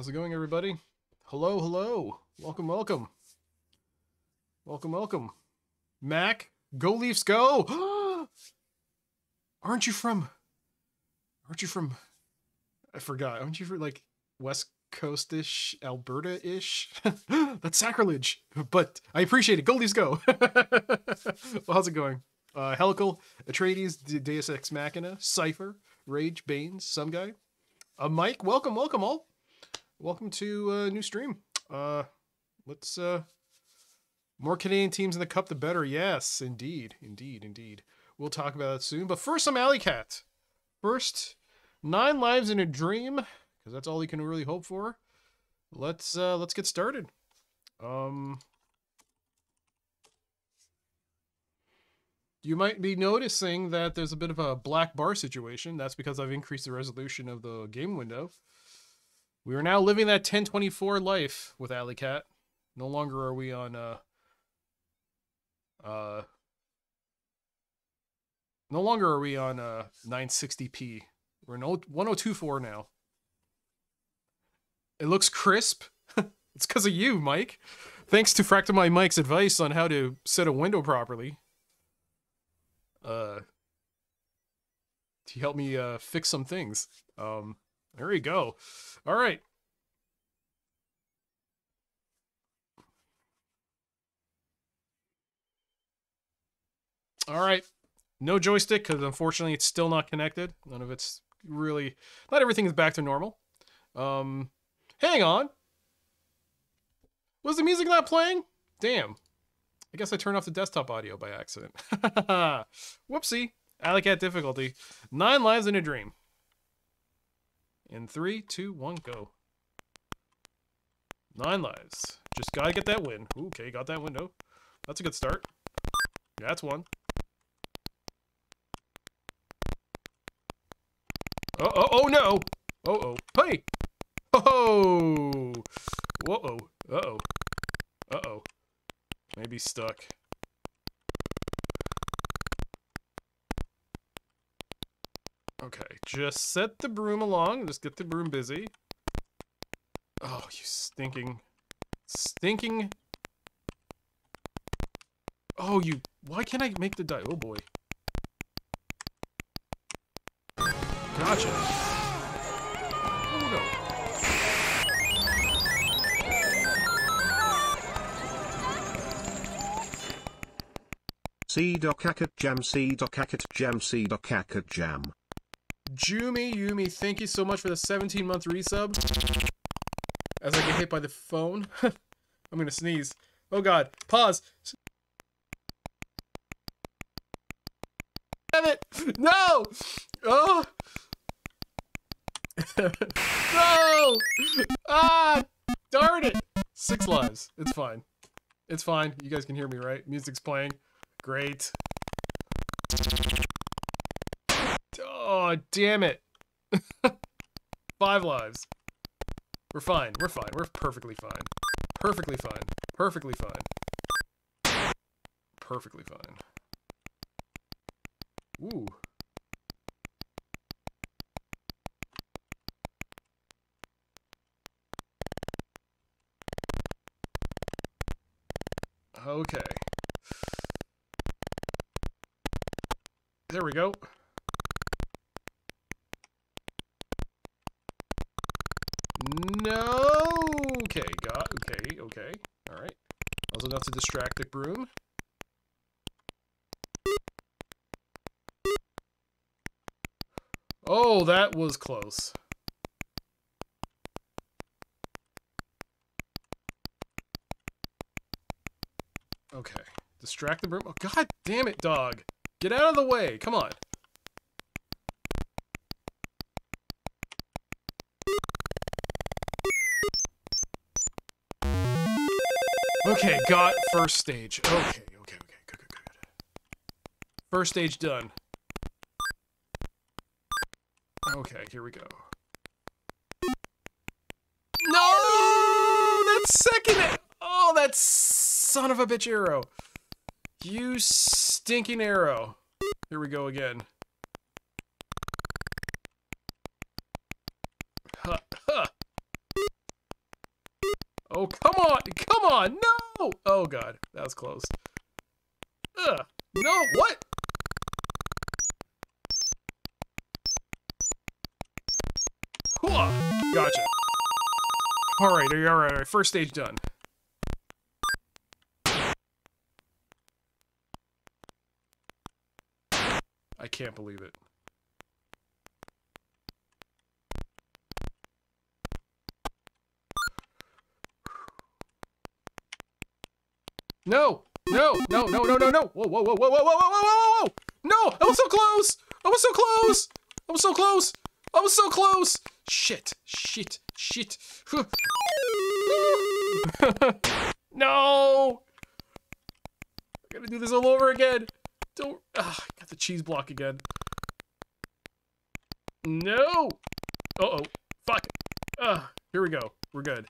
How's it going, everybody? Hello, hello. Welcome, welcome. Welcome, welcome. Mac, go Leafs, go! aren't you from? Aren't you from? I forgot. Aren't you from like West Coastish, Alberta-ish? That's sacrilege. But I appreciate it. Go Leafs, go! well, how's it going? Uh, Helical, Atreides, Deus Ex Machina, Cipher, Rage, Banes, some guy. Uh, Mike, welcome, welcome all. Welcome to a new stream. Uh, let's uh, more Canadian teams in the cup, the better. Yes, indeed, indeed, indeed. We'll talk about that soon. But first, some Alley Cat. First, nine lives in a dream, because that's all you can really hope for. Let's uh, let's get started. Um, you might be noticing that there's a bit of a black bar situation. That's because I've increased the resolution of the game window. We are now living that 1024 life with Alley Cat. No longer are we on uh uh no longer are we on uh 960p. We're in 1024 now. It looks crisp. it's because of you, Mike. Thanks to Fractamai Mike's advice on how to set a window properly. Uh he helped me uh fix some things. Um there you go. All right. All right. No joystick because unfortunately it's still not connected. None of it's really, not everything is back to normal. Um, hang on. Was the music not playing? Damn. I guess I turned off the desktop audio by accident. Whoopsie. Alley Cat difficulty. Nine lives in a dream. In three, two, one, go. Nine lives. Just gotta get that win. Ooh, okay, got that window. That's a good start. That's one. Oh, oh, oh no! Oh, oh. Hey! Oh! Whoa, oh. Uh oh. Uh oh. Maybe stuck. Okay, just set the broom along. Just get the broom busy. Oh, you stinking, stinking. Oh, you. Why can't I make the die? Oh boy. Gotcha. Oh no. C jam C docacat jam C docacat jam. Jumi Yumi, thank you so much for the 17 month resub. As I get hit by the phone. I'm gonna sneeze. Oh god. Pause. Damn it! No! Oh! no! Ah! Darn it! Six lives. It's fine. It's fine. You guys can hear me, right? Music's playing. Great. Oh, damn it. Five lives. We're fine. We're fine. We're perfectly fine. Perfectly fine. Perfectly fine. Perfectly fine. Ooh. Okay. There we go. Okay, okay. All right. Also, enough to distract the broom. Oh, that was close. Okay. Distract the broom. Oh, god damn it, dog. Get out of the way. Come on. Okay, got first stage. Okay, okay, okay, good, good, good. First stage done. Okay, here we go. No! That's second! Oh, that son of a bitch arrow. You stinking arrow. Here we go again. Was close. Ugh. No! What? Gotcha. Alright, alright, alright. First stage done. I can't believe it. No! No! No! No! No! No! No! Whoa! Whoa! Whoa! Whoa! Whoa! Whoa! Whoa! Whoa! Whoa! Whoa! No! I was so close! I was so close! I was so close! I was so close! Shit! Shit! Shit! no! I gotta do this all over again. Don't. Ah, got the cheese block again. No! Uh oh. Fuck. Ah, here we go. We're good.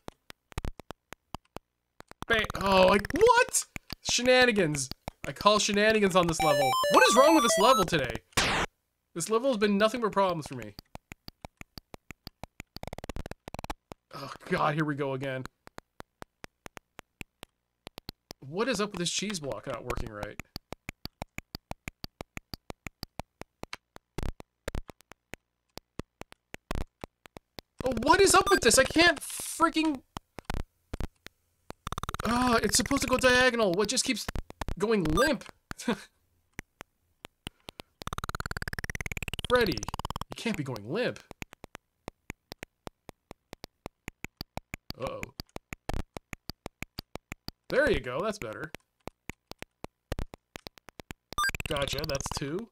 Oh, like, what? Shenanigans. I call shenanigans on this level. What is wrong with this level today? This level has been nothing but problems for me. Oh, God, here we go again. What is up with this cheese block not working right? Oh, what is up with this? I can't freaking... Ah, it's supposed to go diagonal. What just keeps going limp? Freddy, you can't be going limp. Uh-oh. There you go, that's better. Gotcha, that's two.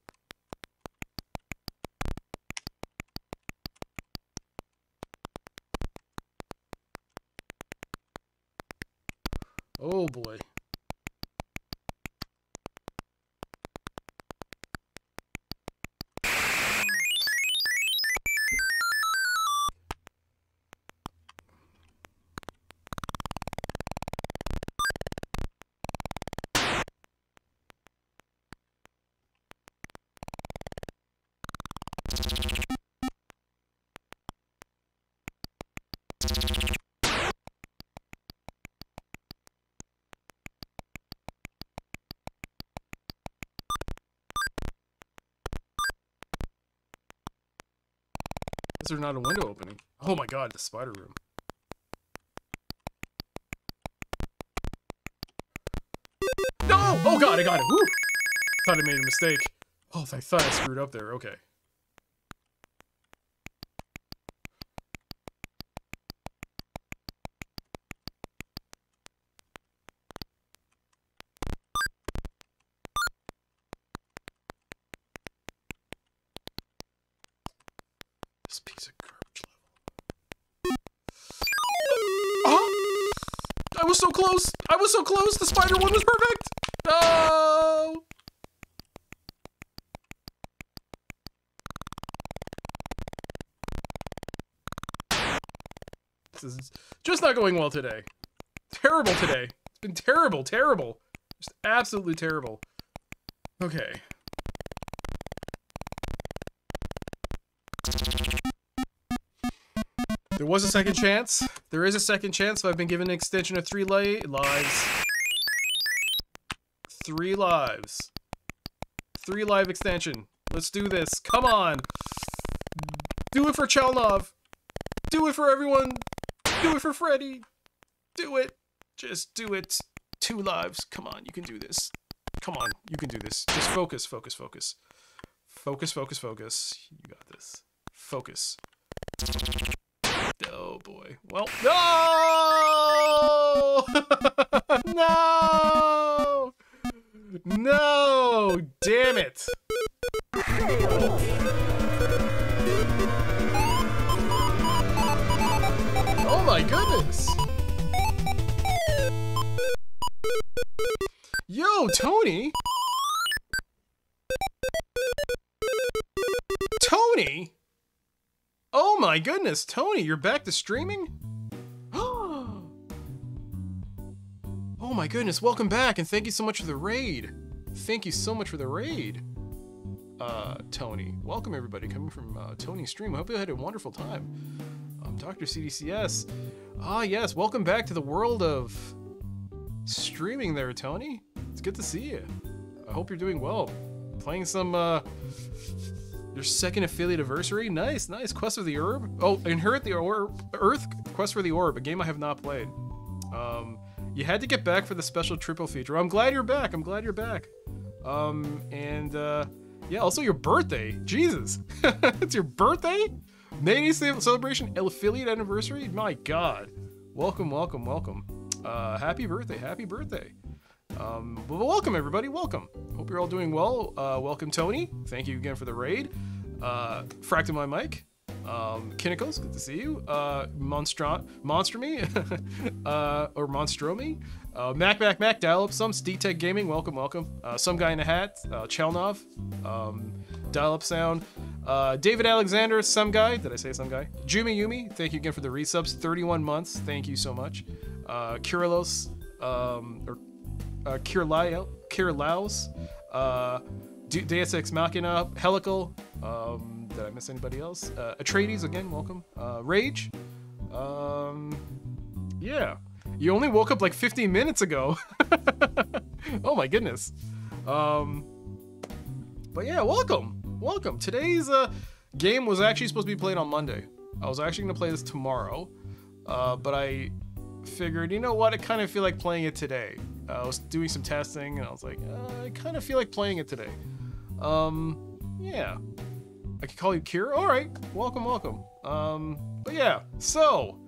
Oh boy. Is there not a window opening? Oh my god, the spider room. No! Oh god, I got it. Woo! Thought I made a mistake. Oh, I thought I screwed up there. Okay. Is just not going well today. Terrible today. It's been terrible, terrible. Just absolutely terrible. Okay. There was a second chance. There is a second chance, so I've been given an extension of three li lives. Three lives. Three live extension. Let's do this. Come on. Do it for Chelnov. Do it for everyone. Do it for Freddy. Do it. Just do it. Two lives. Come on, you can do this. Come on, you can do this. Just focus, focus, focus. Focus, focus, focus. You got this. Focus. Oh boy. Well, no! no! No! Damn it! My goodness! Yo, Tony! Tony! Oh my goodness, Tony, you're back to streaming? oh my goodness, welcome back and thank you so much for the raid. Thank you so much for the raid. Uh, Tony. Welcome everybody coming from uh, Tony's stream. I hope you had a wonderful time. Dr. CDCS. Ah, yes. Welcome back to the world of streaming there, Tony. It's good to see you. I hope you're doing well. Playing some, uh, your second affiliate anniversary. Nice, nice. Quest for the Orb. Oh, Inherit the Orb. Earth. Quest for the Orb, a game I have not played. Um, you had to get back for the special triple feature. I'm glad you're back. I'm glad you're back. Um, and, uh, yeah, also your birthday. Jesus. it's your birthday? Mayday celebration affiliate anniversary? My god. Welcome, welcome, welcome. Uh, happy birthday, happy birthday. Um, well, welcome everybody, welcome. Hope you're all doing well. Uh, welcome Tony. Thank you again for the raid. Uh, my mic. Um, good to see you. Uh, Monster Me, uh, or Monstromi. Uh, Mac, Mac, Mac, dial up some. Steed Tech Gaming, welcome, welcome. Uh, some guy in a hat, uh, Chelnov, um, dial up sound. Uh, David Alexander, some guy. Did I say some guy? Jumi Yumi, thank you again for the resubs. 31 months, thank you so much. Uh, Kirilos, um, or uh, Kirlaus, uh, Deus Ex Machina, Helical. Um, did I miss anybody else? Uh, Atreides again, welcome. Uh, Rage. Um, yeah, you only woke up like 15 minutes ago. oh my goodness. Um, but yeah, welcome, welcome. Today's uh game was actually supposed to be played on Monday. I was actually gonna play this tomorrow, uh, but I figured, you know what? I kind of feel like playing it today. Uh, I was doing some testing, and I was like, uh, I kind of feel like playing it today. Um, yeah. I could call you Kira. All right, welcome, welcome. Um, but yeah, so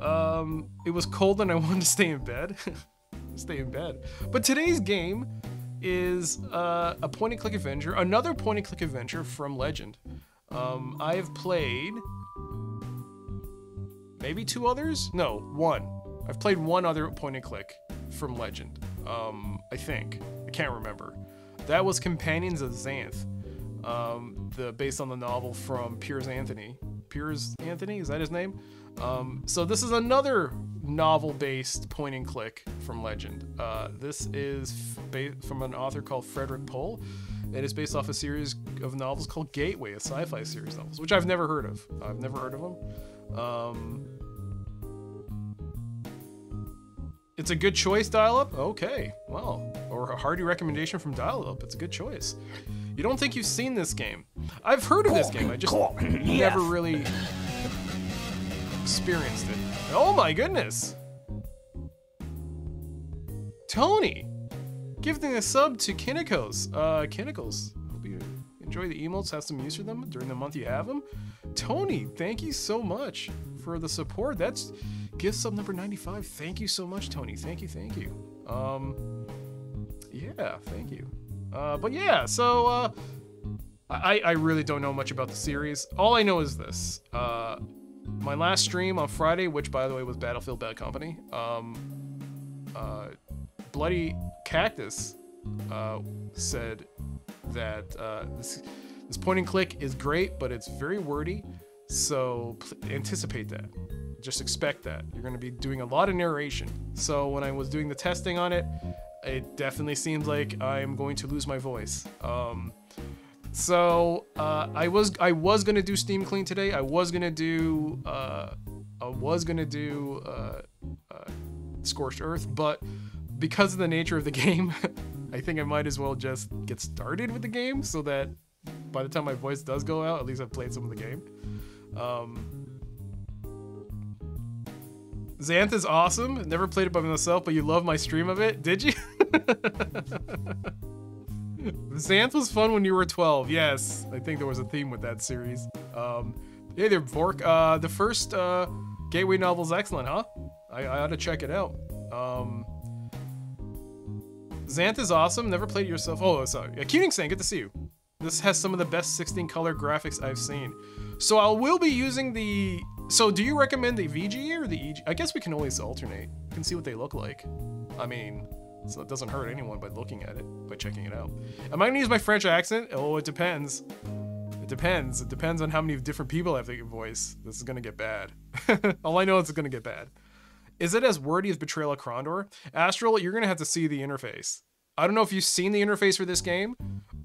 um, it was cold and I wanted to stay in bed. stay in bed. But today's game is uh, a point and click adventure, another point and click adventure from Legend. Um, I have played maybe two others. No, one. I've played one other point and click from Legend. Um, I think I can't remember. That was Companions of Xanth um, the based on the novel from Piers Anthony. Piers Anthony is that his name? Um, so this is another novel-based point and click from Legend. Uh, this is ba- from an author called Frederik Pohl. And It is based off a series of novels called Gateway, a sci-fi series novels, which I've never heard of. I've never heard of them. Um, it's a good choice, Dial Up. Okay, well, or a hearty recommendation from Dial Up. It's a good choice. You don't think you've seen this game? I've heard of this game. I just never really experienced it. Oh my goodness! Tony, giving a sub to Kinikos. Uh, Kinikos. Hope you enjoy the emotes. Have some use for them during the month you have them. Tony, thank you so much for the support. That's gift sub number 95. Thank you so much, Tony. Thank you, thank you. Um, yeah, thank you. Uh, but yeah, so uh, I, I really don't know much about the series. All I know is this. Uh, my last stream on Friday, which by the way was Battlefield Bad Company, um, uh, Bloody Cactus uh, said that uh, this, this point and click is great, but it's very wordy. So anticipate that. Just expect that. You're going to be doing a lot of narration. So when I was doing the testing on it, it definitely seems like I'm going to lose my voice. Um, so uh, I was I was gonna do Steam Clean today. I was gonna do uh, I was gonna do uh, uh Scorched Earth, but because of the nature of the game, I think I might as well just get started with the game so that by the time my voice does go out, at least I've played some of the game. Um, Xanth is awesome. Never played it by myself, but you love my stream of it. Did you? Xanth was fun when you were 12. Yes, I think there was a theme with that series. Um, hey there, Vork. Uh, the first uh, Gateway novel is excellent, huh? I, I ought to check it out. Um, Xanth is awesome. Never played it yourself. Oh, sorry. Yeah, Kuning saying, good to see you. This has some of the best 16 color graphics I've seen. So I will be using the so do you recommend the VG or the EG? I guess we can always alternate. We can see what they look like. I mean, so it doesn't hurt anyone by looking at it, by checking it out. Am I gonna use my French accent? Oh, it depends. It depends. It depends on how many different people I have to voice. This is gonna get bad. All I know is it's gonna get bad. Is it as wordy as Betrayal of Krondor? Astral, you're gonna have to see the interface. I don't know if you've seen the interface for this game,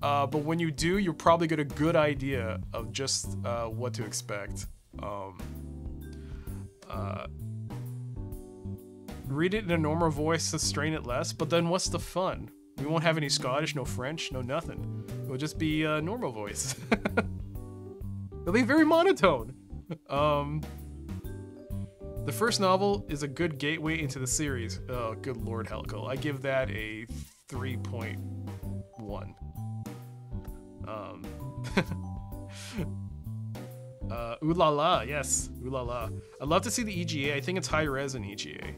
uh, but when you do, you'll probably get a good idea of just uh, what to expect. Um, uh, read it in a normal voice to strain it less. But then what's the fun? We won't have any Scottish, no French, no nothing. It'll just be a normal voice. It'll be very monotone. Um, the first novel is a good gateway into the series. Oh, good lord, Helco. I give that a 3.1. Um, uh, ooh la la, yes, ooh la la. I'd love to see the EGA. I think it's high res in EGA.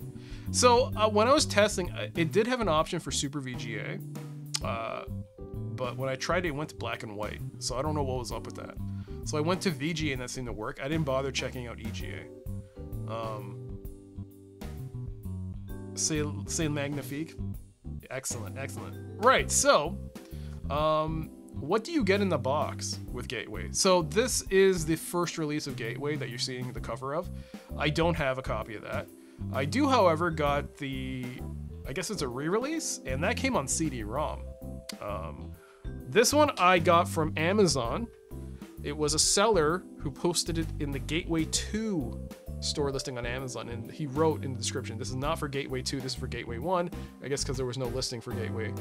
So uh, when I was testing, uh, it did have an option for Super VGA, uh, but when I tried it, it went to black and white. So I don't know what was up with that. So I went to VGA and that seemed to work. I didn't bother checking out EGA. Um, say, say magnifique. Excellent, excellent. Right, so, um, what do you get in the box with Gateway? So this is the first release of Gateway that you're seeing the cover of. I don't have a copy of that. I do, however, got the, I guess it's a re-release, and that came on CD-ROM. Um, this one I got from Amazon. It was a seller who posted it in the Gateway 2 store listing on Amazon, and he wrote in the description, "This is not for Gateway 2. This is for Gateway 1." I guess because there was no listing for Gateway,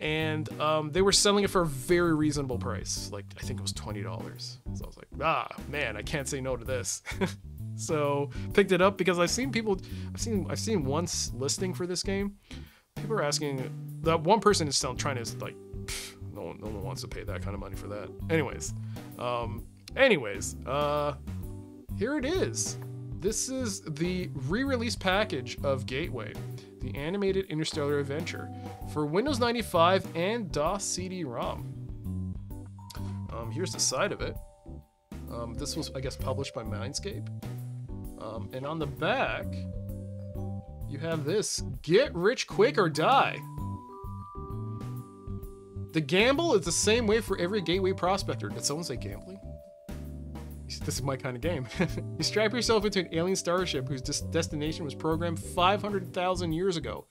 and um, they were selling it for a very reasonable price. Like I think it was twenty dollars. So I was like, "Ah, man, I can't say no to this." so picked it up because I've seen people, I've seen I've seen once listing for this game. People are asking. That one person is still trying to like. Pff, no one, no one wants to pay that kind of money for that. Anyways, um, anyways, uh, here it is. This is the re-release package of Gateway, the animated interstellar adventure for Windows 95 and DOS CD-ROM. Um, here's the side of it. Um, this was, I guess, published by Mindscape. Um, and on the back, you have this: "Get rich quick or die." The gamble is the same way for every gateway prospector. Did someone say gambling? This is my kind of game. you strap yourself into an alien starship whose des- destination was programmed 500,000 years ago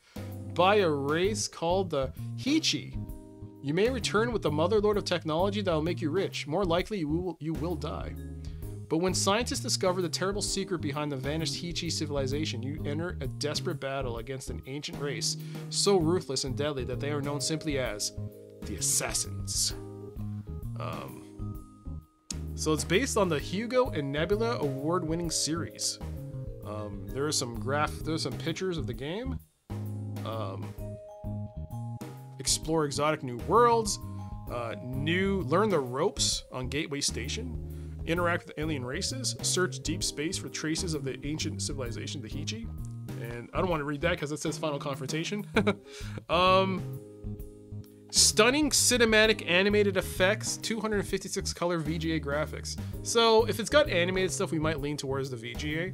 by a race called the Heechee. You may return with the mother lord of technology that will make you rich. More likely, you will, you will die. But when scientists discover the terrible secret behind the vanished Heechee civilization, you enter a desperate battle against an ancient race so ruthless and deadly that they are known simply as the Assassins. Um, so it's based on the Hugo and Nebula award-winning series. Um, there are some graph, there's some pictures of the game. Um, explore exotic new worlds. Uh, new, learn the ropes on Gateway Station. Interact with alien races. Search deep space for traces of the ancient civilization, the Heechee. And I don't want to read that because it says Final Confrontation. um, Stunning cinematic animated effects, 256 color VGA graphics. So if it's got animated stuff, we might lean towards the VGA.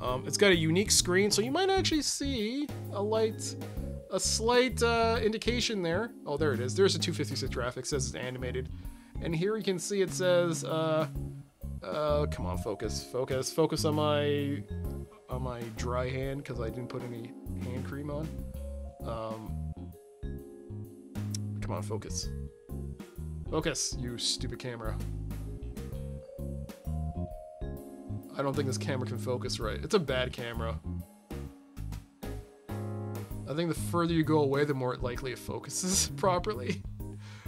Um, it's got a unique screen, so you might actually see a light, a slight uh, indication there. Oh, there it is. There's a 256 graphics, says it's animated. And here you can see it says, uh, uh, come on, focus, focus, focus on my, on my dry hand because I didn't put any hand cream on. Um, Come on, focus. Focus, you stupid camera. I don't think this camera can focus right. It's a bad camera. I think the further you go away, the more likely it focuses properly.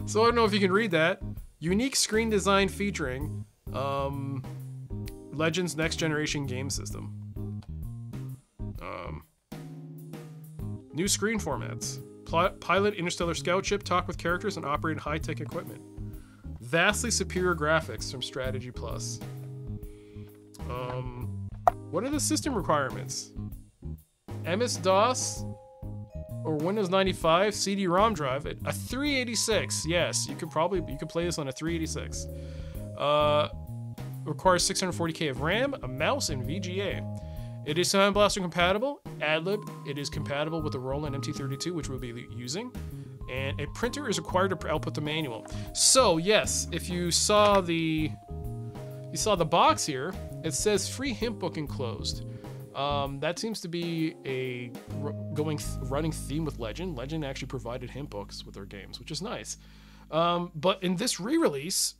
So I don't know if you can read that. Unique screen design featuring um, Legends Next Generation game system. Um, new screen formats pilot interstellar scout ship, talk with characters, and operate high tech equipment. Vastly superior graphics from Strategy Plus. Um, what are the system requirements? MS DOS or Windows 95 CD-ROM drive a 386. Yes, you could probably you could play this on a 386. Uh, requires 640k of RAM, a mouse, and VGA. It is Sound Blaster compatible, AdLib. It is compatible with the Roland MT32, which we'll be using. And a printer is required to output the manual. So yes, if you saw the you saw the box here, it says free hint book enclosed. Um, that seems to be a going th running theme with Legend. Legend actually provided hint books with their games, which is nice. Um, but in this re-release,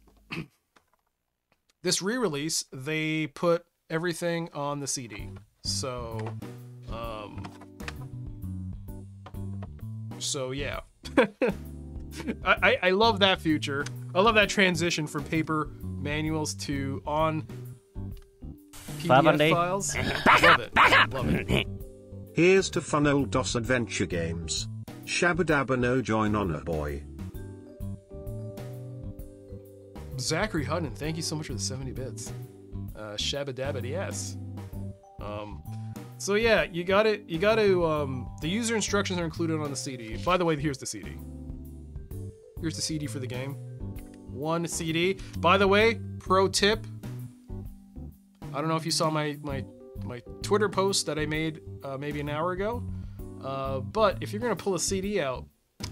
this re-release, they put everything on the CD. So, um, so yeah. I, I, I love that future. I love that transition from paper manuals to on PDF 500. files. love it. Love it. Here's to fun old DOS adventure games. Shabba dabba no join on a boy. Zachary Hutton, thank you so much for the 70 bits. Uh, Shabba Dabba, yes. Um, so yeah, you got it. You got to. Um, the user instructions are included on the CD. By the way, here's the CD. Here's the CD for the game. One CD. By the way, pro tip. I don't know if you saw my my my Twitter post that I made uh, maybe an hour ago. Uh, but if you're gonna pull a CD out,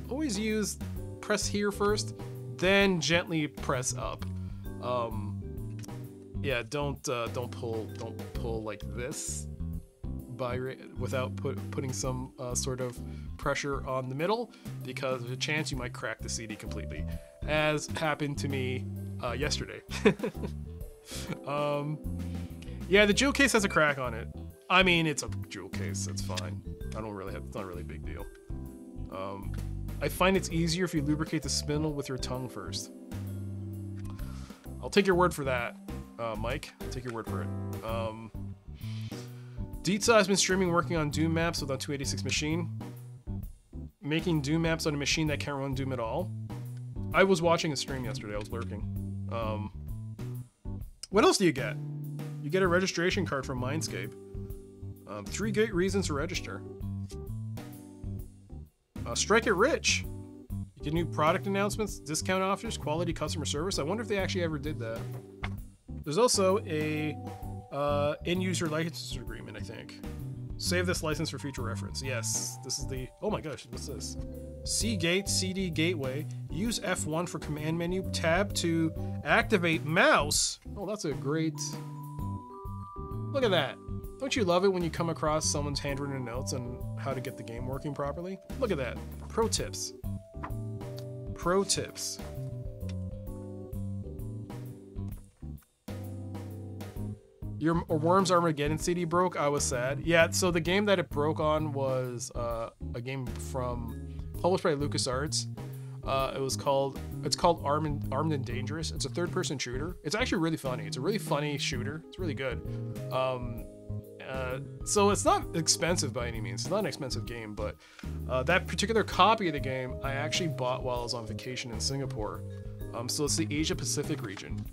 always use press here first, then gently press up. Um, yeah, don't uh, don't pull don't pull like this by without put, putting some uh, sort of pressure on the middle because there's a chance you might crack the CD completely, as happened to me uh, yesterday. um, yeah, the jewel case has a crack on it. I mean, it's a jewel case. That's fine. I don't really have. It's not really a big deal. Um, I find it's easier if you lubricate the spindle with your tongue first. I'll take your word for that, uh, Mike. I'll take your word for it. Um, Deetsa has been streaming working on Doom maps with a 286 machine. Making Doom maps on a machine that can't run Doom at all. I was watching a stream yesterday. I was lurking. Um, what else do you get? You get a registration card from Mindscape. Um, three great reasons to register. Uh, Strike It Rich. You get new product announcements, discount offers, quality customer service. I wonder if they actually ever did that. There's also a uh, end-user license agreement, I think. Save this license for future reference. Yes, this is the. Oh my gosh, what's this? Seagate CD Gateway. Use F1 for command menu. Tab to activate mouse. Oh, that's a great. Look at that. Don't you love it when you come across someone's handwritten notes on how to get the game working properly? Look at that. Pro tips. Pro tips. Your Worms Armageddon CD broke. I was sad. Yeah, so the game that it broke on was uh, a game from published by LucasArts. Uh, it was called it's called Armed and, Armed and Dangerous. It's a third-person shooter. It's actually really funny. It's a really funny shooter. It's really good. Um, uh, so it's not expensive by any means. It's not an expensive game, but uh, that particular copy of the game I actually bought while I was on vacation in Singapore. Um, so it's the Asia Pacific region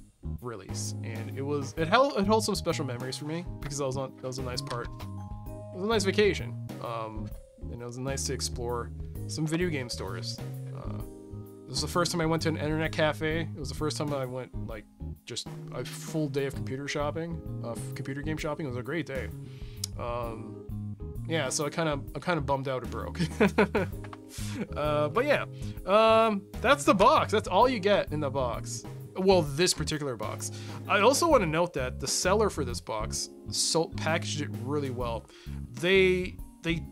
release, and it was it held it holds some special memories for me because I was on that was a nice part. It was a nice vacation, um, and it was nice to explore some video game stores. This was the first time I went to an internet cafe. It was the first time I went like just a full day of computer shopping, computer game shopping. It was a great day. Um, yeah, so I kind of I kind of bummed out it broke. uh, but yeah, um, that's the box. That's all you get in the box. Well, this particular box. I also want to note that the seller for this box so packaged it really well. They they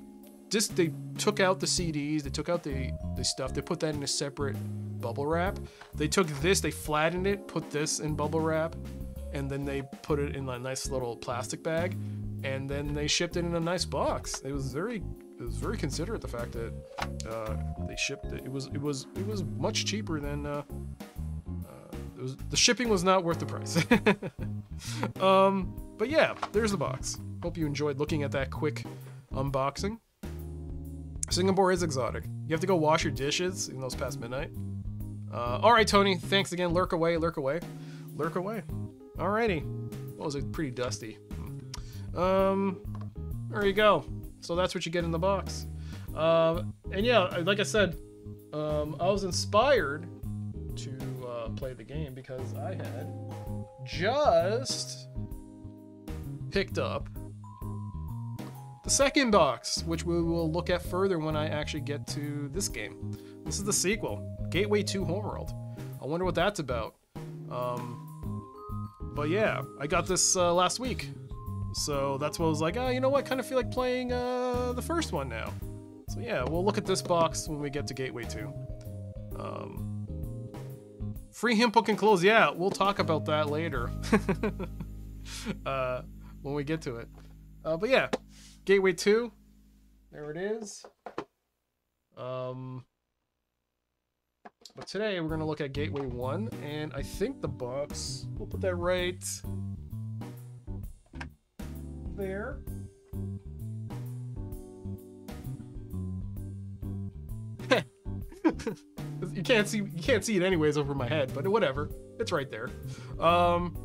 just they took out the CDs, they took out the the stuff, they put that in a separate bubble wrap. They took this, they flattened it, put this in bubble wrap, and then they put it in a nice little plastic bag, and then they shipped it in a nice box. It was very it was very considerate the fact that uh, they shipped it. It was it was it was much cheaper than uh, uh, was, the shipping was not worth the price. um, but yeah, there's the box. Hope you enjoyed looking at that quick unboxing. Singapore is exotic. You have to go wash your dishes, even though it's past midnight. Uh, all right, Tony. Thanks again. Lurk away, lurk away, lurk away. Alrighty. What was? Pretty dusty. Um, there you go. So that's what you get in the box. Uh, and yeah, like I said, um, I was inspired to uh, play the game because I had just picked up the second box, which we will look at further when I actually get to this game. This is the sequel, Gateway 2 Homeworld. I wonder what that's about. Um, but yeah, I got this uh, last week. So that's what I was like, oh, you know what? kind of feel like playing uh, the first one now. So yeah, we'll look at this box when we get to Gateway 2. Um, free hymn book and clothes. Yeah, we'll talk about that later. uh, when we get to it. Uh, but yeah, Gateway 2. There it is. Um, but today we're going to look at Gateway 1, and I think the box, we'll put that right there. you can't see you can't see it anyways over my head, but whatever. It's right there. Um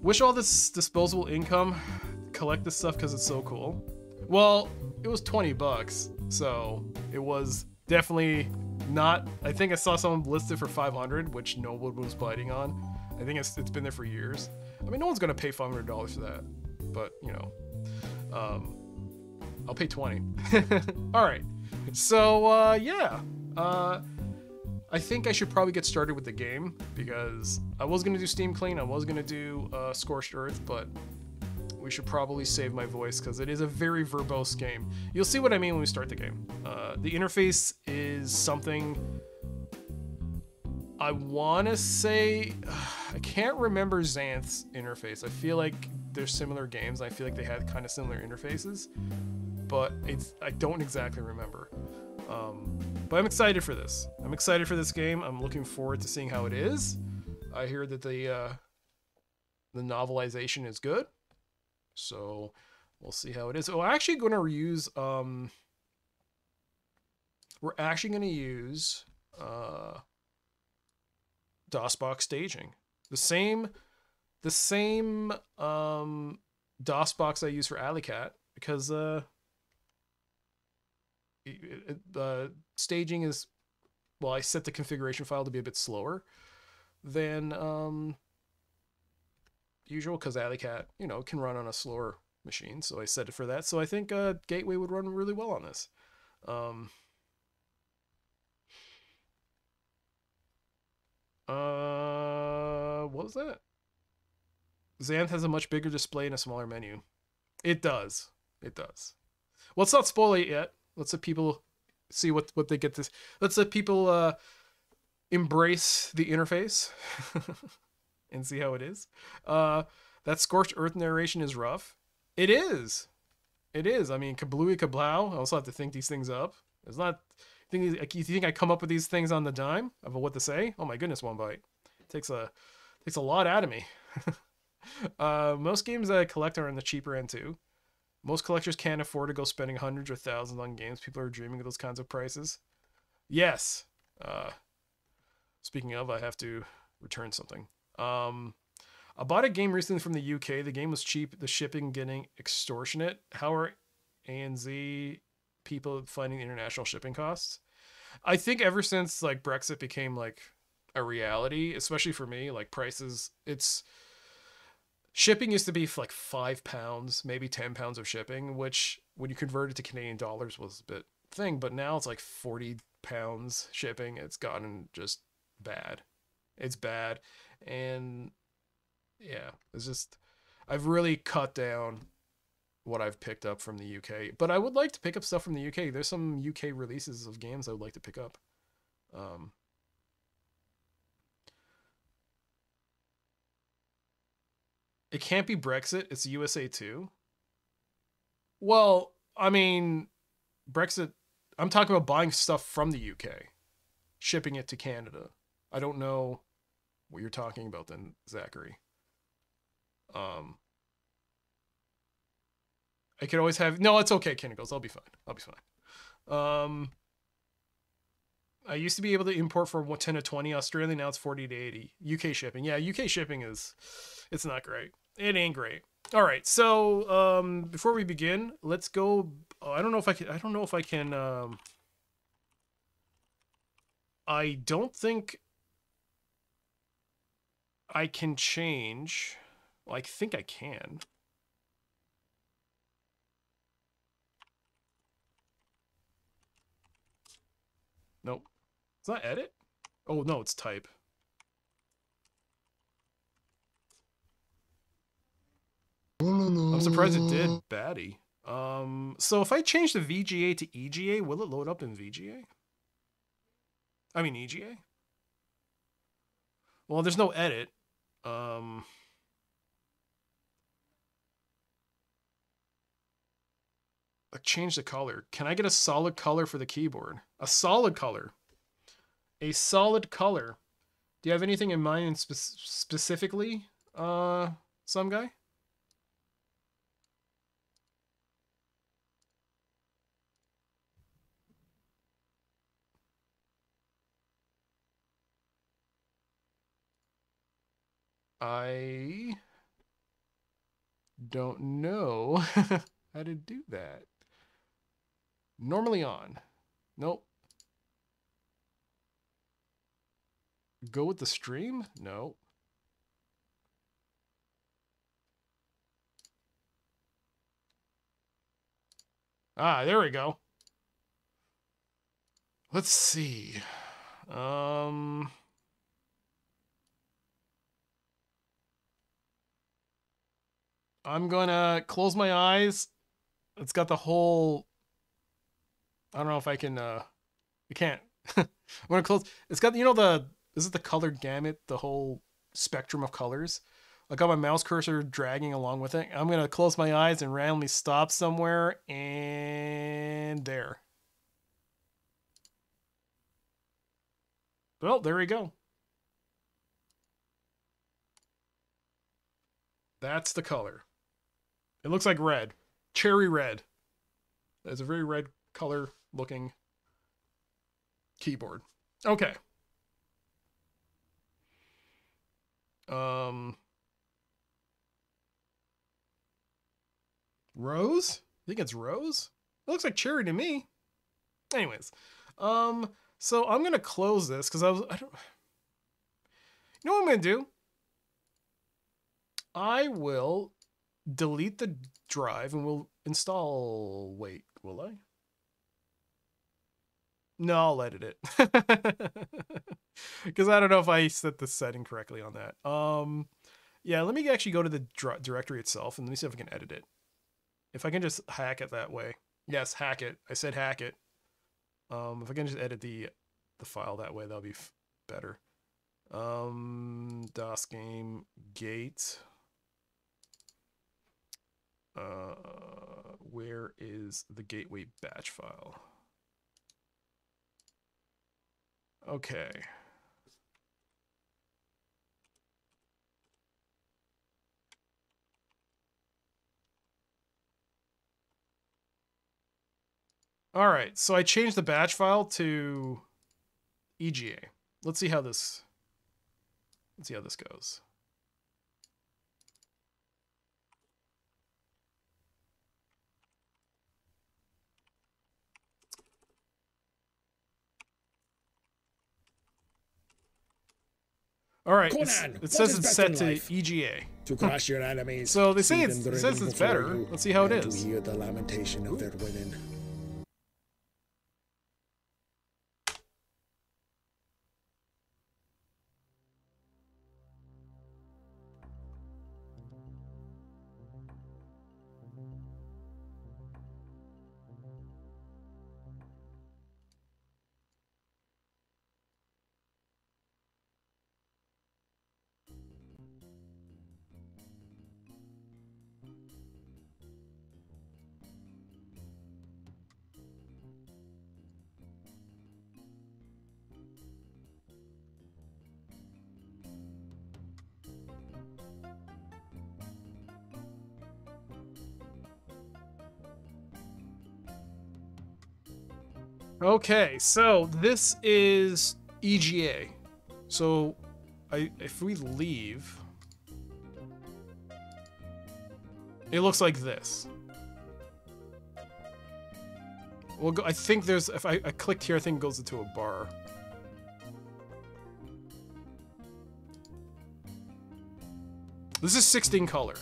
wish all this disposable income collect this stuff because it's so cool. Well, it was 20 bucks, so it was definitely not. I think I saw someone listed for 500, which no one was biting on. I think it's, it's been there for years. I mean, no one's gonna pay $500 for that, but you know, um, I'll pay 20. All right, so uh, yeah, uh, I think I should probably get started with the game because I was gonna do Steam Clean, I was gonna do uh, Scorched Earth, but we should probably save my voice because it is a very verbose game. You'll see what I mean when we start the game. Uh, the interface is something I want to say. I can't remember Xanth's interface. I feel like they're similar games. I feel like they had kind of similar interfaces, but it's I don't exactly remember. Um, but I'm excited for this. I'm excited for this game. I'm looking forward to seeing how it is. I hear that the uh, the novelization is good. So we'll see how it is. Oh, we're actually going to use, um, we're actually going to use uh, DOSBox staging. The same, the same um, DOSBox I use for Alley Cat because uh, the staging is, well, I set the configuration file to be a bit slower than um, usual because Alley Cat, you know, can run on a slower machine. So I set it for that. So I think uh, Gateway would run really well on this. Um, uh, what was that? Xanth has a much bigger display and a smaller menu. It does. It does. Well, let's not spoil it yet. Let's let people see what what they get this. Let's let people uh, embrace the interface. and see how it is. Uh, that scorched earth narration is rough. It is. It is. I mean, kablooey kablow. I also have to think these things up. It's not. Think you think I come up with these things on the dime of what to say? Oh my goodness, one bite it takes a takes a lot out of me. uh, most games that I collect are on the cheaper end too. Most collectors can't afford to go spending hundreds or thousands on games. People are dreaming of those kinds of prices. Yes. Uh, speaking of, I have to return something. Um, I bought a game recently from the UK. The game was cheap. The shipping getting extortionate. How are ANZ people finding international shipping costs? I think ever since like Brexit became like a reality, especially for me, like prices, it's shipping used to be like five pounds, maybe ten pounds of shipping, which when you convert it to Canadian dollars was a bit thing, but now it's like forty pounds shipping. It's gotten just bad. It's bad and yeah, it's just I've really cut down what I've picked up from the UK. But I would like to pick up stuff from the UK. There's some UK releases of games I would like to pick up. Um, it can't be Brexit. It's USA too. Well, I mean, Brexit. I'm talking about buying stuff from the UK, shipping it to Canada. I don't know what you're talking about then, Zachary. Um, I could always have no. It's okay, Kinnigles. I'll be fine. I'll be fine. Um, I used to be able to import for 10 to 20 Australia. Now it's 40 to 80. UK shipping. Yeah, UK shipping is, it's not great. It ain't great. All right. So um, before we begin, let's go. I don't know if I can. I don't know if I can. Um, I don't think I can change. Well, I think I can. Nope. It's not edit? Oh, no, it's type. I'm surprised it did, baddie. Um, so if I change the VGA to EGA, will it load up in VGA? I mean EGA? Well, there's no edit. Um, change the color. Can I get a solid color for the keyboard? A solid color. A solid color. Do you have anything in mind spe specifically, uh, some guy? I don't know how to do that. Normally on. Nope. Go with the stream? No. Ah, there we go. Let's see. Um... I'm gonna close my eyes. It's got the whole. I don't know if I can. uh I can't. I'm gonna close. It's got you know the. Is it the color gamut? The whole spectrum of colors. I got my mouse cursor dragging along with it. I'm gonna close my eyes and randomly stop somewhere, and there. Well, there we go. That's the color. It looks like red. Cherry red. It's a very red color looking keyboard. Okay. Um Rose? I think it's rose? It looks like cherry to me. Anyways, um so I'm to close this cuz I was I don't You know what I'm to do? I will delete the drive and we'll install. Wait, will I? No, I'll edit it. Because I don't know if I set the setting correctly on that. Um, yeah, let me actually go to the directory itself and let me see if I can edit it. If I can just hack it that way. Yes, hack it. I said hack it. Um, if I can just edit the the file that way, that'll be better. Um, DOS game gate. Uh, where is the gateway batch file? Okay. All right, so I changed the batch file to EGA. Let's see how this let's see how this goes. All right, Conan, it says it's set to? EGA. to crush your enemies. So they say it says it's better. you, Let's see how it is. To hear the lamentation of their women. Okay, so this is EGA. So, I if we leave, it looks like this. Well, go, I think there's if I, I clicked here, I think it goes into a bar. This is 16 color.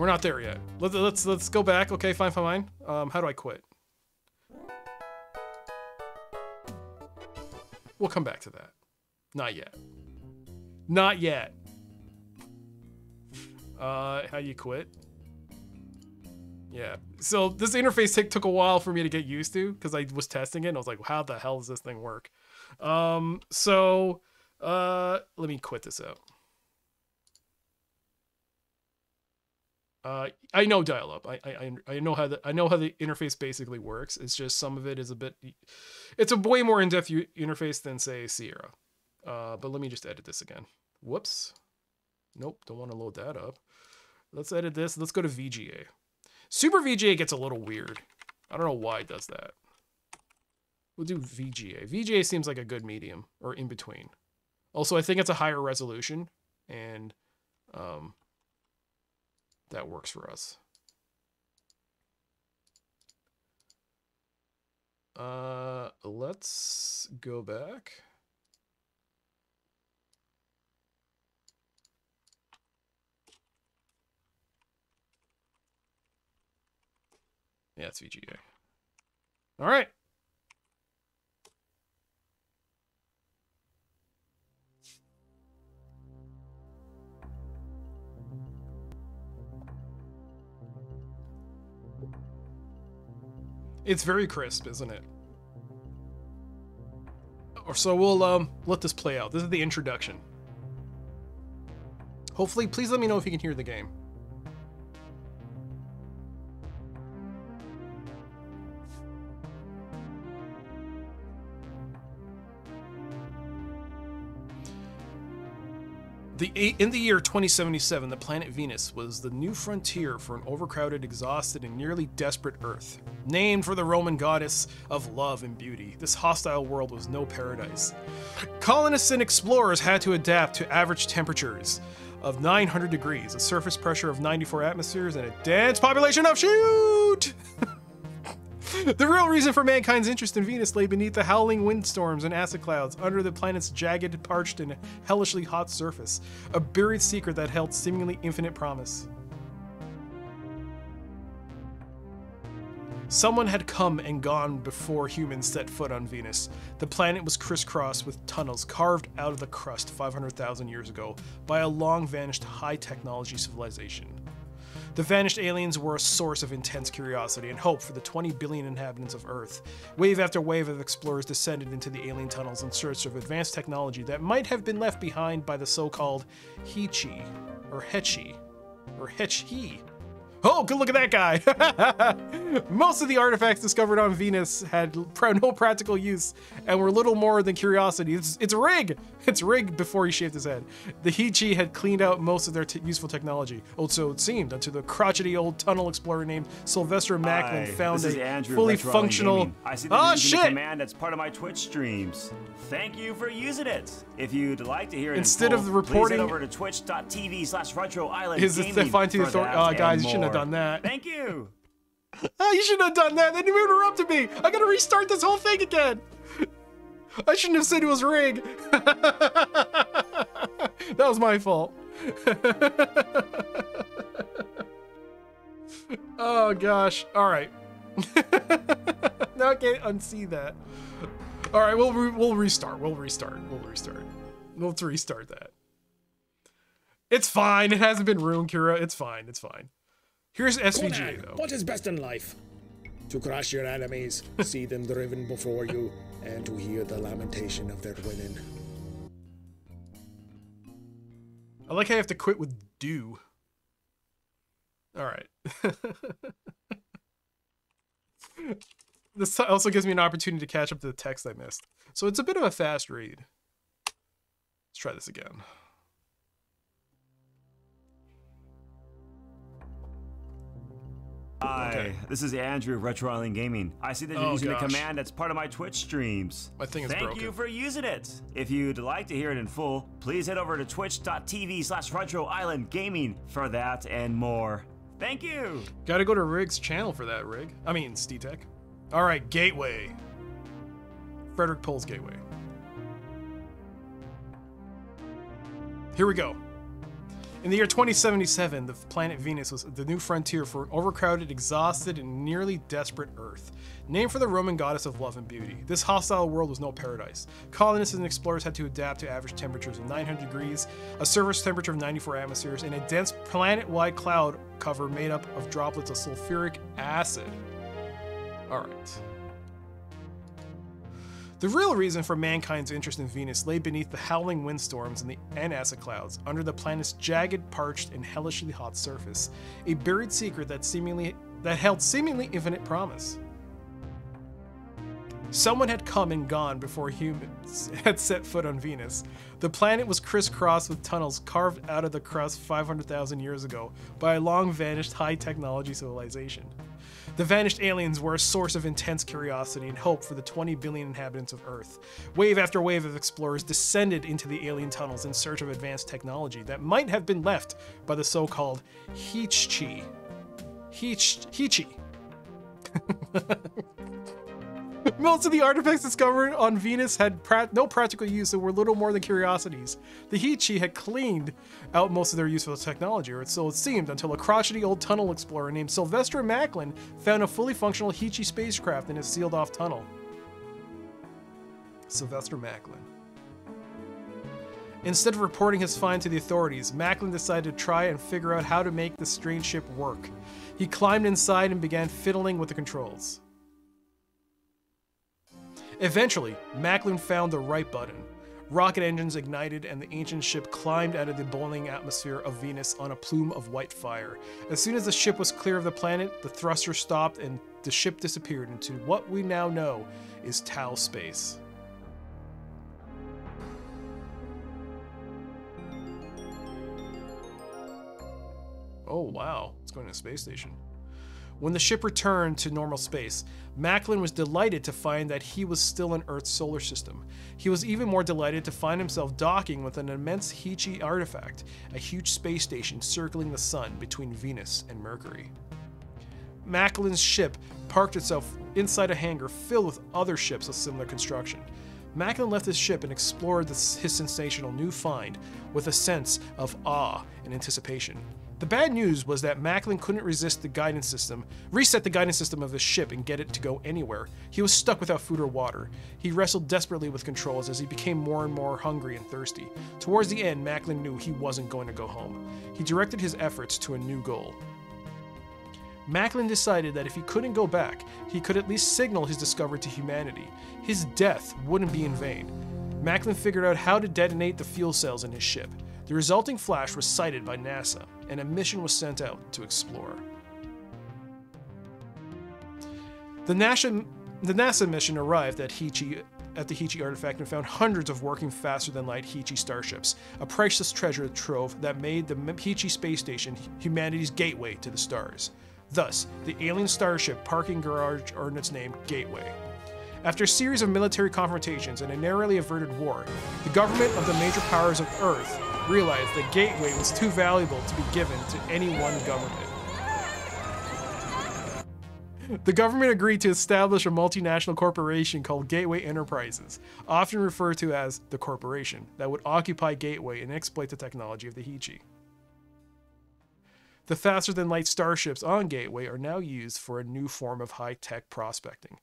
We're not there yet. Let's let's let's go back. Okay, fine, fine, fine. Um, how do I quit? We'll come back to that. Not yet. Not yet. Uh, how you quit? Yeah. So this interface took took a while for me to get used to because I was testing it and I was like, how the hell does this thing work? Um, so uh, let me quit this out. Uh, I know dial up. I, I I know how the I know how the interface basically works. It's just some of it is a bit. It's a way more in depth u- interface than say Sierra. Uh, but let me just edit this again. Whoops. Nope, don't want to load that up. Let's edit this. Let's go to VGA. Super VGA gets a little weird. I don't know why it does that. We'll do VGA. VGA seems like a good medium or in between. Also, I think it's a higher resolution and um, that works for us. Uh, let's go back. Yeah, it's VGA. All right. It's very crisp, isn't it? Or so we'll um let this play out. This is the introduction. Hopefully, please let me know if you can hear the game. The in the year 2077, the planet Venus was the new frontier for an overcrowded, exhausted, and nearly desperate Earth. Named for the Roman goddess of love and beauty, this hostile world was no paradise. Colonists and explorers had to adapt to average temperatures of 900 degrees, a surface pressure of 94 atmospheres, and a dense population of shoot! The real reason for mankind's interest in Venus lay beneath the howling windstorms and acid clouds under the planet's jagged, parched, and hellishly hot surface. A buried secret that held seemingly infinite promise. Someone had come and gone before humans set foot on Venus. The planet was crisscrossed with tunnels carved out of the crust 500,000 years ago by a long vanished high technology civilization. The vanished aliens were a source of intense curiosity and hope for the 20 billion inhabitants of Earth. Wave after wave of explorers descended into the alien tunnels in search of advanced technology that might have been left behind by the so called Hechi, or Hechi, or Hechi. Oh, good look at that guy! Most of the artifacts discovered on Venus had no practical use and were little more than curiosity. It's, it's rig! It's rigged before he shaved his head. The Heechee had cleaned out most of their t- useful technology. Oh, so it seemed, until the crotchety old tunnel explorer named Sylvester Macklin Hi, found a Andrew fully functional. I see oh the shit! command that's part of my Twitch streams. Thank you for using it. If you'd like to hear it Instead in of reporting- please head over to twitch.tv slash retro island Is this the fine tooth oh, guys, you shouldn't have done that. Thank you. Ah, you shouldn't have done that. Then you interrupted me. I gotta restart this whole thing again. I shouldn't have said it was rig. that was my fault. oh gosh. All right. now I can't unsee that. All right, we'll re- we'll restart. We'll restart. We'll restart. Let's restart that. It's fine. It hasn't been ruined, Kira. It's fine. It's fine. Here's SVGA though. what is best in life? To crush your enemies, see them driven before you, and to hear the lamentation of their women. I like how I have to quit with do. All right. this also gives me an opportunity to catch up to the text I missed. So it's a bit of a fast read. Let's try this again. Hi, Okay. this is Andrew of Retro Island Gaming. I see that you're Oh, using gosh. the command that's part of my Twitch streams. My thing is Thank broken. you for using it. If you'd like to hear it in full, please head over to twitch.tv slash retro island gaming for that and more. Thank you. Gotta go to Rig's channel for that, Rig. I mean, SteTech. All right, Gateway. Frederik Pohl's Gateway. Here we go. In the year 2077, the planet Venus was the new frontier for an overcrowded, exhausted, and nearly desperate Earth. Named for the Roman goddess of love and beauty, this hostile world was no paradise. Colonists and explorers had to adapt to average temperatures of 900 degrees, a surface temperature of 94 atmospheres, and a dense planet-wide cloud cover made up of droplets of sulfuric acid. All right. The real reason for mankind's interest in Venus lay beneath the howling windstorms and the and clouds, under the planet's jagged, parched, and hellishly hot surface, a buried secret that seemingly that held seemingly infinite promise. Someone had come and gone before humans had set foot on Venus. The planet was crisscrossed with tunnels carved out of the crust 500,000 years ago by a long vanished high technology civilization. The vanished aliens were a source of intense curiosity and hope for the 20 billion inhabitants of Earth. Wave after wave of explorers descended into the alien tunnels in search of advanced technology that might have been left by the so called Heechee. Hich- Heechee. Most of the artifacts discovered on Venus had pra- no practical use and were little more than curiosities. The Heechee had cleaned out most of their useful technology, or so it seemed, until a crotchety old tunnel explorer named Sylvester Macklin found a fully functional Heechee spacecraft in a sealed off tunnel. Sylvester Macklin. Instead of reporting his find to the authorities, Macklin decided to try and figure out how to make the strange ship work. He climbed inside and began fiddling with the controls. Eventually, Macklin found the right button. Rocket engines ignited, and the ancient ship climbed out of the boiling atmosphere of Venus on a plume of white fire. As soon as the ship was clear of the planet, the thruster stopped and the ship disappeared into what we now know is Tau space. Oh, wow. It's going to a space station. When the ship returned to normal space, Macklin was delighted to find that he was still in Earth's solar system. He was even more delighted to find himself docking with an immense Heechee artifact, a huge space station circling the sun between Venus and Mercury. Macklin's ship parked itself inside a hangar filled with other ships of similar construction. Macklin left his ship and explored this, his sensational new find with a sense of awe and anticipation. The bad news was that Macklin couldn't resist the guidance system, reset the guidance system of his ship and get it to go anywhere. He was stuck without food or water. He wrestled desperately with controls as he became more and more hungry and thirsty. Towards the end, Macklin knew he wasn't going to go home. He directed his efforts to a new goal. Macklin decided that if he couldn't go back, he could at least signal his discovery to humanity. His death wouldn't be in vain. Macklin figured out how to detonate the fuel cells in his ship. The resulting flash was sighted by NASA, and a mission was sent out to explore. The NASA, the NASA mission arrived at Heechee at the Heechee artifact and found hundreds of working faster than light Heechee starships, a priceless treasure trove that made the Heechee space station humanity's gateway to the stars. Thus, the alien starship parking garage earned its name Gateway. After a series of military confrontations and a narrowly averted war, the government of the major powers of Earth realized that Gateway was too valuable to be given to any one government. The government agreed to establish a multinational corporation called Gateway Enterprises, often referred to as the corporation, that would occupy Gateway and exploit the technology of the Heechee. The faster than light starships on Gateway are now used for a new form of high tech prospecting.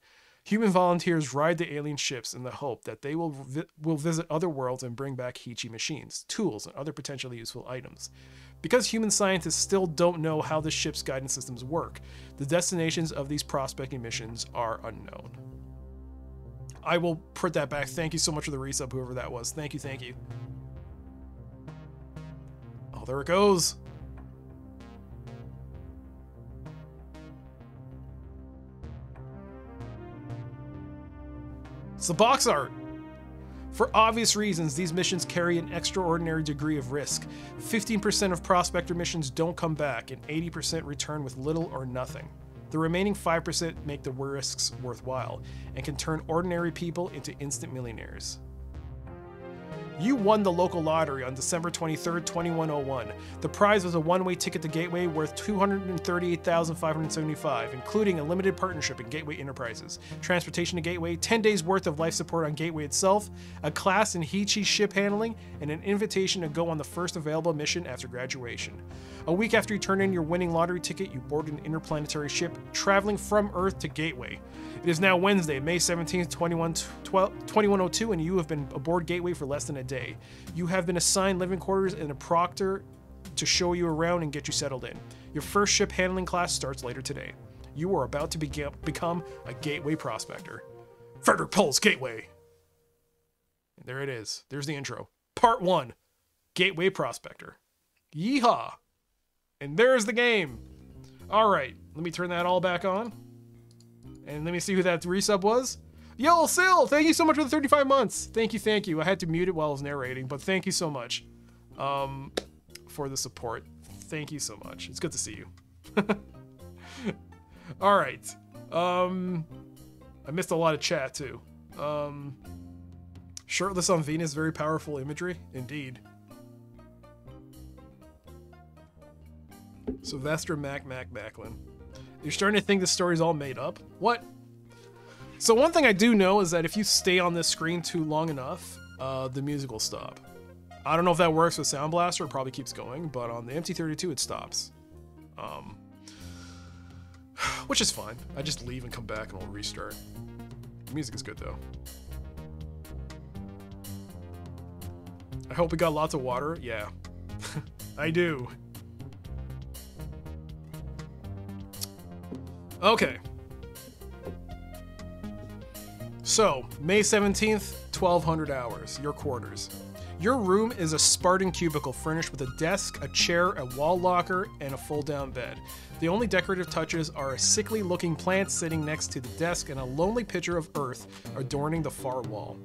Human volunteers ride the alien ships in the hope that they will, vi- will visit other worlds and bring back Heechee machines, tools, and other potentially useful items. Because human scientists still don't know how the ship's guidance systems work, the destinations of these prospecting missions are unknown. I will put that back. Thank you so much for the resub, whoever that was. Thank you, thank you. Oh, there it goes. It's the box art. For obvious reasons, these missions carry an extraordinary degree of risk. 15% of prospector missions don't come back, and 80% return with little or nothing. The remaining 5% make the risks worthwhile and can turn ordinary people into instant millionaires. You won the local lottery on December 23rd, 2101. The prize was a one-way ticket to Gateway worth 238,575, including a limited partnership in Gateway Enterprises, transportation to Gateway, 10 days worth of life support on Gateway itself, a class in Heechee ship handling, and an invitation to go on the first available mission after graduation. A week after you turn in your winning lottery ticket, you board an interplanetary ship traveling from Earth to Gateway. It is now Wednesday, May 17th, 21, 12, 2102, and you have been aboard Gateway for less than a day. You have been assigned living quarters and a proctor to show you around and get you settled in. Your first ship handling class starts later today. You are about to begin, become a Gateway prospector. Frederik Pohl's Gateway. There it is. There's the intro. Part one Gateway Prospector. Yeehaw! And there's the game. All right, let me turn that all back on. And let me see who that resub was. Yo, Sil, thank you so much for the 35 months. Thank you, thank you. I had to mute it while I was narrating, but thank you so much um, for the support. Thank you so much. It's good to see you. all right. Um, I missed a lot of chat too. Um, shirtless on Venus, very powerful imagery, indeed. Sylvester Mac Mac Macklin. You're starting to think this story's all made up? What? So one thing I do know is that if you stay on this screen too long enough, uh, the music will stop. I don't know if that works with Sound Blaster, it probably keeps going, but on the MT32 it stops. Um, which is fine. I just leave and come back and I'll restart. The music is good though. I hope we got lots of water. Yeah, I do. Okay. So, May 17th, 1200 hours, your quarters. Your room is a Spartan cubicle furnished with a desk, a chair, a wall locker, and a fold down bed. The only decorative touches are a sickly looking plant sitting next to the desk and a lonely picture of Earth adorning the far wall.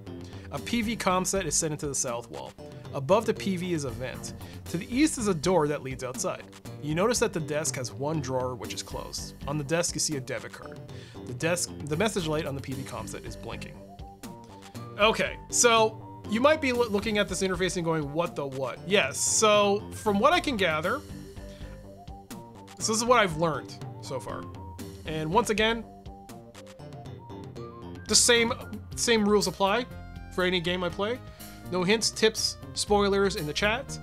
A PV com set is set into the south wall. Above the PV is a vent. To the east is a door that leads outside. You notice that the desk has one drawer which is closed. On the desk you see a debit card. The desk the message light on the PV com set is blinking. Okay, so you might be looking at this interface and going, what the what? Yes, so from what I can gather, so this is what I've learned so far. And once again, the same same rules apply for any game I play. No hints, tips, spoilers in the chat.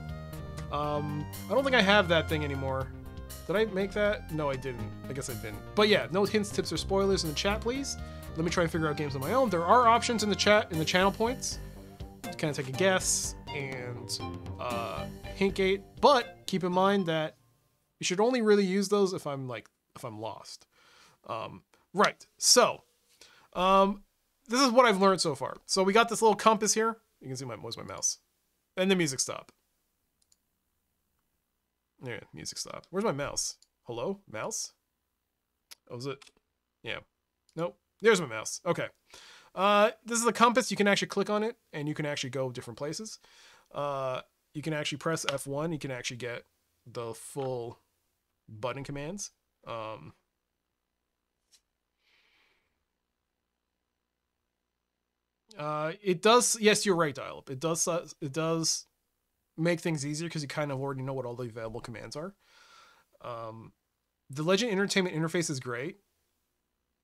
Um, I don't think I have that thing anymore. Did I make that? No, I didn't. I guess I didn't. But yeah, no hints, tips, or spoilers in the chat, please. Let me try and figure out games on my own. There are options in the chat in the channel points kind of take a guess and uh, hint gate. But keep in mind that you should only really use those if I'm like if I'm lost. Um, right. So, um, this is what I've learned so far. So we got this little compass here. You can see my was my mouse, and the music stop. Yeah, music stop. Where's my mouse? Hello, mouse. Oh, was it? Yeah. Nope. There's my mouse. Okay. Uh, this is a compass. You can actually click on it, and you can actually go different places. Uh, you can actually press F1. You can actually get the full button commands. Um, uh, it does. Yes, you're right, dial up. It does. Uh, it does make things easier because you kind of already know what all the available commands are. Um, the Legend Entertainment interface is great.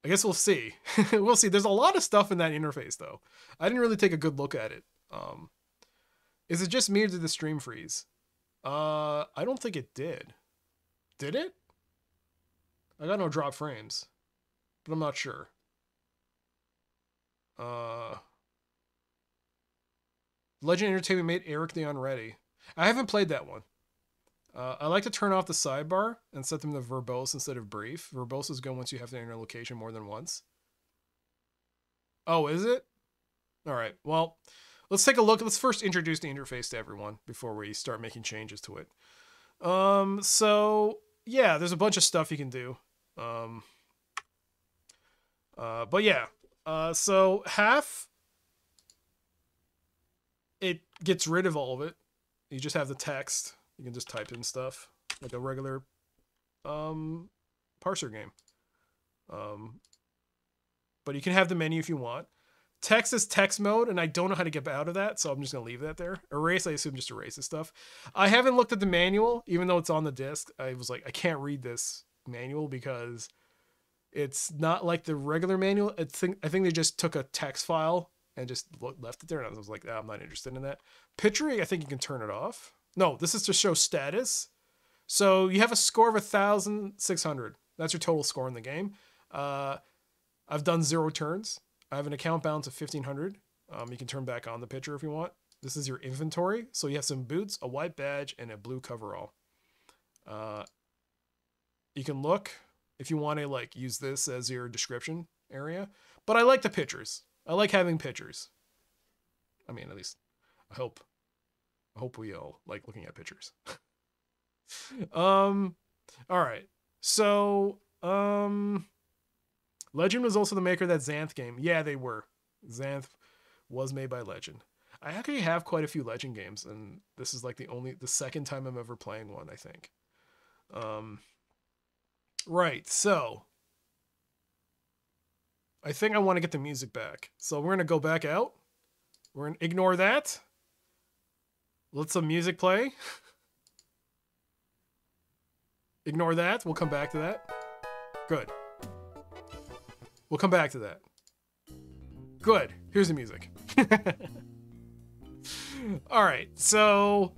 I guess we'll see. we'll see. There's a lot of stuff in that interface though. I didn't really take a good look at it. Um, is it just me or did the stream freeze? Uh, I don't think it did. Did it? I got no drop frames, but I'm not sure. Uh, Legend Entertainment made Eric the Unready. I haven't played that one. Uh, I like to turn off the sidebar and set them to verbose instead of brief. Verbose is good once you have to enter a location more than once. Oh, is it? All right. Well, let's take a look. Let's first introduce the interface to everyone before we start making changes to it. Um, so yeah, there's a bunch of stuff you can do. Um, uh, but yeah, uh, so half it gets rid of all of it. You just have the text. You can just type in stuff like a regular um, parser game. Um, but you can have the menu if you want. Text is text mode, and I don't know how to get out of that, so I'm just gonna leave that there. Erase, I assume just erases stuff. I haven't looked at the manual, even though it's on the disc. I was like, I can't read this manual because it's not like the regular manual. I think I think they just took a text file and just left it there, and I was like, ah, I'm not interested in that. Picturing, I think you can turn it off. No, this is to show status. So you have a score of thousand six hundred. That's your total score in the game. Uh, I've done zero turns. I have an account balance of fifteen hundred. Um, you can turn back on the picture if you want. This is your inventory. So you have some boots, a white badge, and a blue coverall. Uh, you can look if you want to like use this as your description area. But I like the pictures. I like having pictures. I mean, at least I hope. I hope we all like looking at pictures. um, all right. So, um, Legend was also the maker of that Xanth game. Yeah, they were. Xanth was made by Legend. I actually have quite a few Legend games, and this is like the only the second time I'm ever playing one. I think. Um. Right. So. I think I want to get the music back. So we're gonna go back out. We're gonna ignore that. Let some music play. Ignore that. We'll come back to that. Good. We'll come back to that. Good. Here's the music. All right. So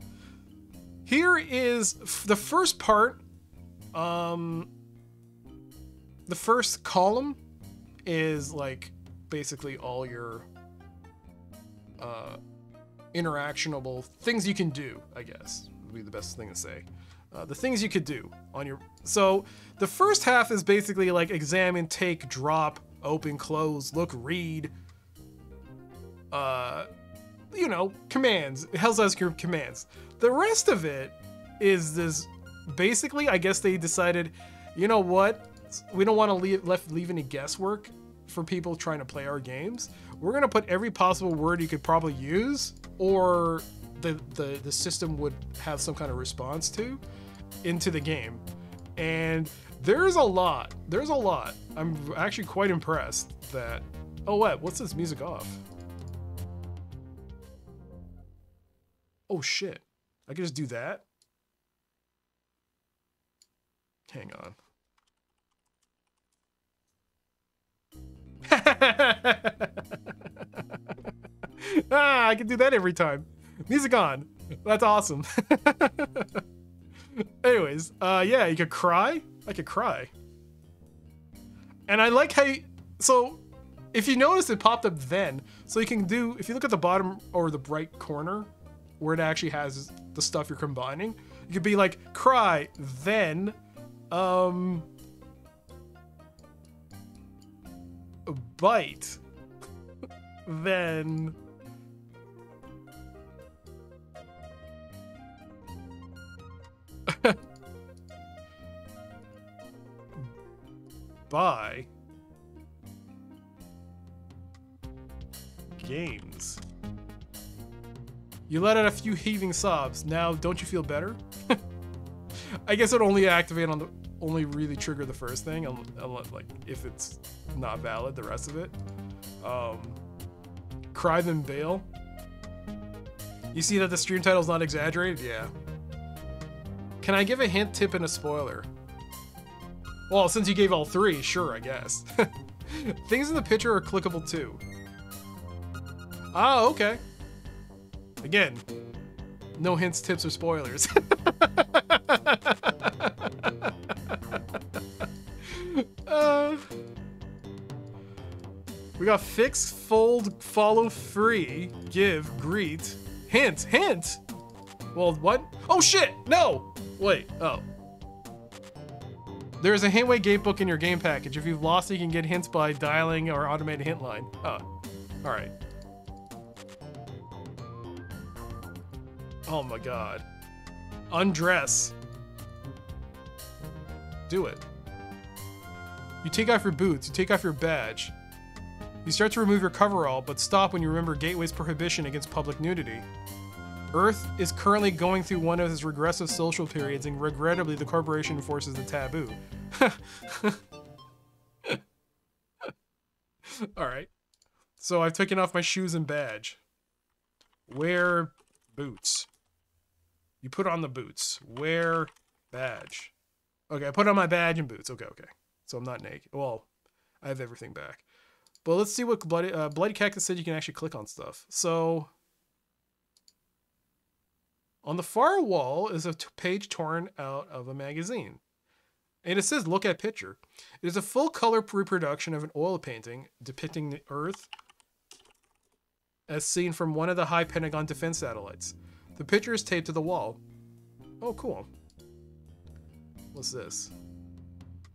here is the first part. Um, the first column is like basically all your uh, interactionable things you can do. I guess would be the best thing to say. Uh, the things you could do on your so the first half is basically like examine take drop open close look read uh you know commands hell's us group commands the rest of it is this basically i guess they decided you know what we don't want to leave left leave any guesswork for people trying to play our games. We're going to put every possible word you could probably use or the, the the system would have some kind of response to into the game. And there's a lot there's a lot. I'm actually quite impressed that oh what? What's this music off? Oh shit. I can just do that? Hang on ah i can do that every time music on that's awesome Anyways, uh, yeah, you could cry. I could cry. And I like how, you, so if you notice it popped up then, so you can do, if you look at the bottom or the right corner where it actually has the stuff you're combining, you could be like, cry, then, um, bite, then, buy games. You let out a few heaving sobs. Now, don't you feel better? I guess it only activate on the only really trigger the first thing, unless like if it's not valid, the rest of it. Um, cry then bail. You see that the stream title's not exaggerated? Yeah. Can I give a hint, tip, and a spoiler? Well, since you gave all three, sure, I guess. Things in the picture are clickable too. Oh, okay. Again, no hints, tips, or spoilers. we got fix, fold, follow, free, give, greet, hint, hint. Well, what? Oh shit! No! Wait. Oh. There is a Hintway Gatebook in your game package. If you've lost it, you can get hints by dialing our automated hint line. Oh, all right. Oh my god. Undress. Do it. You take off your boots, you take off your badge. You start to remove your coverall, but stop when you remember Gateway's prohibition against public nudity. Earth is currently going through one of its regressive social periods, and regrettably, the corporation enforces the taboo. All right. So I've taken off my shoes and badge. Wear boots. You put on the boots. Wear badge. Okay, I put on my badge and boots. Okay, okay. So I'm not naked. Well, I have everything back. But let's see what Bloody, uh, Bloody Cactus said you can actually click on stuff. So on the far wall is a page torn out of a magazine. And it says, look at picture. It is a full color reproduction of an oil painting depicting the Earth as seen from one of the high Pentagon defense satellites. The picture is taped to the wall. Oh, cool. What's this?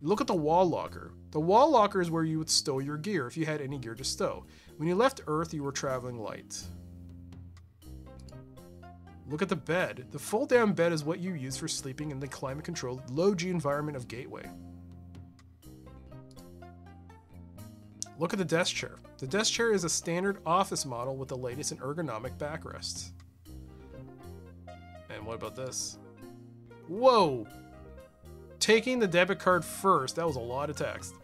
Look at the wall locker. The wall locker is where you would stow your gear if you had any gear to stow. When you left Earth, you were traveling light. Look at the bed. The fold down bed is what you use for sleeping in the climate controlled low G environment of Gateway. Look at the desk chair. The desk chair is a standard office model with the latest in ergonomic backrests. And what about this? Whoa! Taking the debit card first. That was a lot of text.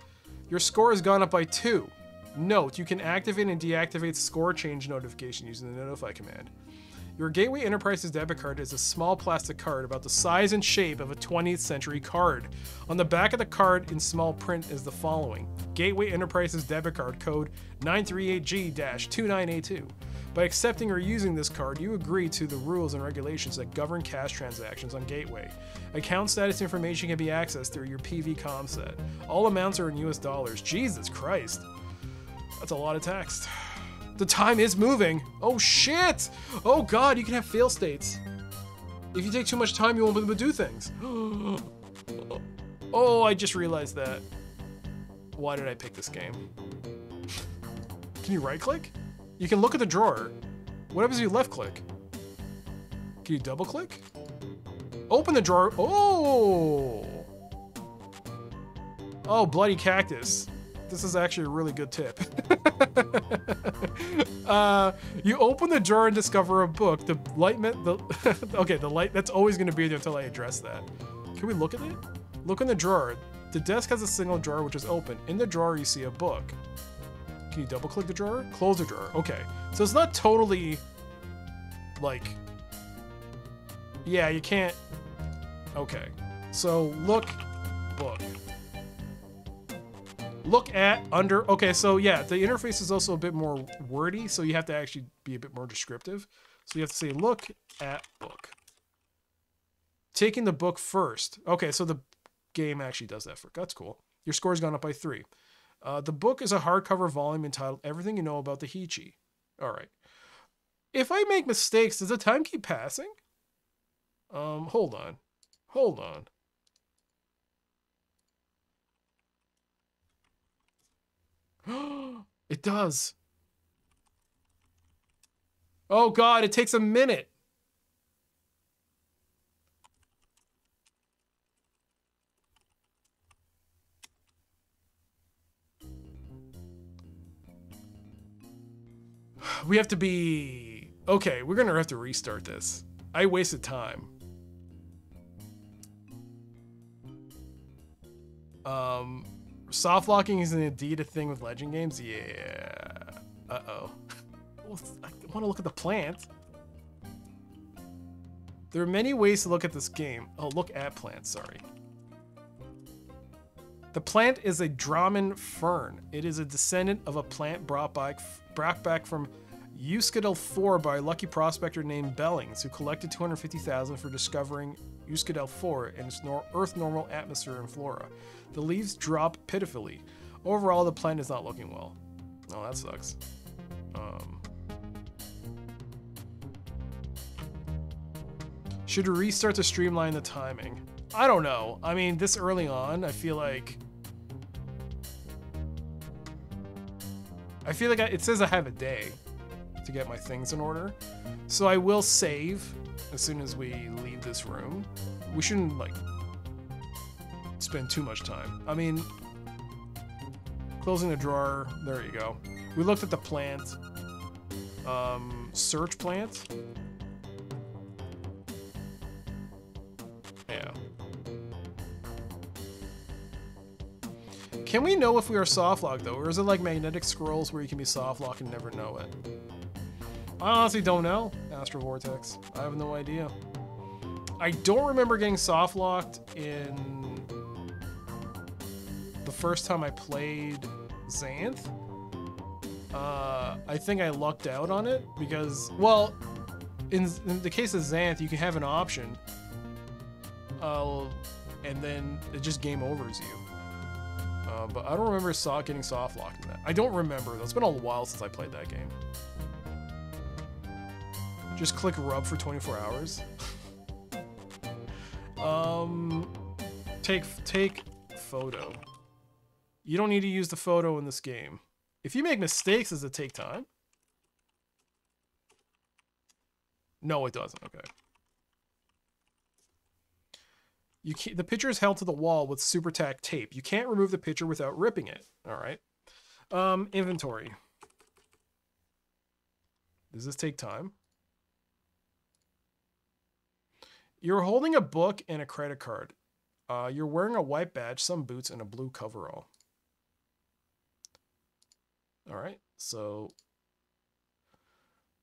Your score has gone up by two. Note, you can activate and deactivate score change notification using the notify command. Your Gateway Enterprises debit card is a small plastic card about the size and shape of a 20th century card. On the back of the card in small print is the following Gateway Enterprises debit card code 938G 2982. By accepting or using this card, you agree to the rules and regulations that govern cash transactions on Gateway. Account status information can be accessed through your PV com set. All amounts are in US dollars. Jesus Christ. That's a lot of text. The time is moving. Oh shit! Oh god, you can have fail states. If you take too much time, you won't be able to do things. oh, I just realized that. Why did I pick this game? Can you right click? You can look at the drawer. What happens if you left click? Can you double click? Open the drawer. Oh! Oh, bloody cactus. This is actually a really good tip. uh, you open the drawer and discover a book. The light, the okay, the light that's always going to be there until I address that. Can we look at it? Look in the drawer. The desk has a single drawer which is open. In the drawer, you see a book. Can you double click the drawer? Close the drawer. Okay, so it's not totally like. Yeah, you can't. Okay, so look, book look at under okay so yeah the interface is also a bit more wordy so you have to actually be a bit more descriptive so you have to say look at book taking the book first okay so the game actually does that for that's cool your score's gone up by three uh, the book is a hardcover volume entitled everything you know about the heechee all right. If i make mistakes does the time keep passing? Um hold on. Hold on. It does. Oh god, it takes a minute. We have to be... Okay, we're gonna have to restart this. I wasted time. Um, Soft locking is indeed a thing with legend games? Yeah. Uh-oh. I want to look at the plant. There are many ways to look at this game. Oh, look at plants, sorry. The plant is a Dramen fern. It is a descendant of a plant brought back, brought back from Euskadel 4 by a lucky prospector named Bellings, who collected 250000 for discovering Euskadel 4 and its nor Earth normal atmosphere and flora. The leaves drop pitifully. Overall, the plant is not looking well. Oh, that sucks. Um, should restart to streamline the timing? I don't know. I mean, this early on, I feel like... I feel like I, it says I have a day to get my things in order. So I will save as soon as we leave this room. We shouldn't, like, spend too much time. I mean, closing the drawer, there you go. We looked at the plant. Um, search plant. Yeah. Can we know if we are soft locked though, or is it like magnetic scrolls where you can be soft locked and never know it? I honestly don't know, Astro Vortex. I have no idea. I don't remember getting soft locked in the first time I played Xanth. Uh, I think I lucked out on it because, well, in, in the case of Xanth, you can have an option, uh, and then it just game overs you. Uh, but I don't remember getting soft locked in that. I don't remember. It's been a while since I played that game. Just click rub for 24 hours. um, take take photo. You don't need to use the photo in this game. If you make mistakes, does it take time? No, it doesn't. Okay. You can the picture is held to the wall with super tack tape. You can't remove the picture without ripping it. All right. Um, inventory. Does this take time? You're holding a book and a credit card. Uh, you're wearing a white badge, some boots, and a blue coverall. All right, so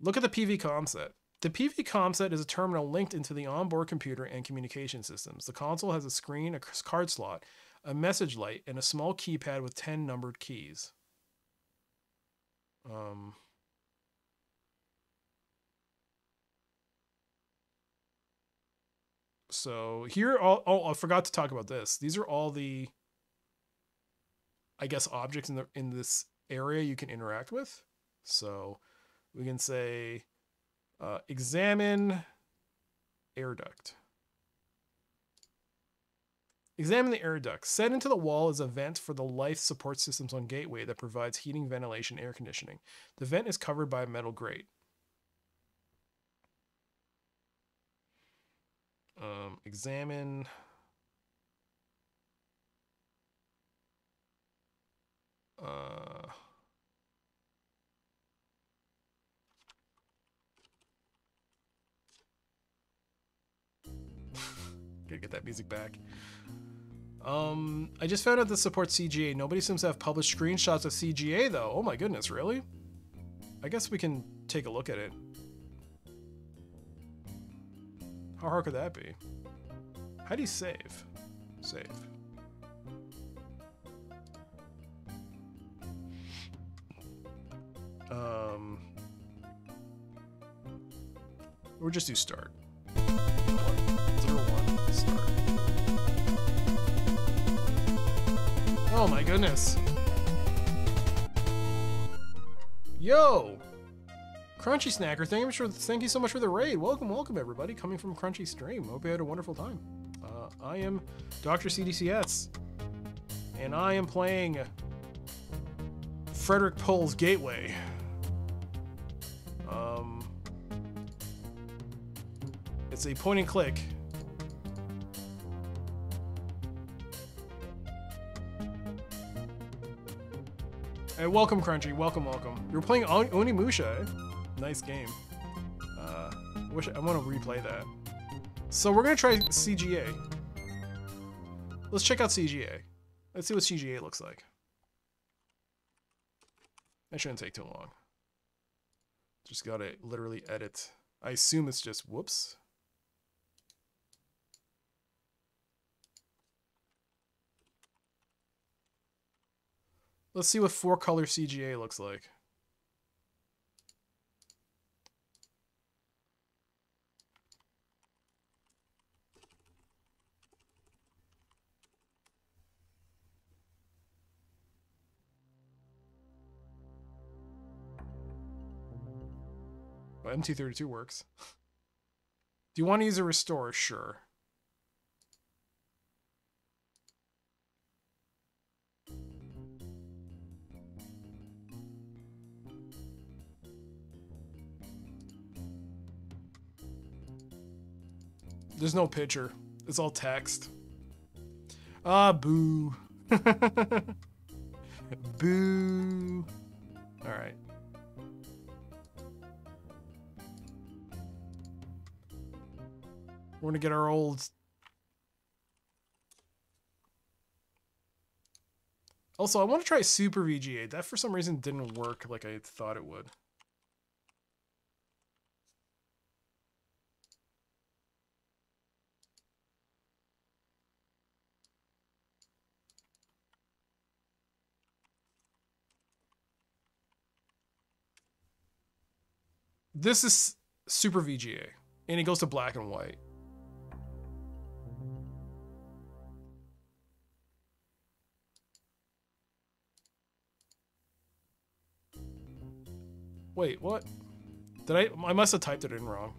look at the PV com set. The PV com set is a terminal linked into the onboard computer and communication systems. The console has a screen, a card slot, a message light, and a small keypad with 10 numbered keys. Um, so here, all, oh, I forgot to talk about this. These are all the, I guess, objects in the in this area you can interact with. So we can say uh, examine air duct. Examine the air duct. Set into the wall is a vent for the life support systems on Gateway that provides heating, ventilation, air conditioning. The vent is covered by a metal grate. Um, examine. Uh, Gotta get that music back. Um, I just found out this supports CGA. Nobody seems to have published screenshots of CGA though. Oh my goodness, really? I guess we can take a look at it. How hard could that be? How do you save? Save. Um, or just do start. One start. Oh my goodness. Yo! Crunchy Snacker, thank you, thank you so much for the raid. Welcome, welcome everybody, coming from Crunchy Stream. Hope you had a wonderful time. Uh, I am Dr. CDCS, and I am playing Frederick Pohl's Gateway. Um, it's a point and click. Hey, welcome, Crunchy. Welcome, welcome. You're playing On- Onimusha, eh? Nice game. Uh, wish I want to replay that. So we're gonna try CGA. Let's check out CGA. Let's see what CGA looks like. That shouldn't take too long. Just gotta literally edit. I assume it's just whoops. Let's see what four color CGA looks like. Well, MT32 works. Do you want to use a restore? Sure. There's no picture. It's all text. Ah, boo. boo. All right. We're gonna get our old. Also, I want to try Super VGA. That for some reason didn't work like I thought it would. This is Super VGA, and it goes to black and white. Wait, what? Did I? I must have typed it in wrong.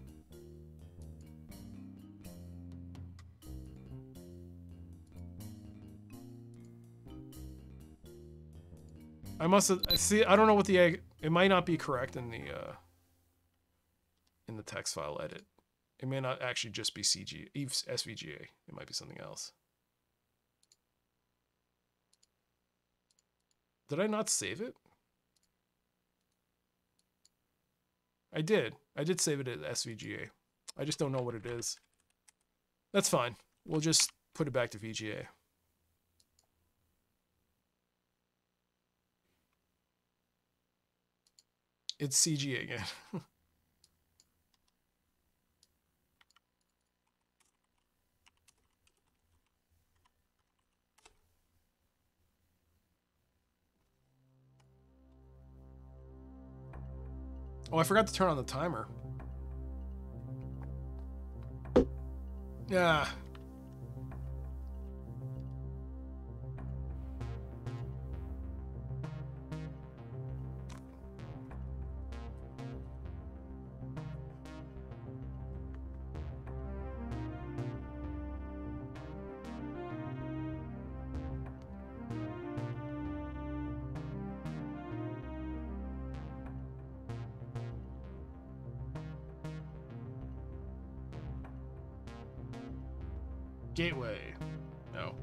I must have. See, I don't know what the. It might not be correct in the uh, in the text file edit. It may not actually just be CG, SVGA. It might be something else. Did I not save it? I did. I did save it as SVGA. I just don't know what it is. That's fine. We'll just put it back to VGA. It's CG again. oh, I forgot to turn on the timer. Yeah. Gateway. No.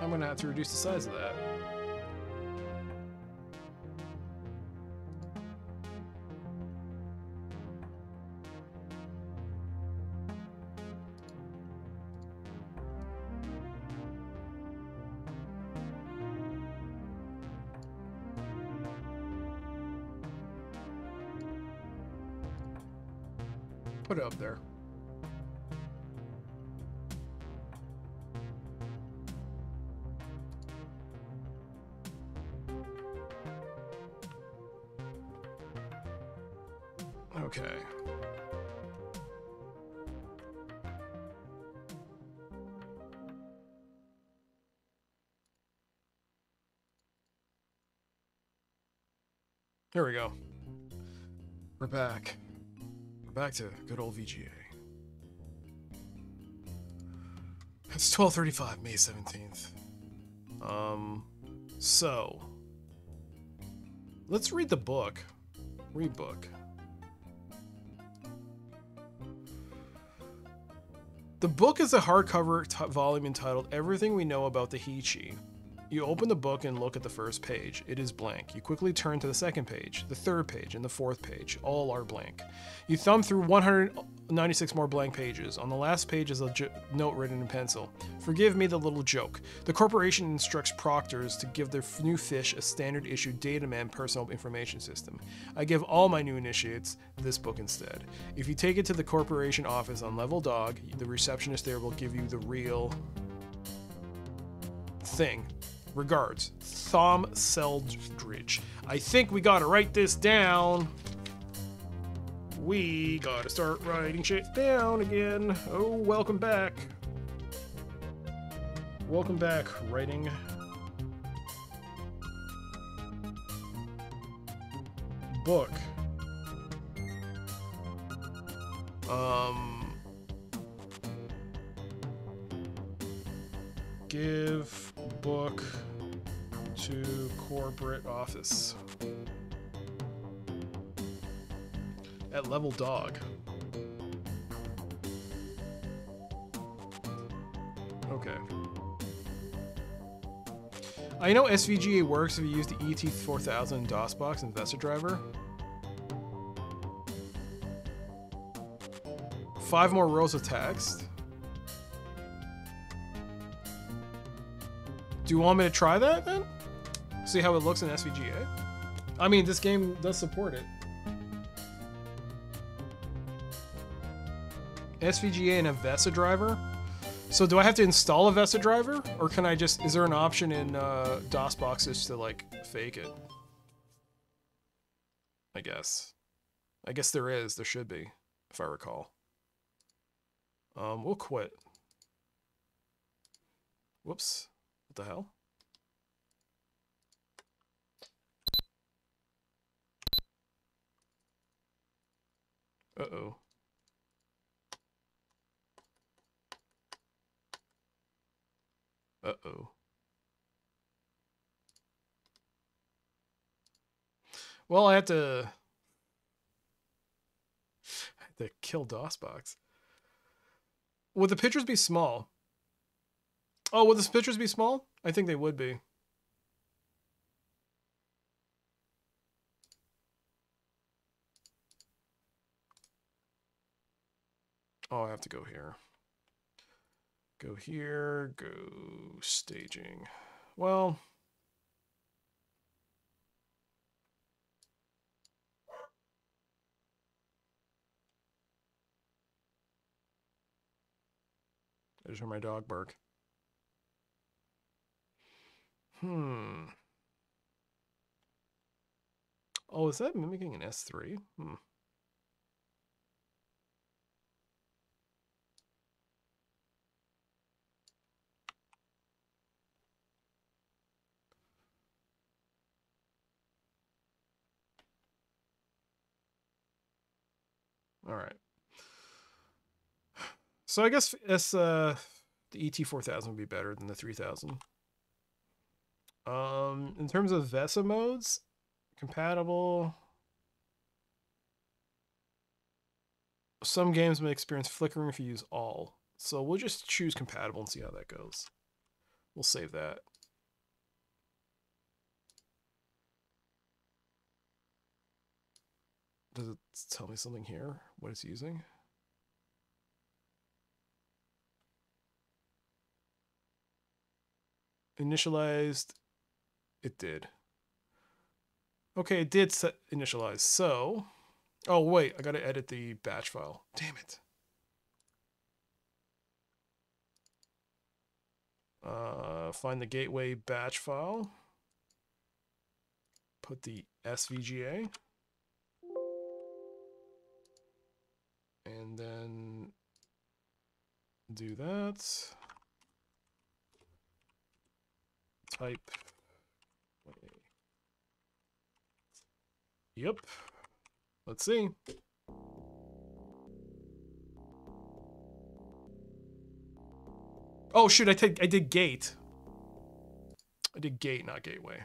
I'm gonna have to reduce the size of that. Up there. Okay. Here we go. We're back. Back to good old VGA. It's 12:35, May 17th. Um so let's read the book. Read book. The book is a hardcover volume entitled Everything We Know About the Heechee. You open the book and look at the first page. It is blank. You quickly turn to the second page, the third page, and the fourth page. All are blank. You thumb through 196 more blank pages. On the last page is a note written in pencil. Forgive me the little joke. The corporation instructs proctors to give their new fish a standard issue Dataman personal information system. I give all my new initiates this book instead. If you take it to the corporation office on Level Dog, the receptionist there will give you the real thing. Regards, Thom Seldridge. I think we gotta write this down. We gotta start writing shit down again. Oh, welcome back. Welcome back, writing. Book. Um. Give book to corporate office. At level dog. Okay. I know SVGA works if you use the E ET4000 DOSBox and VESA driver. Five more rows of text. Do you want me to try that then? See how it looks in SVGA? I mean, this game does support it. SVGA and a VESA driver. So do I have to install a VESA driver, or can I just? Is there an option in uh, DOS boxes to like fake it? I guess. I guess there is. There should be, if I recall. Um, we'll quit. Whoops. What the hell? Uh-oh. Uh-oh. Well, I had to... I had to kill DOSBox. Would the pictures be small? Oh, would the pictures be small? I think they would be. Oh, I have to go here. Go here, go staging. Well, I just heard my dog bark. Hmm. Oh, is that mimicking an S3? Hmm. All right. So I guess S uh the ET four thousand would be better than the three thousand. Um, in terms of VESA modes, compatible. Some games may experience flickering if you use all, so we'll just choose compatible and see how that goes. We'll save that. Does it tell me something here? What it's using? Initialized. It did. Okay, it did set initialize. So, oh wait, I gotta edit the batch file. Damn it. Uh, find the gateway batch file. Put the SVGA. And then do that. Type. Yep. Let's see. Oh shoot! I take I did gate. I did gate, not gateway.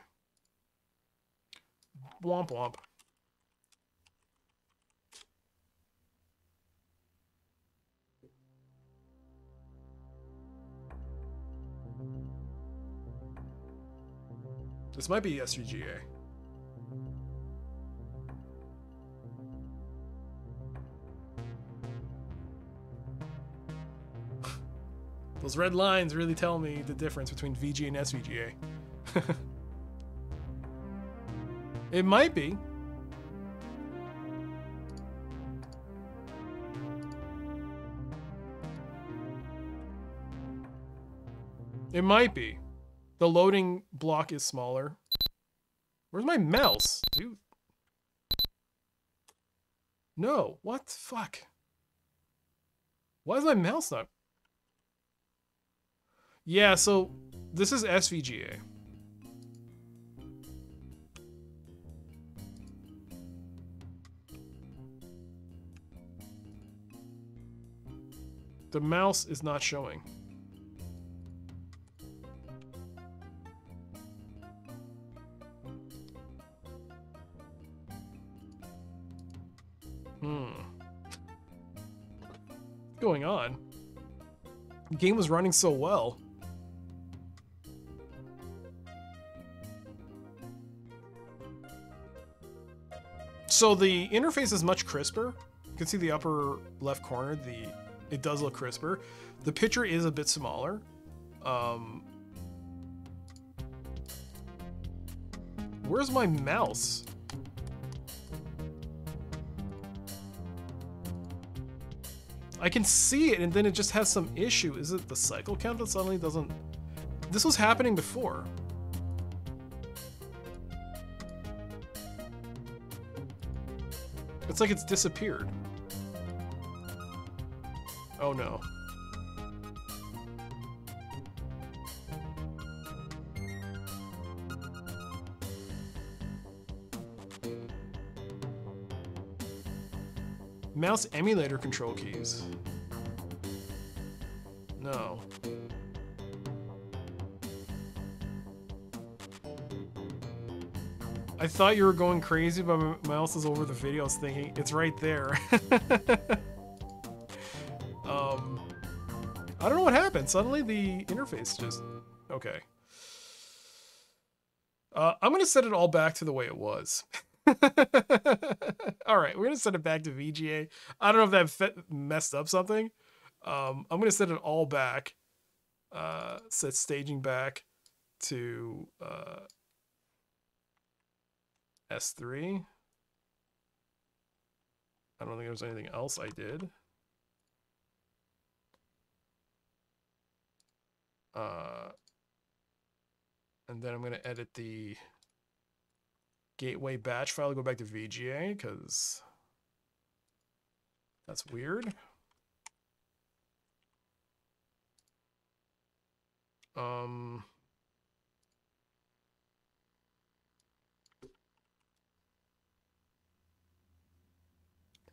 Womp womp. This might be SVGA. Those red lines really tell me the difference between VG and SVGA. it might be. It might be. The loading block is smaller. Where's my mouse, dude? No, what the fuck? Why is my mouse not? Yeah, so this is SVGA. The mouse is not showing. Hmm. What's going on? The game was running so well. So the interface is much crisper. You can see the upper left corner, the it does look crisper. The picture is a bit smaller. Um, where's my mouse? I can see it and then it just has some issue. Is it the cycle count that suddenly doesn't... This was happening before. It's like it's disappeared. Oh no. Mouse emulator control keys. No. I thought you were going crazy, but my mouse is over the video. I was thinking it's right there. um, I don't know what happened. Suddenly the interface just okay. Uh, I'm gonna set it all back to the way it was. all right, we're gonna set it back to VGA. I don't know if that messed up something. Um, I'm gonna set it all back. Uh, set staging back to uh, S3. I don't think there's anything else I did. Uh, and then I'm to edit the gateway batch file, to go back to VGA because that's weird. Um,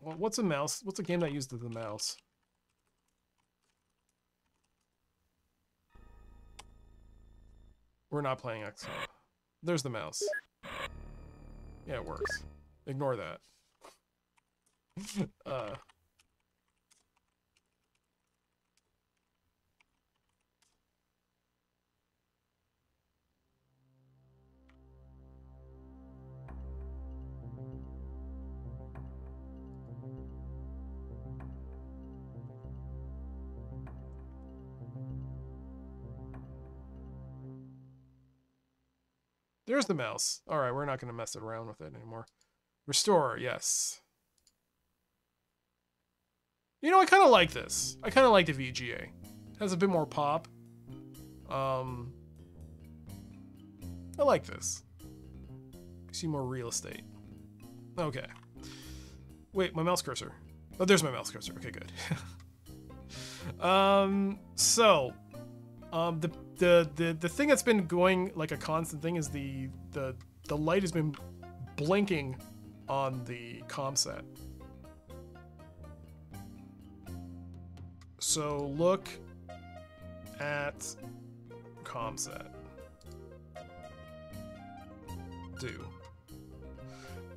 well, what's a mouse? What's a game that uses the mouse? We're not playing XCOM. There's the mouse. Yeah, it works. Ignore that. uh, There's the mouse. All right, we're not going to mess around with it anymore. Restore, yes. You know, I kind of like this. I kind of like the VGA. It has a bit more pop. Um, I like this. See more real estate. Okay. Wait, my mouse cursor. Oh, there's my mouse cursor. Okay, good. um, so, um, the the the the thing that's been going like a constant thing is the the the light has been blinking on the com set. So look at com set. Do.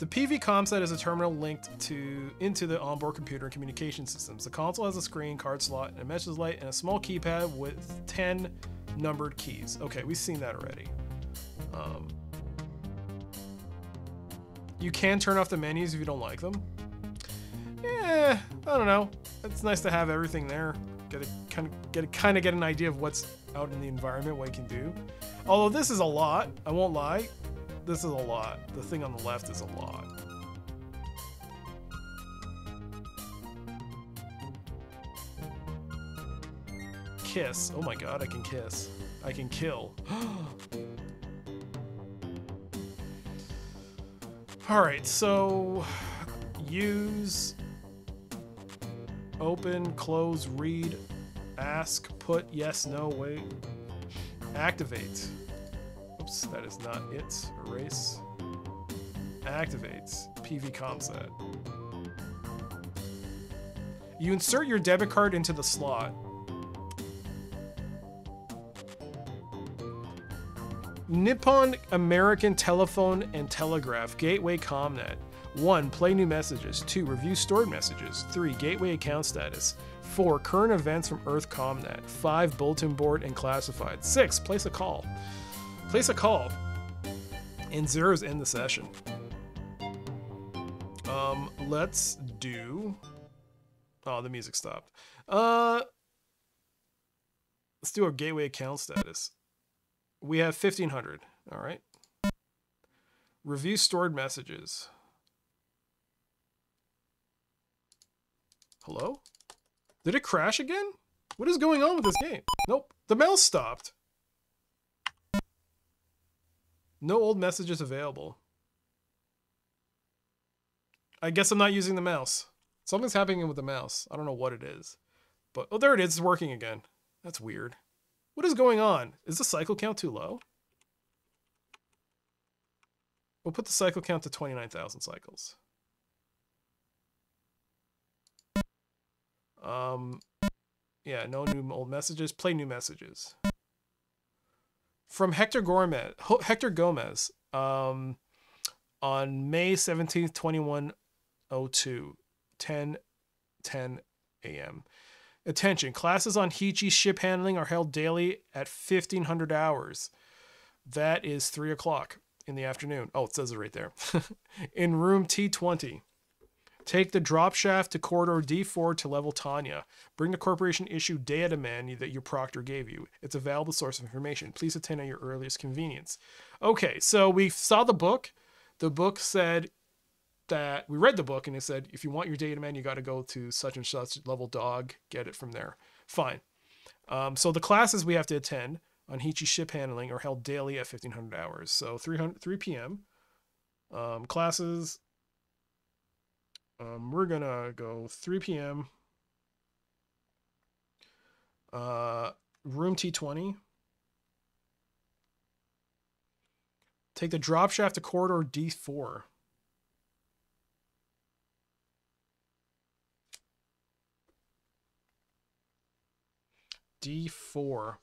The PV ComSet is a terminal linked to into the onboard computer and communication systems. The console has a screen, card slot, a message light, and a small keypad with 10 numbered keys. Okay, we've seen that already. Um, you can turn off the menus if you don't like them. Yeah, I don't know. It's nice to have everything there. Get a kind of get a, kind of get an idea of what's out in the environment, what you can do. Although this is a lot, I won't lie. This is a lot. The thing on the left is a lot. Kiss. Oh my god, I can kiss. I can kill. Alright, so use open, close, read, ask, put, yes, no, wait, activate. Oops, that is not it. Erase. Activate. PV ComSet. You insert your debit card into the slot. Nippon American Telephone and Telegraph Gateway Comnet. 1. Play new messages. 2. Review stored messages. 3. Gateway account status. 4. Current events from Earth Comnet. 5. Bulletin board and classified. 6. Place a call. Place a call. And zeros end the session. Um, let's do. Oh, the music stopped. Uh, let's do our gateway account status. We have 1500. All right. Review stored messages. Hello? Did it crash again? What is going on with this game? Nope. The mouse stopped. No old messages available. I guess I'm not using the mouse. Something's happening with the mouse. I don't know what it is. But, oh, there it is. It's working again. That's weird. What is going on? Is the cycle count too low? We'll put the cycle count to 29,000 cycles. Um, yeah, no new old messages. Play new messages. From Hector Gomez. Hector Gomez. Um, on May 17th, 2102, 10 10 a.m. Attention, classes on Heechee ship handling are held daily at 1500 hours. That is 3 o'clock in the afternoon. Oh, it says it right there. in room T20. Take the drop shaft to corridor D4 to level Tanya. Bring the corporation issue Dataman that your proctor gave you. It's a valuable source of information. Please attend at your earliest convenience. Okay, so we saw the book. The book said that we read the book and it said if you want your data man, you got to go to such and such level dog, get it from there. Fine. Um, so the classes we have to attend on Heechee ship handling are held daily at 1500 hours. So 300, 3 p.m. Um, classes um, we're gonna go 3 p.m. Uh, room T20. Take the drop shaft to corridor D4. D4.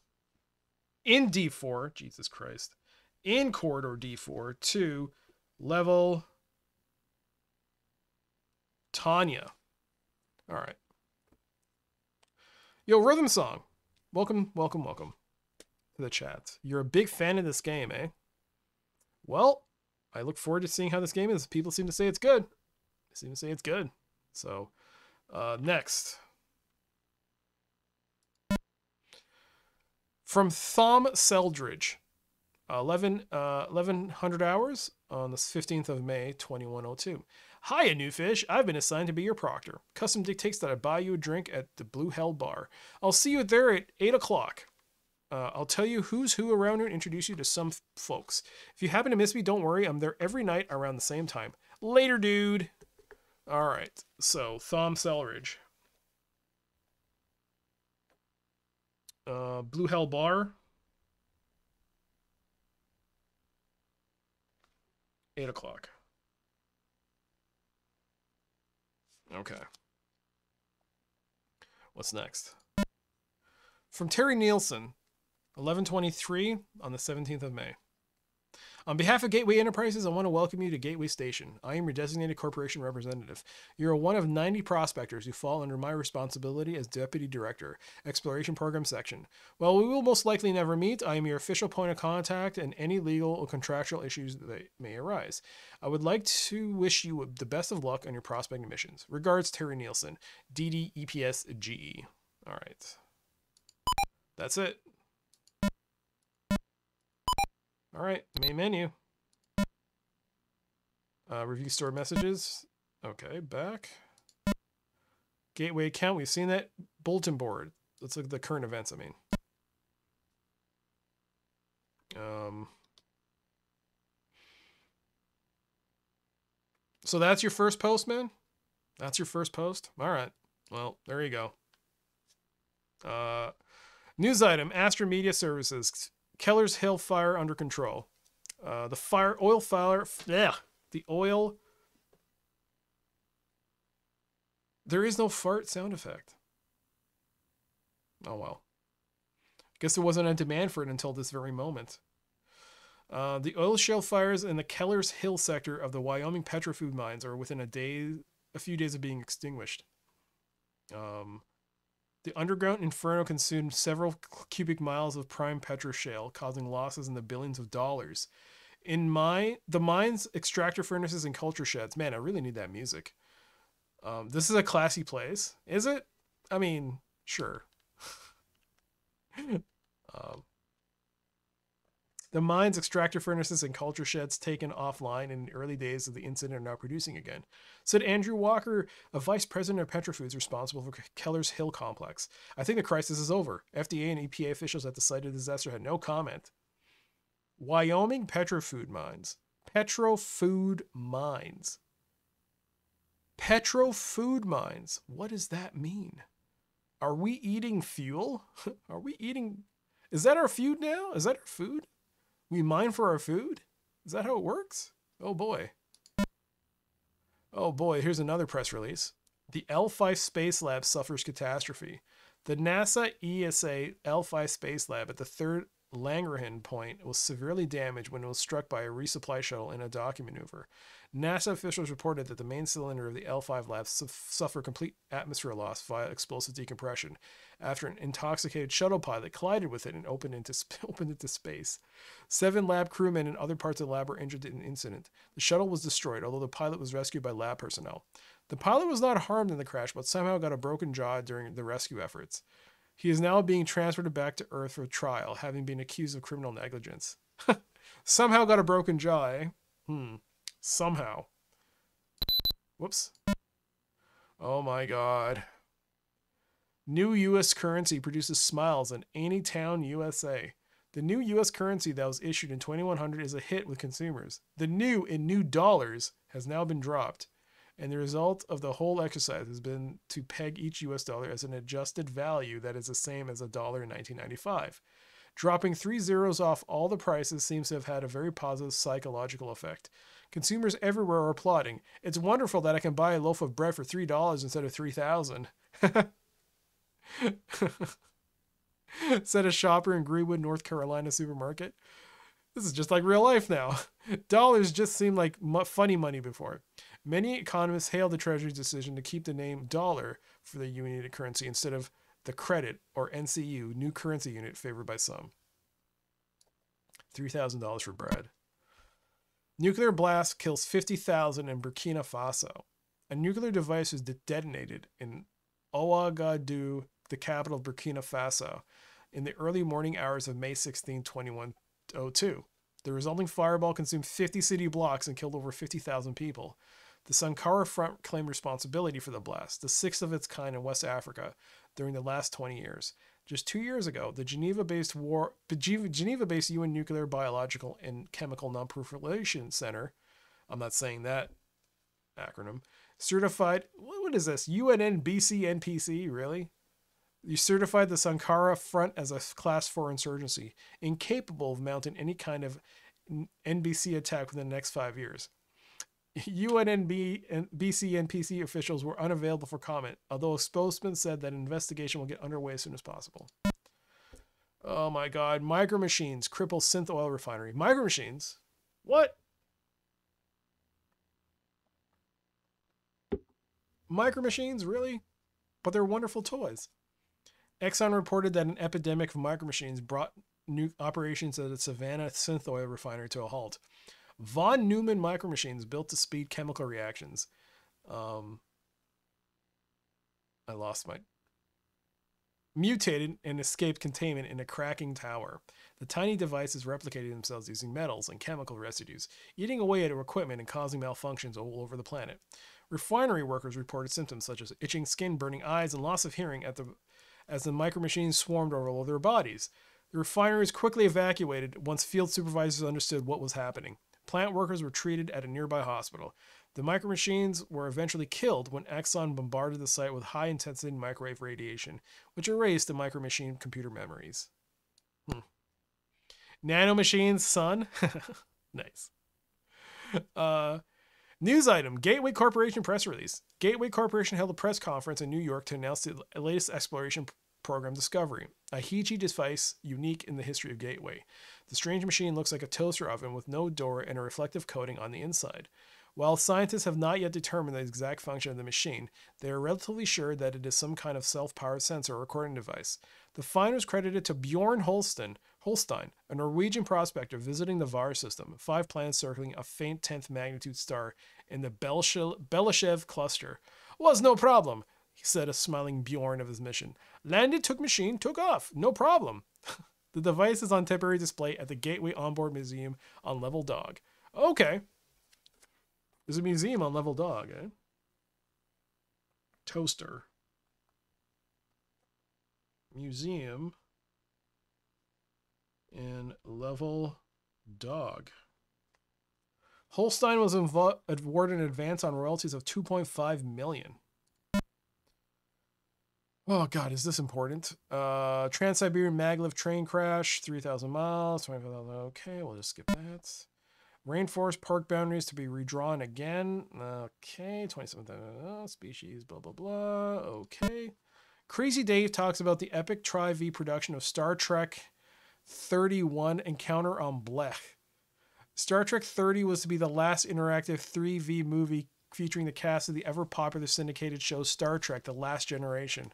In D4, Jesus Christ. In corridor D4 to level Tanya. All right. Yo, Rhythm Song. Welcome, welcome, welcome to the chat. You're a big fan of this game, eh? Well, I look forward to seeing how this game is. People seem to say it's good. They seem to say it's good. So, uh, next. From Thom Seldridge. 11, uh, 1100 hours on the 15th of May, 2102. Hiya, new fish. I've been assigned to be your proctor. Custom dictates that I buy you a drink at the Blue Hell Bar. I'll see you there at 8 o'clock. Uh, I'll tell you who's who around here and introduce you to some folks. If you happen to miss me, don't worry. I'm there every night around the same time. Later, dude. All right. So, Thom Selridge. Uh, Blue Hell Bar. 8 o'clock. Okay. What's next? From Terry Nielsen, 1123 on the 17th of May. On behalf of Gateway Enterprises, I want to welcome you to Gateway Station. I am your designated corporation representative. You are one of 90 prospectors who fall under my responsibility as Deputy Director, Exploration Program Section. While we will most likely never meet, I am your official point of contact in any legal or contractual issues that may arise. I would like to wish you the best of luck on your prospecting missions. Regards, Terry Nielsen, DD EPS GE. All right. That's it. All right, main menu. Uh, review store messages. Okay, back. Gateway account. We've seen that bulletin board. Let's look at the current events. I mean, um, so that's your first post, man. That's your first post. All right. Well, there you go. Uh, news item: Astra Media Services Keller's Hill fire under control. Uh, the fire, oil fire, yeah, the oil. There is no fart sound effect. Oh well. Guess there wasn't a demand for it until this very moment. Uh, the oil shale fires in the Keller's Hill sector of the Wyoming Petrofood mines are within a day, a few days of being extinguished. Um, the underground inferno consumed several cubic miles of prime petroshale, causing losses in the billions of dollars. In my the mines, extractor furnaces, and culture sheds. Man, I really need that music. Um, this is a classy place, is it? I mean, sure. um, the mines, extractor furnaces, and culture sheds taken offline in the early days of the incident are now producing again, said Andrew Walker, a vice president of Petrofoods responsible for Keller's Hill complex. I think the crisis is over. FDA and EPA officials at the site of the disaster had no comment. Wyoming Petrofood mines. Petrofood mines. Petrofood mines. What does that mean? Are we eating fuel? Are we eating. Is that our food now? Is that our food? We mine for our food? Is that how it works? Oh boy. Oh boy, here's another press release. The L5 Space Lab suffers catastrophe. The NASA ESA L5 Space Lab at the third Langerhans Point was severely damaged when it was struck by a resupply shuttle in a docking maneuver. NASA officials reported that the main cylinder of the L5 lab su- suffered complete atmosphere loss via explosive decompression after an intoxicated shuttle pilot collided with it and opened into, sp- opened into space. Seven lab crewmen and other parts of the lab were injured in the incident. The shuttle was destroyed, although the pilot was rescued by lab personnel. The pilot was not harmed in the crash, but somehow got a broken jaw during the rescue efforts. He is now being transferred back to Earth for trial, having been accused of criminal negligence. somehow got a broken jaw, eh? Hmm. Somehow. Whoops. Oh my god. New US currency produces smiles in any town, USA. The new US currency that was issued in 2100 is a hit with consumers. The new in new dollars has now been dropped, and the result of the whole exercise has been to peg each US dollar as an adjusted value that is the same as a dollar in 1995. Dropping three zeros off all the prices seems to have had a very positive psychological effect. Consumers everywhere are applauding. It's wonderful that I can buy a loaf of bread for three dollars instead of three thousand. Said a shopper in Greenwood, North Carolina supermarket. This is just like real life now. Dollars just seemed like funny money before. Many economists hailed the Treasury's decision to keep the name dollar for the unit currency instead of the credit or NCU, new currency unit favored by some. $3,000 for bread. Nuclear blast kills 50,000 in Burkina Faso. A nuclear device was detonated in Ouagadougou, the capital of Burkina Faso, in the early morning hours of May 16, 2102. The resulting fireball consumed 50 city blocks and killed over 50,000 people. The Sankara Front claimed responsibility for the blast, the sixth of its kind in West Africa, during the last 20 years. Just two years ago, the Geneva-based war, Geneva-based UN Nuclear, Biological, and Chemical Non-Proliferation Center, I'm not saying that acronym, certified. What is this? UNNBCNPC? Really? You certified the Sankara Front as a Class 4 insurgency, incapable of mounting any kind of NBC attack within the next five years. UNNB and BC BCNPC officials were unavailable for comment, although a spokesman said that an investigation will get underway as soon as possible. Oh my god, micro machines cripple synth oil refinery. Micro machines? What? Micro machines, really? But they're wonderful toys. Exxon reported that an epidemic of micro machines brought new operations at the Savannah synth oil refinery to a halt. Von Neumann micro machines built to speed chemical reactions. Um, I lost my mutated and escaped containment in a cracking tower. The tiny devices replicated themselves using metals and chemical residues, eating away at equipment and causing malfunctions all over the planet. Refinery workers reported symptoms such as itching skin, burning eyes, and loss of hearing at the as the micro machines swarmed over all their bodies. The refineries quickly evacuated once field supervisors understood what was happening. Plant workers were treated at a nearby hospital. The micro machines were eventually killed when Exxon bombarded the site with high intensity microwave radiation, which erased the micro machine computer memories. Hmm. Nano machines, son? nice. Uh, news item Gateway Corporation press release. Gateway Corporation held a press conference in New York to announce the latest exploration program discovery, a Heechee device unique in the history of Gateway. The strange machine looks like a toaster oven with no door and a reflective coating on the inside. While scientists have not yet determined the exact function of the machine, they are relatively sure that it is some kind of self-powered sensor or recording device. The find was credited to Bjorn Holsten, Holstein, a Norwegian prospector visiting the VAR system, five planets circling a faint 10th magnitude star in the Beloushev cluster. Was no problem, he said, a smiling Bjorn of his mission. Landed, took machine, took off. No problem. the device is on temporary display at the Gateway Onboard Museum on Level Dog. Okay. There's a museum on Level Dog, eh? Toaster. Museum in Level Dog. Holstein was awarded an advance on royalties of 2.5 million. Oh God, is this important? Uh, Trans-Siberian Maglev train crash, 3,000 miles, 25,000. Okay, we'll just skip that. Rainforest park boundaries to be redrawn again. Okay, 27,000 species, blah, blah, blah. Okay. Crazy Dave talks about the epic Tri V production of Star Trek 31 Encounter on Blech. Star Trek 30 was to be the last interactive 3V movie featuring the cast of the ever popular syndicated show Star Trek The Last Generation.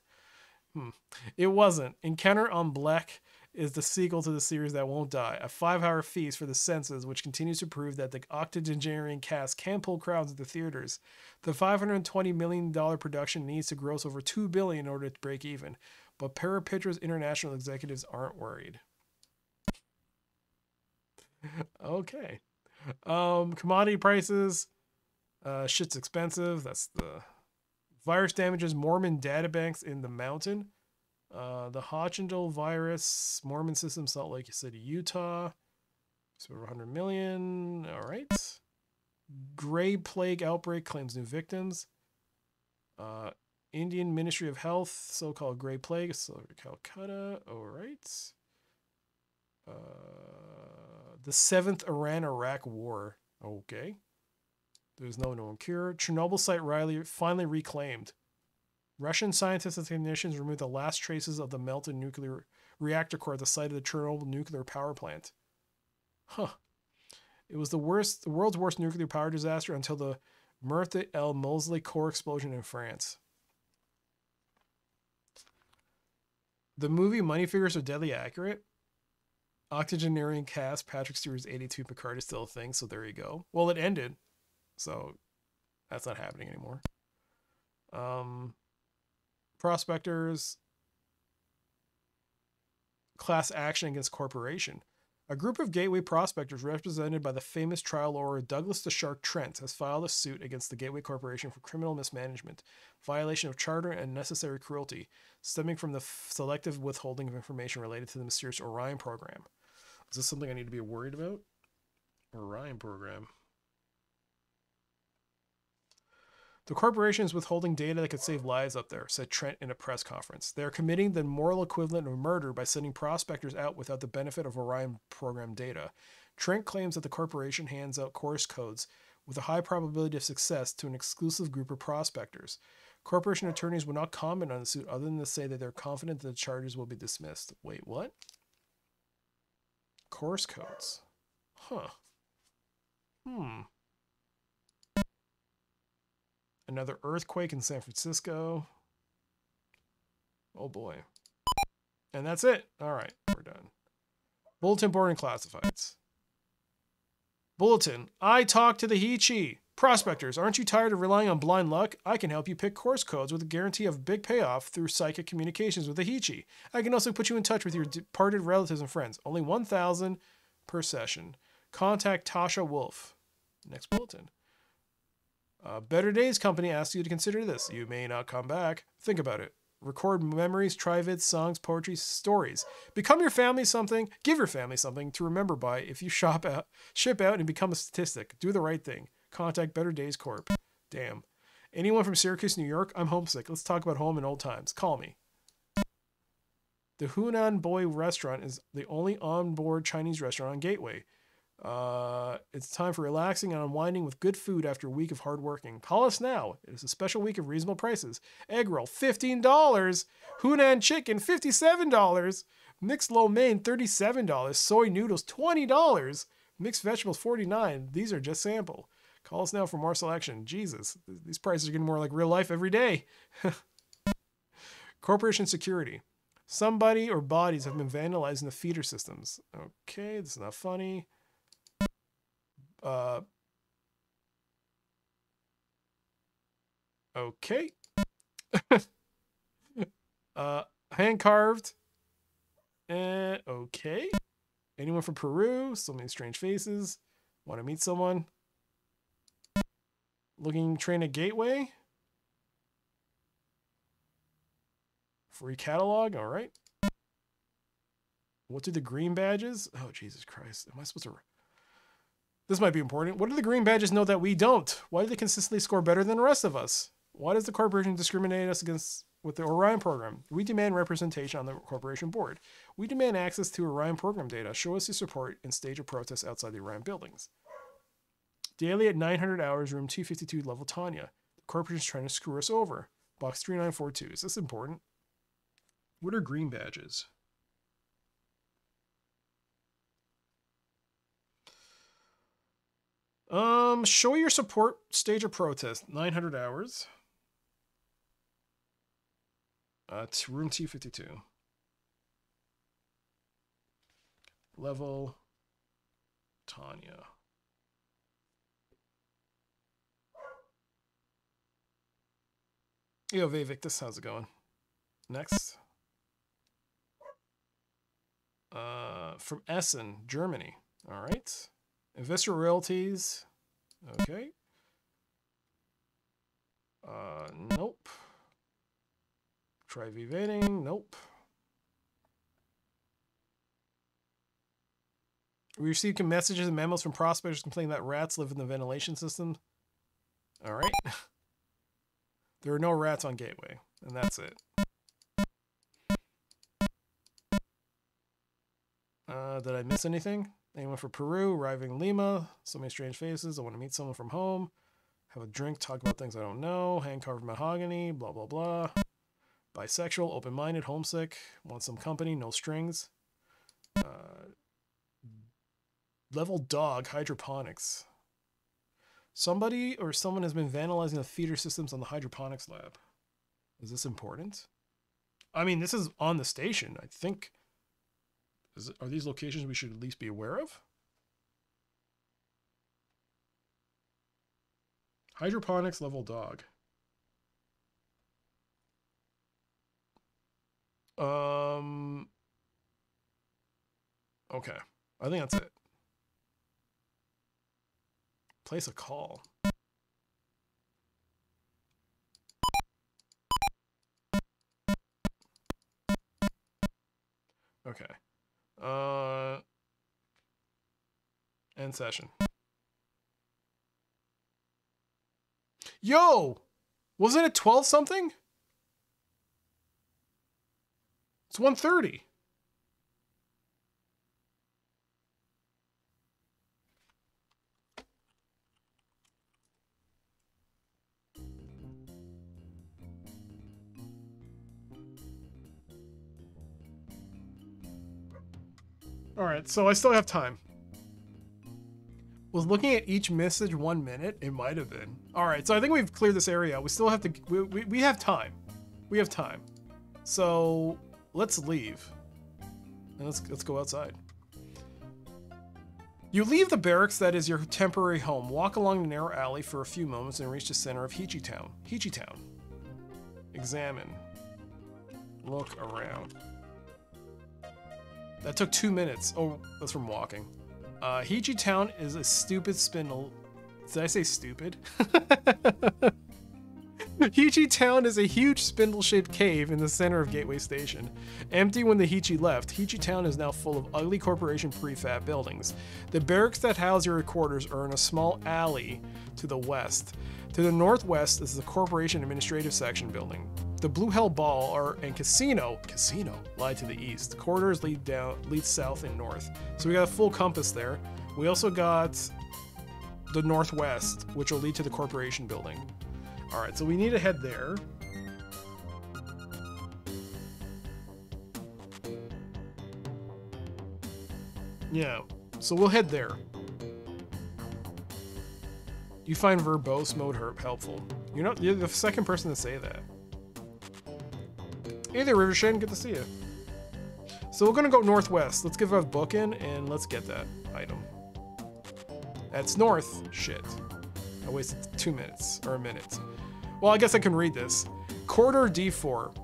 Hmm. It wasn't. Encounter on Black is the sequel to the series that won't die, a five hour feast for the senses, which continues to prove that the octogenarian cast can pull crowds into theaters. The $520 million production needs to gross over 2 billion in order to break even, but Parapitra's international executives aren't worried. okay. Um, commodity prices. Uh, shit's expensive. That's the virus damages Mormon databanks in the mountain. Uh, the Hochendall virus, Mormon system, Salt Lake City, Utah. So over 100 million. All right. Gray plague outbreak claims new victims. Uh, Indian Ministry of Health, so-called Gray Plague, so Calcutta. All right. Uh, the seventh Iran-Iraq War. Okay. There's no known cure. Chernobyl site Riley finally reclaimed. Russian scientists and technicians removed the last traces of the melted nuclear reactor core at the site of the Chernobyl nuclear power plant. Huh. It was the worst, the world's worst nuclear power disaster until the Meurthe El Mosley core explosion in France. The movie Money Figures are deadly accurate. Octogenarian cast, Patrick Stewart's 82 Picard is still a thing, so there you go. Well, it ended, so that's not happening anymore. Um, prospectors, class action against corporation. A group of gateway prospectors, represented by the famous trial lawyer Douglas the Shark Trent, has filed a suit against the Gateway Corporation for criminal mismanagement, violation of charter, and necessary cruelty, stemming from the f- selective withholding of information related to the mysterious Orion program. Is this something I need to be worried about? Orion program. The corporation is withholding data that could save lives up there, said Trent in a press conference. They are committing the moral equivalent of murder by sending prospectors out without the benefit of Orion program data. Trent claims that the corporation hands out course codes with a high probability of success to an exclusive group of prospectors. Corporation attorneys will not comment on the suit other than to say that they're confident that the charges will be dismissed. Wait, what? Course codes. Huh. Hmm. Another earthquake in San Francisco. Oh boy. And that's it. All right, we're done. Bulletin board and classifieds. Bulletin. I talk to the Heechee. Prospectors, aren't you tired of relying on blind luck? I can help you pick course codes with a guarantee of big payoff through psychic communications with the Heechee. I can also put you in touch with your departed relatives and friends. Only 1000 per session. Contact Tasha Wolf. Next bulletin. Uh, Better Days Company asks you to consider this. You may not come back. Think about it. Record memories, try vids, songs, poetry, stories. Become your family something. Give your family something to remember by. If you shop out, ship out, and become a statistic, do the right thing. Contact Better Days Corp. Damn. Anyone from Syracuse, New York? I'm homesick. Let's talk about home and old times. Call me. The Hunan Boy restaurant is the only onboard Chinese restaurant on Gateway. Uh, it's time for relaxing and unwinding with good food after a week of hard working. Call us now. It is a special week of reasonable prices. Egg roll, $15. Hunan chicken, $57. Mixed lo mein, $37. Soy noodles, $20. Mixed vegetables, 49. These are just sample. Call us now for more selection. Jesus, these prices are getting more like real life every day. Corporation security. Somebody or bodies have been vandalized in the feeder systems. Okay, this is not funny. Uh, okay. uh, hand carved. Uh, okay. Anyone from Peru? So many strange faces. Want to meet someone? Looking train a Gateway. Free catalog. All right. What do the green badges? Oh, Jesus Christ. Am I supposed to. This might be important. What do the green badges know that we don't? Why do they consistently score better than the rest of us? Why does the corporation discriminate us against with the Orion program? We demand representation on the corporation board. We demand access to Orion program data. Show us your support and stage a protest outside the Orion buildings. Daily at 900 hours, room 252, level Tanya. The corporation is trying to screw us over. Box 3942. Is this important? What are green badges? Um, show your support stage of protest. 900 hours. Uh, room T52. Level Tanya. Yo, Vivictus, how's it going? Next. Uh, from Essen, Germany. All right. Investor royalties. Okay. Uh, nope. Try evading. Nope. We received messages and memos from prospectors complaining that rats live in the ventilation system. All right. there are no rats on Gateway, and that's it. Uh, did I miss anything? Anyone for Peru, arriving in Lima, so many strange faces. I want to meet someone from home, have a drink, talk about things I don't know, hand carved mahogany, blah, blah, blah. Bisexual, open minded, homesick, want some company, no strings. Uh, level dog, hydroponics. Somebody or someone has been vandalizing the feeder systems on the hydroponics lab. Is this important? I mean, this is on the station. I think is, are these locations we should at least be aware of? Hydroponics level dog. Um. Okay. I think that's it. Place a call. Okay. Uh, end session. Yo! Wasn't it 12 something? It's 130. Alright, so I still have time. Was looking at each message one minute? It might have been. Alright, so I think we've cleared this area. We still have to... We, we, we have time. We have time. So, let's leave. And let's, let's go outside. You leave the barracks that is your temporary home, walk along the narrow alley for a few moments, and reach the center of Heechee Town. Heechee Town. Examine. Look around. That took two minutes. Oh, that's from walking. Uh, Heechee Town is a stupid spindle. Did I say stupid? Heechee Town is a huge spindle shaped cave in the center of Gateway Station. Empty when the Heechee left, Heechee Town is now full of ugly corporation prefab buildings. The barracks that house your quarters are in a small alley to the west. To the northwest is the corporation administrative section building. The Blue Hell Ball are, and Casino, Casino, lie to the east. Corridors lead down, lead south and north. So we got a full compass there. We also got the northwest, which will lead to the corporation building. All right, so we need to head there. Yeah, so we'll head there. You find verbose mode herb helpful. You're not you're the second person to say that. Hey there, Rivershed, good to see you. So we're gonna go northwest. Let's give a book in and let's get that item. That's north. Shit. I wasted two minutes or a minute. Well, I guess I can read this. Corridor D4.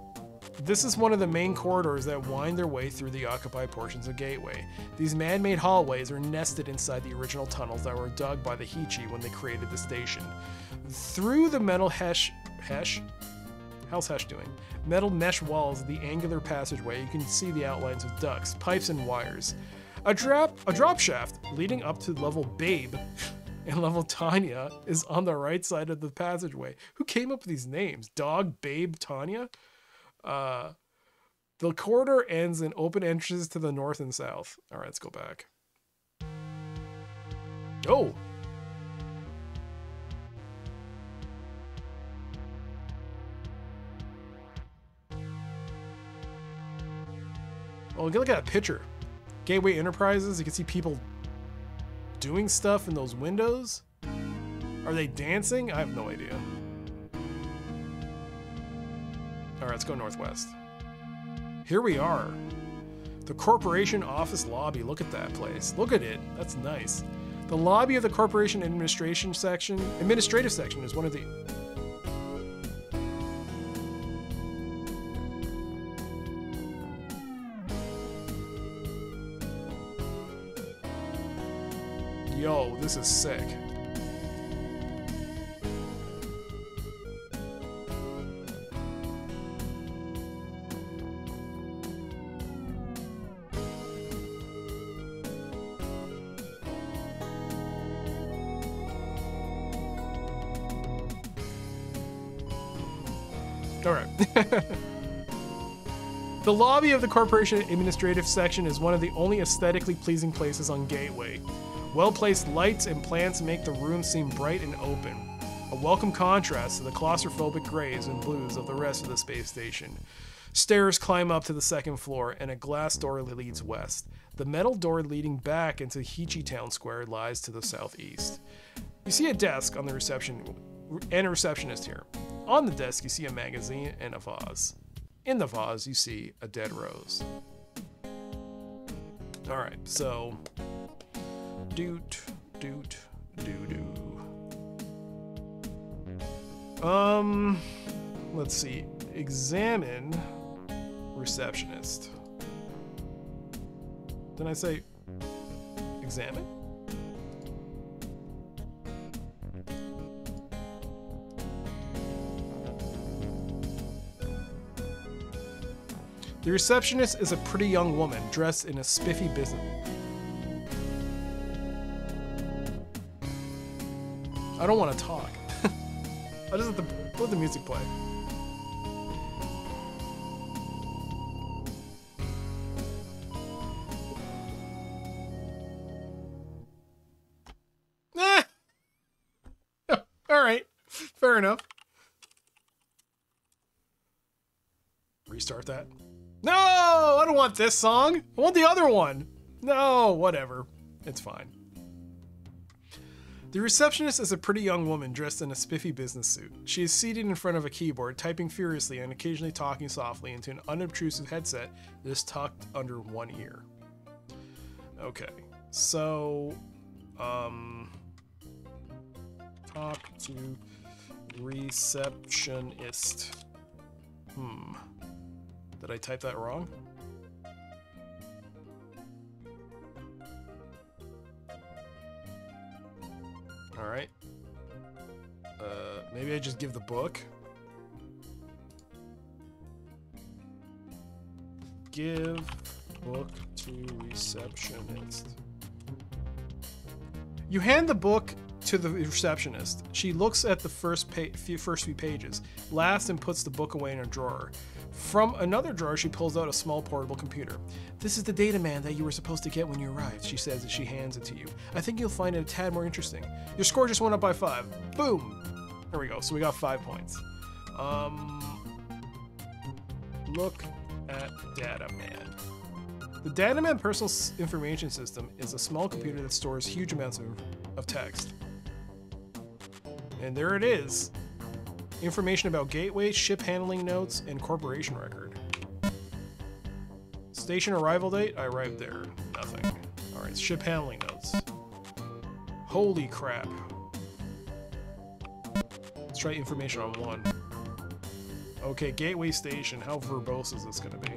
This is one of the main corridors that wind their way through the occupied portions of Gateway. These man made hallways are nested inside the original tunnels that were dug by the Heechee when they created the station. Through the metal hesh. Hesh? How's Hesh doing? Metal mesh walls of the angular passageway, you can see the outlines of ducts, pipes, and wires. A drop, a drop shaft leading up to level Babe and level Tanya is on the right side of the passageway. Who came up with these names? Dog, Babe, Tanya? Uh, the corridor ends in open entrances to the north and south. All right, let's go back. Oh. Oh, look at that picture. Gateway Enterprises, you can see people doing stuff in those windows. Are they dancing? I have no idea. Alright, let's go northwest. Here we are. The corporation office lobby. Look at that place. Look at it. That's nice. The lobby of the corporation administration section, administrative section, is one of the. Yo, this is sick. All right. the lobby of the corporation administrative section is one of the only aesthetically pleasing places on Gateway. Well placed lights and plants make the room seem bright and open, a welcome contrast to the claustrophobic grays and blues of the rest of the space station. Stairs climb up to the second floor, and a glass door leads west. The metal door leading back into Heechee Town Square lies to the southeast. You see a desk on the reception and a receptionist here. On the desk, you see a magazine and a vase. In the vase, you see a dead rose. All right, so doot doot doo doo. Um, let's see. Examine receptionist. Didn't I say examine? The receptionist is a pretty young woman dressed in a spiffy business. I don't want to talk. I just have to let the music play. Eh. All right. Fair enough. Restart that. No, I don't want this song. I want the other one. No, whatever. It's fine. The receptionist is a pretty young woman dressed in a spiffy business suit. She is seated in front of a keyboard, typing furiously and occasionally talking softly into an unobtrusive headset that is tucked under one ear. Okay, so, um, talk to receptionist. Hmm. Did I type that wrong? All right. Uh, maybe I just give the book. Give book to receptionist. You hand the book to the receptionist. She looks at the first pa- few, first few pages, laughs, and puts the book away in a drawer. From another drawer, she pulls out a small portable computer. This is the Dataman that you were supposed to get when you arrived, she says as she hands it to you. I think you'll find it a tad more interesting. Your score just went up by five. Boom! There we go. So we got five points. Um, look at Dataman. The Dataman Personal Information System is a small computer that stores huge amounts of, of text. And there it is information about gateway, ship handling notes, and corporation record. Station arrival date, I arrived there. Nothing. Alright, ship handling notes. Holy crap. Let's try information on one. Okay, Gateway Station. How verbose is this going to be?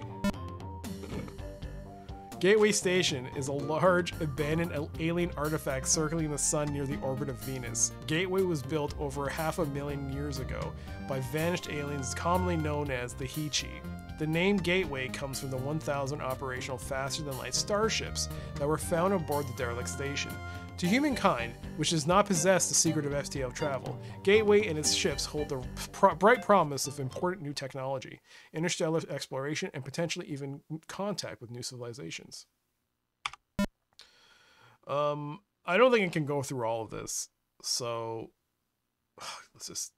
Gateway Station is a large, abandoned alien artifact circling the sun near the orbit of Venus. Gateway was built over half a million years ago by vanished aliens commonly known as the Heechee. The name Gateway comes from the 1,000 operational faster than light starships that were found aboard the derelict station. To humankind, which does not possess the secret of FTL travel, Gateway and its ships hold the bright promise of important new technology, interstellar exploration, and potentially even contact with new civilizations. Um, I don't think I can go through all of this, so let's just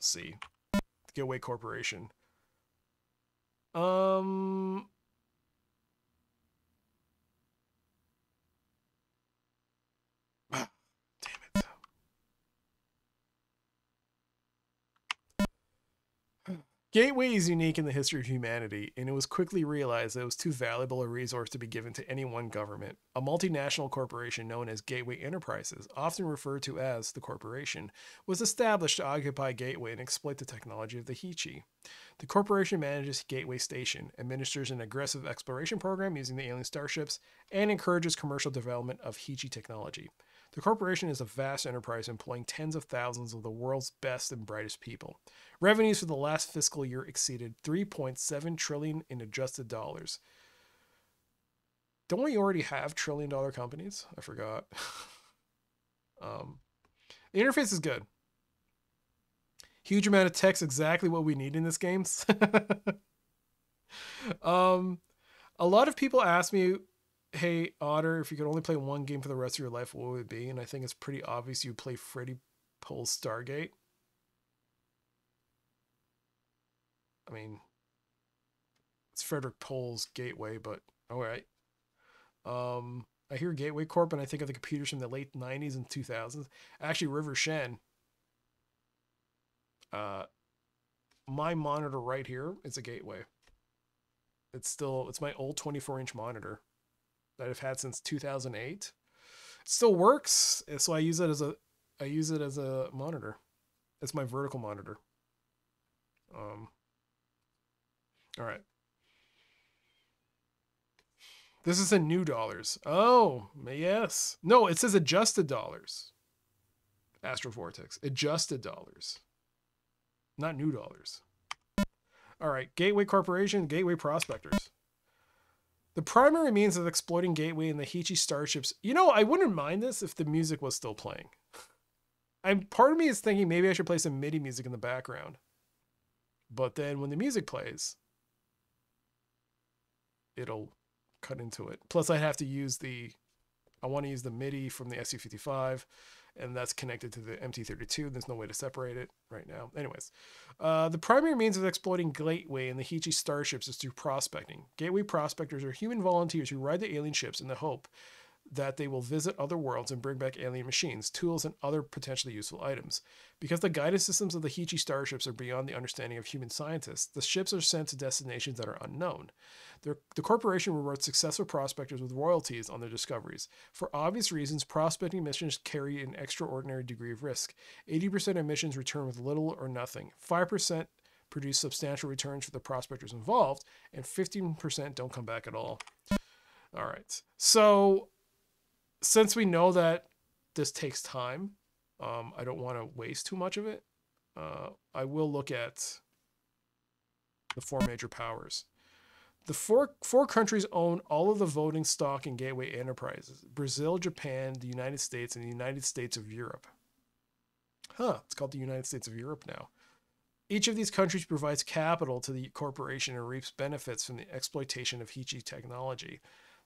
see. Gateway Corporation. Um. Damn it. Gateway is unique in the history of humanity, and it was quickly realized that it was too valuable a resource to be given to any one government. A multinational corporation known as Gateway Enterprises, often referred to as the corporation, was established to occupy Gateway and exploit the technology of the Heechee. The corporation manages Gateway Station, administers an aggressive exploration program using the alien starships, and encourages commercial development of Heechee technology. The corporation is a vast enterprise employing tens of thousands of the world's best and brightest people. Revenues for the last fiscal year exceeded 3.7 trillion in adjusted dollars. Don't we already have trillion dollar companies? I forgot. um, the interface is good. Huge amount of text, exactly what we need in this game. um, a lot of people ask me hey otter if you could only play one game for the rest of your life what would it be? And i think it's pretty obvious you play freddy Pohl's stargate. I mean it's frederik Pohl's gateway but all right. Um i hear gateway corp and i think of the computers from the late 90s and 2000s actually river shen uh my monitor right here is a gateway. It's still it's my old 24 inch monitor that I've had since 2008. It still works, so I use it as a I use it as a monitor. It's my vertical monitor. Um. All right. This is in new dollars. Oh, yes. No, it says adjusted dollars. Astro Vortex. Adjusted dollars. Not new dollars. All right. Gateway Corporation, Gateway Prospectors. The primary means of exploiting Gateway and the Heechee starships. You know, I wouldn't mind this if the music was still playing. I'm part of me is thinking maybe I should play some MIDI music in the background. But then when the music plays, it'll cut into it. Plus, I have to use the, I want to use the MIDI from the SC55 and that's connected to the MT32. There's no way to separate it right now. Anyways, uh, the primary means of exploiting Gateway and the Heechee starships is through prospecting. Gateway prospectors are human volunteers who ride the alien ships in the hope that they will visit other worlds and bring back alien machines, tools, and other potentially useful items. Because the guidance systems of the Heechee starships are beyond the understanding of human scientists, the ships are sent to destinations that are unknown. The, corporation rewards successful prospectors with royalties on their discoveries. For obvious reasons, prospecting missions carry an extraordinary degree of risk. 80% of missions return with little or nothing. 5% produce substantial returns for the prospectors involved, and 15% don't come back at all. All right. So since we know that this takes time, um, I don't want to waste too much of it. Uh, I will look at the four major powers. The four four countries own all of the voting stock in Gateway Enterprises: Brazil, Japan, the United States, and the United States of Europe. Huh? It's called the United States of Europe now. Each of these countries provides capital to the corporation and reaps benefits from the exploitation of Heechee technology.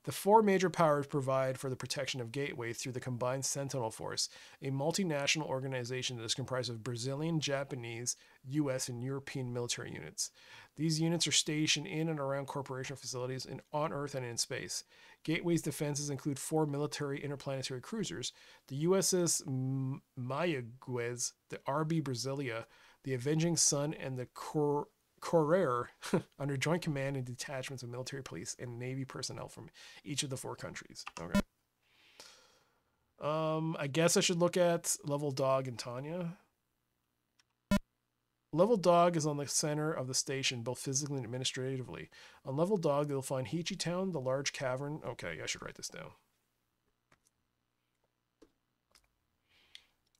The four major powers provide for the protection of Gateway through the Combined Sentinel Force, a multinational organization that is comprised of Brazilian, Japanese, US, and European military units. These units are stationed in and around corporation facilities in, on Earth and in space. Gateway's defenses include four military interplanetary cruisers the USS Mayaguez, the RB Brasilia, the Avenging Sun, and the Cor- Correr under joint command and detachments of military police and Navy personnel from each of the four countries. Okay. Um, I guess I should look at Level Dog and Tanya. Level Dog is on the center of the station, both physically and administratively. On Level Dog, you'll find Heechee Town, the large cavern. Okay, I should write this down.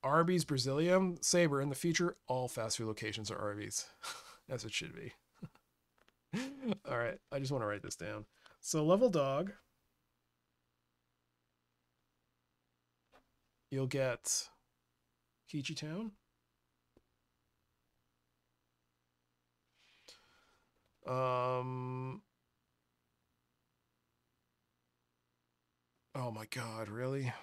Arby's Brasilia, Saber. In the future, all fast food locations are Arby's. as it should be. All right, I just want to write this down. So level dog, you'll get Heechee Town. Um. Oh my God! Really?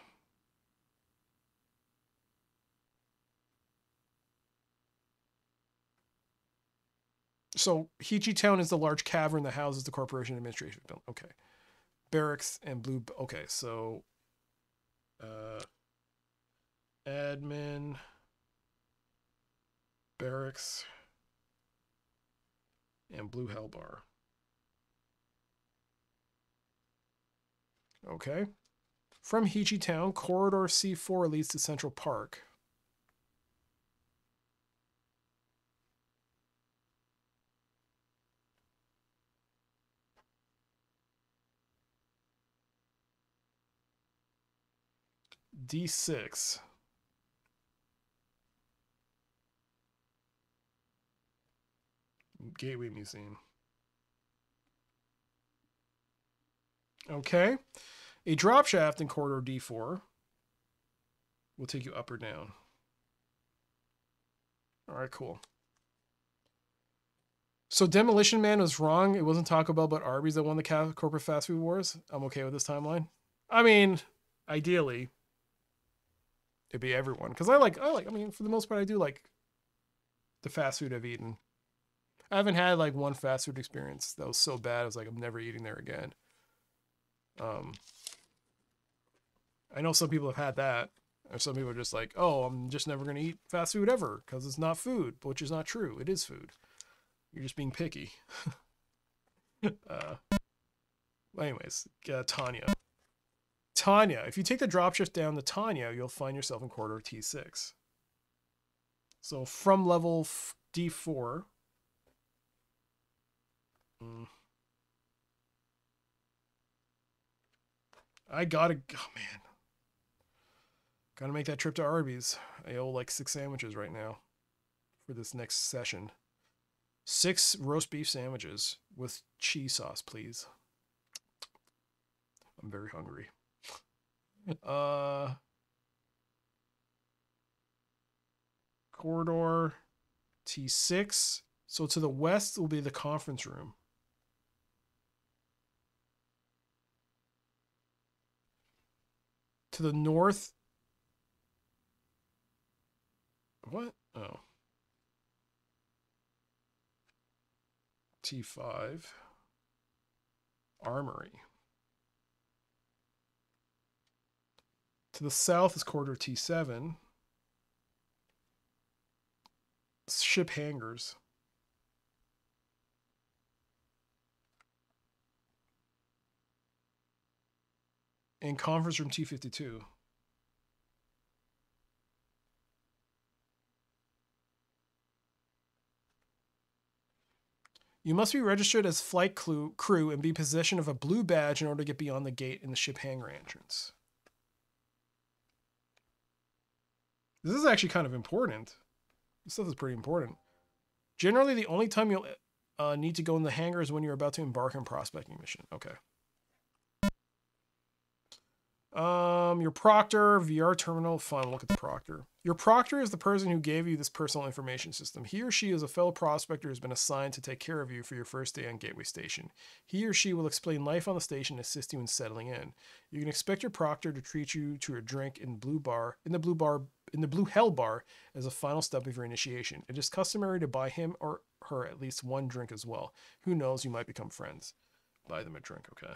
So Heechee Town is the large cavern that houses the corporation administration building. Okay. Barracks and blue. Okay, so uh, admin, barracks, and Blue Hell Bar. Okay. From Heechee Town, Corridor C4 leads to Central Park. D6. Gateway Museum. Okay. A drop shaft in corridor D4 will take you up or down. All right, cool. So Demolition Man was wrong. It wasn't Taco Bell, but Arby's that won the corporate fast food wars. I'm okay with this timeline. I mean, ideally, it'd be everyone because I like. I like. I mean, for the most part, I do like the fast food I've eaten. I haven't had like one fast food experience that was so bad. I was like, I'm never eating there again. Um, I know some people have had that, or some people are just like, oh, I'm just never to eat fast food ever because it's not food, which is not true. It is food. You're just being picky. uh, anyways, uh, Tanya. Tanya, if you take the drop shift down to Tanya, you'll find yourself in corridor T6. So from level f- D4. Mm. I gotta, oh man. Gotta make that trip to Arby's. I owe like six sandwiches right now for this next session. Six roast beef sandwiches with cheese sauce, please. I'm very hungry. Uh, corridor T6. So to the west will be the conference room. To the north. What? Oh. T5. Armory. To the south is corridor T7. Ship hangars. And conference room T52. You must be registered as flight crew, crew and be possession of a blue badge in order to get beyond the gate in the ship hangar entrance. This is actually kind of important. This stuff is pretty important. Generally, the only time you'll uh, need to go in the hangar is when you're about to embark on prospecting mission. Okay. Um, your proctor, VR terminal. Fun. Look at the proctor. Your proctor is the person who gave you this personal information system. He or she is a fellow prospector who's been assigned to take care of you for your first day on Gateway Station. He or she will explain life on the station and assist you in settling in. You can expect your proctor to treat you to a drink in blue bar in the blue bar in the blue hell bar as a final step of your initiation. It is customary to buy him or her at least one drink as well. Who knows? You might become friends. Buy them a drink. Okay.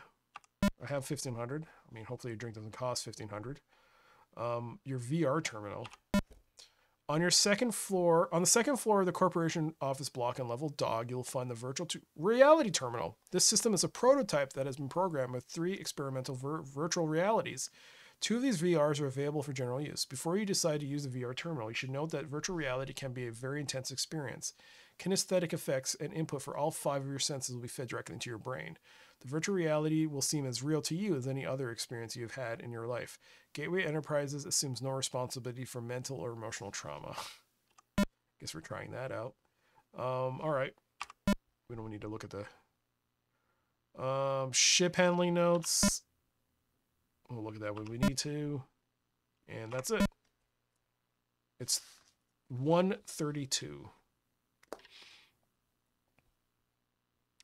I have 1500. I mean, hopefully your drink doesn't cost 1500. Um, your VR terminal. On your second floor, on the second floor of the corporation office block in level dog, you'll find the virtual reality terminal. This system is a prototype that has been programmed with three experimental vir- virtual realities. Two of these VRs are available for general use. Before you decide to use the VR terminal, you should note that virtual reality can be a very intense experience. Kinesthetic effects and input for all five of your senses will be fed directly into your brain. The virtual reality will seem as real to you as any other experience you've had in your life. Gateway Enterprises assumes no responsibility for mental or emotional trauma. Guess we're trying that out. Um, all right. We don't need to look at the um, ship handling notes. We'll look at that when we need to. And that's it. It's 132.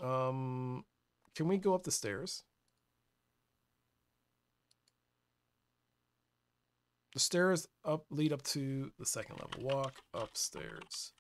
Um, can we go up the stairs? The stairs up lead up to the second level. Walk upstairs.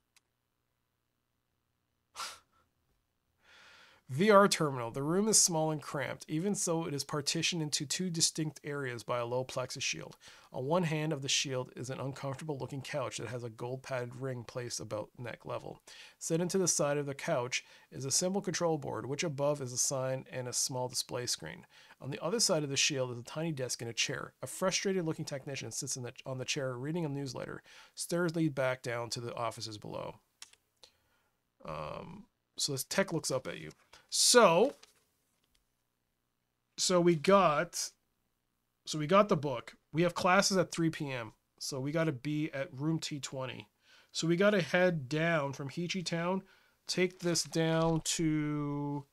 VR terminal. The room is small and cramped. Even so, it is partitioned into two distinct areas by a low plexus shield. On one hand of the shield is an uncomfortable looking couch that has a gold padded ring placed about neck level. Set into the side of the couch is a simple control board, which above is a sign and a small display screen. On the other side of the shield is a tiny desk and a chair. A frustrated looking technician sits the, on the chair reading a newsletter. Stairs lead back down to the offices below. Um, so this tech looks up at you. So, so we got, so we got the book. We have classes at 3 p.m. So we got to be at room T20. So we got to head down from Heechee Town, take this down to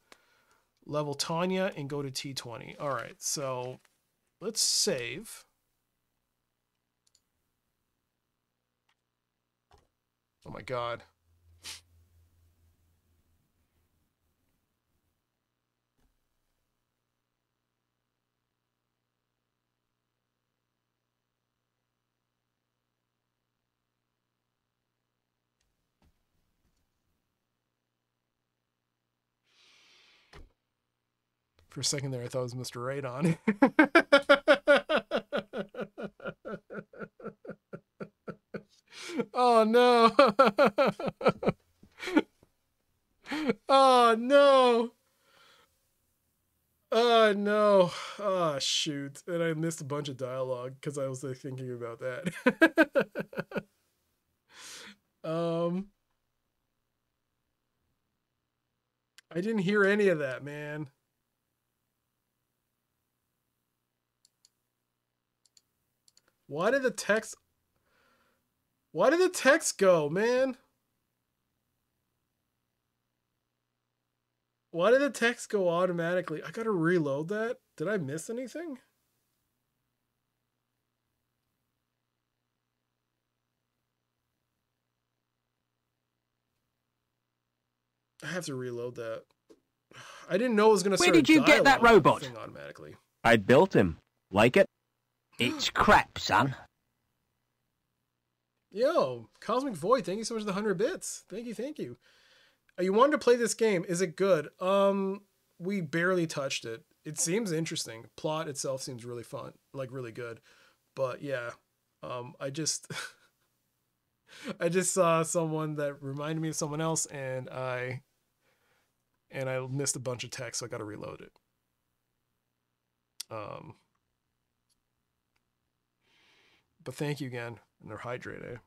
level Tanya, and go to T20. All right. So let's save. Oh my god. For a second there, I thought it was Mr. Radon. oh no. oh no. Oh no. Oh shoot. And I missed a bunch of dialogue because I was like, thinking about that. um I didn't hear any of that, man. Why did the text Why did the text go, man? Why did the text go automatically? I gotta reload that. Did I miss anything? I have to reload that. I didn't know it was gonna Where start. a did you get that robot? automatically? I built him. Like it? It's crap, son. Yo, Cosmic Void, thank you so much for the 100 bits. Thank you, thank you. Uh, You wanted to play this game. Is it good? Um, we barely touched it. It seems interesting. Plot itself seems really fun, like really good. But yeah, um, I just I just saw someone that reminded me of someone else and I and I missed a bunch of text, so I got to reload it. Um but thank you again. And they're hydrated.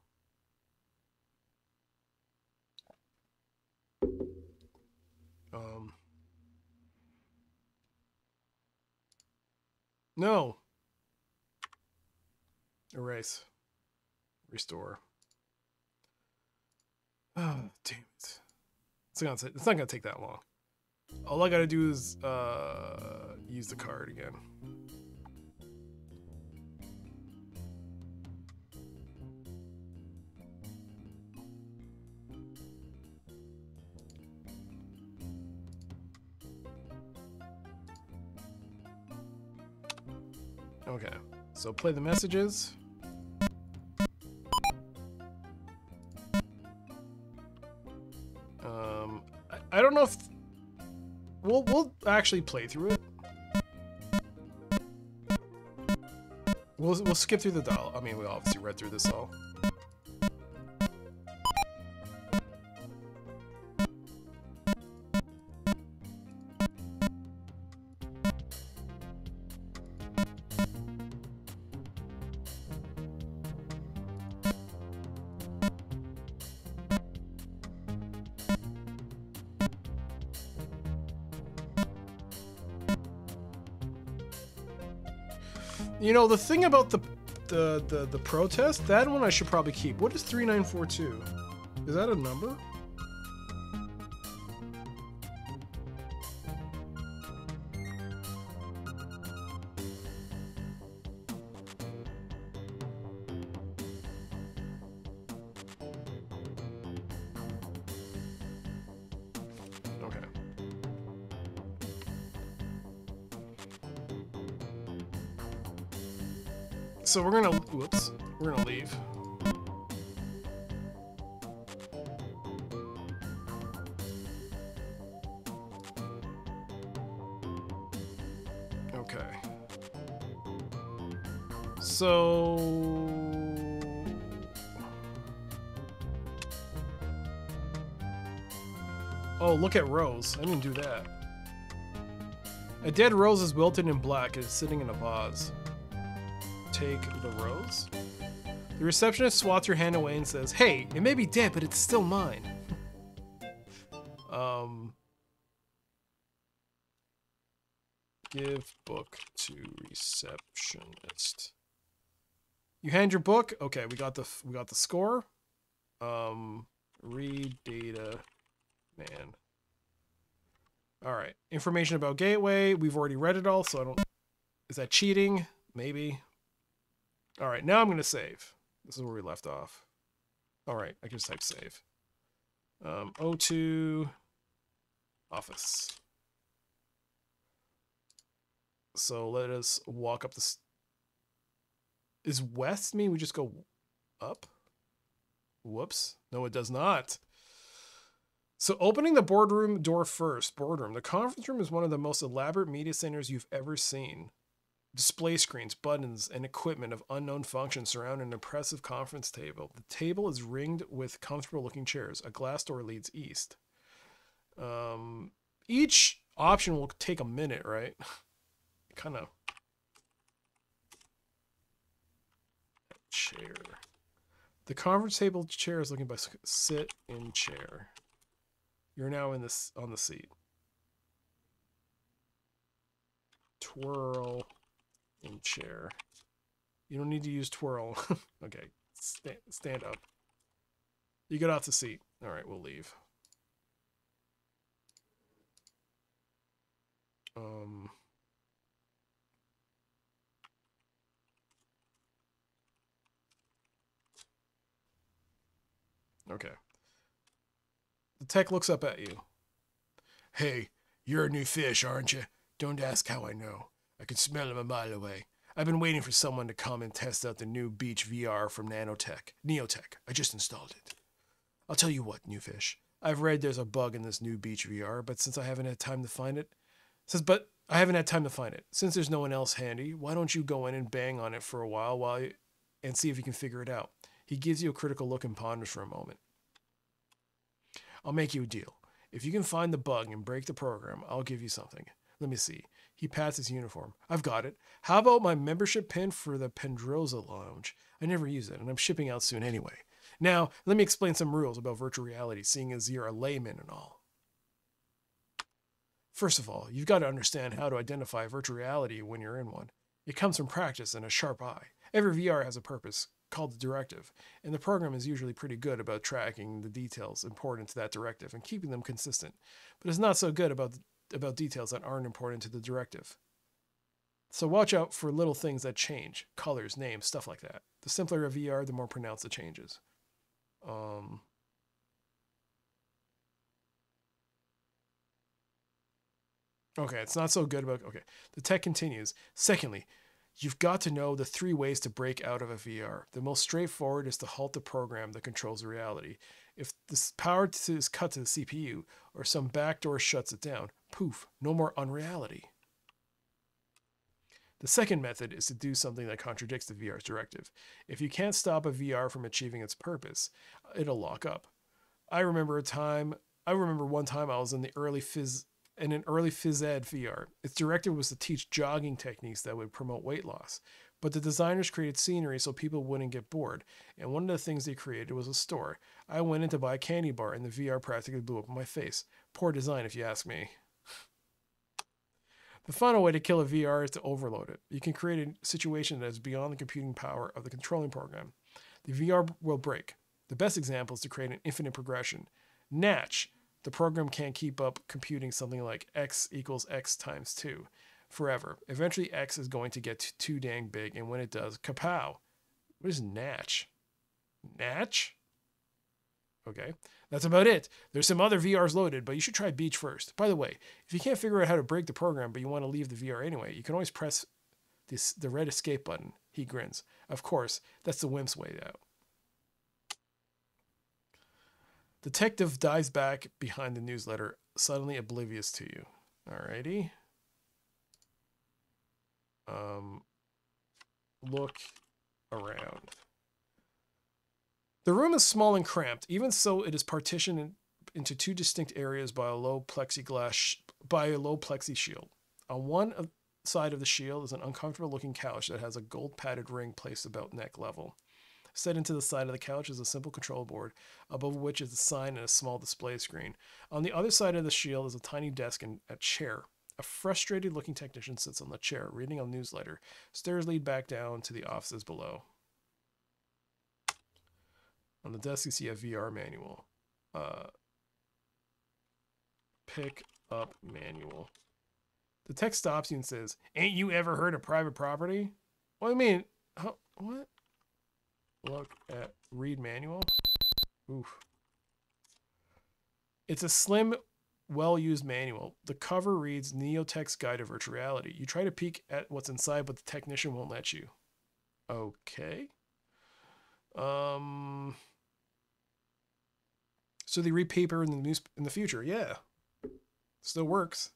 Um. No. Erase. Restore. Oh, damn it. It's, gonna, it's not gonna take that long. All I gotta do is uh, use the card again. Okay, so play the messages. Um, I, I don't know if we'll we'll actually play through it. We'll we'll skip through the dial. I mean, we obviously read through this all. You know, the thing about the the the, the protest, that one I should probably keep. What is 3942? Is that a number? So we're gonna whoops, we're gonna leave. Okay. So. Oh, look at Rose. I didn't do that. A dead rose is wilted in black and is sitting in a vase. Take the rose? The receptionist swats your hand away and says, Hey, it may be dead, but it's still mine. um. Give book to receptionist. You hand your book. Okay, we got the we got the score. Um, read data, man. All right, information about gateway. We've already read it all, so I don't. Is that cheating? Maybe. All right, now I'm gonna save. This is where we left off. All right, I can just type save. Um, O2 office. So let us walk up this. Is west mean we just go up? Whoops. No, it does not. So opening the boardroom door first, boardroom. The conference room is one of the most elaborate media centers you've ever seen. Display screens, buttons, and equipment of unknown function surround an impressive conference table. The table is ringed with comfortable looking chairs. A glass door leads east. Um, each option will take a minute, right? kind of. Chair. The conference table chair is looking by sit in chair. You're now in this on the seat. Twirl in chair. You don't need to use twirl. okay, stand, stand up. You get off the seat. All right, we'll leave. Um. Okay. The tech looks up at you. Hey, you're a new fish, aren't you? Don't ask how I know. I can smell him a mile away. I've been waiting for someone to come and test out the new Beach VR from Nanotech. Neotech. I just installed it. I'll tell you what, new fish. I've read there's a bug in this new Beach VR, but since I haven't had time to find it, says, but I haven't had time to find it. Since there's no one else handy, why don't you go in and bang on it for a while while you, and see if you can figure it out? He gives you a critical look and ponders for a moment. I'll make you a deal. If you can find the bug and break the program, I'll give you something. Let me see. He pats his uniform. I've got it. How about my membership pin for the Pendroza Lounge? I never use it, and I'm shipping out soon anyway. Now, let me explain some rules about virtual reality, seeing as you're a layman and all. First of all, you've got to understand how to identify virtual reality when you're in one. It comes from practice and a sharp eye. Every VR has a purpose, called the directive, and the program is usually pretty good about tracking the details important to that directive and keeping them consistent, but it's not so good about about details that aren't important to the directive. So watch out for little things that change, colors, names, stuff like that. The simpler a VR, the more pronounced the changes. Um, okay, it's not so good about. Okay, the tech continues. Secondly, You've got to know the three ways to break out of a VR. The most straightforward is to halt the program that controls the reality. If the power is cut to the CPU or some backdoor shuts it down, poof, no more unreality. The second method is to do something that contradicts the VR's directive. If you can't stop a VR from achieving its purpose, it'll lock up. I remember a time, I remember one time I was in the early phys and an early phys ed VR. Its directive was to teach jogging techniques that would promote weight loss. But the designers created scenery so people wouldn't get bored. And one of the things they created was a store. I went in to buy a candy bar and the VR practically blew up in my face. Poor design, if you ask me. The final way to kill a VR is to overload it. You can create a situation that is beyond the computing power of the controlling program. The VR will break. The best example is to create an infinite progression. Natch the program can't keep up computing something like x equals x times 2 forever. Eventually, x is going to get too dang big, and when it does, kapow. What is Natch? Natch? Okay, that's about it. There's some other VRs loaded, but you should try Beach first. By the way, if you can't figure out how to break the program, but you want to leave the VR anyway, you can always press this the red escape button. He grins. Of course, that's the wimp's way out. Detective dives back behind the newsletter, suddenly oblivious to you. Alrighty. Um, look around. The room is small and cramped. Even so, it is partitioned in, into two distinct areas by a low plexiglass by a low plexi shield. On one of- side of the shield is an uncomfortable looking couch that has a gold padded ring placed about neck level. Set into the side of the couch is a simple control board, above which is a sign and a small display screen. On the other side of the shield is a tiny desk and a chair. A frustrated looking technician sits on the chair, reading a newsletter. Stairs lead back down to the offices below. On the desk, you see a VR manual. Uh, pick up manual. The tech stops you and says, Ain't you ever heard of private property? What do you mean? Huh, what? Look at read manual. Oof. It's a slim, well used manual. The cover reads Neotech's Guide to Virtual Reality. You try to peek at what's inside, but the technician won't let you. Okay. Um. So they read paper in the news in the future. Yeah. Still works.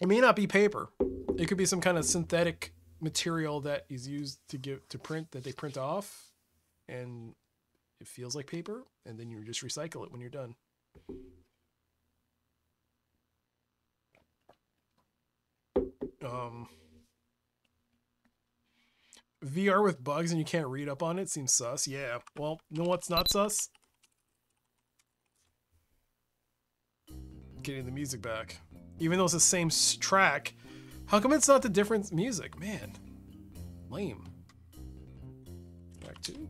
It may not be paper. It could be some kind of synthetic material that is used to give to print that they print off and it feels like paper and then you just recycle it when you're done. Um VR with bugs and you can't read up on it seems sus. Yeah. Well, you know what's not sus? Getting the music back. Even though it's the same track, how come it's not the different music? Man. Lame. Back two.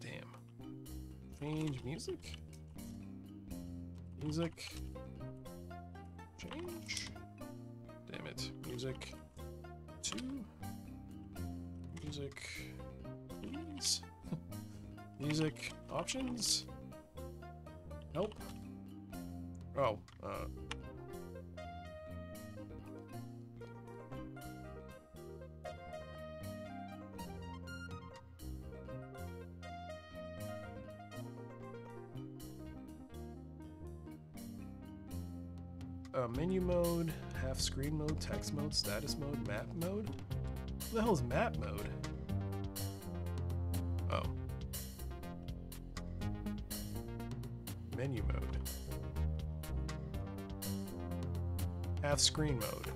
Damn. Change music. Music. Change. Damn it. Music. Two. Music. Please. music options. Nope. Oh, uh. Uh, menu mode, half screen mode, text mode, status mode, map mode. What the hell is map mode? Oh. Menu mode. Half screen mode.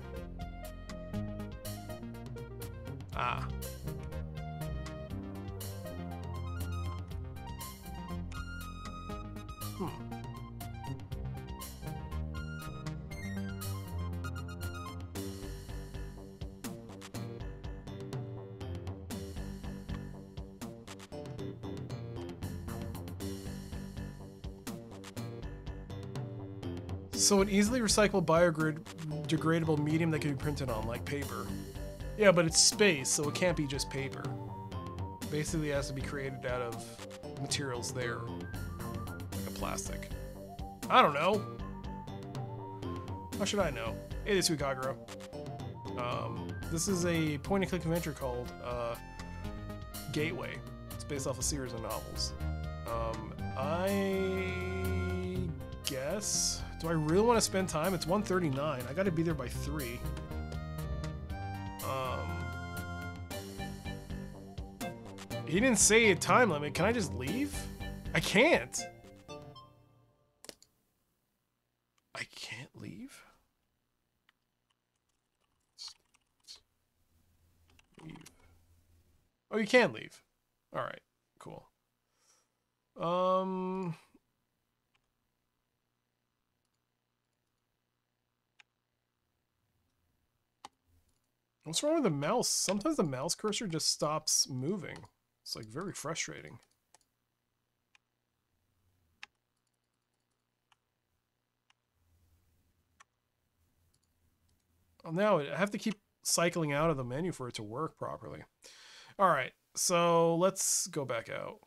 So an easily recyclable biodegradable medium that can be printed on, like paper. Yeah, but it's space, so it can't be just paper. Basically, it has to be created out of materials there, like a plastic. I don't know. How should I know? Hey, this is Kagura. Um, this is a point-and-click adventure called uh, Gateway. It's based off a series of novels. Um, I guess. Do I really want to spend time? It's 1:39. I got to be there by three. Um, he didn't say a time limit. Can I just leave? I can't. I can't leave. Leave. Oh, you can leave. All right. Cool. Um. What's wrong with the mouse? Sometimes the mouse cursor just stops moving. It's like very frustrating. Oh, now I have to keep cycling out of the menu for it to work properly. All right, so let's go back out.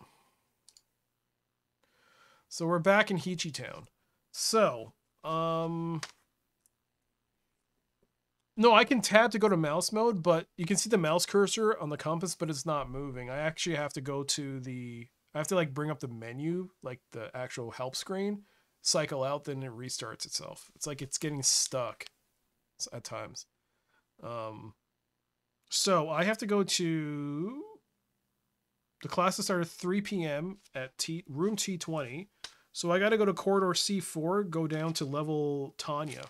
So we're back in Heechee Town. So, um, no, I can tab to go to mouse mode, but you can see the mouse cursor on the compass, but it's not moving. I actually have to go to the, I have to like bring up the menu, like the actual help screen, cycle out, then it restarts itself. It's like it's getting stuck at times. Um, so I have to go to the classes start at 3 p.m. at T room T20. So I got to go to corridor C4, go down to level Tanya.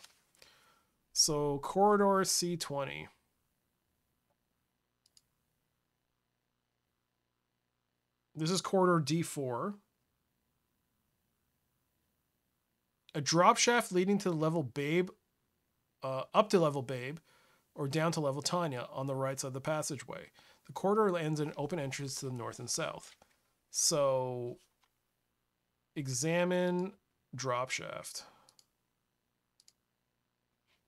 So corridor C20. This is corridor D4. A drop shaft leading to the level Babe, uh, up to level Babe, or down to level Tanya on the right side of the passageway. The corridor ends in open entrance to the north and south. So, examine drop shaft.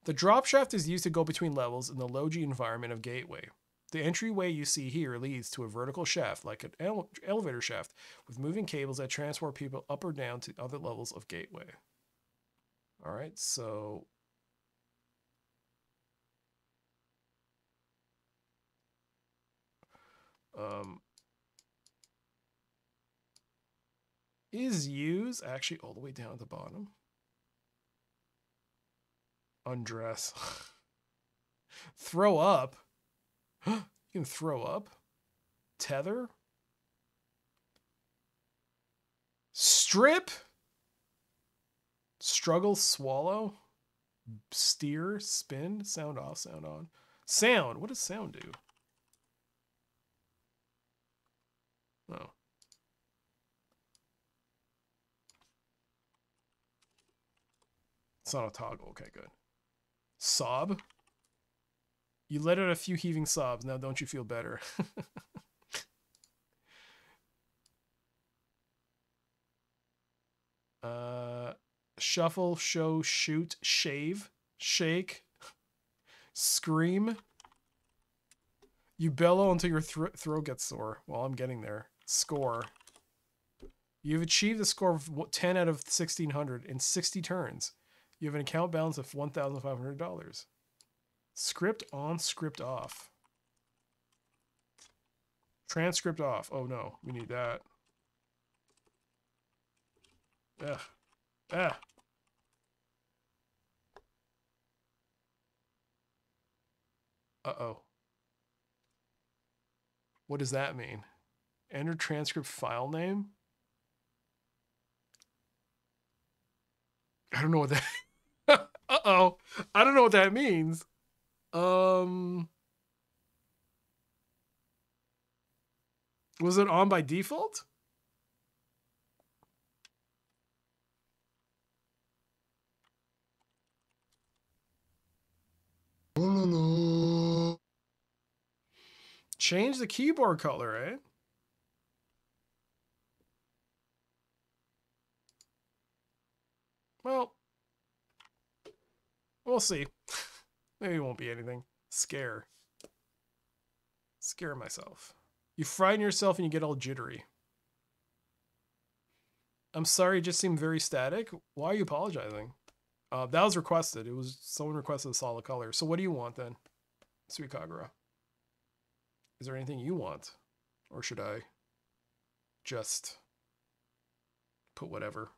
The drop shaft is used to go between levels in the low G environment of Gateway. The entryway you see here leads to a vertical shaft, like an ele- elevator shaft, with moving cables that transport people up or down to other levels of Gateway. All right, so um, is use actually all the way down at the bottom? Undress. throw up. you can throw up. Tether. Strip. Struggle, swallow. Steer, spin, sound off, sound on. Sound. What does sound do? Oh. It's not a toggle. Okay, good. Sob. You let out a few heaving sobs. Now don't you feel better? uh shuffle, show, shoot, shave, shake, scream. You bellow until your thro- throat gets sore. Well, I'm getting there. Score. You've achieved a score of 10 out of 1600 in 60 turns. You have an account balance of $1,500. Script on, script off. Transcript off. Oh no, we need that. Ugh. Ah. Uh oh. What does that mean? Enter transcript file name? I don't know what that. uh oh. I don't know what that means. Um. Was it on by default? Change the keyboard color, eh? Well, we'll see. Maybe it won't be anything. Scare. Scare myself. You frighten yourself and you get all jittery. I'm sorry, it just seemed very static. Why are you apologizing? Uh, that was requested. It was someone requested a solid color. So what do you want then, Sweet Kagura? Is there anything you want? Or should I just put whatever?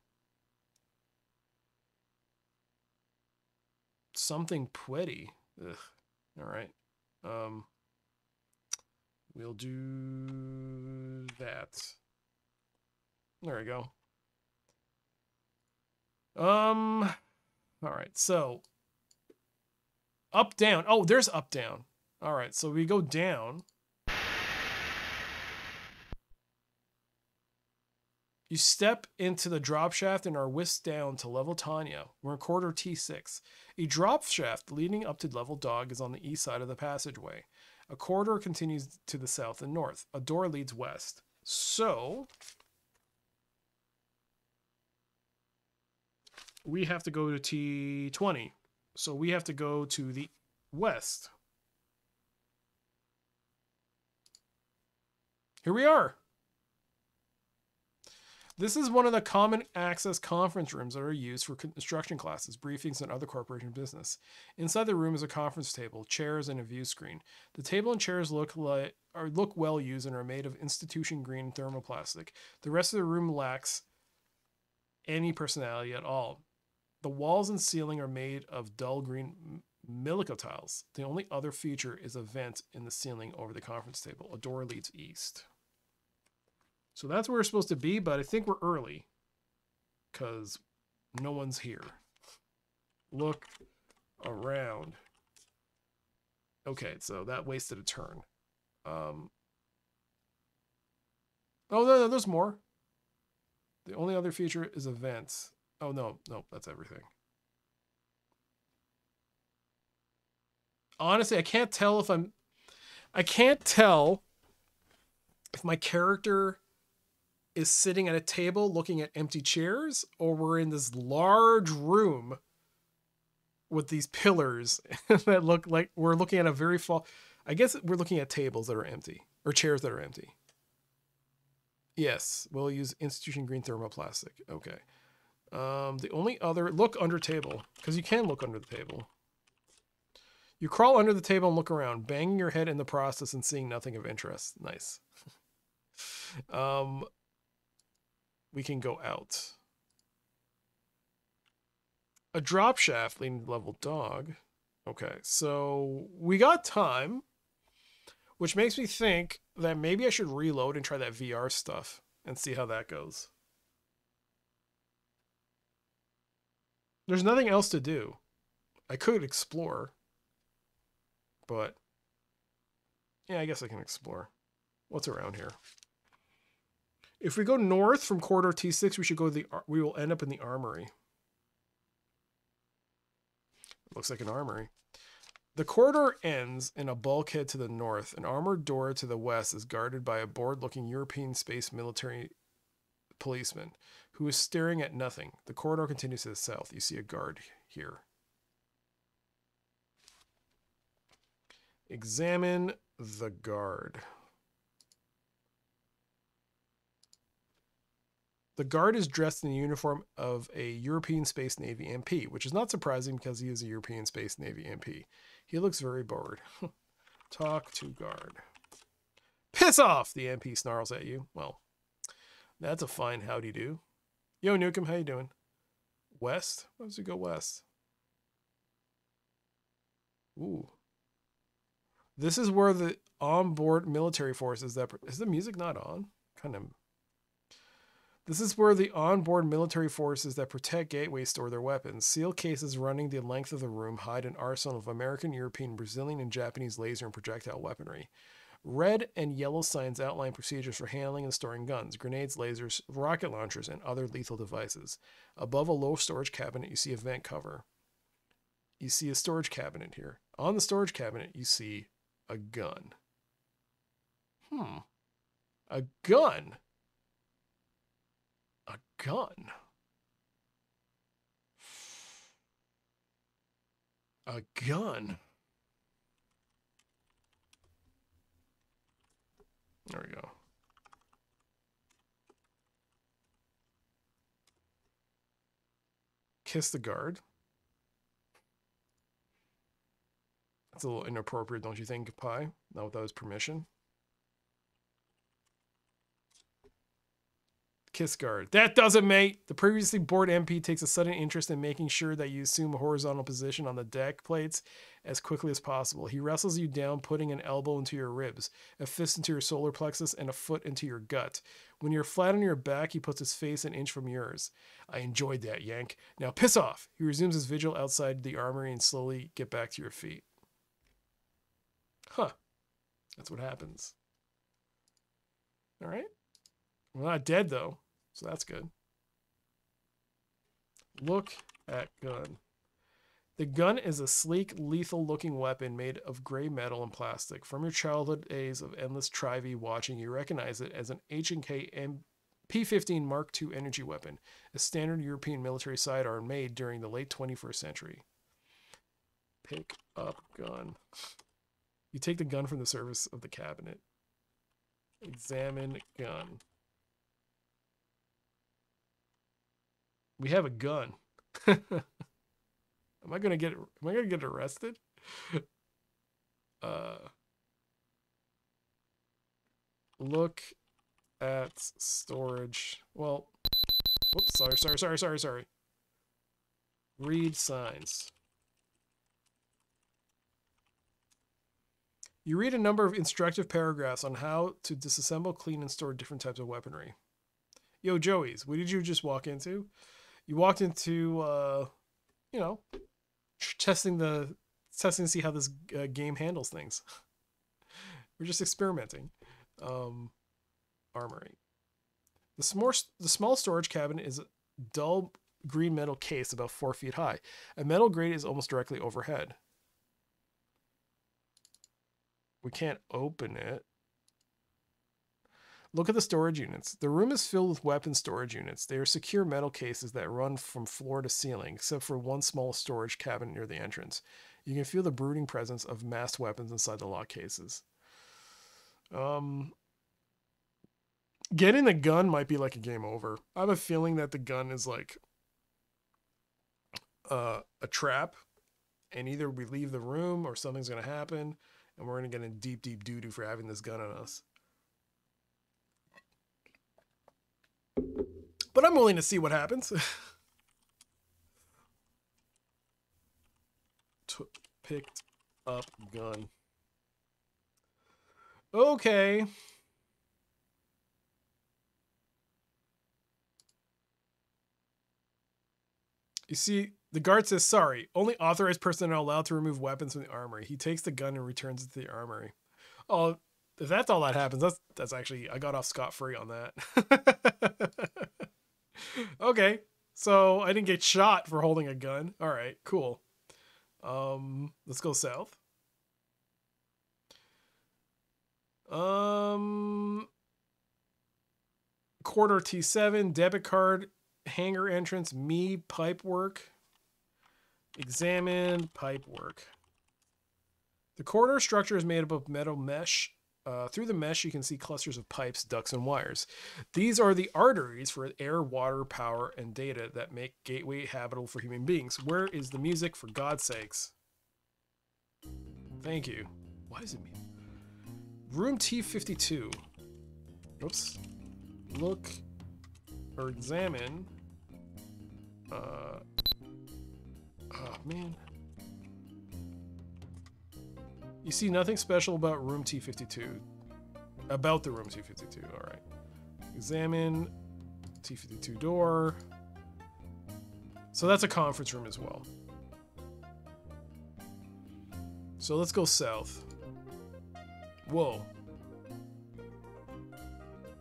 Something pretty. Ugh. All right. Um, we'll do that. There we go. Um, all right. So up, down. Oh, there's up, down. All right. So we go down. You step into the drop shaft and are whisked down to level Tanya. We're in quarter T6. A drop shaft leading up to level Dog is on the east side of the passageway. A corridor continues to the south and north. A door leads west. So, we have to go to T20. So, we have to go to the west. Here we are. This is one of the common access conference rooms that are used for construction classes, briefings, and other corporation business. Inside the room is a conference table, chairs, and a view screen. The table and chairs look like are look well used and are made of institution green thermoplastic. The rest of the room lacks any personality at all. The walls and ceiling are made of dull green Milico tiles. The only other feature is a vent in the ceiling over the conference table. A door leads east. So that's where we're supposed to be, but I think we're early because no one's here. Look around. Okay, so that wasted a turn. Um, oh, no, no, there's more. The only other feature is events. Oh, no, no, that's everything. Honestly, I can't tell if I'm. I can't tell if my character is sitting at a table looking at empty chairs or we're in this large room with these pillars that look like we're looking at a very fall. I guess we're looking at tables that are empty or chairs that are empty. Yes, we'll use institution green thermoplastic. Okay. Um, the only other look under table because you can look under the table. You crawl under the table and look around, banging your head in the process and seeing nothing of interest. Nice. um, we can go out. A drop shaft leading level dog. Okay, so we got time, which makes me think that maybe I should reload and try that VR stuff and see how that goes. There's nothing else to do. I could explore, but yeah, I guess I can explore. What's around here? If we go north from corridor T6, we should go the. We will end up in the armory. Looks like an armory. The corridor ends in a bulkhead to the north. An armored door to the west is guarded by a bored looking European space military policeman who is staring at nothing. The corridor continues to the south. You see a guard here. Examine the guard. The guard is dressed in the uniform of a European Space Navy MP, which is not surprising because he is a European Space Navy MP. He looks very bored. Talk to guard. Piss off! The MP snarls at you. Well, that's a fine howdy do. Yo, Nukem, how you doing? West? Why does he go west? Ooh. This is where the onboard military forces that is the music not on? Kind of this is where the onboard military forces that protect gateways store their weapons. Seal cases running the length of the room hide an arsenal of American, European, Brazilian, and Japanese laser and projectile weaponry. Red and yellow signs outline procedures for handling and storing guns, grenades, lasers, rocket launchers, and other lethal devices. Above a low storage cabinet, you see a vent cover. You see a storage cabinet here. On the storage cabinet, you see a gun. Hmm. A gun gun. A gun. There we go. Kiss the guard. That's a little inappropriate, don't you think, Pi? Not without his permission. Kiss guard. That does it, mate. The previously bored MP takes a sudden interest in making sure that you assume a horizontal position on the deck plates as quickly as possible. He wrestles you down, putting an elbow into your ribs, a fist into your solar plexus, and a foot into your gut. When you're flat on your back, he puts his face an inch from yours. I enjoyed that, Yank. Now piss off. He resumes his vigil outside the armory and slowly get back to your feet. Huh. That's what happens. All right. We're not dead though, so that's good. Look at gun. The gun is a sleek, lethal looking weapon made of gray metal and plastic. From your childhood days of endless Trivi watching, you recognize it as an H&K M- P-15 Mark II energy weapon, a standard European military sidearm made during the late 21st century. Pick up gun. You take the gun from the surface of the cabinet. Examine gun. We have a gun. am I gonna get am I gonna get arrested? uh look at storage. Well, whoops, sorry, sorry, sorry, sorry, sorry. Read signs. You read a number of instructive paragraphs on how to disassemble, clean, and store different types of weaponry. Yo, Joey's, what did you just walk into? You walked into, uh, you know, testing the testing to see how this uh, game handles things. We're just experimenting. Um, armory. The the small storage cabinet is a dull green metal case about four feet high. A metal grate is almost directly overhead. We can't open it. Look at the storage units. The room is filled with weapon storage units. They are secure metal cases that run from floor to ceiling, except for one small storage cabinet near the entrance. You can feel the brooding presence of massed weapons inside the lock cases. Um, getting the gun might be like a game over. I have a feeling that the gun is like uh, a trap, and either we leave the room or something's gonna happen, and we're gonna get in deep, deep doo doo for having this gun on us. But I'm willing to see what happens. Picked up gun. Okay. You see, the guard says, sorry, only authorized personnel are allowed to remove weapons from the armory. He takes the gun and returns it to the armory. Oh, if that's all that happens, that's that's actually I got off scot free on that. okay. So I didn't get shot for holding a gun. All right, cool. Um, let's go south. Um, quarter T7, debit card, hangar entrance, me, pipe work. Examine pipe work. The corridor structure is made up of metal mesh. Uh, through the mesh, you can see clusters of pipes, ducts, and wires. These are the arteries for air, water, power, and data that make Gateway habitable for human beings. Where is the music, for God's sakes? Thank you. Why is it me? Room T52. Oops. Look or examine. Uh, oh, man. You see nothing special about room T52. About the room T52, alright. Examine T52 door. So that's a conference room as well. So let's go south. Whoa.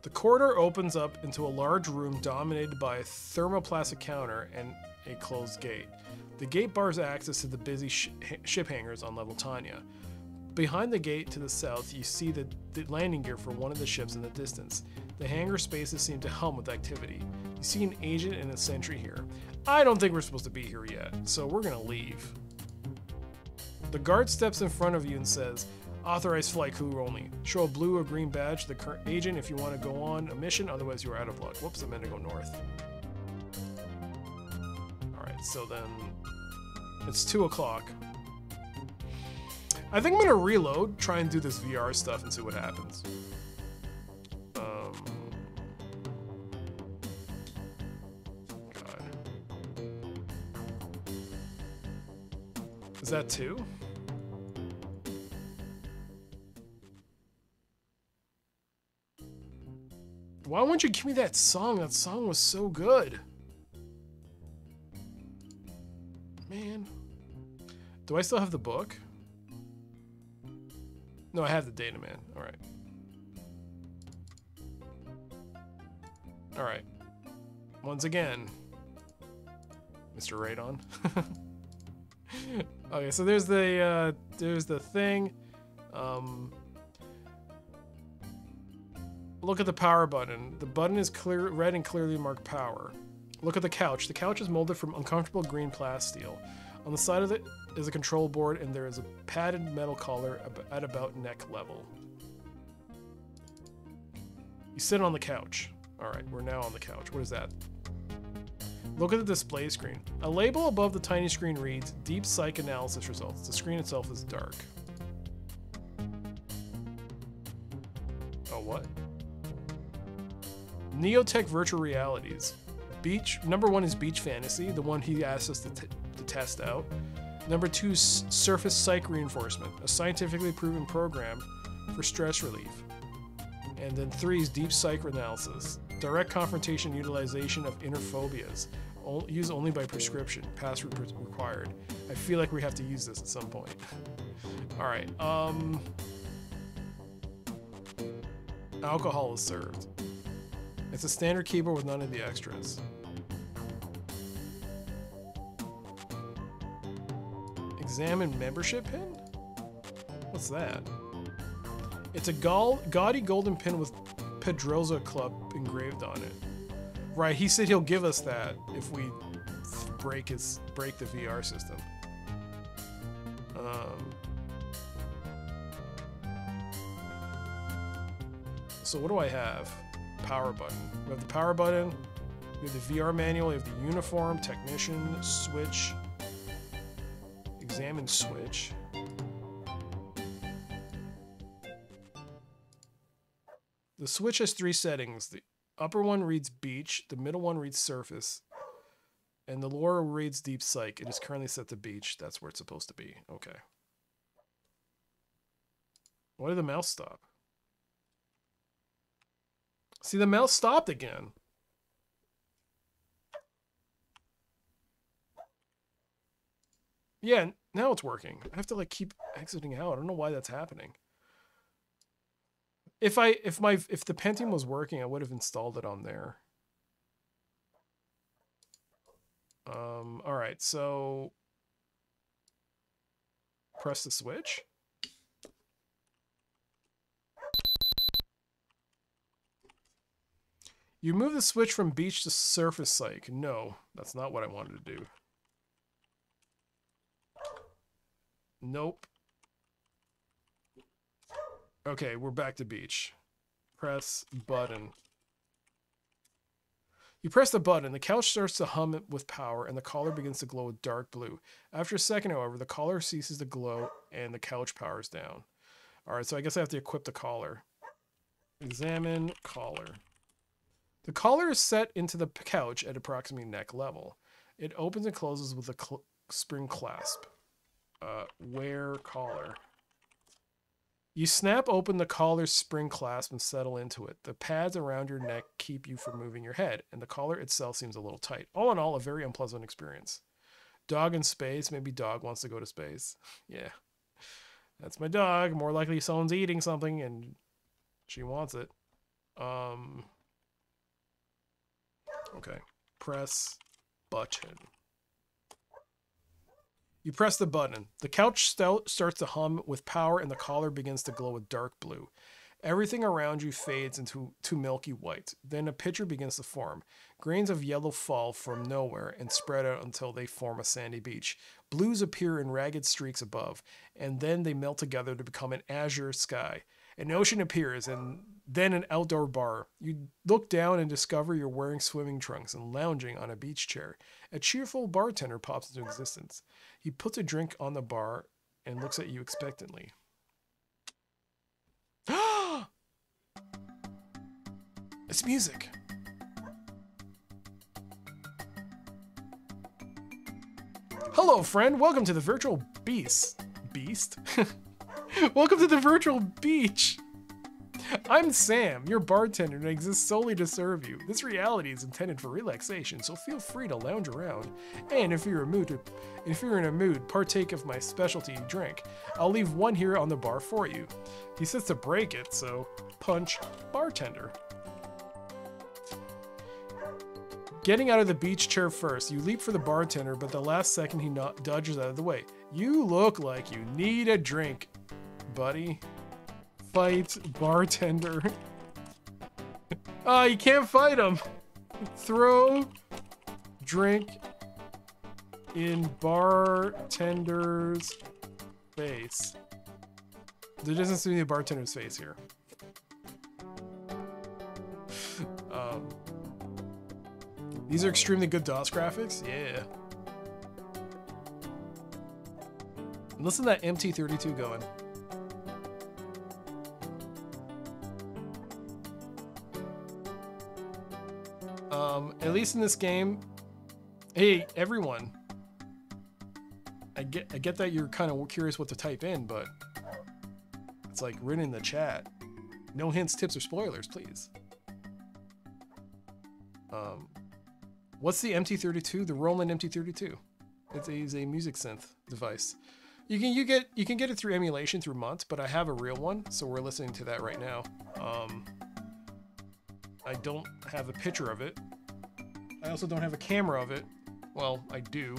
The corridor opens up into a large room dominated by a thermoplastic counter and a closed gate. The gate bars access to the busy sh- ship hangars on level Tanya. Behind the gate to the south, you see the, the landing gear for one of the ships in the distance. The hangar spaces seem to hum with activity. You see an agent and a sentry here. I don't think we're supposed to be here yet, so we're gonna leave. The guard steps in front of you and says, Authorized flight crew only. Show a blue or green badge to the current agent if you want to go on a mission, otherwise you are out of luck. Whoops, I meant to go north. Alright, so then it's 2 o'clock. I think I'm gonna reload, try and do this VR stuff and see what happens. Um. Is that two? Why won't you give me that song? That song was so good. Man. Do I still have the book? No, I have the Dataman. Alright. Alright. Once again, Mr. Radon. okay, so there's the uh, there's the thing. Um, look at the power button. The button is clear, red and clearly marked power. Look at the couch. The couch is molded from uncomfortable green plasteel. On the side of it is a control board, and there is a padded metal collar at about neck level. You sit on the couch. All right, we're now on the couch. What is that? Look at the display screen. A label above the tiny screen reads Deep Psych Analysis Results. The screen itself is dark. Oh, what? Neotech Virtual Realities. Beach number one is Beach Fantasy, the one he asked us to, to test out. Number two, surface psych reinforcement, a scientifically proven program for stress relief. And then three is deep psych analysis, direct confrontation utilization of inner phobias, used only by prescription, password re- required. I feel like we have to use this at some point. All right. Um, alcohol is served. It's a standard keyboard with none of the extras. Examine membership pin? What's that? It's a gaudy golden pin with Pedroza Club engraved on it. Right, he said he'll give us that if we break his break the VR system. Um, so what do I have? Power button. We have the power button. We have the VR manual. We have the uniform, technician, switch, examine switch. The switch has three settings. The upper one reads beach, the middle one reads surface, and the lower reads deep psych. It is currently set to beach. That's where it's supposed to be. Okay. Why did the mouse stop? See, the mouse stopped again. Yeah, now it's working. I have to like keep exiting out. I don't know why that's happening. If I if my if the Pentium was working, I would have installed it on there. Um all right, so press the switch. You move the switch from beach to surface psych. No, that's not what I wanted to do. Nope. Okay, we're back to beach. Press button. You press the button, the couch starts to hum with power, and the collar begins to glow with dark blue. After a second, however, the collar ceases to glow and the couch powers down. Alright, so I guess I have to equip the collar. Examine collar. The collar is set into the couch at approximately neck level. It opens and closes with a cl- spring clasp. Uh, wear collar. You snap open the collar's spring clasp and settle into it. The pads around your neck keep you from moving your head, and the collar itself seems a little tight. All in all, a very unpleasant experience. Dog in space. Maybe dog wants to go to space. yeah. That's my dog. More likely someone's eating something and she wants it. Um. Okay. Press button. You press the button. The couch stout starts to hum with power and the collar begins to glow with dark blue. Everything around you fades into to milky white. Then a picture begins to form. Grains of yellow fall from nowhere and spread out until they form a sandy beach. Blues appear in ragged streaks above, and then they melt together to become an azure sky. An ocean appears, and then an outdoor bar. You look down and discover you're wearing swimming trunks and lounging on a beach chair. A cheerful bartender pops into existence. He puts a drink on the bar and looks at you expectantly. it's music. Hello, friend. Welcome to the virtual beast. Beast? Welcome to the virtual beach. I'm Sam, your bartender, and I exist solely to serve you. This reality is intended for relaxation, so feel free to lounge around. And if you're a mood, if you're in a mood, partake of my specialty drink. I'll leave one here on the bar for you. He says to break it, so punch bartender. Getting out of the beach chair first, you leap for the bartender, but the last second he dodges out of the way. You look like you need a drink, buddy. Fight bartender. Ah, you can't fight him. Throw drink in bartender's face. There doesn't seem to be a bartender's face here. um, these are extremely good DOS graphics. Yeah. Listen to that MT32 going. Um, at least in this game, hey, everyone. I get I get that you're kind of curious what to type in, but it's like written in the chat. No hints, tips, or spoilers, please. Um, what's the MT32? The Roland MT32. It's a, it's a music synth device. You can you get you can get it through emulation through Munt, but I have a real one, so we're listening to that right now. Um, I don't have a picture of it. I also don't have a camera of it. Well, I do.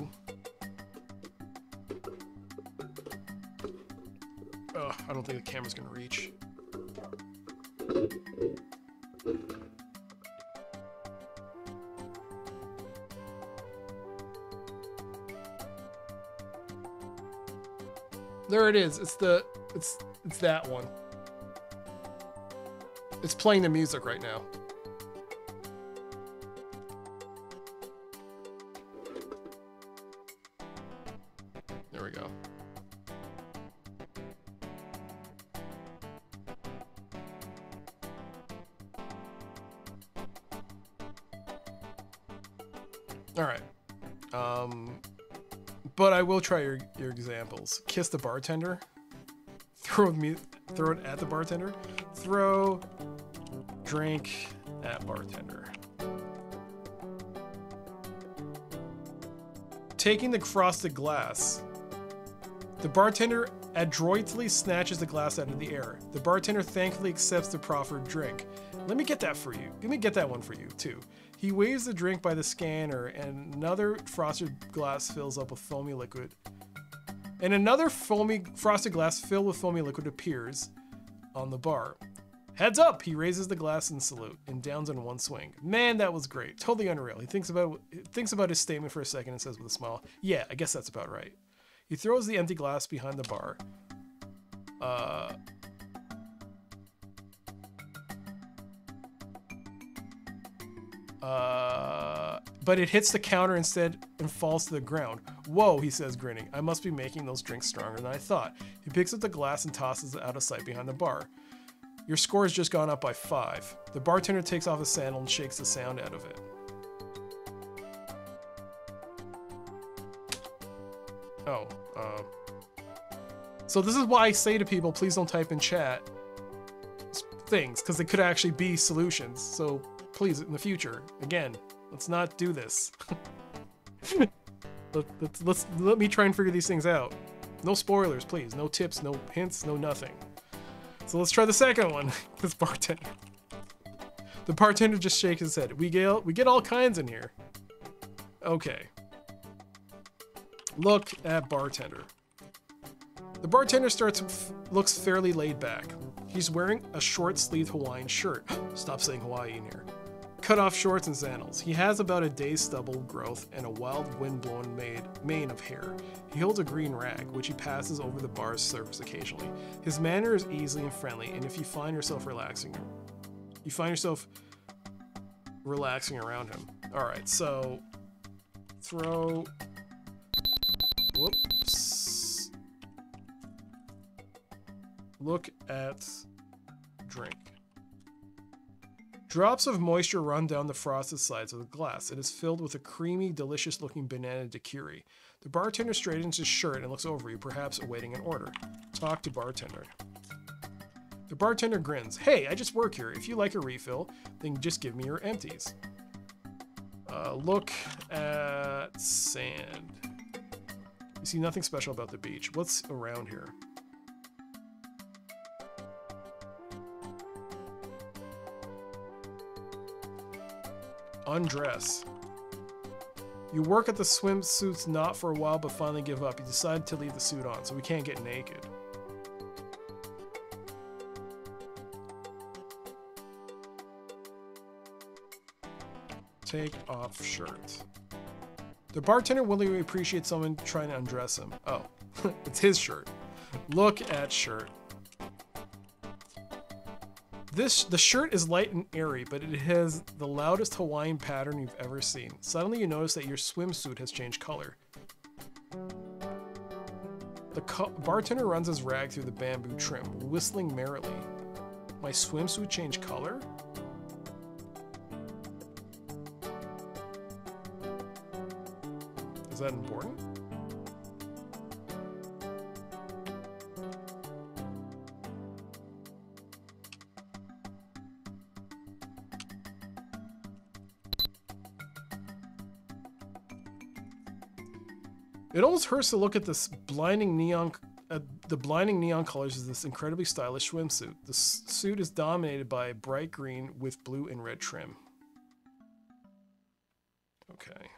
Ugh, I don't think the camera's gonna reach. There it is. It's the it's it's that one. It's playing the music right now. Try your, your examples. Kiss the bartender. Throw me throw it at the bartender. Throw drink at bartender. Taking the frosted glass. The bartender adroitly snatches the glass out of the air. The bartender thankfully accepts the proffered drink. Let me get that for you. Let me get that one for you, too. He waves the drink by the scanner, and another frosted glass fills up with foamy liquid. And another foamy frosted glass filled with foamy liquid appears on the bar. Heads up! He raises the glass in salute and downs in one swing. Man, that was great. Totally unreal. He thinks about thinks about his statement for a second and says with a smile, "Yeah, I guess that's about right." He throws the empty glass behind the bar. Uh, uh, but it hits the counter instead and falls to the ground. Whoa, he says, grinning. I must be making those drinks stronger than I thought. He picks up the glass and tosses it out of sight behind the bar. Your score has just gone up by five. The bartender takes off his sandal and shakes the sound out of it. Oh, uh. So this is why I say to people, please don't type in chat things, because they could actually be solutions. So please, in the future, again, let's not do this. let, let's, let's let me try and figure these things out. No spoilers, please. No tips, no hints, no nothing. So let's try the second one. this bartender. The bartender just shakes his head. We get we get all kinds in here. Okay. Look at bartender. The bartender starts looks fairly laid back. He's wearing a short-sleeved Hawaiian shirt. Stop saying Hawaii in here. Cut off shorts and sandals. He has about a day's stubble growth and a wild wind-blown mane of hair. He holds a green rag, which he passes over the bar's surface occasionally. His manner is easy and friendly, and if you find yourself relaxing, you find yourself relaxing around him. All right, so throw. Whoops. Look at drink. Drops of moisture run down the frosted sides of the glass. It is filled with a creamy, delicious looking banana daiquiri. The bartender straightens his shirt and looks over you, perhaps awaiting an order. Talk to bartender. The bartender grins. Hey, I just work here. If you like a refill, then just give me your empties. Uh, look at sand. You see nothing special about the beach. What's around here? Undress. You work at the swimsuits not for a while, but finally give up. You decide to leave the suit on, so we can't get naked. Take off shirt. The bartender will willingly appreciates someone trying to undress him. Oh, it's his shirt. Look at shirt. This the shirt is light and airy, but it has the loudest Hawaiian pattern you've ever seen. Suddenly you notice that your swimsuit has changed color. The co- bartender runs his rag through the bamboo trim, whistling merrily. My swimsuit changed color? Is that important? It almost hurts to look at this blinding neon, the blinding neon colors of this incredibly stylish swimsuit. The suit is dominated by a bright green with blue and red trim. Okay.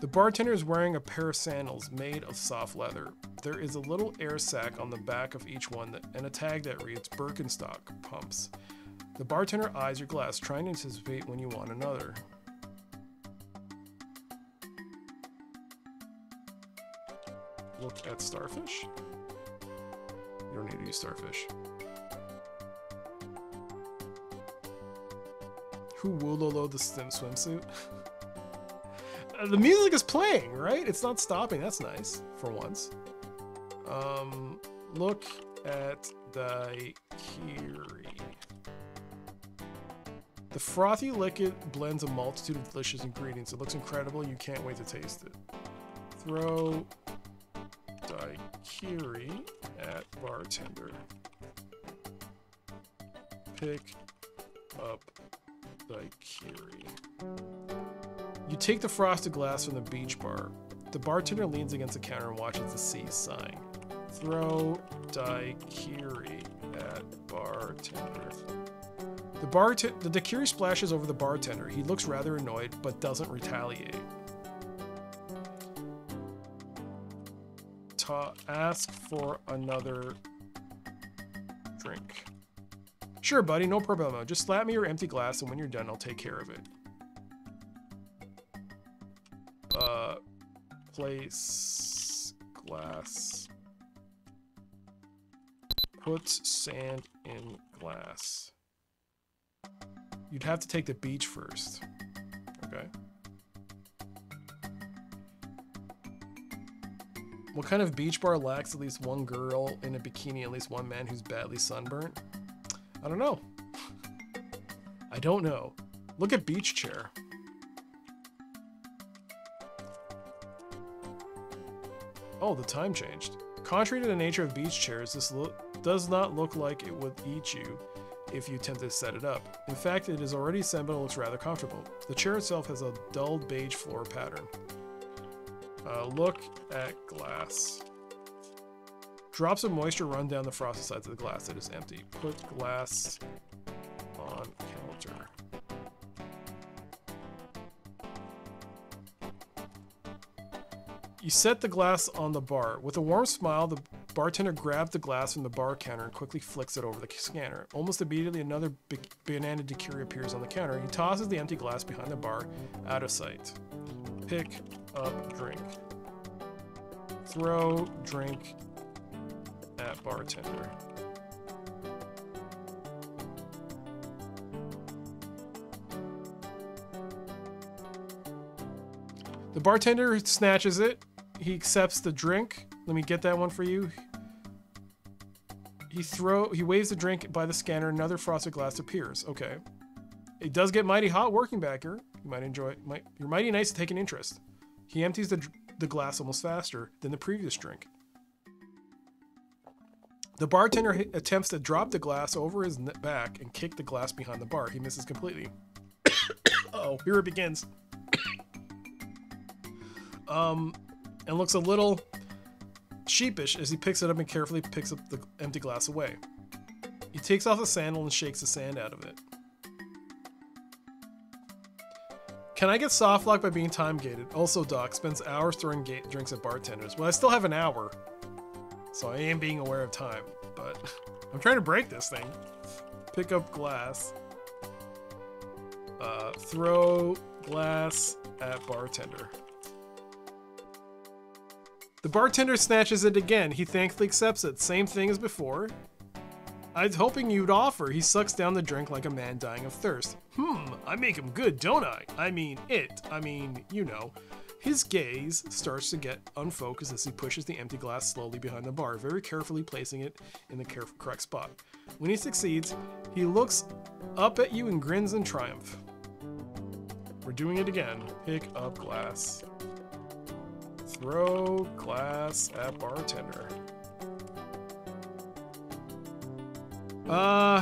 The bartender is wearing a pair of sandals made of soft leather. There is a little air sac on the back of each one that, and a tag that reads Birkenstock pumps. The bartender eyes your glass, trying to anticipate when you want another. At starfish. You don't need to use starfish. Who woololo the swim swimsuit? The music is playing, right? It's not stopping. That's nice for once. Um, look at daiquiri. The frothy liquid blends a multitude of delicious ingredients. It looks incredible. You can't wait to taste it. Throw daiquiri at bartender. Pick up daiquiri. You take the frosted glass from the beach bar. The bartender leans against the counter and watches the sea sighing. Throw daiquiri at bartender. The bartender, the daiquiri splashes over the bartender. He looks rather annoyed, but doesn't retaliate. Ta- ask for another drink. Sure, buddy, no problemo. Just slap me your empty glass, and when you're done, I'll take care of it. Uh, place glass. Put sand in glass. You'd have to take the beach first. Okay. What kind of beach bar lacks at least one girl in a bikini, at least one man who's badly sunburnt? I don't know. I don't know. Look at beach chair. Oh, the time changed. Contrary to the nature of beach chairs, this does not look like it would eat you if you attempt to set it up. In fact, it is already assembled and looks rather comfortable. The chair itself has a dull beige floor pattern. Uh, look at glass. Drops of moisture run down the frosted sides of the glass that is empty. Put glass on counter. You set the glass on the bar. With a warm smile, the bartender grabs the glass from the bar counter and quickly flicks it over the scanner. Almost immediately, another banana daiquiri appears on the counter. He tosses the empty glass behind the bar, out of sight. Pick up drink. Throw drink at bartender. The bartender snatches it. He accepts the drink. Let me get that one for you. He throw he waves the drink by the scanner. Another frosted glass appears. Okay. It does get mighty hot working back here. You might enjoy. Might you're mighty nice to take an interest. He empties the the glass almost faster than the previous drink. The bartender attempts to drop the glass over his back and kick the glass behind the bar. He misses completely. oh, here it begins. um, and looks a little sheepish as he picks it up and carefully picks up the empty glass away. He takes off the sandal and shakes the sand out of it. Can I get soft lock by being time gated? Also, Doc spends hours throwing drinks at bartenders. Well, I still have an hour, so I am being aware of time. But I'm trying to break this thing. Pick up glass. Uh, throw glass at bartender. The bartender snatches it again. He thankfully accepts it. Same thing as before. I was hoping you'd offer. He sucks down the drink like a man dying of thirst. Hmm, I make him good, don't I? I mean, it. I mean, you know. His gaze starts to get unfocused as he pushes the empty glass slowly behind the bar, very carefully placing it in the correct spot. When he succeeds, he looks up at you and grins in triumph. We're doing it again. Pick up glass. Throw glass at bartender. Uh,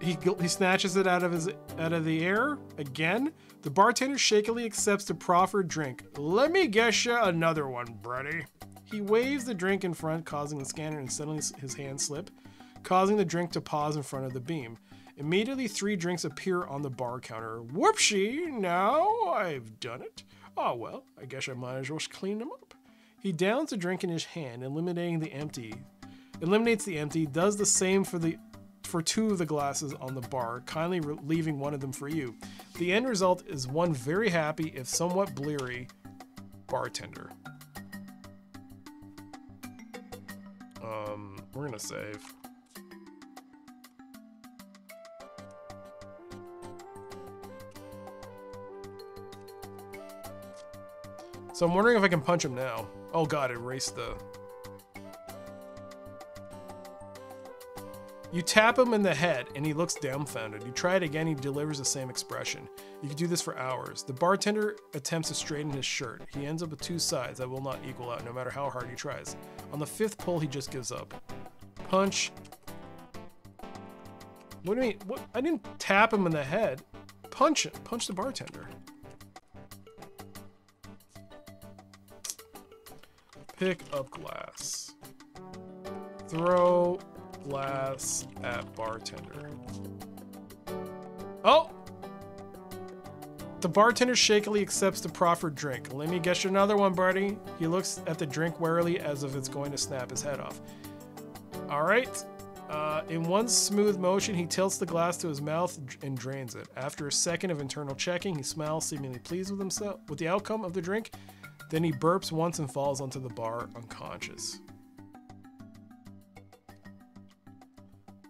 he he snatches it out of his out of the air again. The bartender shakily accepts the proffered drink. Let me guess you another one, Brady. He waves the drink in front, causing the scanner and suddenly his hand slip, causing the drink to pause in front of the beam. Immediately, three drinks appear on the bar counter. Whoopsie! Now I've done it. Oh well, I guess I might as well clean them up. He downs the drink in his hand, eliminating the empty. Eliminates the empty. Does the same for the for two of the glasses on the bar, kindly leaving one of them for you. The end result is one very happy, if somewhat bleary, bartender. Um, we're gonna save. So I'm wondering if I can punch him now. Oh god, erase the. You tap him in the head and he looks dumbfounded. You try it again, he delivers the same expression. You can do this for hours. The bartender attempts to straighten his shirt. He ends up with two sides that will not equal out no matter how hard he tries. On the fifth pull, he just gives up. Punch. What do you mean? What? I didn't tap him in the head. Punch him. Punch the bartender. Pick up glass. Throw glass at bartender. Oh! The bartender shakily accepts the proffered drink. Let me guess you another one, buddy. He looks at the drink warily as if it's going to snap his head off. All right. Uh, in one smooth motion, he tilts the glass to his mouth and drains it. After a second of internal checking, he smiles, seemingly pleased with himself with the outcome of the drink. Then he burps once and falls onto the bar unconscious.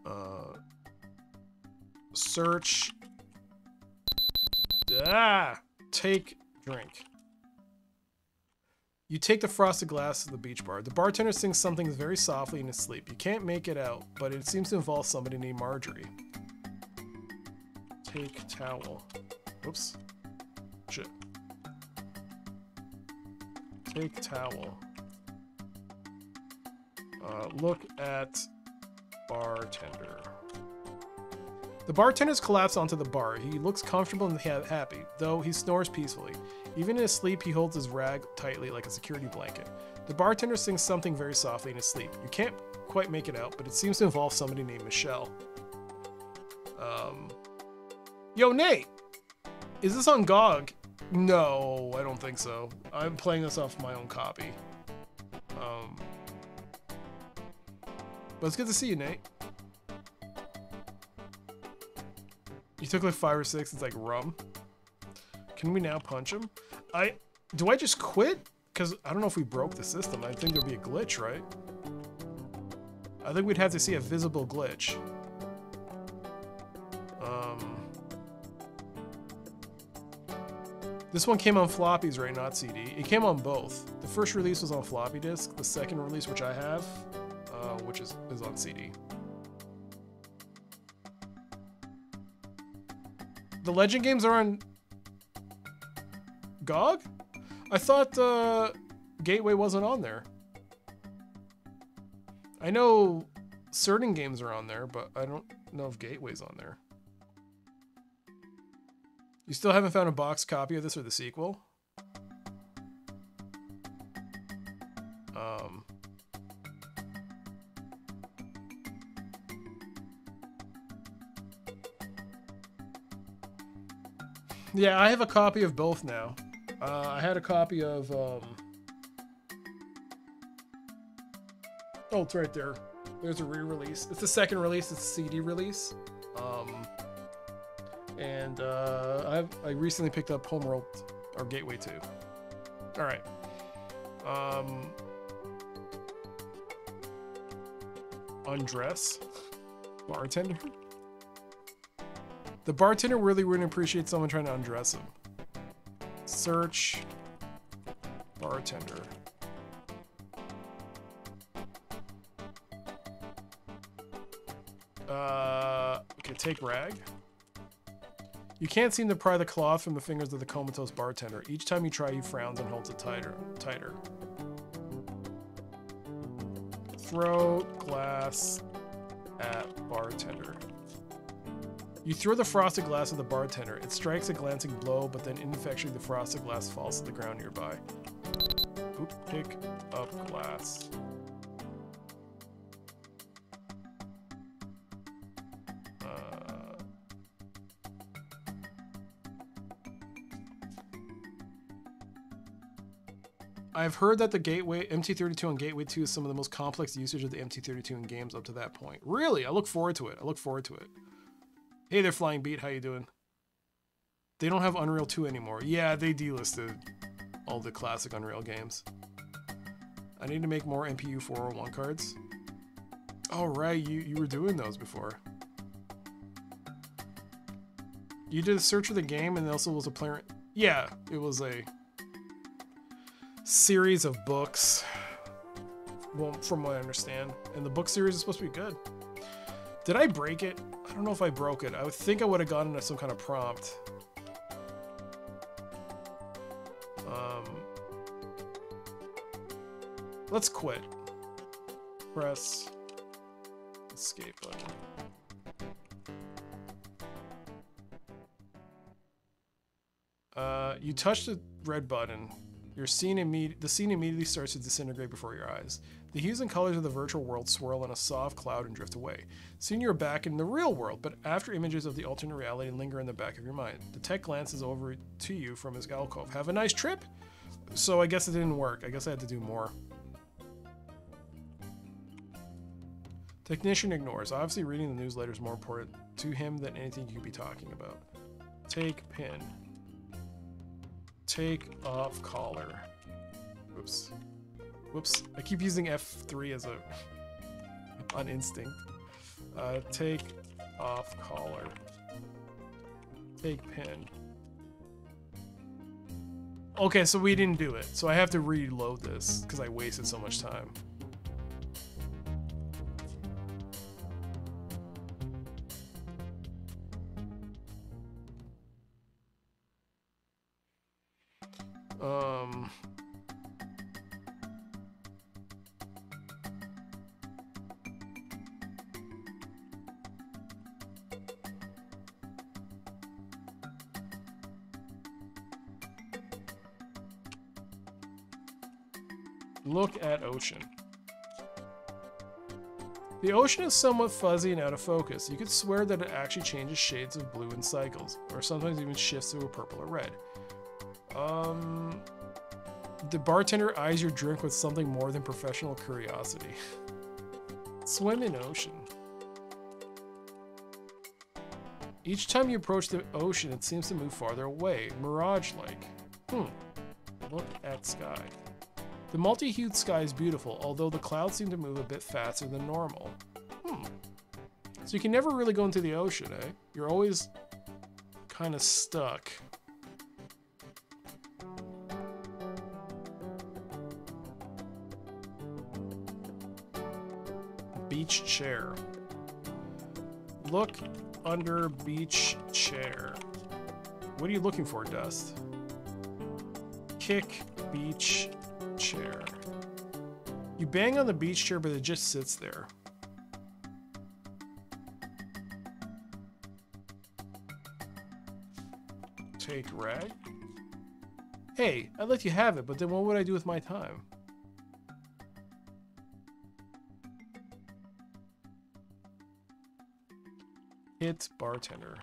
Uh, search. Ah! Take drink. You take the frosted glass to the beach bar. The bartender sings something very softly in his sleep. You can't make it out, but it seems to involve somebody named Marjorie. Take towel. Whoops. Shit. Take towel. Uh, look at bartender. The bartender's collapsed onto the bar. He looks comfortable and ha- happy, though he snores peacefully. Even in his sleep, he holds his rag tightly like a security blanket. The bartender sings something very softly in his sleep. You can't quite make it out, but it seems to involve somebody named Michelle. Um, Yo, Nate! Is this on GOG? No, I don't think so. I'm playing this off my own copy. Um, but it's good to see you, Nate. You took like five or six. It's like rum. Can we now punch him? I do I just quit? Because I don't know if we broke the system. I think there'd be a glitch, right? I think we'd have to see a visible glitch. Um, this one came on floppies, right? Not CD. It came on both. The first release was on floppy disk. The second release, which I have, which is is on CD. The Legend games are on GOG? I thought uh, Gateway wasn't on there. I know certain games are on there, but I don't know if Gateway's on there. You still haven't found a box copy of this or the sequel? Um, yeah, I have a copy of both now. Uh, I had a copy of. Um... Oh, it's right there. There's a re-release. It's the second release. It's CD release. Um, and uh, I've I recently picked up Homeworld or Gateway 2. All right. Um, undress bartender. The bartender really wouldn't appreciate someone trying to undress him. Search bartender. Uh, okay, take rag. You can't seem to pry the cloth from the fingers of the comatose bartender. Each time you try, he frowns and holds it tighter. Tighter. Throw glass at bartender. You throw the frosted glass at the bartender. It strikes a glancing blow, but then ineffectually the frosted glass falls to the ground nearby. Oop, pick up glass. Uh, I've heard that the Gateway MT32 and Gateway 2 is some of the most complex usage of the MT32 in games up to that point. Really? I look forward to it. I look forward to it. Hey there, Flying Beat. How you doing? They don't have Unreal 2 anymore. Yeah, they delisted all the classic Unreal games. I need to make more MPU 401 cards. Oh, right. You, you were doing those before. You did a search of the game and also was a player. Yeah, it was a series of books. Well, from what I understand. And the book series is supposed to be good. Did I break it? I don't know if I broke it. I would think I would have gotten some kind of prompt. Um, let's quit. Press escape button. Uh, you touch the red button. Your scene imme- the scene immediately starts to disintegrate before your eyes. The hues and colors of the virtual world swirl in a soft cloud and drift away. Soon you're back in the real world, but after images of the alternate reality linger in the back of your mind. The tech glances over to you from his alcove. Have a nice trip? So I guess it didn't work. I guess I had to do more. Technician ignores. Obviously, reading the newsletter is more important to him than anything you could be talking about. Take pin. Take off collar. Oops. Whoops. I keep using F3 as a on instinct. Uh, take off collar. Take pin. Okay, so we didn't do it. So I have to reload this because I wasted so much time. Um. Look at ocean. The ocean is somewhat fuzzy and out of focus. You could swear that it actually changes shades of blue in cycles, or sometimes even shifts to a purple or red. Um, the bartender eyes your drink with something more than professional curiosity. Swim in ocean. Each time you approach the ocean, it seems to move farther away, mirage-like. Hmm. Look at sky. The multi-hued sky is beautiful, although the clouds seem to move a bit faster than normal. Hmm. So you can never really go into the ocean, eh? You're always kind of stuck. Beach chair. Look under beach chair. What are you looking for, Dust? Kick beach chair. You bang on the beach chair, but it just sits there. Take rag. Hey, I'd let you have it, but then what would I do with my time? Hit bartender.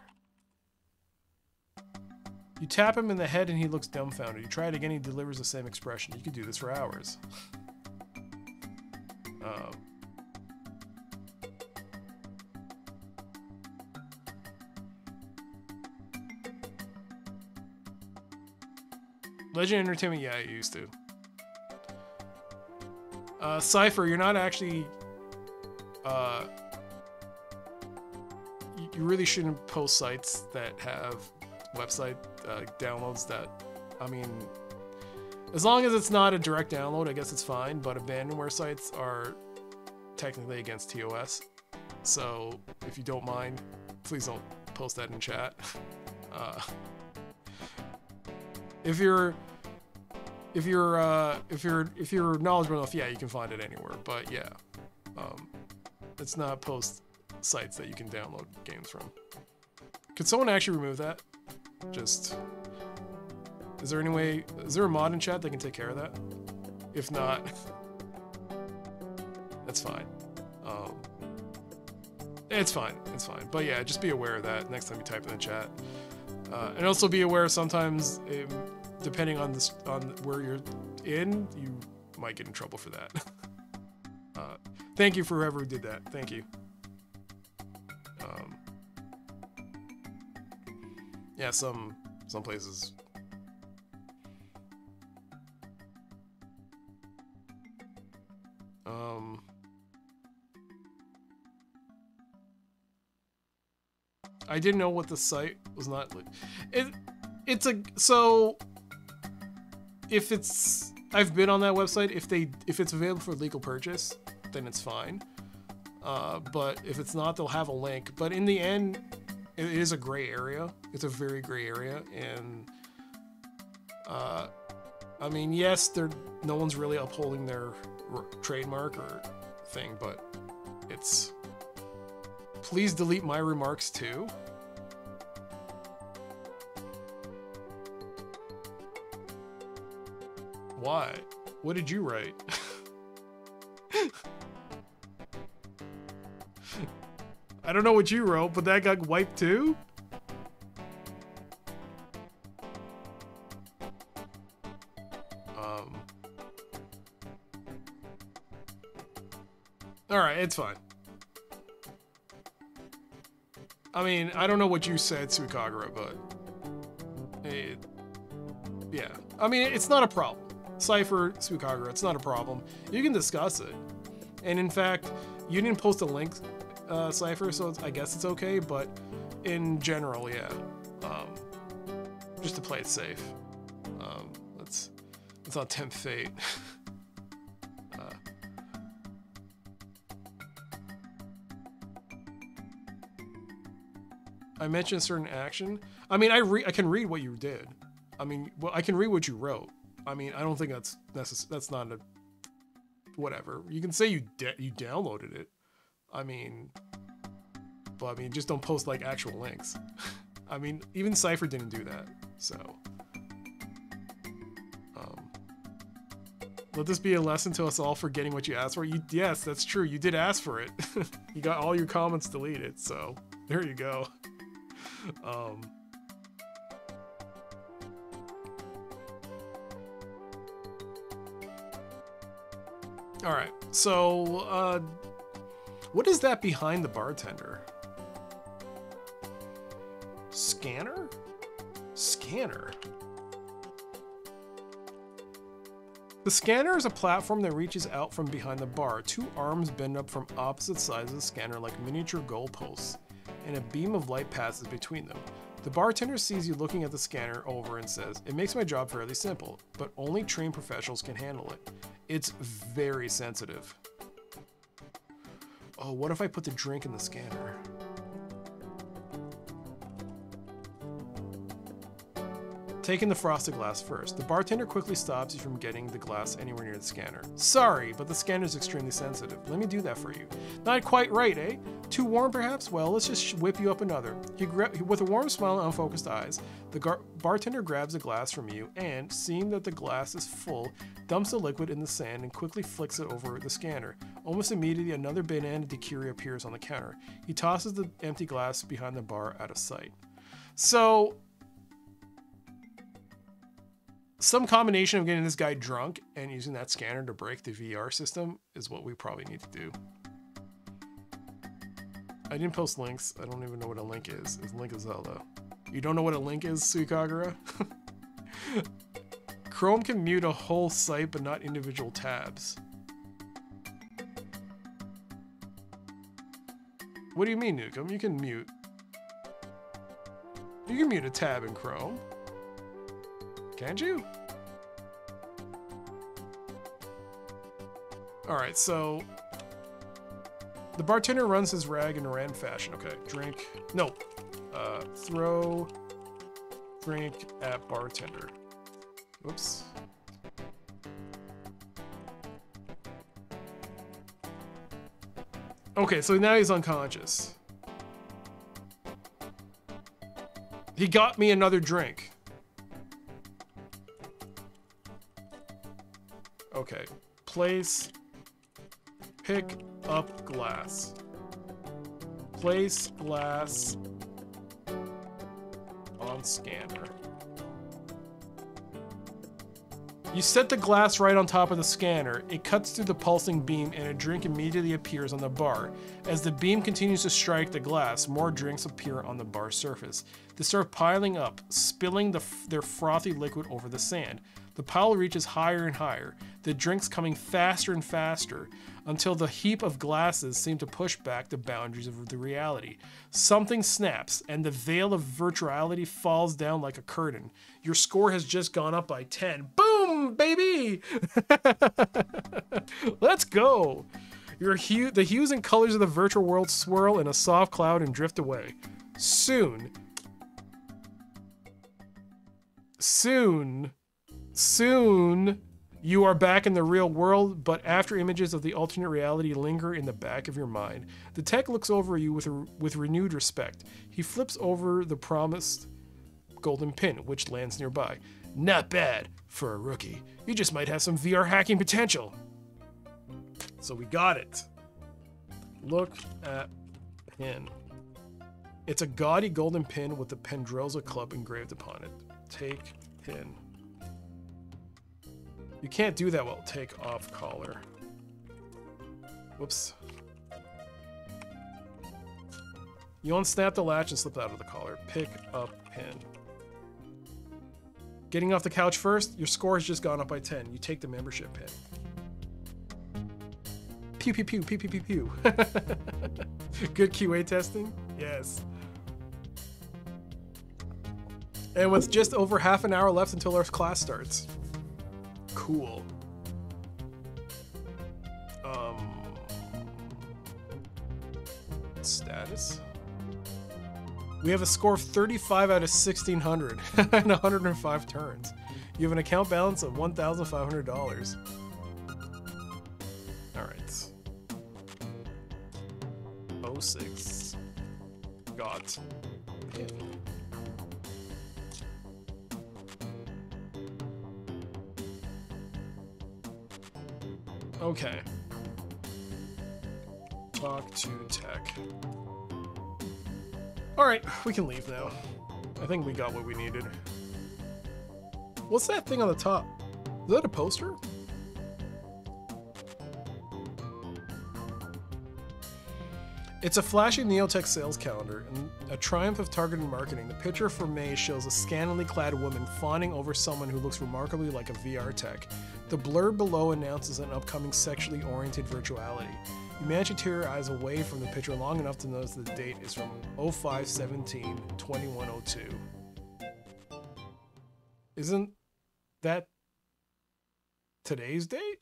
You tap him in the head and he looks dumbfounded. You try it again, he delivers the same expression. You could do this for hours. um, Legend Entertainment, yeah, I used to. Uh, Cypher, you're not actually. Uh, you- really shouldn't post sites that have website uh, downloads that. I mean, as long as it's not a direct download, I guess it's fine. But abandonware sites are technically against TOS. So if you don't mind, please don't post that in chat. Uh, if you're if you're uh, if you're if you're knowledgeable enough, yeah, you can find it anywhere. But yeah, um, it's not post sites that you can download games from. Could someone actually remove that? Just. Is there any way? Is there a mod in chat that can take care of that? If not, that's fine. Um, it's fine. It's fine. But yeah, just be aware of that next time you type in the chat. Uh, and also be aware sometimes, um, depending on this on where you're in, you might get in trouble for that. uh, thank you for whoever did that. Thank you. Yeah, some some places. Um. I didn't know what the site was not. It, it's a so. If it's, I've been on that website. If they, if it's available for legal purchase, then it's fine. Uh, but if it's not, they'll have a link. But in the end, it is a gray area. It's a very gray area, and uh, I mean, yes, they're no one's really upholding their trademark or thing, but it's. Please delete my remarks too. Why? What did you write? I don't know what you wrote, but that got wiped too? Um. Alright, it's fine. I mean, I don't know what you said, Suikagura, but. It, yeah. I mean, it's not a problem. Cypher, Suikagura, it's not a problem. You can discuss it. And in fact, you didn't post a link, uh, Cypher, so I guess it's okay, but in general, yeah. Um, just to play it safe. Um, let's, let's not tempt fate. uh, I mentioned certain action. I mean, I I can read what you did. I mean, well, I can read what you wrote. I mean, I don't think that's necessary. That's not a whatever. You can say you you downloaded it. I mean, but I mean, just don't post like actual links. I mean, even Cypher didn't do that. So, um, let this be a lesson to us all for getting what you asked for. You yes, that's true. You did ask for it. you got all your comments deleted. So there you go. Um, all right. So, uh, what is that behind the bartender? Scanner? Scanner. The scanner is a platform that reaches out from behind the bar. Two arms bend up from opposite sides of the scanner like miniature goalposts, and a beam of light passes between them. The bartender sees you looking at the scanner over and says, It makes my job fairly simple, but only trained professionals can handle it. It's very sensitive. Oh, what if I put the drink in the scanner? Taking the frosted glass first. The bartender quickly stops you from getting the glass anywhere near the scanner. Sorry, but the scanner is extremely sensitive. Let me do that for you. Not quite right, eh? Too warm, perhaps? Well, let's just whip you up another. He with a warm smile and unfocused eyes, the bartender grabs a glass from you and, seeing that the glass is full, dumps the liquid in the sand and quickly flicks it over the scanner. Almost immediately, another banana daiquiri appears on the counter. He tosses the empty glass behind the bar out of sight. So, some combination of getting this guy drunk and using that scanner to break the VR system is what we probably need to do. I didn't post links. I don't even know what a link is. It's Link of Zelda. You don't know what a link is, Suikagura? Chrome can mute a whole site but not individual tabs. What do you mean, Nukem? You can mute. You can mute a tab in Chrome. Can't you? Alright, so the bartender runs his rag in a random fashion. Okay, drink. No. Uh, throw drink at bartender. Oops. Okay, so now he's unconscious. He got me another drink. Okay. Place. Pick up glass. Place glass on scanner. You set the glass right on top of the scanner. It cuts through the pulsing beam and a drink immediately appears on the bar. As the beam continues to strike the glass, more drinks appear on the bar surface. They start piling up, spilling the, their frothy liquid over the sand. The pile reaches higher and higher, the drinks coming faster and faster, until the heap of glasses seem to push back the boundaries of the reality. Something snaps, and the veil of virtuality falls down like a curtain. Your score has just gone up by 10. Boom, baby! Let's go! Your hue, the hues and colors of the virtual world swirl in a soft cloud and drift away. Soon, soon, soon, you are back in the real world, but after images of the alternate reality linger in the back of your mind, the tech looks over you with, a, with renewed respect. He flips over the promised golden pin, which lands nearby. Not bad for a rookie. You just might have some VR hacking potential. So we got it. Look at pin. It's a gaudy golden pin with the Pendroza Club engraved upon it. Take pin. You can't do that while take off collar. Whoops. You unsnap the latch and slip out of the collar. Pick up pin. Getting off the couch first, your score has just gone up by 10. You take the membership pin. Pew pew pew pew pew pew pew. Good QA testing? Yes. And with just over half an hour left until our class starts. Cool. Um status. We have a score of 35 out of 1600 and 105 turns. You have an account balance of $1,500. All right. 06. Got. Okay. Talk to tech. Alright, we can leave now. I think we got what we needed. What's that thing on the top? Is that a poster? It's a flashy Neotech sales calendar and a triumph of targeted marketing. The picture for May shows a scantily clad woman fawning over someone who looks remarkably like a VR tech. The blurb below announces an upcoming sexually oriented virtuality. You manage to tear your eyes away from the picture long enough to notice the date is from 0517 2102. Isn't that today's date?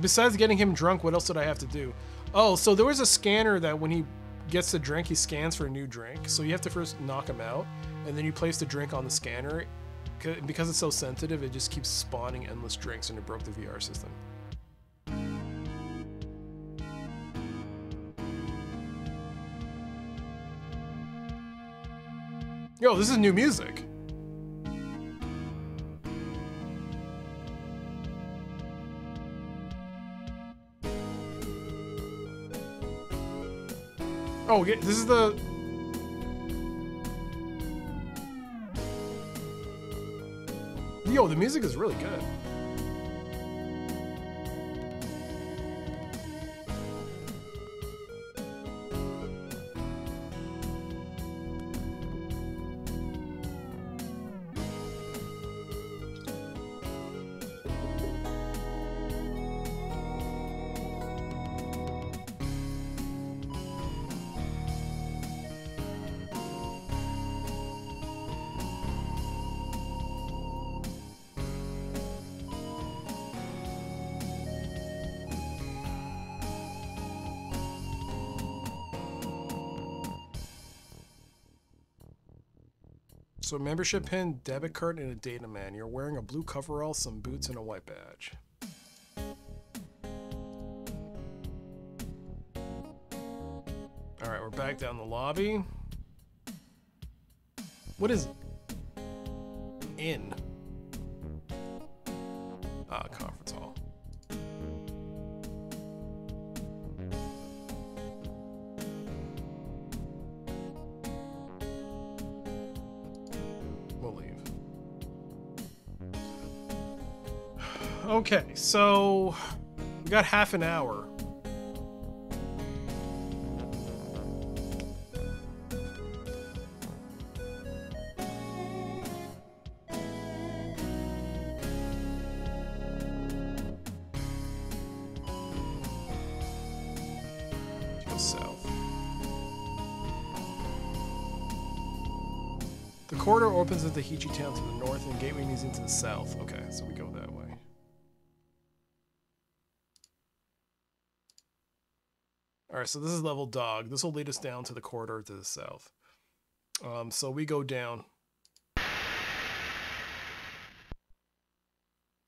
Besides getting him drunk, what else did I have to do? Oh, so there was a scanner that when he gets the drink, he scans for a new drink. So you have to first knock him out, and then you place the drink on the scanner. Because it's so sensitive, it just keeps spawning endless drinks, and it broke the VR system. Yo, this is new music. Oh, yeah, this is the. Yo, the music is really good. So membership pin, debit card, and a Dataman. You're wearing a blue coverall, some boots, and a white badge. All right, we're back down the lobby. What is in? Okay, so we got half an hour. South. The corridor opens into Heechee Town to the north and Gateway leads into the south. Okay, so we go that way. So this is level dog. This will lead us down to the corridor to the south. Um, so we go down.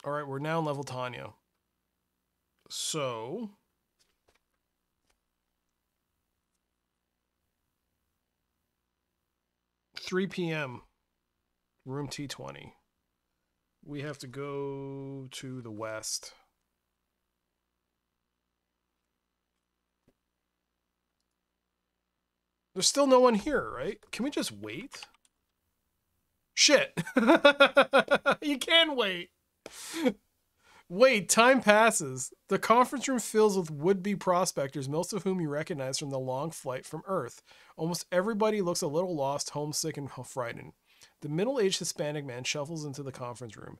Alright, we're now in level Tanya. So. Three PM. Room T twenty. We have to go to the west. There's still no one here, right? Can we just wait? Shit. you can wait. Wait, time passes. The conference room fills with would be prospectors, most of whom you recognize from the long flight from Earth. Almost everybody looks a little lost, homesick, and frightened. The middle aged Hispanic man shuffles into the conference room.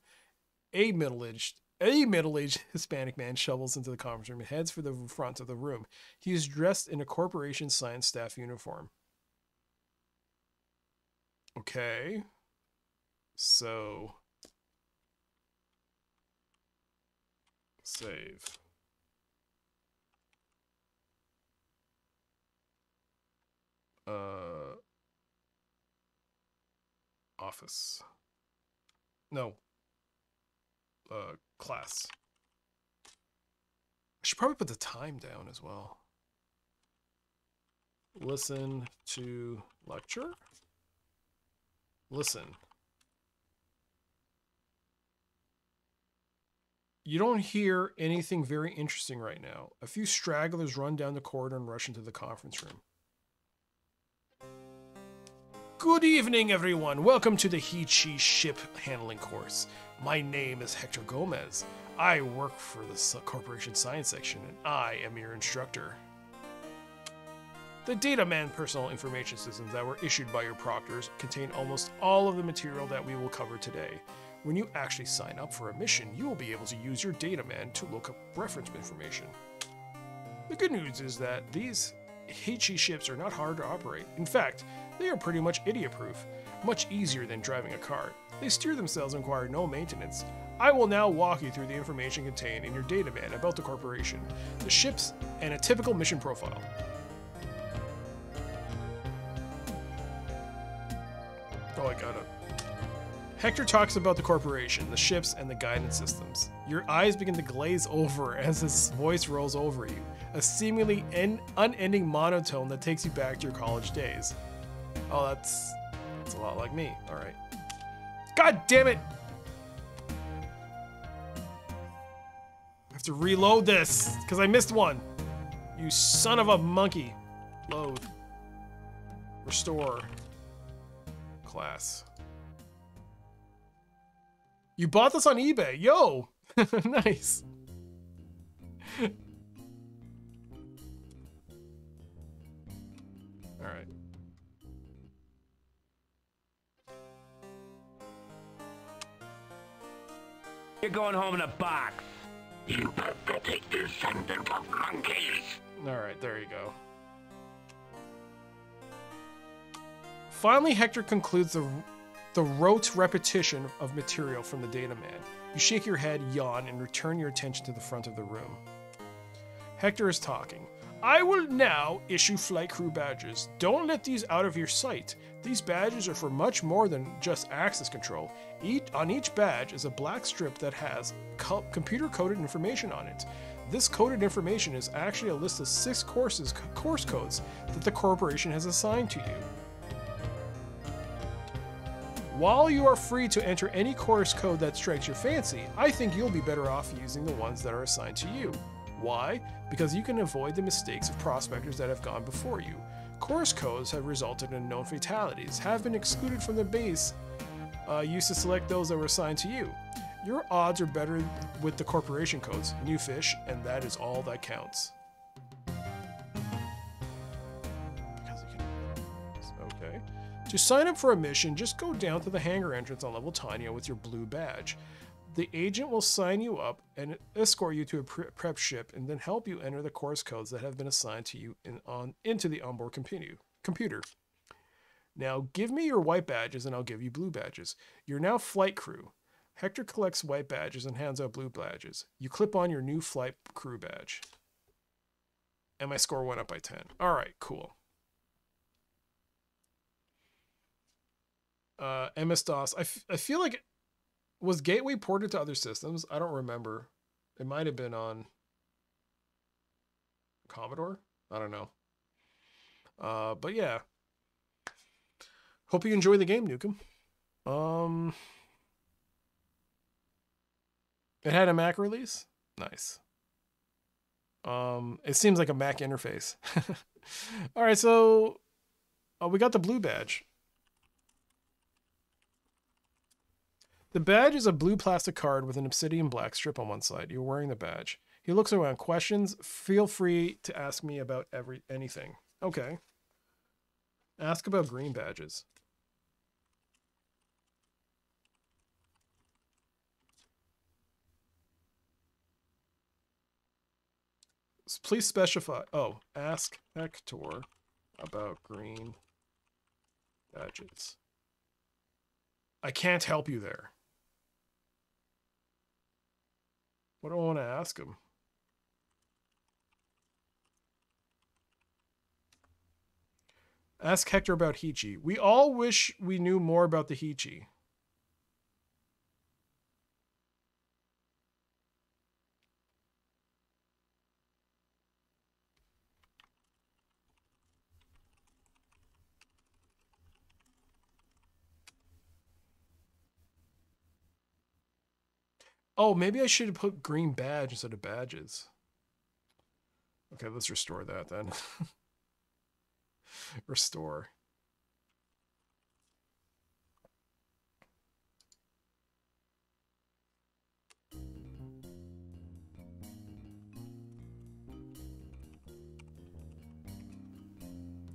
A middle aged a middle-aged Hispanic man shovels into the conference room and heads for the front of the room. He is dressed in a corporation science staff uniform. Okay. So save. Uh office. No. Uh class. I should probably put the time down as well. Listen to lecture. Listen. You don't hear anything very interesting right now. A few stragglers run down the corridor and rush into the conference room. Good evening, everyone. Welcome to the Heechee ship handling course. My name is Hector Gomez. I work for the Corporation Science section, and I am your instructor. The Dataman personal information systems that were issued by your proctors contain almost all of the material that we will cover today. When you actually sign up for a mission, you will be able to use your Dataman to look up reference information. The good news is that these Heechee ships are not hard to operate. In fact, they are pretty much idiot proof, much easier than driving a car. They steer themselves and require no maintenance. I will now walk you through the information contained in your dataman about the corporation, the ships, and a typical mission profile. Oh, I got it. Hector talks about the corporation, the ships, and the guidance systems. Your eyes begin to glaze over as his voice rolls over you, a seemingly en- unending monotone that takes you back to your college days. Oh, that's that's a lot like me. All right. God damn it! I have to reload this because I missed one. You son of a monkey. Load. Restore. Class. You bought this on eBay. Yo! nice. You're going home in a box. You pathetic descendant of monkeys. All right, there you go. Finally, Hector concludes the the rote repetition of material from the Dataman. You shake your head, yawn, and return your attention to the front of the room. Hector is talking. I will now issue flight crew badges. Don't let these out of your sight. These badges are for much more than just access control. Each, on each badge is a black strip that has co- computer coded information on it. This coded information is actually a list of six courses course codes that the corporation has assigned to you. While you are free to enter any course code that strikes your fancy, I think you'll be better off using the ones that are assigned to you. Why? Because you can avoid the mistakes of prospectors that have gone before you. Course codes have resulted in known fatalities, have been excluded from the base uh, used to select those that were assigned to you. Your odds are better with the corporation codes, new fish, and that is all that counts. Okay. To sign up for a mission, just go down to the hangar entrance on level Tanya with your blue badge. The agent will sign you up and escort you to a prep ship and then help you enter the course codes that have been assigned to you in, on into the onboard computer. Now, give me your white badges and I'll give you blue badges. You're now flight crew. Hector collects white badges and hands out blue badges. You clip on your new flight crew badge. And my score went up by 10. All right, cool. Uh, MS DOS. I, I feel like was Gateway ported to other systems? I don't remember. It might have been on Commodore. I don't know. Uh, but yeah. Hope you enjoy the game, Nukem. Um, it had a Mac release. Nice. Um, it seems like a Mac interface. All right, so uh, we got the blue badge. The badge is a blue plastic card with an obsidian black strip on one side. You're wearing the badge. He looks around. Questions? Feel free to ask me about every anything. Okay. Ask about green badges. Please specify. Oh, ask Hector about green badges. I can't help you there. What do I want to ask him? Ask Hector about Heechee. We all wish we knew more about the Heechee. Oh, maybe I should put green badge instead of badges. Okay, let's restore that then. restore.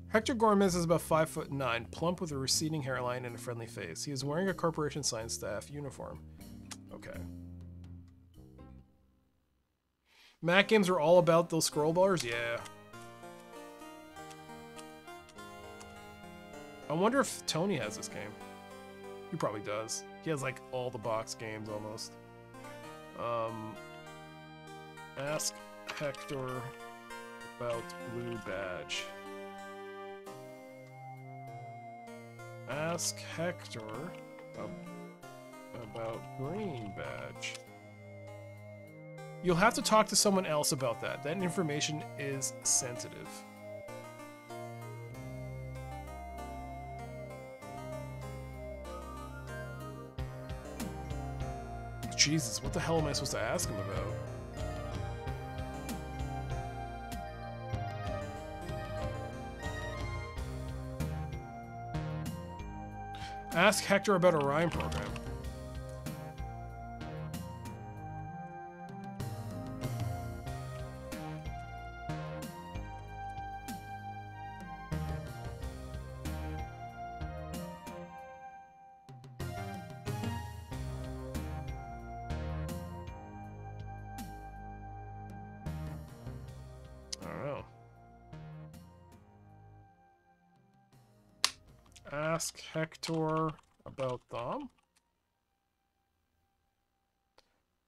Hector Gomez is about five foot nine, plump with a receding hairline and a friendly face. He is wearing a corporation science staff uniform. Mac games are all about those scroll bars? Yeah. I wonder if Tony has this game. He probably does. He has like all the box games almost. Um, ask Hector about Blue Badge. Ask Hector ab- about Green Badge. You'll have to talk to someone else about that. That information is sensitive. Jesus, what the hell am I supposed to ask him about? Ask Hector about Orion program.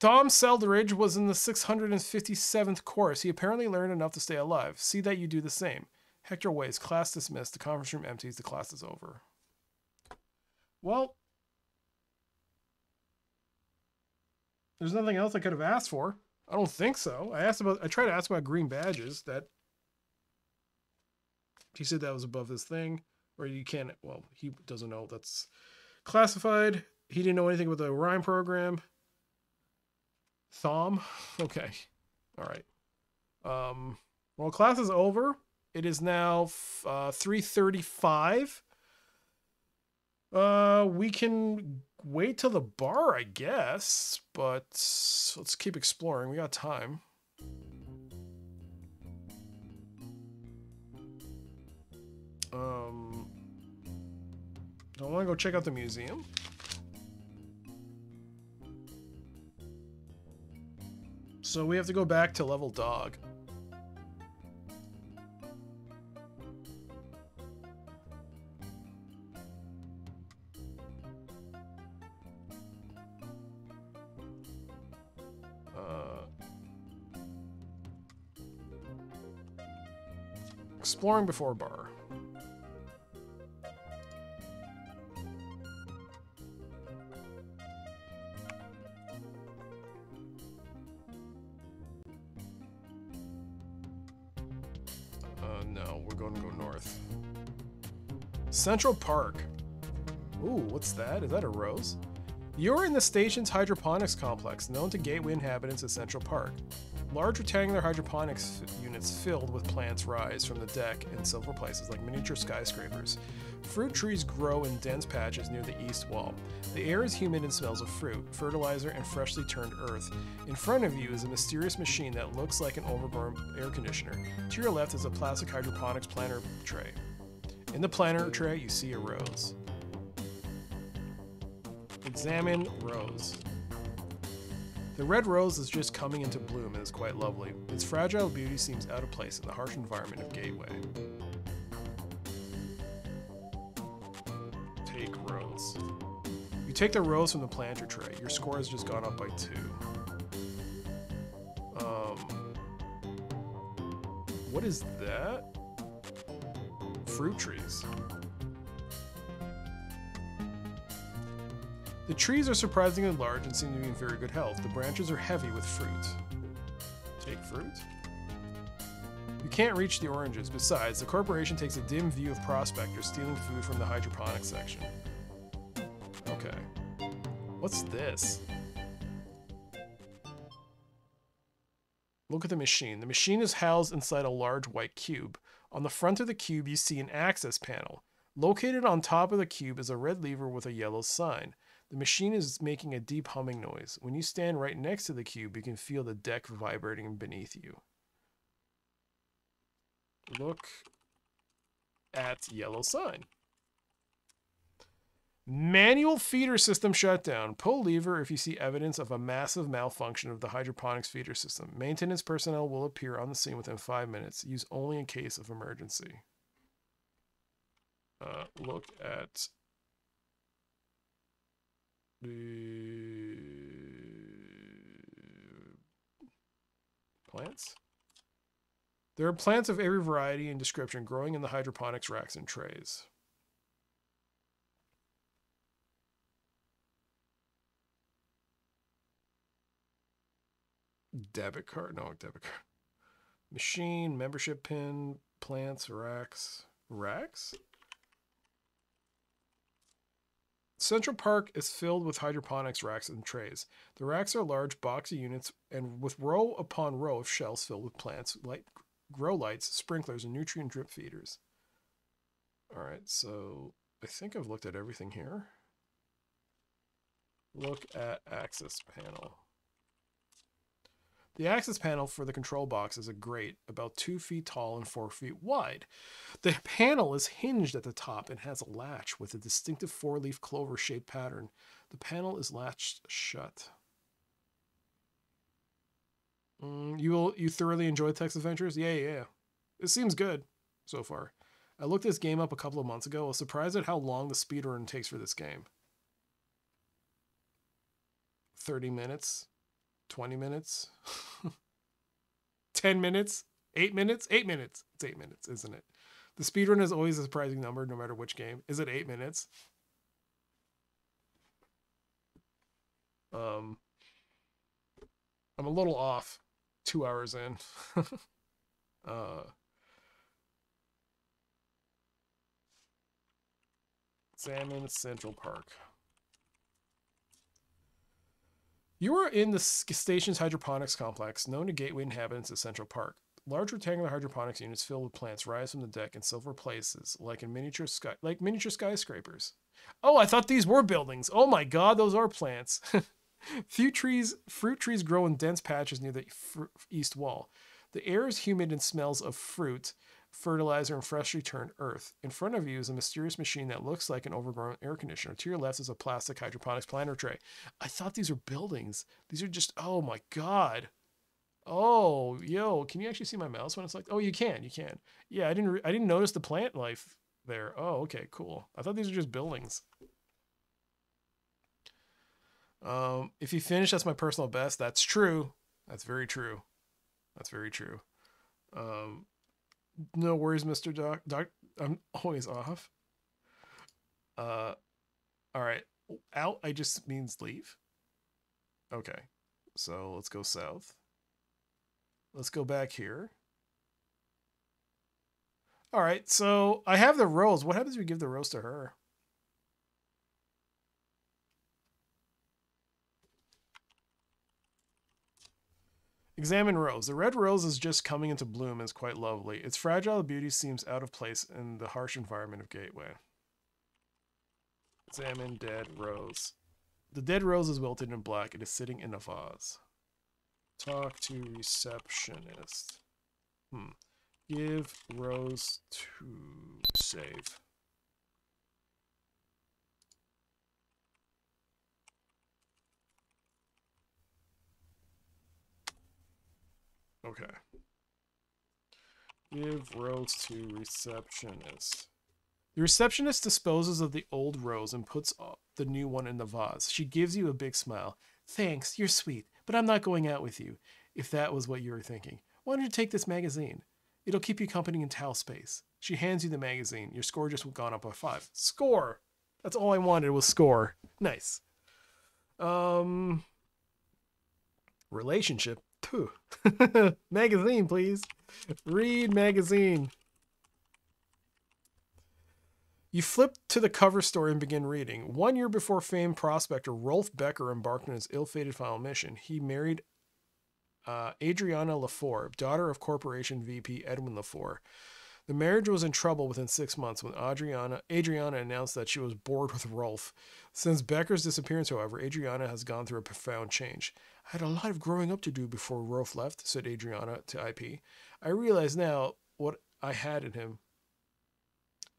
Dom Seldridge was in the 657th course. He apparently learned enough to stay alive. See that you do the same. Hector waits. Class dismissed. The conference room empties. The class is over. Well, there's nothing else I could have asked for. I don't think so. I asked about. I tried to ask about green badges. That he said that was above this thing, or you can't. Well, he doesn't know that's classified. He didn't know anything about the Rhyme program. Thom. Okay. All right. Um. Well, class is over. It is now uh, three thirty-five. Uh, we can wait till the bar, I guess, but let's keep exploring. We got time. Um, don't want to go check out the museum. So we have to go back to level dog. Uh, exploring before bar. Central Park. Ooh, what's that? Is that a rose? You're in the station's hydroponics complex, known to gateway inhabitants as Central Park. Large rectangular hydroponics units filled with plants rise from the deck in several places like miniature skyscrapers. Fruit trees grow in dense patches near the east wall. The air is humid and smells of fruit, fertilizer, and freshly turned earth. In front of you is a mysterious machine that looks like an overgrown air conditioner. To your left is a plastic hydroponics planter tray. In the planter tray, you see a rose. Examine rose. The red rose is just coming into bloom and is quite lovely. Its fragile beauty seems out of place in the harsh environment of Gateway. Take rose. You take the rose from the planter tray. Your score has just gone up by two. Um, what is that? Fruit trees. The trees are surprisingly large and seem to be in very good health. The branches are heavy with fruit. Take fruit? You can't reach the oranges. Besides, the corporation takes a dim view of prospectors stealing food from the hydroponics section. Okay. What's this? Look at the machine. The machine is housed inside a large white cube. On the front of the cube, you see an access panel. Located on top of the cube is a red lever with a yellow sign. The machine is making a deep humming noise. When you stand right next to the cube, you can feel the deck vibrating beneath you. Look at yellow sign. Manual feeder system shutdown. Pull lever if you see evidence of a massive malfunction of the hydroponics feeder system. Maintenance personnel will appear on the scene within five minutes. Use only in case of emergency. Uh, look at the plants. There are plants of every variety and description growing in the hydroponics racks and trays. Debit card? No, debit card. Machine, membership pin, plants, racks. Racks? Central Park is filled with hydroponics racks and trays. The racks are large boxy units and with row upon row of shelves filled with plants, light grow lights, sprinklers, and nutrient drip feeders. All right, so I think I've looked at everything here. Look at access panel. The access panel for the control box is a grate about two feet tall and four feet wide. The panel is hinged at the top and has a latch with a distinctive four leaf clover shaped pattern. The panel is latched shut. Mm, you will you thoroughly enjoy Text Adventures? Yeah, yeah, yeah. It seems good so far. I looked this game up a couple of months ago. I was surprised at how long the speedrun takes for this game. 30 minutes, 20 minutes, 10 minutes, 8 minutes, 8 minutes. It's 8 minutes, isn't it? The speedrun is always a surprising number no matter which game. Is it 8 minutes? Um I'm a little off. Two hours in. uh, Salmon Central Park. You are in the station's hydroponics complex, known to Gateway inhabitants as Central Park. Large rectangular hydroponics units filled with plants rise from the deck in silver places, like in miniature sky, like miniature skyscrapers. Oh, I thought these were buildings. Oh my God, those are plants. Few trees, fruit trees grow in dense patches near the east wall. The air is humid and smells of fruit, fertilizer, and freshly turned earth. In front of you is a mysterious machine that looks like an overgrown air conditioner. To your left is a plastic hydroponics planter tray. I thought these were buildings. These are just, oh my God. Oh, yo, can you actually see my mouse when it's like, oh, you can, you can. Yeah, I didn't, re- I didn't notice the plant life there. Oh, okay, cool. I thought these were just buildings. Um, if you finish, that's my personal best. That's true. That's very true. That's very true. Um, no worries, Mister Doc. Doc, I'm always off. Uh, all right. Out. I just means leave. Okay. So let's go south. Let's go back here. All right. So I have the rose. What happens if we give the rose to her? Examine rose. The red rose is just coming into bloom and is quite lovely. Its fragile beauty seems out of place in the harsh environment of Gateway. Examine dead rose. The dead rose is wilted and black. It is sitting in a vase. Talk to receptionist. Hmm. Give rose to save. Okay. Give rose to receptionist. The receptionist disposes of the old rose and puts uh, the new one in the vase. She gives you a big smile. Thanks, you're sweet, but I'm not going out with you, if that was what you were thinking. Why don't you take this magazine? It'll keep you company in towel space. She hands you the magazine. Your score just gone up by five. Score! That's all I wanted was score. Nice. Um, relationship. Phew. magazine, please. Read magazine. You flip to the cover story and begin reading. One year before famed prospector Rolf Becker embarked on his ill fated final mission, he married uh, Adriana Lafour, daughter of corporation VP Edwin Lafour. The marriage was in trouble within six months when Adriana, Adriana announced that she was bored with Rolf. Since Becker's disappearance, however, Adriana has gone through a profound change. I had a lot of growing up to do before Rolf left, said Adriana to IP. I realize now what I had in him.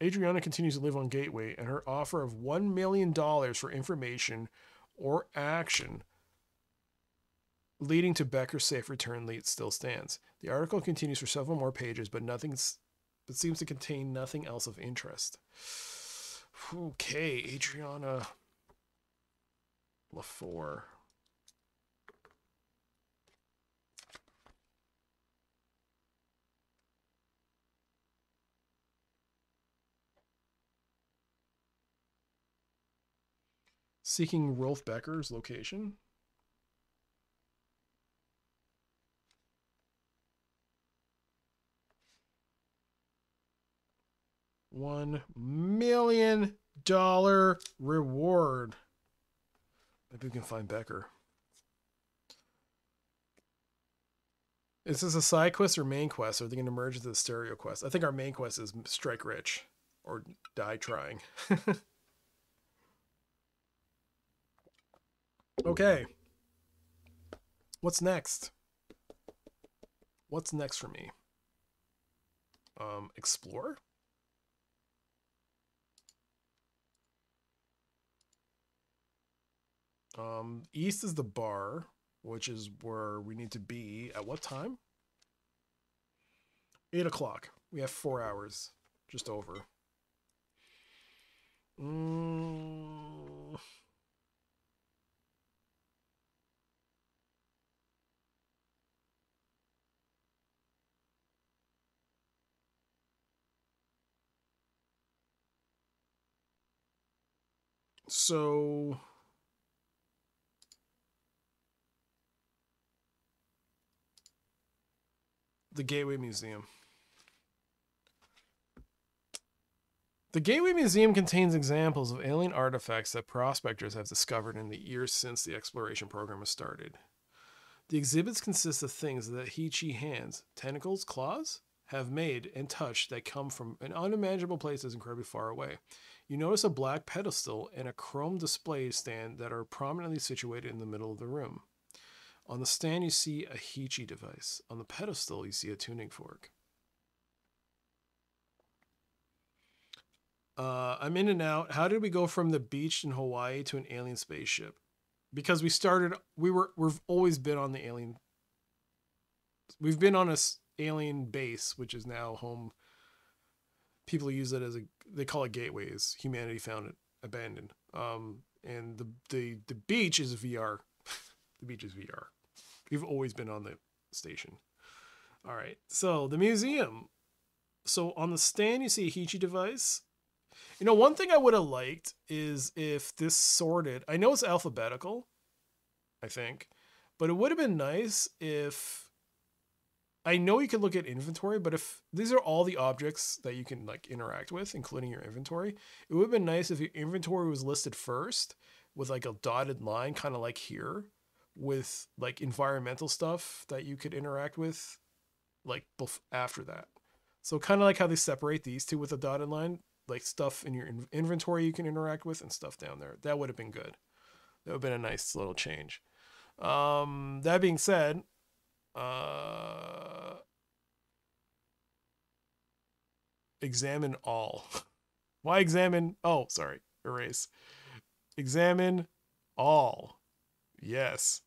Adriana continues to live on Gateway, and her offer of $1 million for information or action leading to Becker's safe return lead still stands. The article continues for several more pages, but nothing but seems to contain nothing else of interest. Okay, Adriana LaFour. Seeking Rolf Becker's location. One million dollar reward. Maybe we can find Becker. Is this a side quest or main quest? Or are they going to merge into the stereo quest? I think our main quest is strike rich or die trying. okay. What's next? What's next for me? Um, explore? Um, east is the bar, which is where we need to be at what time? Eight o'clock. We have four hours, just over. Mm. So the Gateway Museum. The Gateway Museum contains examples of alien artifacts that prospectors have discovered in the years since the exploration program was started. The exhibits consist of things that Heechee hands, tentacles, claws, have made and touched that come from an unimaginable places incredibly far away. You notice a black pedestal and a chrome display stand that are prominently situated in the middle of the room. On the stand, you see a Heechee device. On the pedestal, you see a tuning fork. Uh, I'm in and out. How did we go from the beach in Hawaii to an alien spaceship? Because we started, we were, we've always been on the alien. We've been on a alien base, which is now home. People use it as a, they call it gateways. Humanity found it abandoned. Um, and the the the beach is VR. the beach is VR. We've always been on the station. All right. So the museum. So on the stand, you see a Heechee device. You know, one thing I would have liked is if this sorted. I know it's alphabetical, I think, but it would have been nice if. I know you can look at inventory, but if these are all the objects that you can like interact with, including your inventory, it would have been nice if your inventory was listed first with like a dotted line, kind of like here, with like environmental stuff that you could interact with, like bef- after that. So kind of like how they separate these two with a dotted line, like stuff in your in- inventory you can interact with and stuff down there. That would have been good. That would have been a nice little change. Um, that being said, uh, examine all. Why examine? Oh, sorry, erase. Examine all. Yes.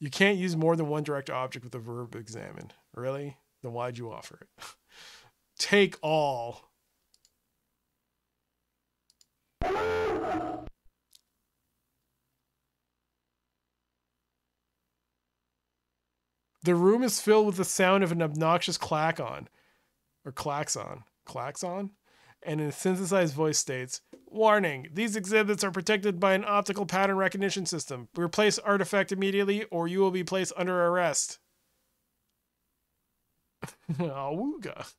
You can't use more than one direct object with the verb examine. Really? Then why'd you offer it? Take all. The room is filled with the sound of an obnoxious clack-on, or klaxon, klaxon, and a synthesized voice states, "Warning: These exhibits are protected by an optical pattern recognition system. Replace artifact immediately, or you will be placed under arrest." Awooga.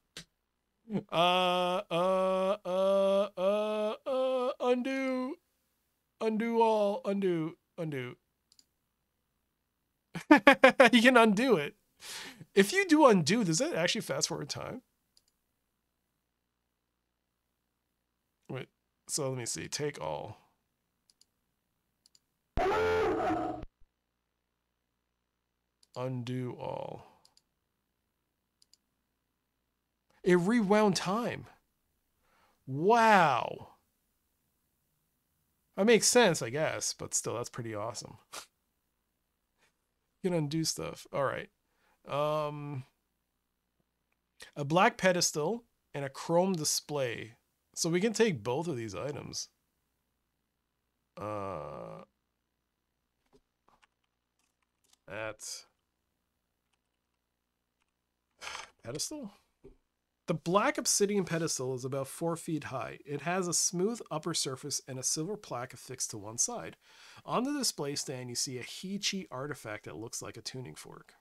Uh, uh, uh, uh, uh, undo, undo all, undo, undo. you can undo it. If you do undo, does that actually fast forward time? Wait, so let me see. Take all. Undo all. It rewound time. Wow. That makes sense, I guess, but still, that's pretty awesome. you can undo stuff. All right. Um, a black pedestal and a chrome display. So we can take both of these items. Uh, at pedestal. The black obsidian pedestal is about four feet high. It has a smooth upper surface and a silver plaque affixed to one side. On the display stand, you see a Heechee artifact that looks like a tuning fork.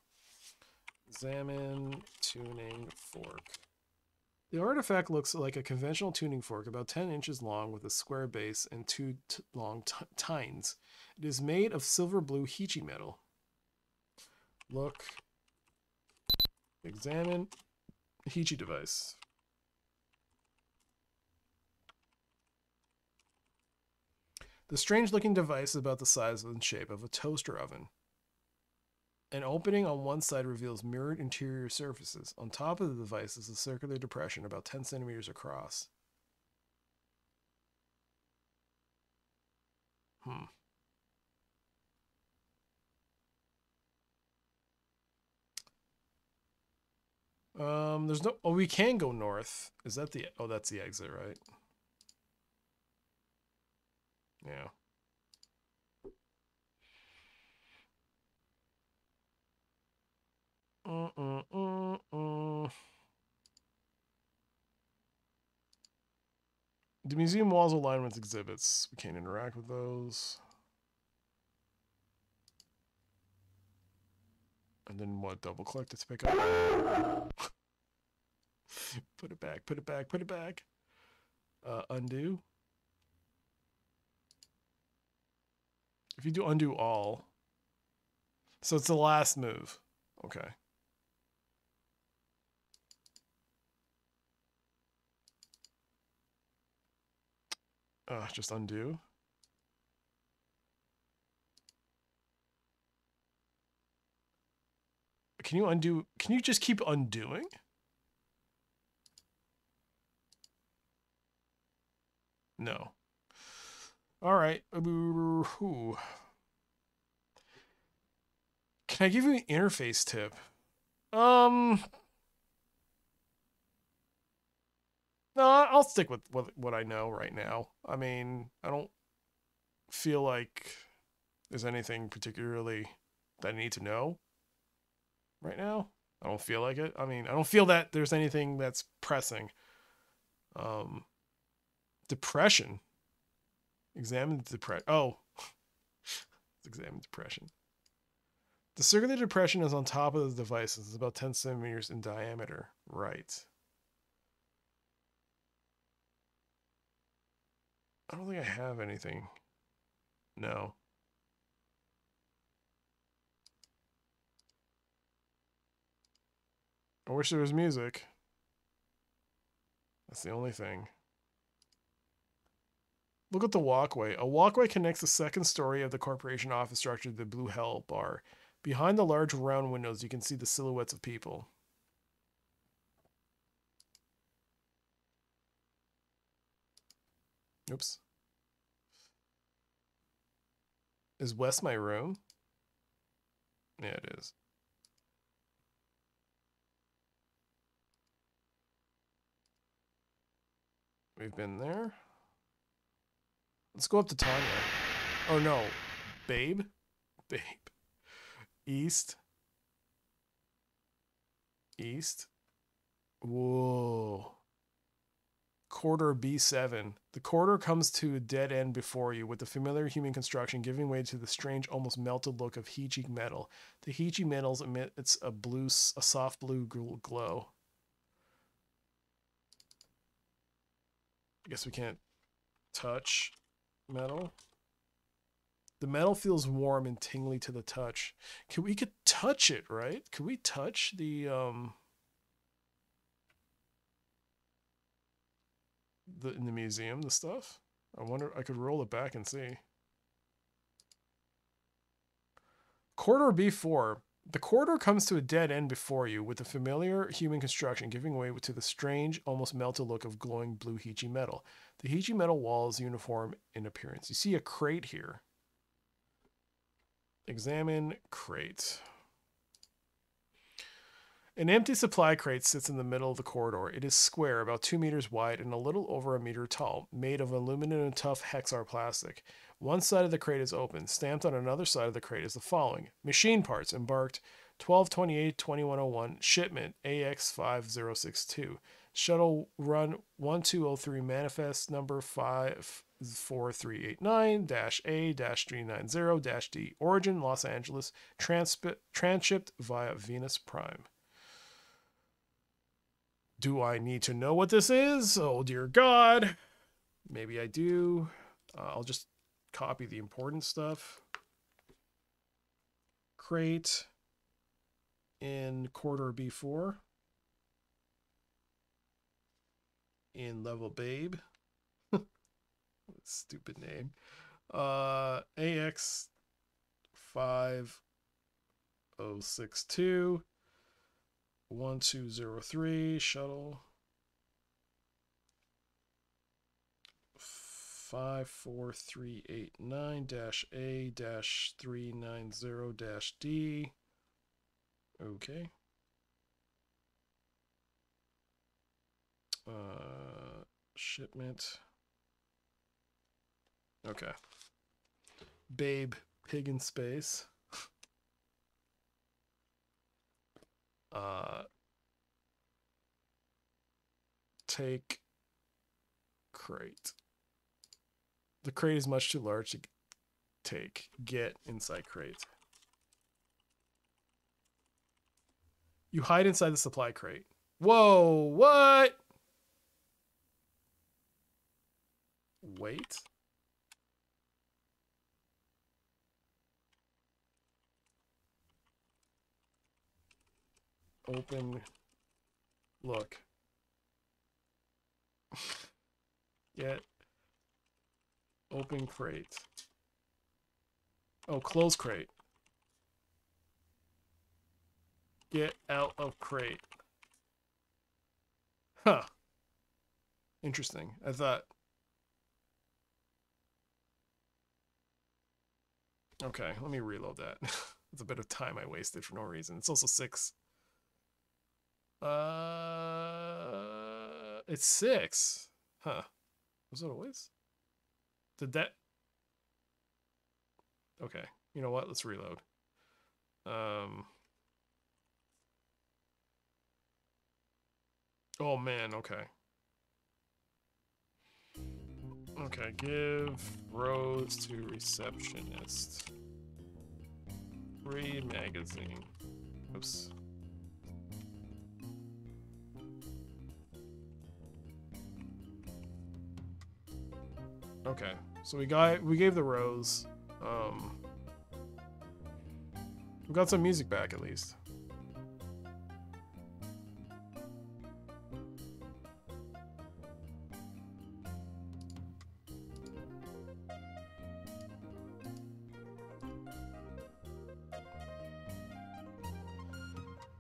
Examine tuning fork. The artifact looks like a conventional tuning fork, about 10 inches long with a square base and two long tines. It is made of silver blue Heechee metal. Look. Examine. Heechee device. The strange looking device is about the size and shape of a toaster oven. An opening on one side reveals mirrored interior surfaces. On top of the device is a circular depression about 10 centimeters across. Hmm. Um, there's no. Oh, we can go north. Is that the? Oh, that's the exit, right? Yeah. Mm-mm-mm-mm. The museum walls lined with exhibits. We can't interact with those. And then what? Double click to pick up. put it back. Put it back. Put it back. Uh, undo. If you do undo all, so it's the last move. Okay. Uh, just undo. Can you undo? Can you just keep undoing? No. All right. Can I give you an interface tip? Um. No, I'll stick with what what I know right now. I mean, I don't feel like there's anything particularly that I need to know right now. I don't feel like it. I mean, I don't feel that there's anything that's pressing. Um, depression. Examine depression. Oh, examine depression. The circular depression is on top of the device. It's about 10 centimeters in diameter. Right. I don't think I have anything. No. I wish there was music. That's the only thing. Look at the walkway. A walkway connects the second story of the corporation office structure to the Blue Hell bar. Behind the large round windows, you can see the silhouettes of people. Oops. Is West my room? Yeah, it is. We've been there. Let's go up to Tanya. Oh no. Babe? Babe. East. East. Whoa. Quarter B7. The corridor comes to a dead end before you, with the familiar human construction giving way to the strange, almost melted look of Heechee metal. The Heechee metals emits a blue, a soft blue glow. I guess we can't touch metal. The metal feels warm and tingly to the touch. Can we could touch it, right? Could we touch the um the in the museum the stuff? I wonder I could roll it back and see. Corridor B4. The corridor comes to a dead end before you, with the familiar human construction giving way to the strange, almost melted look of glowing blue Heechee metal. The Heechee metal wall is uniform in appearance. You see a crate here. Examine crate. An empty supply crate sits in the middle of the corridor. It is square, about two meters wide, and a little over a meter tall, made of aluminum and tough hexar plastic. One side of the crate is open. Stamped on another side of the crate is the following Machine parts embarked 1228 2101, shipment AX5062. Shuttle run 1203 manifest number 54389 A 390 D. Origin Los Angeles. Transp- transshipped via Venus Prime. Do I need to know what this is? Oh dear God. Maybe I do. Uh, I'll just copy the important stuff. Crate in quarter B4. In level babe. Stupid name. Uh AX 5062 1203 shuttle 54389-A-390-D. Okay. Uh, shipment. Okay. Babe, pig in space. uh, take crate. The crate is much too large to take. Get inside crate. You hide inside the supply crate. Whoa, what? Wait. Open. Look. Get. Open crate. Oh, close crate. Get out of crate. Huh. Interesting. I thought. Okay, let me reload that. It's a bit of time I wasted for no reason. It's also six. Uh, it's six. Huh. Was it always? Did that? Okay. You know what? Let's reload. Um. Oh man. Okay. Okay. Give rose to receptionist. Read magazine. Oops. Okay, so we got we gave the rose. Um, we got some music back at least.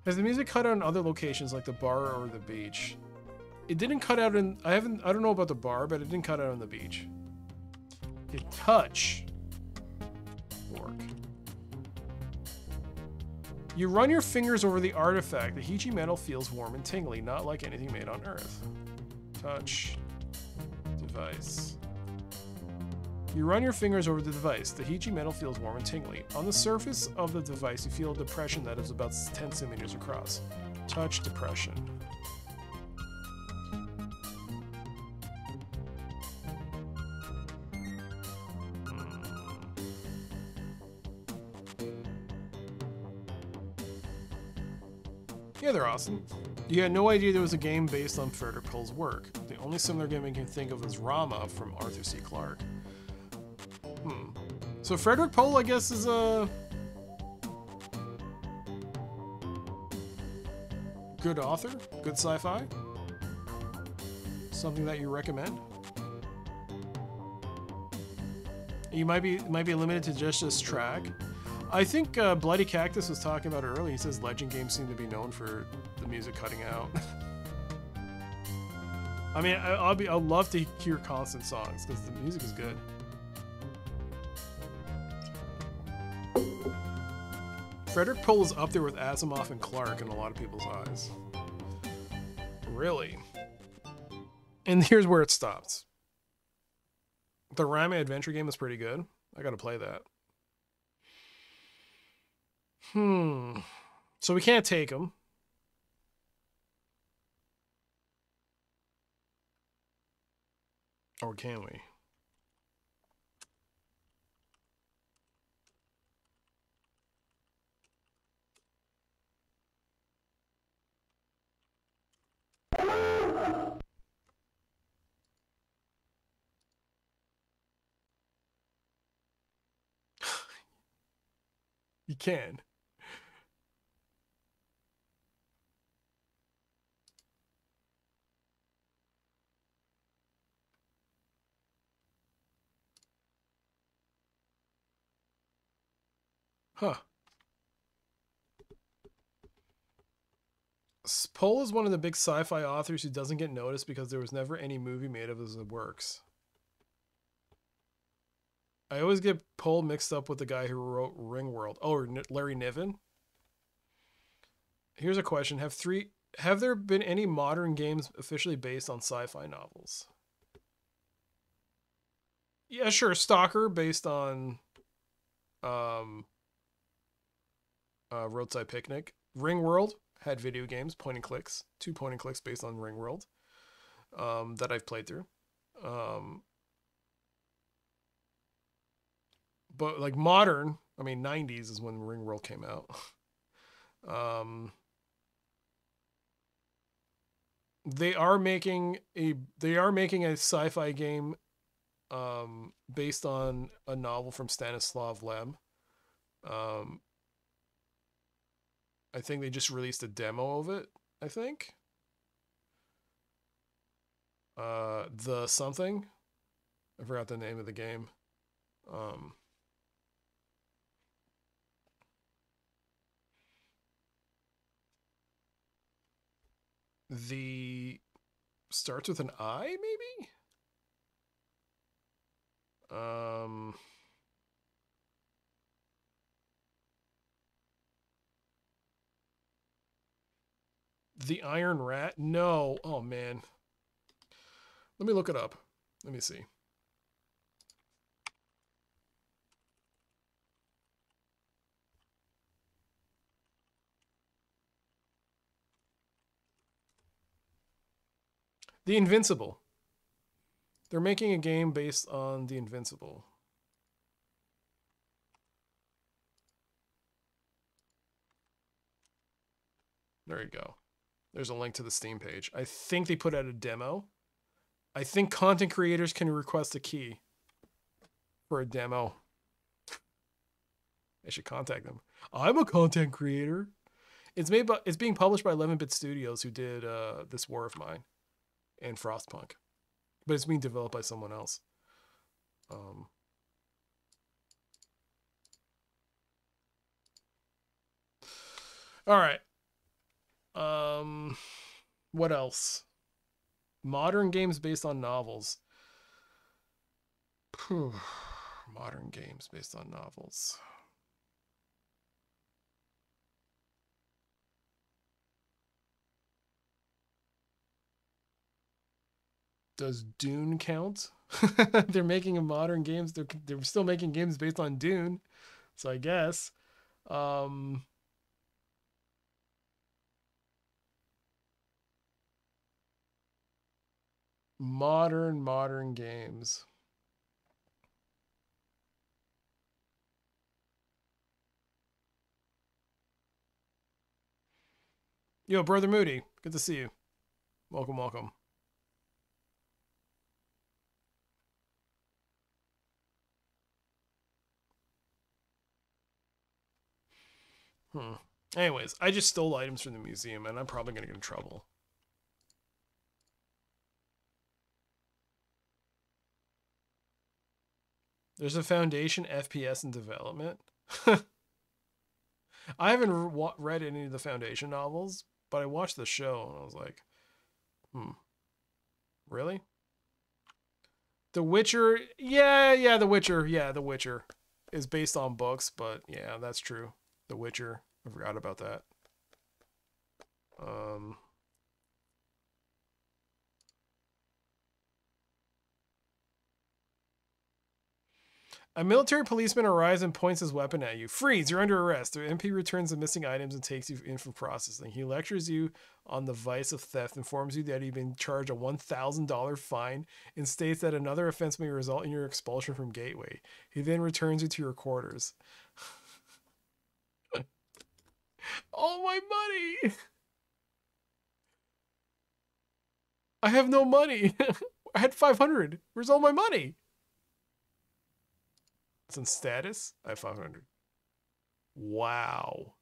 Has the music cut out in other locations like the bar or the beach? It didn't cut out in. I haven't. I don't know about the bar, but it didn't cut out on the beach. It touch. Work. You run your fingers over the artifact. The Heechee metal feels warm and tingly, not like anything made on Earth. Touch. Device. You run your fingers over the device. The Heechee metal feels warm and tingly. On the surface of the device, you feel a depression that is about 10 centimeters across. Touch depression. Awesome. You had no idea there was a game based on Frederik work. The only similar game I can think of is Rama from Arthur C. Clarke. Hmm. So Frederik Pohl, I guess, is a good author, good sci-fi. Something that you recommend. You might be might be limited to just this track. I think uh, Bloody Cactus was talking about it earlier. He says Legend games seem to be known for the music cutting out. I mean, I, I'll be I'll love to hear constant songs because the music is good. Frederik Pohl is up there with Asimov and Clarke in a lot of people's eyes. Really. And here's where it stops. The Rama adventure game is pretty good. I gotta play that. Hmm. So we can't take them. Or can we? You can. Huh. Pohl is one of the big sci-fi authors who doesn't get noticed because there was never any movie made of his works. I always get Pohl mixed up with the guy who wrote Ringworld. Oh, or Larry Niven. Here's a question: Have three have there been any modern games officially based on sci-fi novels? Yeah, sure. Stalker based on um uh, Roadside Picnic. Ringworld had video games, point and clicks, two point and clicks based on Ringworld um, that I've played through. Um, but like modern, I mean, 90s is when Ringworld came out. um, they are making a they are making a sci-fi game um based on a novel from Stanislav Lem. Um I think they just released a demo of it, I think. Uh the something. I forgot the name of the game. Um the starts with an I, maybe? Um The Iron Rat? No. Oh man. Let me look it up. Let me see. The Invincible. They're making a game based on The Invincible. There you go. There's a link to the Steam page. I think they put out a demo. I think content creators can request a key for a demo. I should contact them. I'm a content creator. It's made by it's being published by 11-bit studios who did uh, this War of Mine and Frostpunk. But it's being developed by someone else. Um, all right. Um, what else? Modern games based on novels. Phew. Modern games based on novels. Does Dune count? they're making a modern games. They're they're still making games based on Dune, so I guess. Um, modern modern games. Yo, brother Moody, good to see you. Welcome, welcome. Hmm. Anyways, I just stole items from the museum and I'm probably to get in trouble. There's a Foundation FPS in development. I haven't re- read any of the Foundation novels, but I watched the show and I was like, hmm, really? The Witcher, yeah, yeah, The Witcher, yeah, The Witcher is based on books, but yeah, that's true. The Witcher, I forgot about that. Um, A military policeman arrives and points his weapon at you. Freeze, you're under arrest. The MP returns the missing items and takes you in for processing. He lectures you on the vice of theft, informs you that you've been charged a $1,000 fine, and states that another offense may result in your expulsion from Gateway. He then returns you to your quarters. all my money! I have no money. I had 500. Where's all my money? It's in status. I have 500. Wow.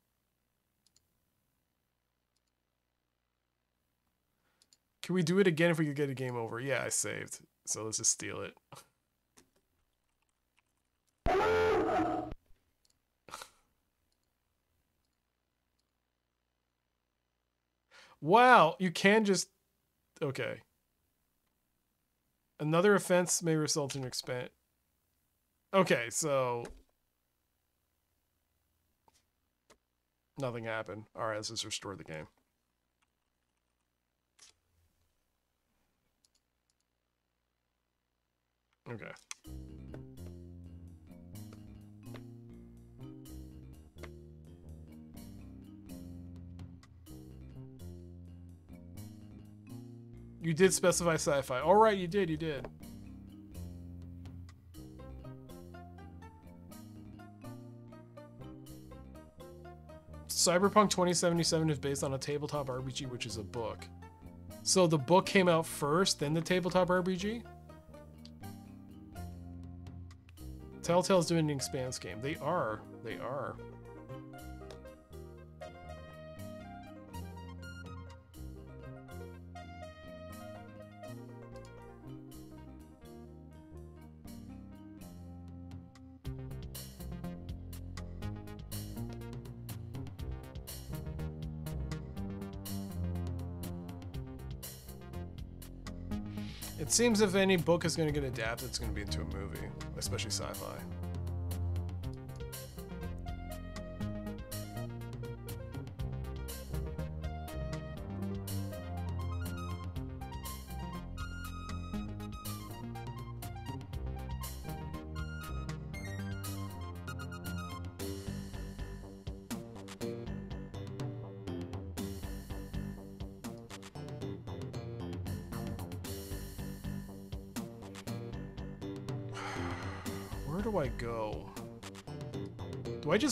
Can we do it again if we could get a game over? Yeah, I saved. So let's just steal it. wow, you can just... Okay. Another offense may result in expand. Okay, so nothing happened. All right, let's just restore the game. Okay. You did specify sci-fi. All right, you did, you did. Cyberpunk 2077 is based on a tabletop RPG, which is a book. So the book came out first, then the tabletop RPG? Telltale's doing an expanse game. They are. They are. It seems if any book is going to get adapted, it's going to be into a movie, especially sci-fi.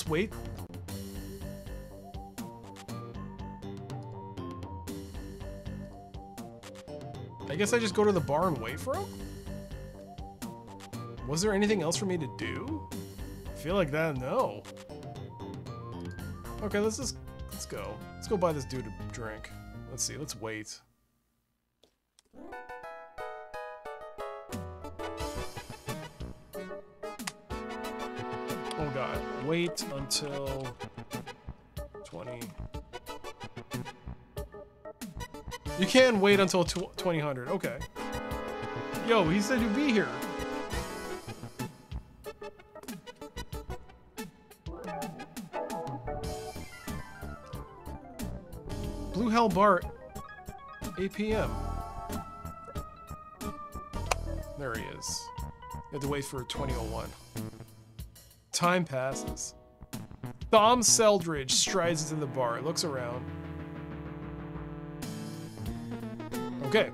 Just wait? I guess I just go to the bar and wait for him? Was there anything else for me to do? I feel like that, no. Okay, let's just, let's go. Let's go buy this dude a drink. Let's see, let's wait. Wait until 20. You can wait until 2000. Okay. Yo, he said you'd be here. Blue Hell Bar, 8 p.m. There he is. You have to wait for 2001. Time passes. Thom Seldridge strides into the bar, looks around. Okay.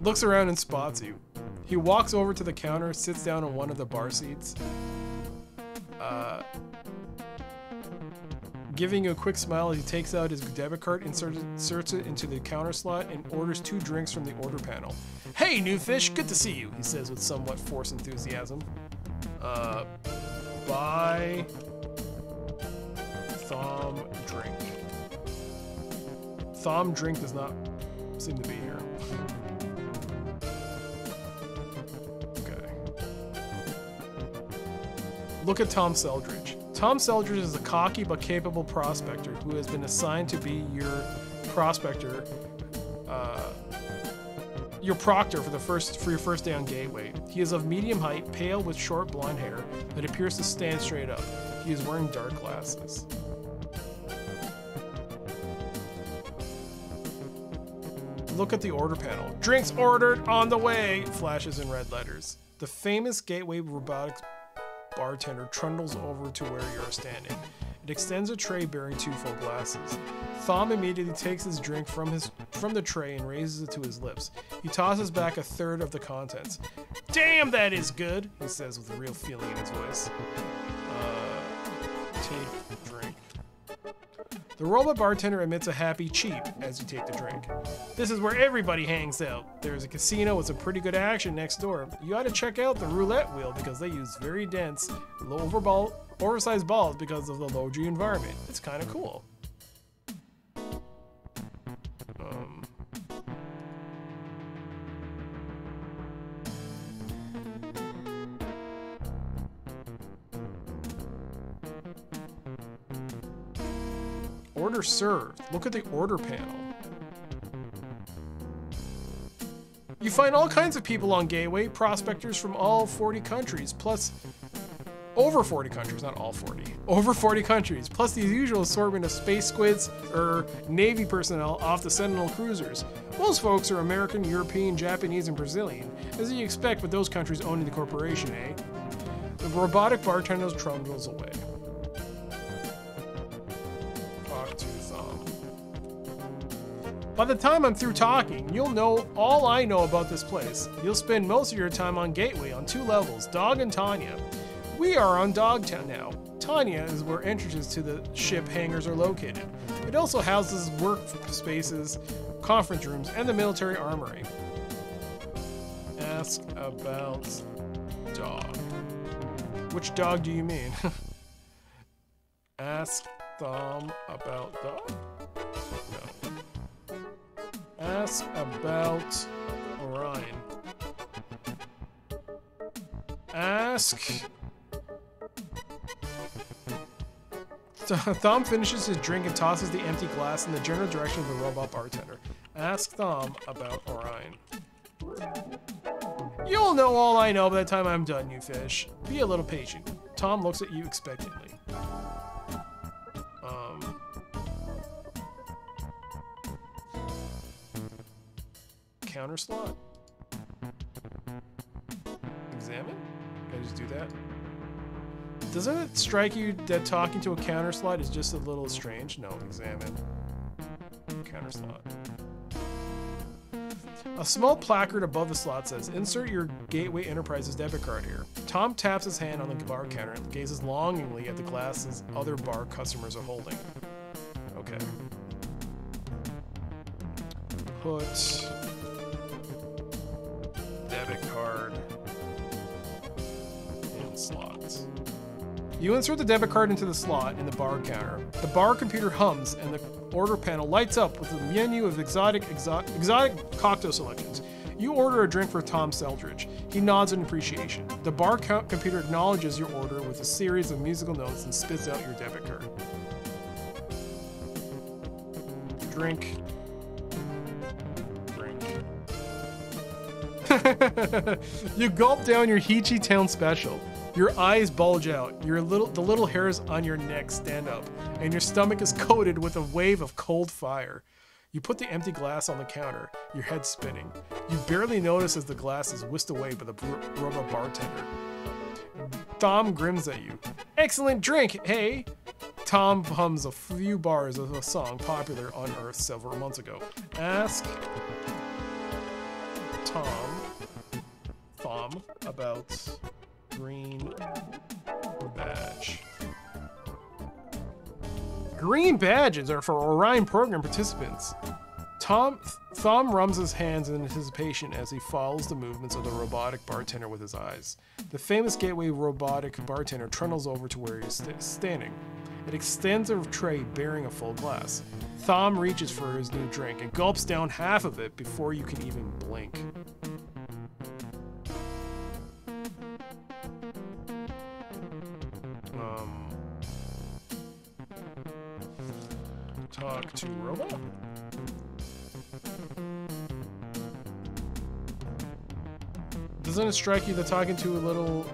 Looks around and spots you. He walks over to the counter, sits down on one of the bar seats. Uh, giving you a quick smile as he takes out his debit card, inserts, inserts it into the counter slot, and orders two drinks from the order panel. Hey, new fish, good to see you, he says with somewhat forced enthusiasm. Buy Thom drink. Thom drink does not seem to be here. Okay. Look at Tom Seldridge. Tom Seldridge is a cocky but capable prospector who has been assigned to be your prospector, your proctor for the first for your first day on Gateway. He is of medium height, pale with short blonde hair that appears to stand straight up. He is wearing dark glasses. Look at the order panel. Drinks ordered on the way, flashes in red letters. The famous Gateway Robotics bartender trundles over to where you're standing. Extends a tray bearing two full glasses. Thom immediately takes his drink from his from the tray and raises it to his lips. He tosses back a third of the contents. Damn, that is good, he says with a real feeling in his voice. Uh, take drink. The robot bartender emits a happy cheep as you take the drink. This is where everybody hangs out. There's a casino with some pretty good action next door. You ought to check out the roulette wheel because they use very dense, low overball, oversized balls because of the low G environment. It's kind of cool. Um, order served. Look at the order panel. You find all kinds of people on Gateway, prospectors from all 40 countries, plus over 40 countries, not all 40, over 40 countries, plus the usual assortment of space squids or Navy personnel off the Sentinel cruisers. Most folks are American, European, Japanese, and Brazilian, as you expect with those countries owning the corporation, eh? The robotic bartender trundles away. Talk to Thom. By the time I'm through talking, you'll know all I know about this place. You'll spend most of your time on Gateway on two levels, Dog and Tanya. We are on Dogtown now. Tanya is where entrances to the ship hangars are located. It also houses work spaces conference rooms, and the military armory. Ask about dog. Which dog do you mean? Ask Thom about dog? No. Ask about Orion. Ask. Thom finishes his drink and tosses the empty glass in the general direction of the robot bartender. Ask Thom about Orion. You'll know all I know by the time I'm done, you fish. Be a little patient. Tom looks at you expectantly. Um. Counter slot. Examine? Can I just do that? Doesn't it strike you that talking to a counter slot is just a little strange? No, examine. Counter slot. A small placard above the slot says, Insert your Gateway Enterprises debit card here. Tom taps his hand on the bar counter and gazes longingly at the glasses other bar customers are holding. Okay. Put debit card in slots. You insert the debit card into the slot in the bar counter. The bar computer hums and the order panel lights up with a menu of exotic exo- exotic cocktail selections. You order a drink for Tom Seldridge. He nods in appreciation. The bar co- computer acknowledges your order with a series of musical notes and spits out your debit card. Drink. Drink. you gulp down your Heechee Town special. Your eyes bulge out. Your little the little hairs on your neck stand up, and your stomach is coated with a wave of cold fire. You put the empty glass on the counter, your head spinning. You barely notice as the glass is whisked away by the br- robot bartender. Tom grins at you. Excellent drink, hey! Tom hums a few bars of a song popular on Earth several months ago. Ask Tom, Thom, about green badge. Green badges are for Orion program participants. Tom Thom rums his hands in anticipation as he follows the movements of the robotic bartender with his eyes. The famous Gateway robotic bartender trundles over to where he is st- standing. It extends a tray bearing a full glass. Thom reaches for his new drink and gulps down half of it before you can even blink. Talk to robot. Doesn't it strike you that talking to a little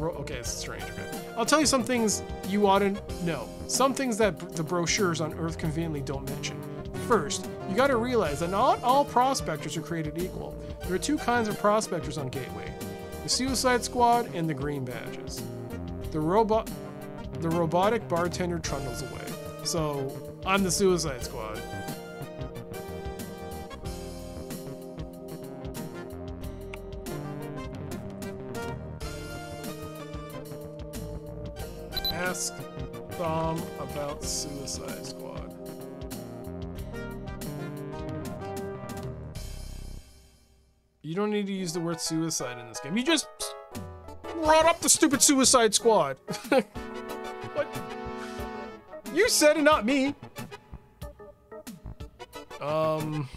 okay, it's strange. Okay, I'll tell you some things you ought to know. Some things that the brochures on Earth conveniently don't mention. First, you got to realize that not all prospectors are created equal. There are two kinds of prospectors on Gateway: the Suicide Squad and the Green Badges. The robot, the robotic bartender trundles away. So I'm the Suicide Squad. Ask Thom about Suicide Squad. You don't need to use the word suicide in this game. You just brought up the stupid Suicide Squad. You said it, not me. Um.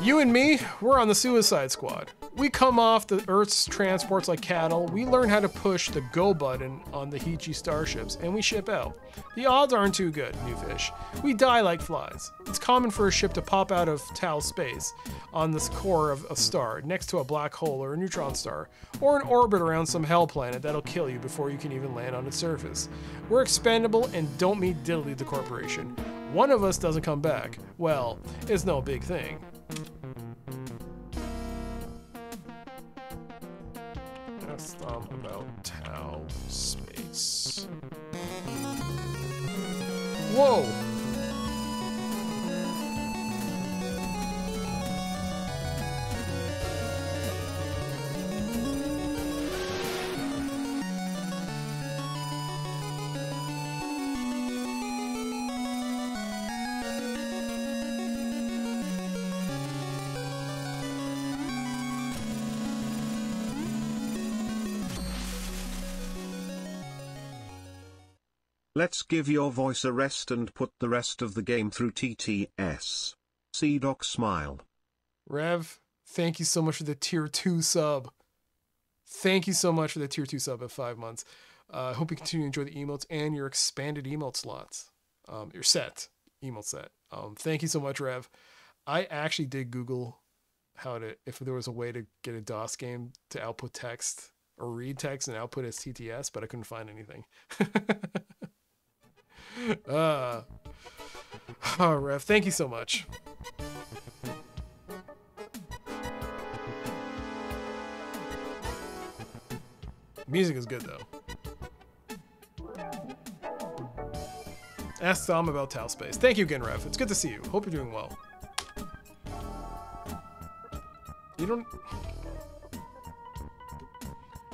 You and me, we're on the Suicide Squad. We come off the Earth's transports like cattle, we learn how to push the go button on the Heechee starships, and we ship out. The odds aren't too good, new fish. We die like flies. It's common for a ship to pop out of Tau space on the core of a star, next to a black hole or a neutron star, or an orbit around some hell planet that'll kill you before you can even land on its surface. We're expendable and don't meet diddly the corporation. One of us doesn't come back. Well, it's no big thing. Ask them um, about Tau space. Whoa! Let's give your voice a rest and put the rest of the game through TTS. See Doc smile. Rev, thank you so much for the tier two sub. Thank you so much for the tier two sub of five months. I uh, hope you continue to enjoy the emotes and your expanded emote slots, um, your set, emote set. Um, thank you so much, Rev. I actually did Google how to, if there was a way to get a DOS game to output text or read text and output as TTS, but I couldn't find anything. uh, oh, Rev, thank you so much. Music is good though. Ask Tom about Tau Space. Thank you again, Rev. It's good to see you. Hope you're doing well. You don't.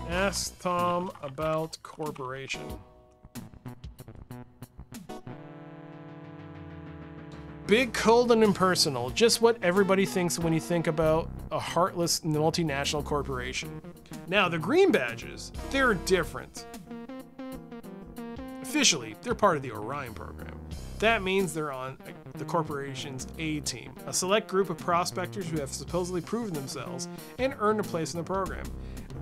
Ask Tom about corporation. Big, cold, and impersonal. Just what everybody thinks when you think about a heartless multinational corporation. Now, the green badges, they're different. Officially, they're part of the Orion program. That means they're on the corporation's A team, a select group of prospectors who have supposedly proven themselves and earned a place in the program.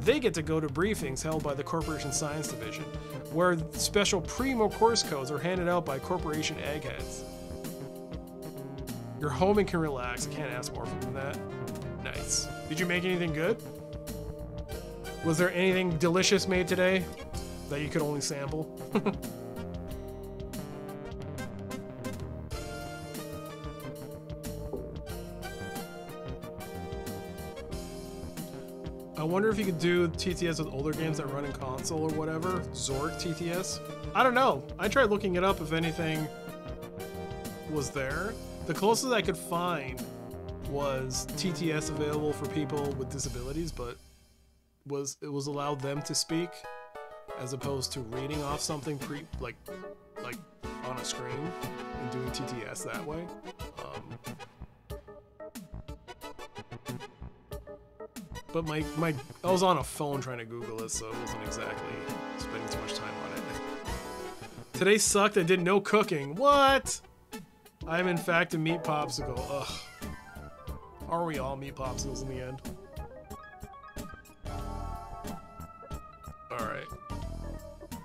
They get to go to briefings held by the corporation science division, where special primo course codes are handed out by corporation eggheads. You're home and can relax. I can't ask more from that. Nice. Did you make anything good? Was there anything delicious made today that you could only sample? I wonder if you could do TTS with older games that run in console or whatever. Zork TTS? I don't know. I tried looking it up if anything was there. The closest I could find was TTS available for people with disabilities, but was it was allowed them to speak as opposed to reading off something pre like like on a screen and doing TTS that way. Um, but my my I was on a phone trying to Google it, so I wasn't exactly spending too much time on it. Today sucked. I did no cooking. What? I am in fact a meat popsicle. Ugh. Are we all meat popsicles in the end? Alright.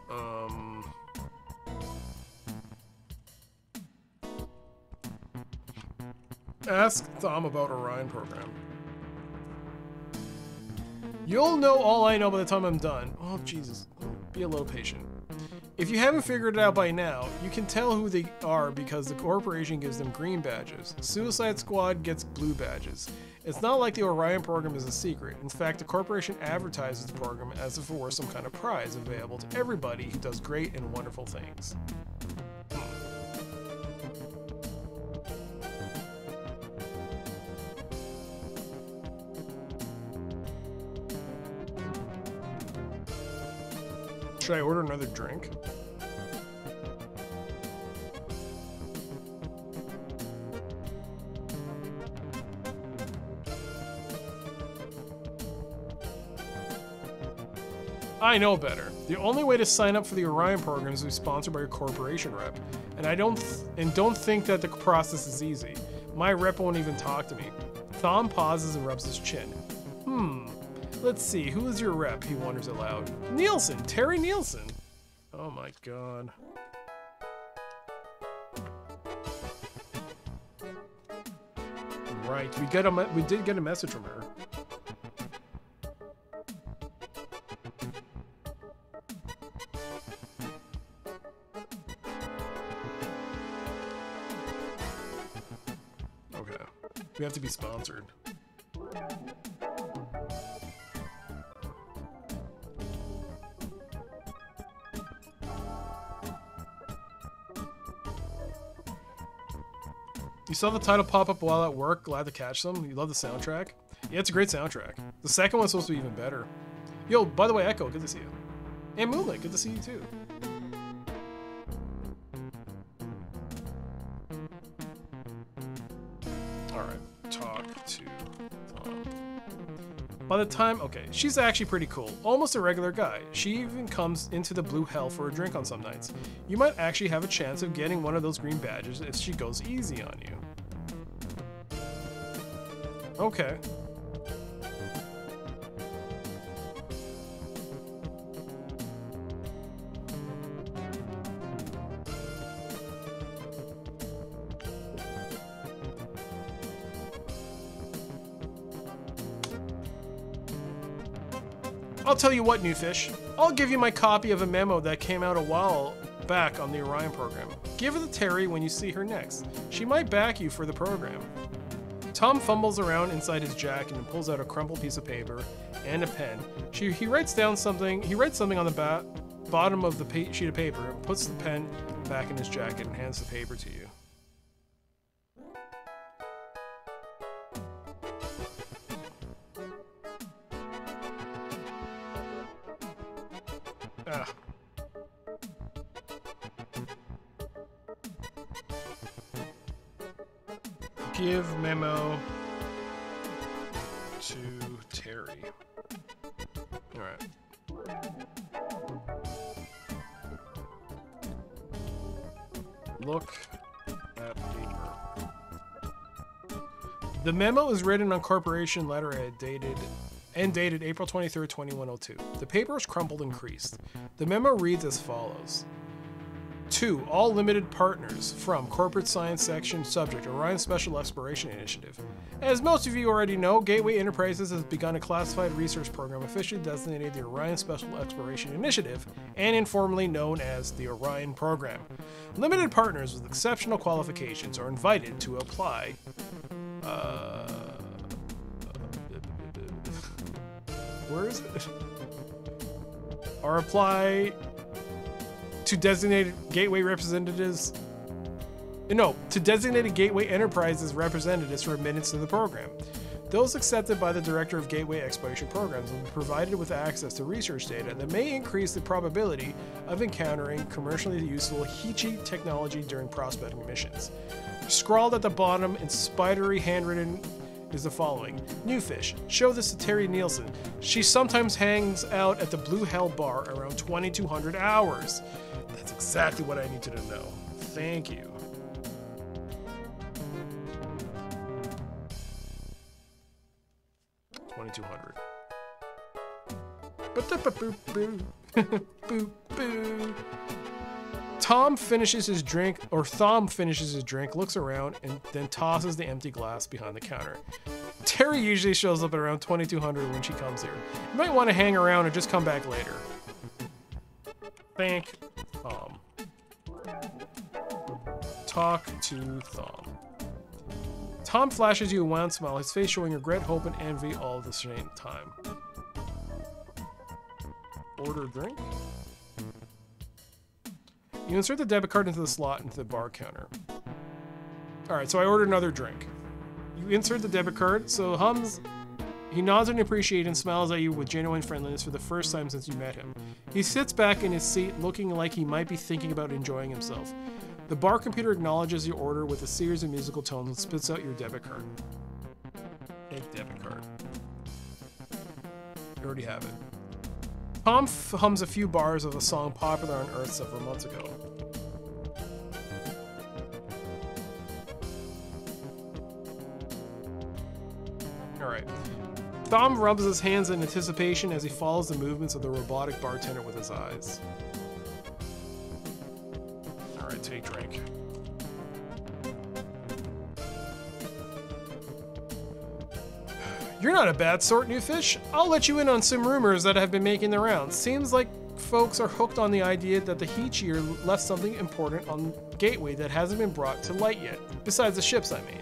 Um. Ask Tom about Orion program. You'll know all I know by the time I'm done. Oh, Jesus. Be a little patient. If you haven't figured it out by now, you can tell who they are because the corporation gives them green badges. Suicide Squad gets blue badges. It's not like the Orion program is a secret. In fact, the corporation advertises the program as if it were some kind of prize available to everybody who does great and wonderful things. Should I order another drink? I know better. The only way to sign up for the Orion program is to be sponsored by your corporation rep, and I don't and don't think that the process is easy. My rep won't even talk to me. Thom pauses and rubs his chin. Hmm. Let's see. Who is your rep? He wonders aloud. Nielsen. Terry Nielsen. Oh my god. Right. We get a we did get a message from her. Okay. We have to be sponsored. Saw the title pop up while at work. Glad to catch them. You love the soundtrack. Yeah, it's a great soundtrack. The second one's supposed to be even better. Yo, by the way, Echo, good to see you. And Moonlight, good to see you too. All right, talk to Tom. By the time, okay, she's actually pretty cool. Almost a regular guy. She even comes into the blue hell for a drink on some nights. You might actually have a chance of getting one of those green badges if she goes easy on you. Okay. I'll tell you what, new fish. I'll give you my copy of a memo that came out a while back on the Orion program. Give it to Terry when you see her next. She might back you for the program. Tom fumbles around inside his jacket and pulls out a crumpled piece of paper and a pen. She, he writes down something. He writes something on the ba- bottom of the pa- sheet of paper, and puts the pen back in his jacket, and hands the paper to you. Memo is written on corporation letterhead dated and dated April 23, 2102. The paper is crumpled and creased. The memo reads as follows. Two, all limited partners from Corporate Science Section subject Orion Special Exploration Initiative. As most of you already know, Gateway Enterprises has begun a classified research program officially designated the Orion Special Exploration Initiative and informally known as the Orion Program. Limited partners with exceptional qualifications are invited to apply. Uh, where is it? Or apply to designated gateway representatives. No, to designated gateway enterprises representatives for admittance to the program. Those accepted by the Director of Gateway Exploration Programs will be provided with access to research data that may increase the probability of encountering commercially useful Heechee technology during prospecting missions. Scrawled at the bottom in spidery handwritten is the following New fish. Show this to Terry Nielsen. She sometimes hangs out at the Blue Hell Bar around 2200 hours. That's exactly what I needed to know. Thank you. Twenty-two hundred. Boo boo. Tom finishes his drink, or Thom finishes his drink, looks around, and then tosses the empty glass behind the counter. Terry usually shows up at around 2200 when she comes here. You might want to hang around or just come back later. Thank Thom. Talk to Thom. Tom flashes you a wan smile, his face showing regret, hope, and envy all at the same time. Order drink? You insert the debit card into the slot into the bar counter. Alright, so I ordered another drink. You insert the debit card, so Hums. He nods in appreciation and smiles at you with genuine friendliness for the first time since you met him. He sits back in his seat, looking like he might be thinking about enjoying himself. The bar computer acknowledges your order with a series of musical tones and spits out your debit card. Take debit card. You already have it. Tom hums a few bars of a song popular on Earth several months ago. Alright. Thom rubs his hands in anticipation as he follows the movements of the robotic bartender with his eyes. Alright, take drink. You're not a bad sort, new fish. I'll let you in on some rumors that have been making the rounds. Seems like folks are hooked on the idea that the Heechee left something important on Gateway that hasn't been brought to light yet, besides the ships I mean.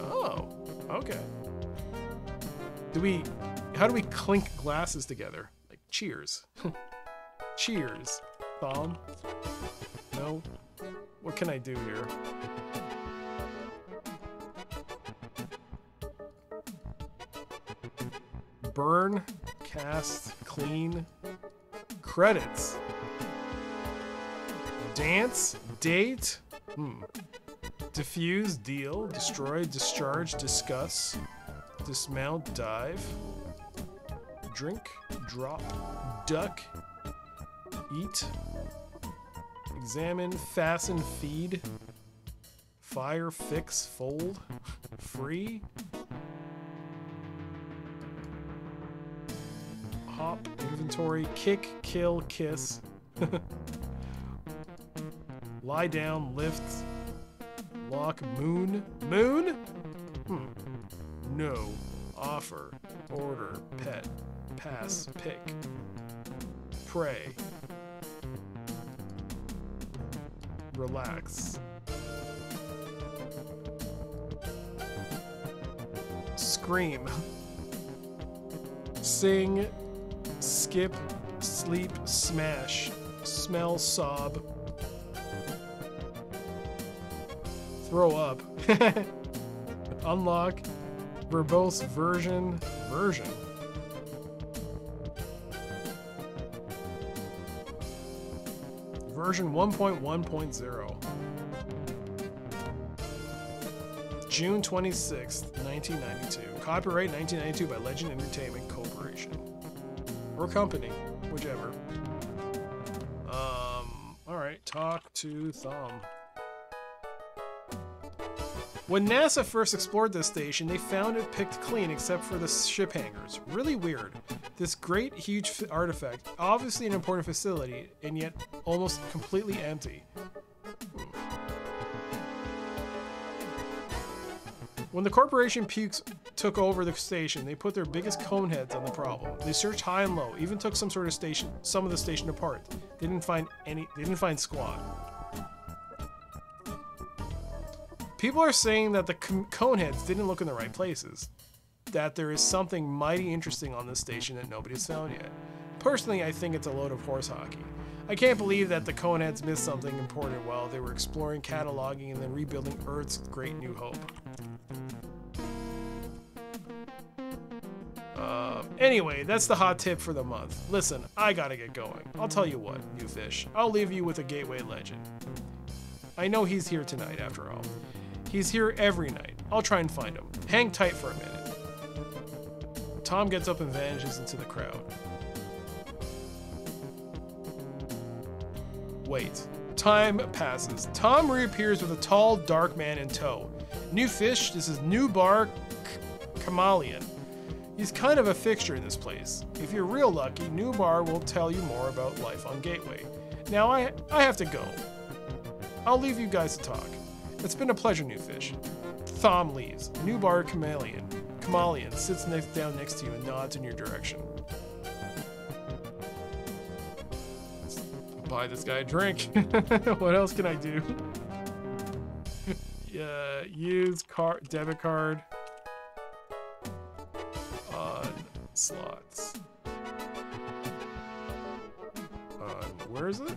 Oh, okay. Do we, how do we clink glasses together? Like, cheers. cheers. Thom? No? What can I do here? Burn, cast, clean, credits. Dance, date, hmm. Diffuse, deal, destroy, discharge, discuss. dismount, dive, drink, drop, duck, eat, examine, fasten, feed, fire, fix, fold, free, hop, inventory, kick, kill, kiss, lie down, lift, lock, moon, moon? Hmm. No, offer, order, pet, pass, pick, pray, relax. Scream. Sing, skip, sleep, smash, smell, sob. Throw up. Unlock, verbose version, version. Version 1.1.0. June 26th, 1992. Copyright 1992 by Legend Entertainment Corporation. Or company, whichever. Um, alright, talk to Thumb. When NASA first explored this station, they found it picked clean except for the ship hangars. Really weird. This great, huge artifact, obviously an important facility, and yet almost completely empty. When the corporation pukes took over the station, they put their biggest coneheads on the problem. They searched high and low, even took some sort of station, some of the station apart. They didn't find any. They didn't find squat. People are saying that the con- coneheads didn't look in the right places. That there is something mighty interesting on this station that nobody's found yet. Personally, I think it's a load of horse hockey. I can't believe that the coneheads missed something important while they were exploring, cataloging, and then rebuilding Earth's great new hope. Uh, anyway, that's the hot tip for the month. Listen, I gotta get going. I'll tell you what, new fish. I'll leave you with a gateway legend. I know he's here tonight, after all. He's here every night. I'll try and find him. Hang tight for a minute. Tom gets up and vanishes into the crowd. Wait. Time passes. Tom reappears with a tall, dark man in tow. New fish, this is New Bar Kamalian. He's kind of a fixture in this place. If you're real lucky, New Bar will tell you more about life on Gateway. Now I I have to go. I'll leave you guys to talk. It's been a pleasure, New Fish. Thom leaves. New Bar Chameleon. Kamalian sits next down next to you and nods in your direction. Buy this guy a drink. what else can I do? Uh, use card debit card on slots. On where is it?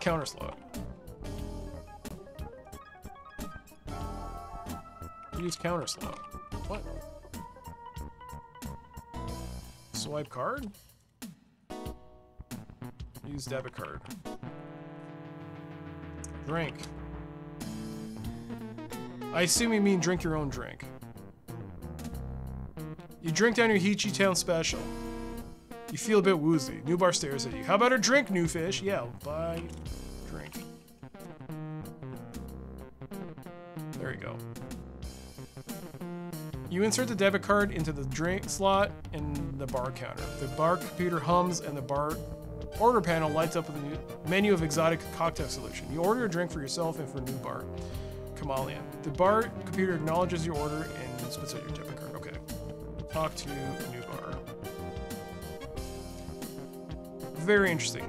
Counter slot. Use counter slot. What? Swipe card? Use debit card. Drink. I assume you mean drink your own drink. You drink down your Heechee Town special. You feel a bit woozy. New bar stares at you. How about a drink, new fish? Yeah, buy drink. There you go. You insert the debit card into the drink slot in the bar counter. The bar computer hums and the bar order panel lights up with a menu of exotic cocktail solution. You order a drink for yourself and for new bar. Kamalian. The bar computer acknowledges your order and spits out your debit card. Okay. Talk to new bar. Very interesting.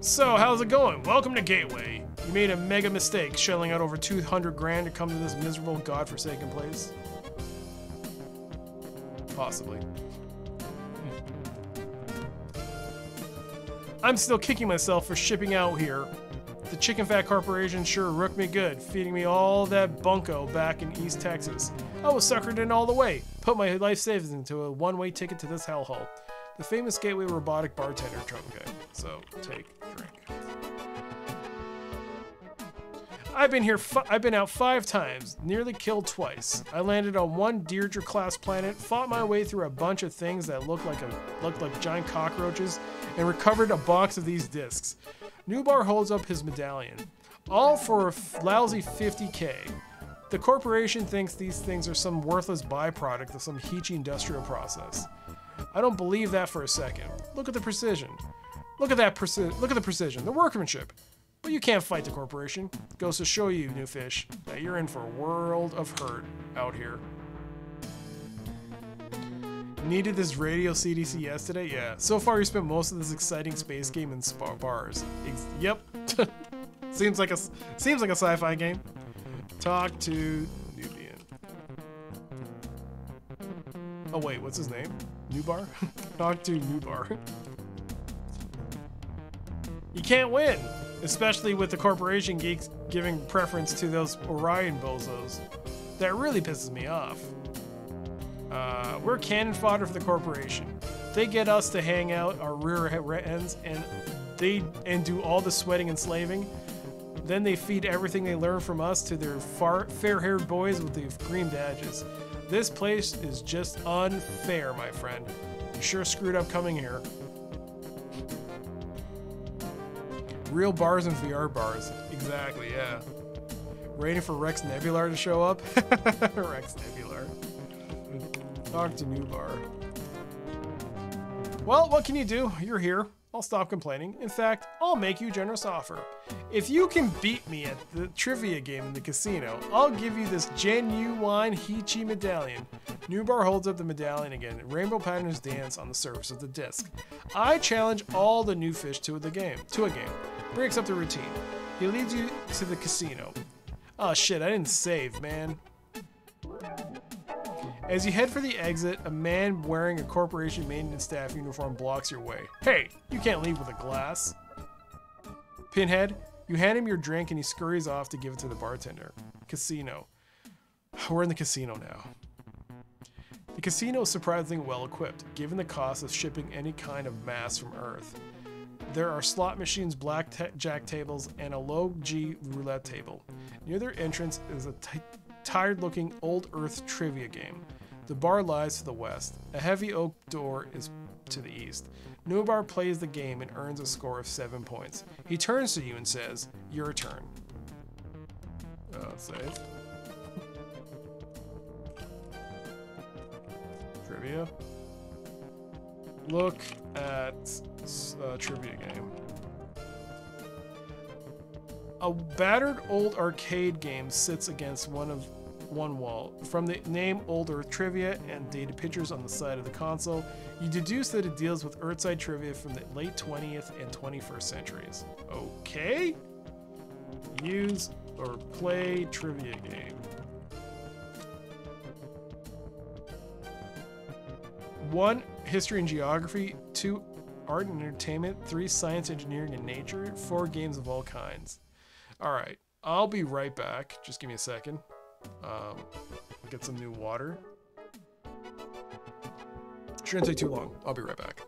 So, how's it going? Welcome to Gateway. You made a mega mistake shelling out over 200 grand to come to this miserable, godforsaken place. Possibly. I'm still kicking myself for shipping out here The Chicken Fat Corporation sure rooked me good, feeding me all that bunko back in East Texas. I was suckered in all the way, put my life savings into a one-way ticket to this hellhole. The famous Gateway Robotic Bartender Trump guy. So, take drink. I've been here. Fi- I've been out five times, nearly killed twice. I landed on one Deirdre class planet, fought my way through a bunch of things that looked like a looked like giant cockroaches, and recovered a box of these discs. Newbar holds up his medallion, all for a lousy 50k. The corporation thinks these things are some worthless byproduct of some Heechee industrial process. I don't believe that for a second. Look at the precision. Look at that preci- Look at the precision, the workmanship. But you can't fight the corporation. Goes to show you, new fish, that you're in for a world of hurt out here. Needed this radio CDC yesterday? Yeah. So far, you spent most of this exciting space game in spa bars. Ex- yep. seems like a seems like a sci-fi game. Talk to Nubian. Oh wait, what's his name? Newbar? Talk to Newbar. You can't win, especially with the corporation geeks giving preference to those Orion bozos. That really pisses me off. Uh, we're cannon fodder for the corporation. They get us to hang out our rear ends, and they and do all the sweating and slaving. Then they feed everything they learn from us to their fair-haired boys with the green badges. This place is just unfair, my friend. You sure screwed up coming here. Real bars and VR bars. Exactly, yeah. Waiting for Rex Nebular to show up? Rex Nebular. Talk to New Well, what can you do? You're here. I'll stop complaining. In fact, I'll make you a generous offer. If you can beat me at the trivia game in the casino, I'll give you this genuine Heechee medallion. Newbar holds up the medallion again. Rainbow patterns dance on the surface of the disc. I challenge all the new fish to the game. To a game. Breaks up the routine. He leads you to the casino. Oh shit! I didn't save, man. As you head for the exit, a man wearing a corporation maintenance staff uniform blocks your way. Hey, you can't leave with a glass. Pinhead, you hand him your drink and he scurries off to give it to the bartender. Casino. We're in the casino now. The casino is surprisingly well equipped, given the cost of shipping any kind of mass from Earth. There are slot machines, blackjack tables, and a low G roulette table. Near their entrance is a tired looking old Earth trivia game. The bar lies to the west. A heavy oak door is to the east. Nubar plays the game and earns a score of 7 points. He turns to you and says, Your turn. Uh, save. Trivia. Look at uh, trivia game. A battered old arcade game sits against one of one wall. From the name Old Earth Trivia and dated pictures on the side of the console, you deduce that it deals with Earthside trivia from the late 20th and 21st centuries. Okay? Use or play trivia game. One, history and geography. Two, art and entertainment. Three, science, engineering, and nature. Four, games of all kinds. All right, I'll be right back. Just give me a second. Um, get some new water. Shouldn't take too long. I'll be right back.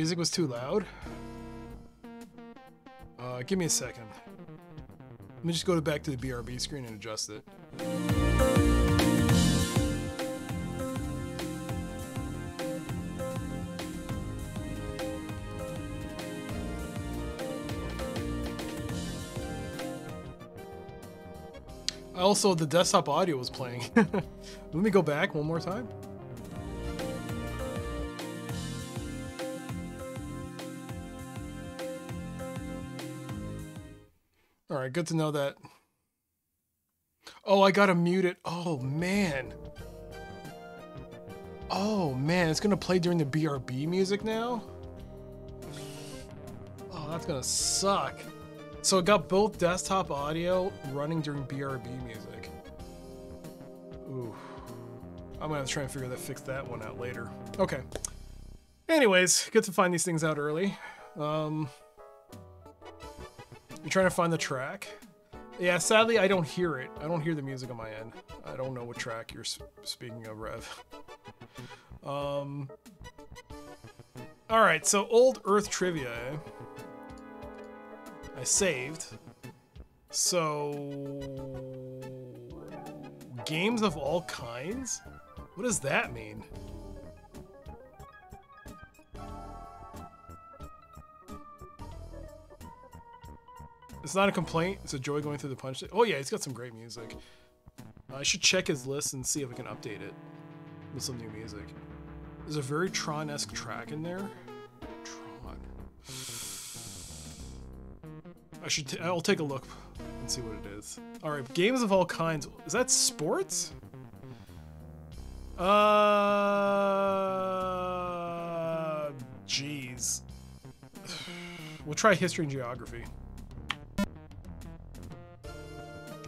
Music was too loud? Uh, give me a second. Let me just go back to the BRB screen and adjust it. Also, the desktop audio was playing. Let me go back one more time. Right, good to know that. Oh, I gotta mute it. Oh, man. Oh, man, it's gonna play during the BRB music now? Oh, that's gonna suck. So it got both desktop audio running during BRB music. Ooh. I'm gonna have to try and figure that fix that one out later. Okay. Anyways, good to find these things out early. Um, you're trying to find the track? Yeah, sadly, I don't hear it. I don't hear the music on my end. I don't know what track you're speaking of, Rev. Um. All right, so old Earth trivia. eh? I saved. So games of all kinds. What does that mean? It's not a complaint. It's a joy going through the punch. Oh yeah, he's got some great music. I should check his list and see if I can update it with some new music. There's a very Tron-esque track in there. Tron. I should. T- I'll take a look and see what it is. All right, games of all kinds. Is that sports? Uh, jeez. We'll try history and geography.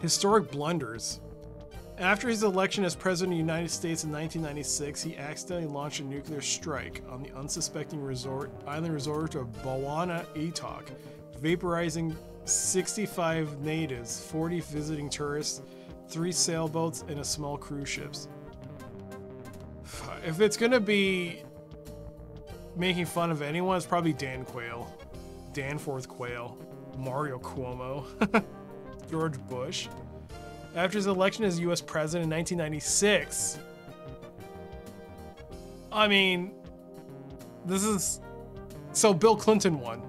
Historic blunders. After his election as President of the United States in 1996, he accidentally launched a nuclear strike on the unsuspecting resort island resort of Bawana Atok, vaporizing 65 natives, 40 visiting tourists, three sailboats, and a small cruise ships. If it's gonna be making fun of anyone, it's probably Dan Quayle, Danforth Quayle, Mario Cuomo, George Bush. After his election as U.S. president in 1996. I mean, this is so Bill Clinton won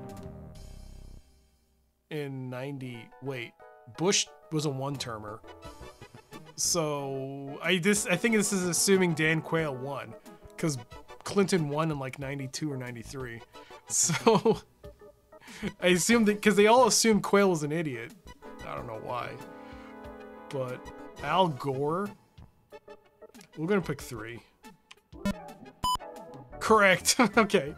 in 90. Wait, Bush was a one-termer. So I this I think this is assuming Dan Quayle won because Clinton won in like 92 or 93. So I assume that because they all assumed Quayle was an idiot. I don't know why. But Al Gore, we're gonna pick three. Correct. okay.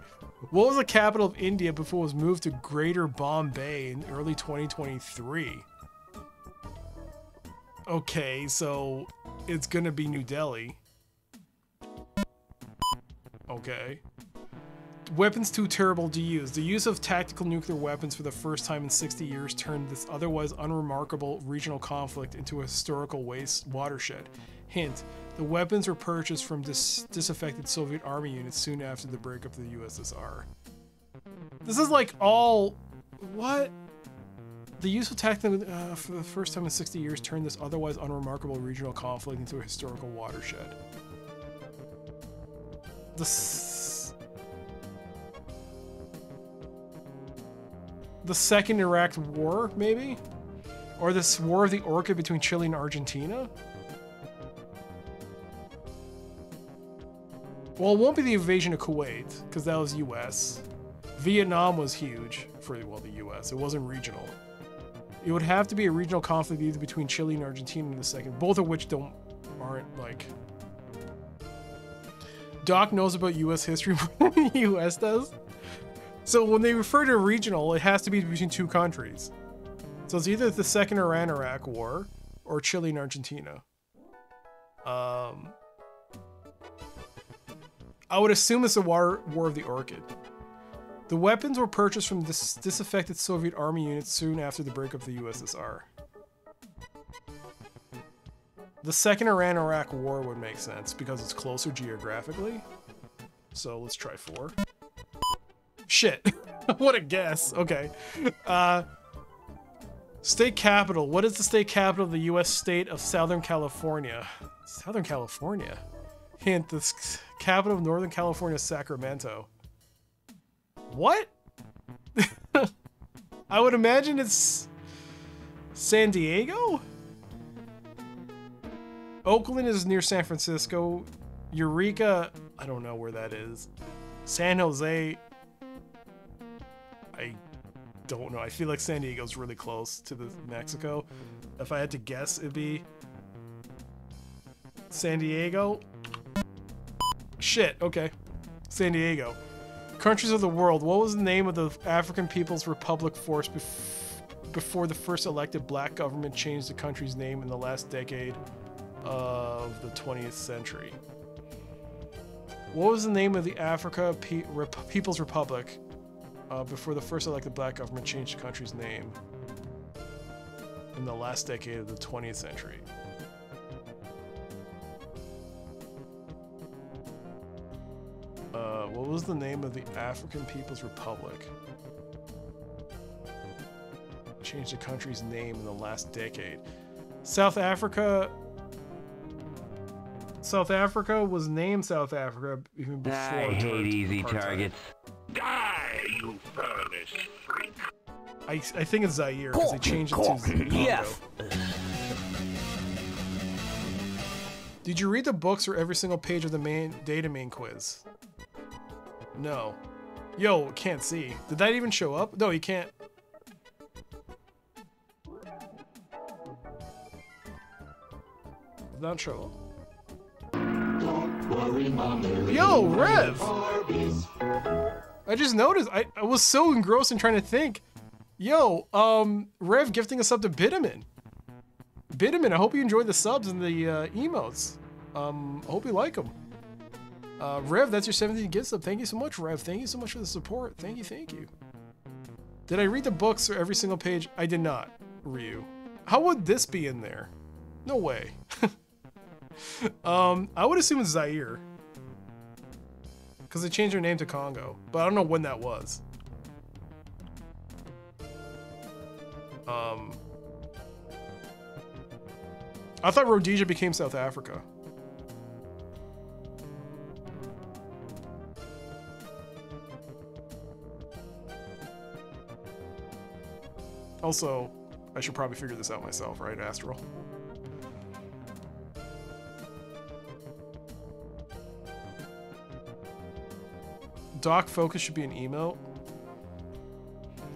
What was the capital of India before it was moved to Greater Bombay in early 2023? Okay, so it's gonna be New Delhi. Okay. Weapons too terrible to use. The use of tactical nuclear weapons for the first time in 60 years turned this otherwise unremarkable regional conflict into a historical waste watershed. Hint: the weapons were purchased from dis- disaffected Soviet army units soon after the breakup of the USSR. This is like all what? The use of tactical uh, for the first time in 60 years turned this otherwise unremarkable regional conflict into a historical watershed. The the second Iraq War, maybe, or this War of the Orca between Chile and Argentina. Well, it won't be the invasion of Kuwait because that was U.S. Vietnam was huge for well the U.S. It wasn't regional. It would have to be a regional conflict either between Chile and Argentina in the second, both of which don't aren't like. Doc knows about U.S. history more than the U.S. does. So when they refer to regional, it has to be between two countries. So it's either the second Iran-Iraq War or Chile and Argentina. Um, I would assume it's the War, War of the Orchid. The weapons were purchased from dis- disaffected Soviet army units soon after the breakup of the USSR. The second Iran Iraq War would make sense because it's closer geographically. So let's try four. Shit. what a guess. Okay. Uh, state capital. What is the state capital of the U.S. state of Southern California? Southern California. Hint: the capital of Northern California, is Sacramento. What? I would imagine it's San Diego. Oakland is near San Francisco. Eureka, I don't know where that is. San Jose, I don't know. I feel like San Diego's really close to the Mexico. If I had to guess, it'd be San Diego. Shit. Okay, San Diego. Countries of the world. What was the name of the African People's Republic force bef- before the first elected black government changed the country's name in the last decade of the 20th century? What was the name of the Africa Pe- People's Republic uh, before the first elected black government changed the country's name in the last decade of the 20th century? Uh, what was the name of the African People's Republic? Changed the country's name in the last decade. South Africa. South Africa was named South Africa even before. I hate apartheid. easy targets. Die, you furnace freak. I, I think it's Zaire because they changed it to Congo. Yes. Did you read the books or every single page of the main data main quiz? No. Yo, can't see. Did that even show up? No, you can't. Did not show up. Yo, Rev! I just noticed. I, I was so engrossed in trying to think. Yo, um, Rev gifting us up to Bitamin. Bitamin, I hope you enjoyed the subs and the uh, emotes. Um, I hope you like them. Uh, Rev, that's your 17th gift sub. Thank you so much, Rev. Thank you so much for the support. Thank you, thank you. Did I read the books or every single page? I did not, Ryu. How would this be in there? No way. um, I would assume it's Zaire. Because they changed their name to Congo. But I don't know when that was. Um, I thought Rhodesia became South Africa. Also, I should probably figure this out myself, right, Astral? Dock focus should be an emote.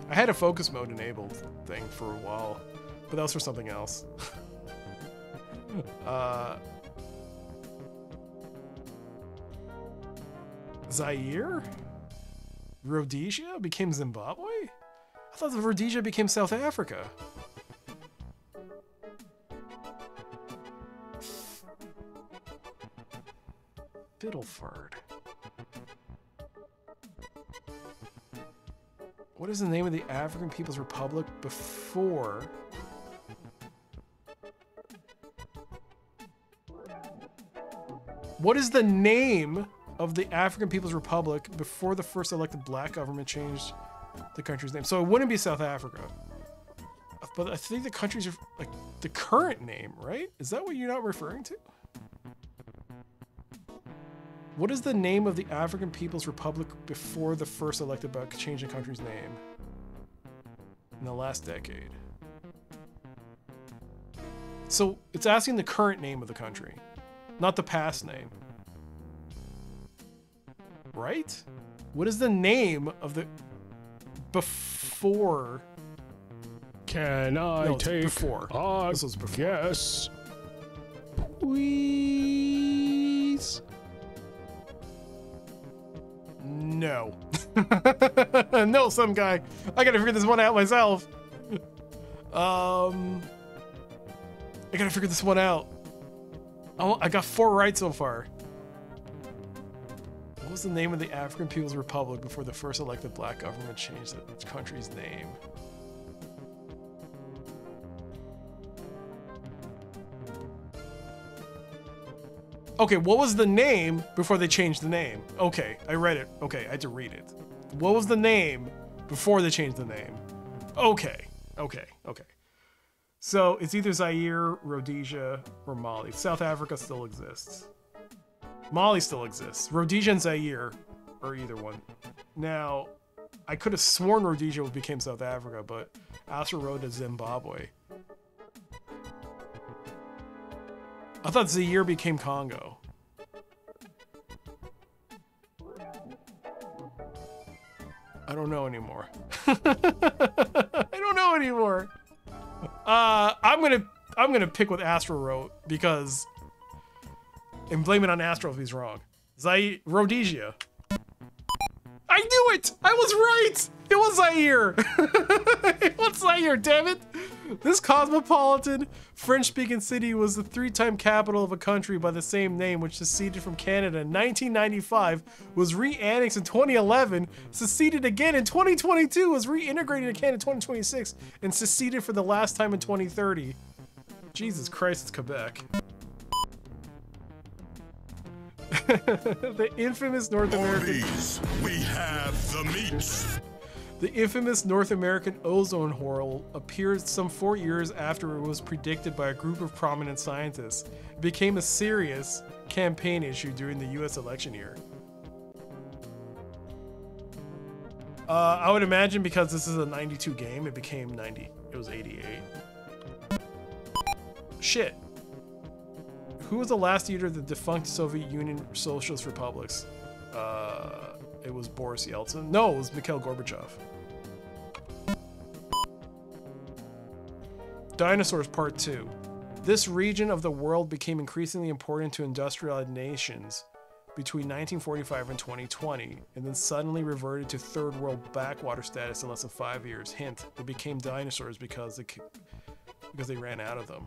I had a focus mode enabled thing for a while, but that was for something else. uh, Zaire? Rhodesia became Zimbabwe? I thought the Rhodesia became South Africa. Biddleford. What is the name of the African People's Republic before? What is the name of the African People's Republic before the first elected black government changed the country's name? So it wouldn't be South Africa. But I think the countries are like the current name, right? Is that what you're not referring to? What is the name of the African People's Republic before the first elected black changed the country's name in the last decade? So it's asking the current name of the country, not the past name. Right? What is the name of the before? Can I No, take before. a This was before. guess? Please. No. no, some guy. I gotta figure this one out myself. Um, I gotta figure this one out. I I got four right so far. What was the name of the African People's Republic before the first elected black government changed the country's name? Okay, what was the name before they changed the name? Okay, I read it. Okay, I had to read it. What was the name before they changed the name? Okay, okay, okay. So it's either Zaire, Rhodesia, or Mali. South Africa still exists. Mali still exists. Rhodesia and Zaire, or either one. Now, I could have sworn Rhodesia became South Africa, but Astro Road to Zimbabwe. I thought Zaire became Congo. I don't know anymore. I don't know anymore. Uh, I'm gonna I'm gonna pick with Astro wrote because and blame it on Astro if he's wrong. Zai Rhodesia. I knew it! I was right! It was Zaire! it was Zaire, damn it! This cosmopolitan, French-speaking city was the three-time capital of a country by the same name, which seceded from Canada in 1995, was re-annexed in 2011, seceded again in 2022, was reintegrated into Canada in 2026, and seceded for the last time in 2030. Jesus Christ, it's Quebec. the infamous North American we have the meats. The infamous North American ozone hole appeared some four years after it was predicted by a group of prominent scientists. It became a serious campaign issue during the US election year. Uh, I would imagine because this is a 92 game, it became 90. It was 88. Shit. Who was the last leader of the defunct Soviet Union Socialist Republics? Uh, it was Boris Yeltsin. No, it was Mikhail Gorbachev. Dinosaurs Part 2. This region of the world became increasingly important to industrialized nations between 1945 and 2020, and then suddenly reverted to third world backwater status in less than five years. Hint: it became dinosaurs because they because they ran out of them.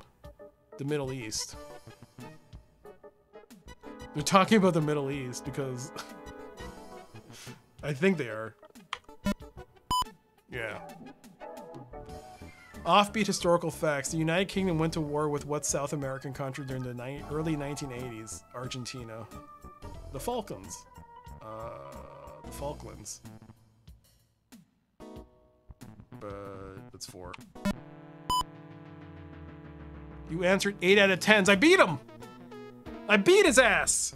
The Middle East. They're talking about the Middle East because I think they are. Yeah. Offbeat historical facts. The United Kingdom went to war with what South American country during the ni- early 1980s? Argentina. The Falklands. Uh, the Falklands. But that's four. You answered 8 out of 10s. I beat him! I beat his ass!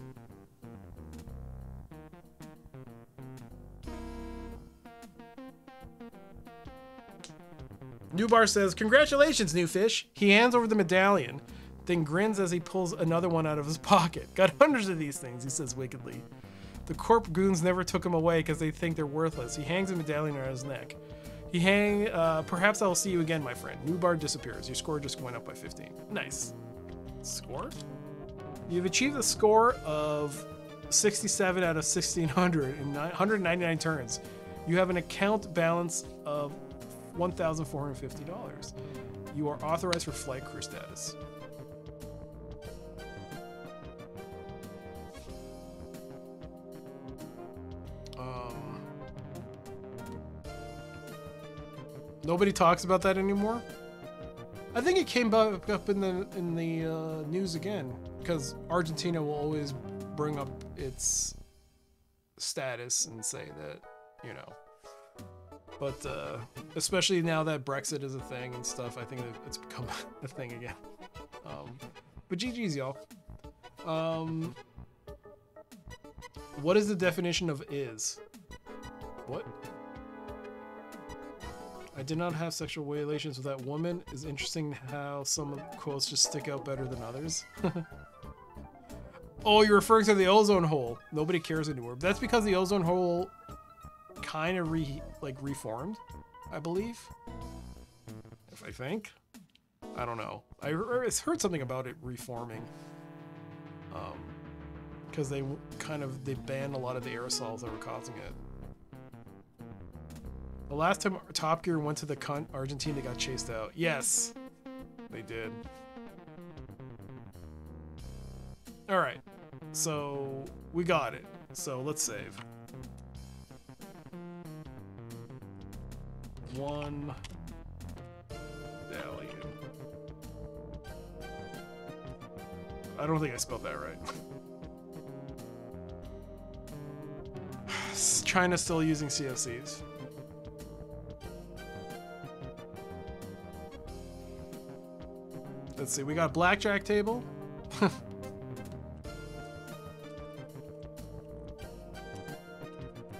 Newbar says, Congratulations, new fish. He hands over the medallion, then grins as he pulls another one out of his pocket. Got hundreds of these things, he says wickedly. The corp goons never took him away because they think they're worthless. He hangs a medallion around his neck. He hang, uh, perhaps I'll see you again, my friend. Newbar disappears. Your score just went up by 15. Nice. Score? You've achieved a score of 67 out of 1600 in 199 turns. You have an account balance of $1,450. You are authorized for flight crew status. Um, nobody talks about that anymore. I think it came up in the in the uh, news again because Argentina will always bring up its status and say that you know but uh, especially now that Brexit is a thing and stuff, I think it's become a thing again. Um, but GG's, y'all. Um, what is the definition of is? What? I did not have sexual relations with that woman. Is interesting how some quotes just stick out better than others. oh, you're referring to the ozone hole. Nobody cares anymore. That's because the ozone hole kind of re like reformed, I believe. If I think, I don't know. I heard something about it reforming. Um, because they kind of they banned a lot of the aerosols that were causing it. The last time Top Gear went to the cunt, Argentina they got chased out. Yes, they did. All right, so we got it. So let's save. One medallion. I don't think I spelled that right. of still using CFCs. Let's see, we got blackjack table.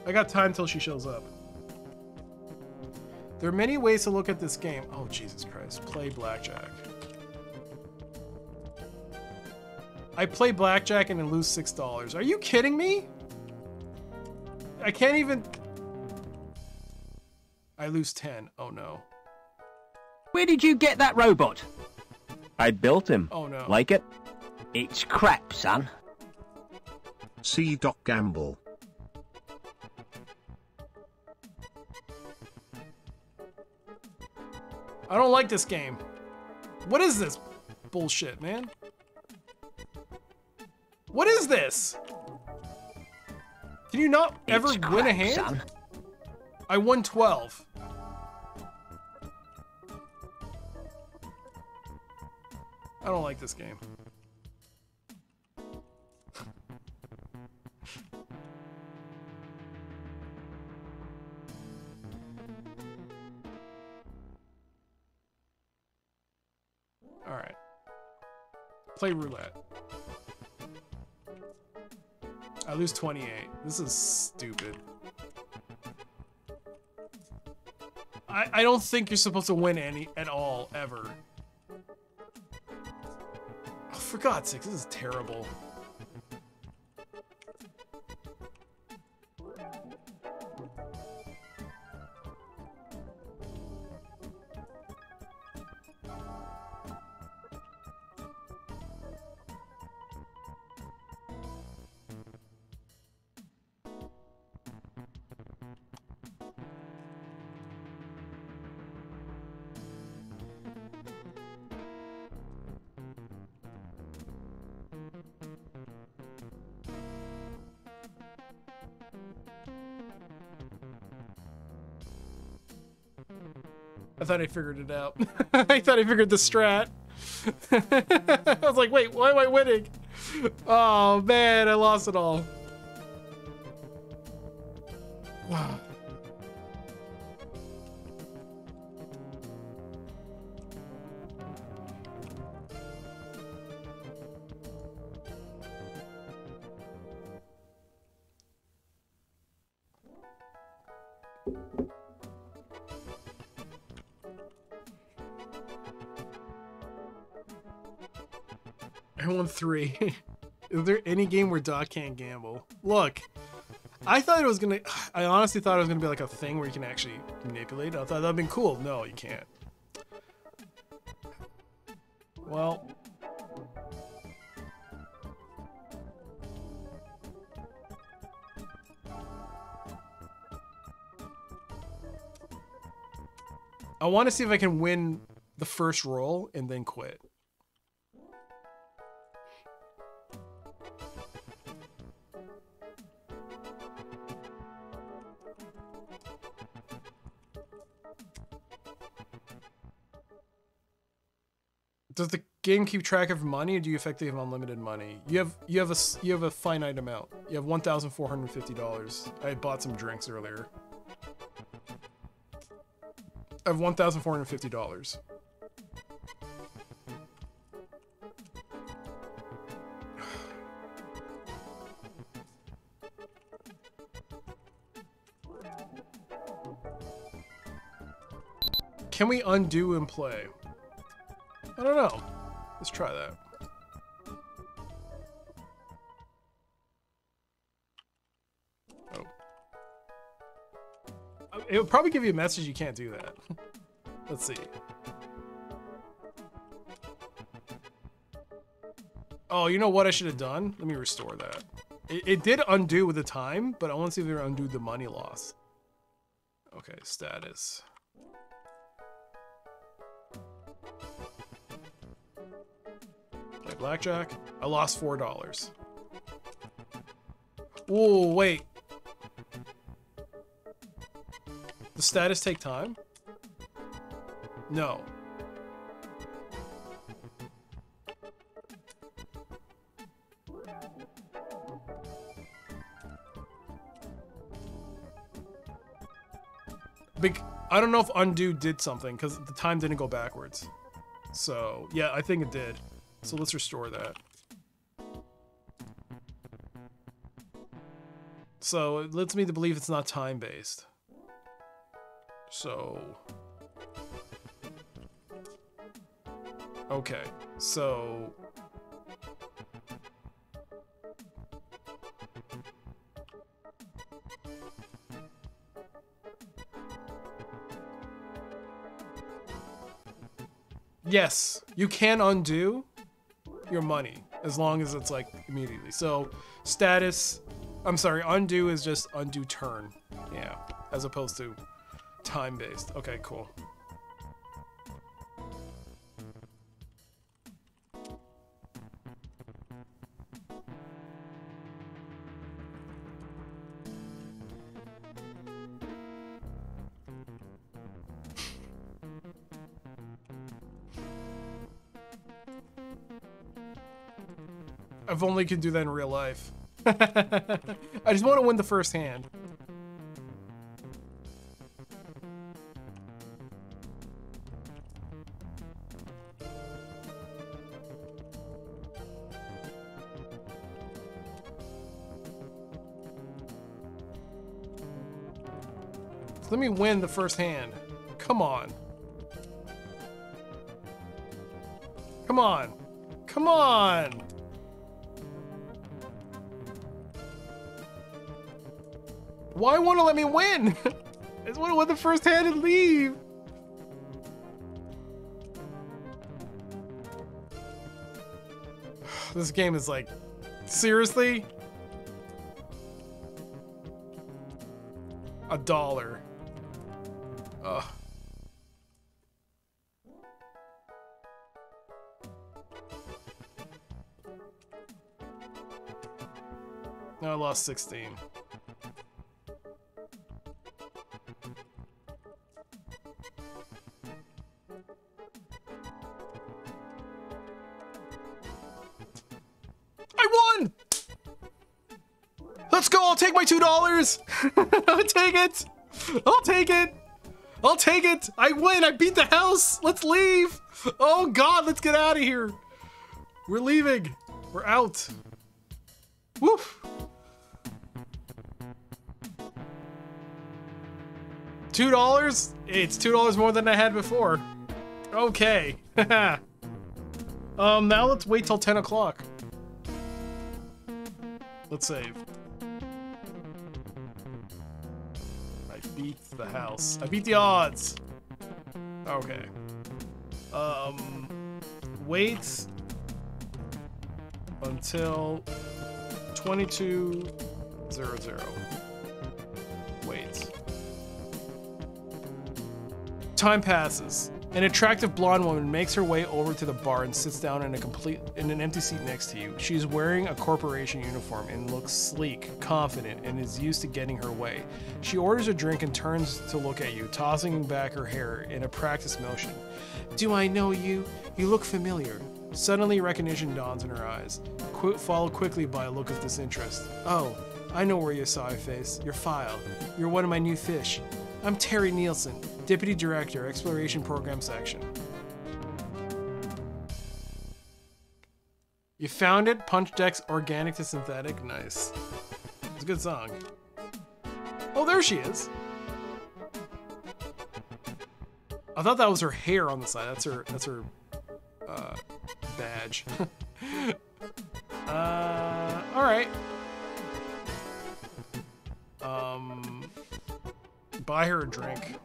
I got time till she shows up. There are many ways to look at this game. Oh, Jesus Christ. Play blackjack. I play blackjack and then lose $6. Are you kidding me? I can't even... I lose 10. Oh, no. Where did you get that robot? I built him. Oh, no. Like it? It's crap, son. C. Doc Gamble. I don't like this game. What is this bullshit, man? What is this? Can you not ever It's win a hand? son. I won 12. I don't like this game. Alright. Play roulette. I lose 28. This is stupid. I, I don't think you're supposed to win any at all, ever. Oh, for God's sake, this is terrible. Thought I figured it out. I thought I figured the strat. I was like, wait, why am I winning? Oh man, I lost it all. Three. Is there any game where Doc can't gamble? Look, I thought it was gonna. I honestly thought it was gonna be like a thing where you can actually manipulate. I thought that'd been cool. No, you can't. Well. I want to see if I can win the first roll and then quit. Game keep track of money, or do you effectively have unlimited money? You have you have a you have a finite amount. You have one thousand four hundred fifty dollars. I bought some drinks earlier. I have one thousand four hundred fifty dollars. Can we undo and play? I don't know. Let's try that. Oh. It would probably give you a message you can't do that. Let's see. Oh, you know what I should have done? Let me restore that. It, it did undo with the time, but I want to see if it undo the money loss. Okay, status. Blackjack. I lost four dollars. Whoa, wait. The status take time? No. Bec- I don't know if undo did something because the time didn't go backwards. So yeah, I think it did. So let's restore that. So it leads me to believe it's not time based. So. Okay, so. Yes, you can undo your money as long as it's like immediately. So status, I'm sorry, undo is just undo turn. Yeah, as opposed to time based. Okay, cool. I've only can do that in real life. I just want to win the first hand. So let me win the first hand. Come on. Come on. Come on. Why want to let me win? I just want the first hand and leave. This game is like, seriously? A dollar. Ugh. No, I lost 16. My $2! I'll take it! I'll take it! I'll take it! I win! I beat the house! Let's leave! Oh god, let's get out of here! We're leaving! We're out! Woof! Two dollars? It's two dollars more than I had before. Okay. um, now let's wait till 10 o'clock. Let's save. House. I beat the odds. Okay. Um, wait until 2200. Wait. Time passes. An attractive blonde woman makes her way over to the bar and sits down in a complete in an empty seat next to you. She's wearing a corporation uniform and looks sleek, confident, and is used to getting her way. She orders a drink and turns to look at you, tossing back her hair in a practice motion. Do I know you? You look familiar. Suddenly, recognition dawns in her eyes, qu- followed quickly by a look of disinterest. Oh, I know where you saw your face. Your file. You're one of my new fish. I'm Terry Nielsen, Deputy Director, Exploration Program Section. You found it? Punch Deck's Organic to Synthetic? Nice. It's a good song. Oh, there she is. I thought that was her hair on the side. That's her. That's her uh, badge. uh, all right. Um, buy her a drink.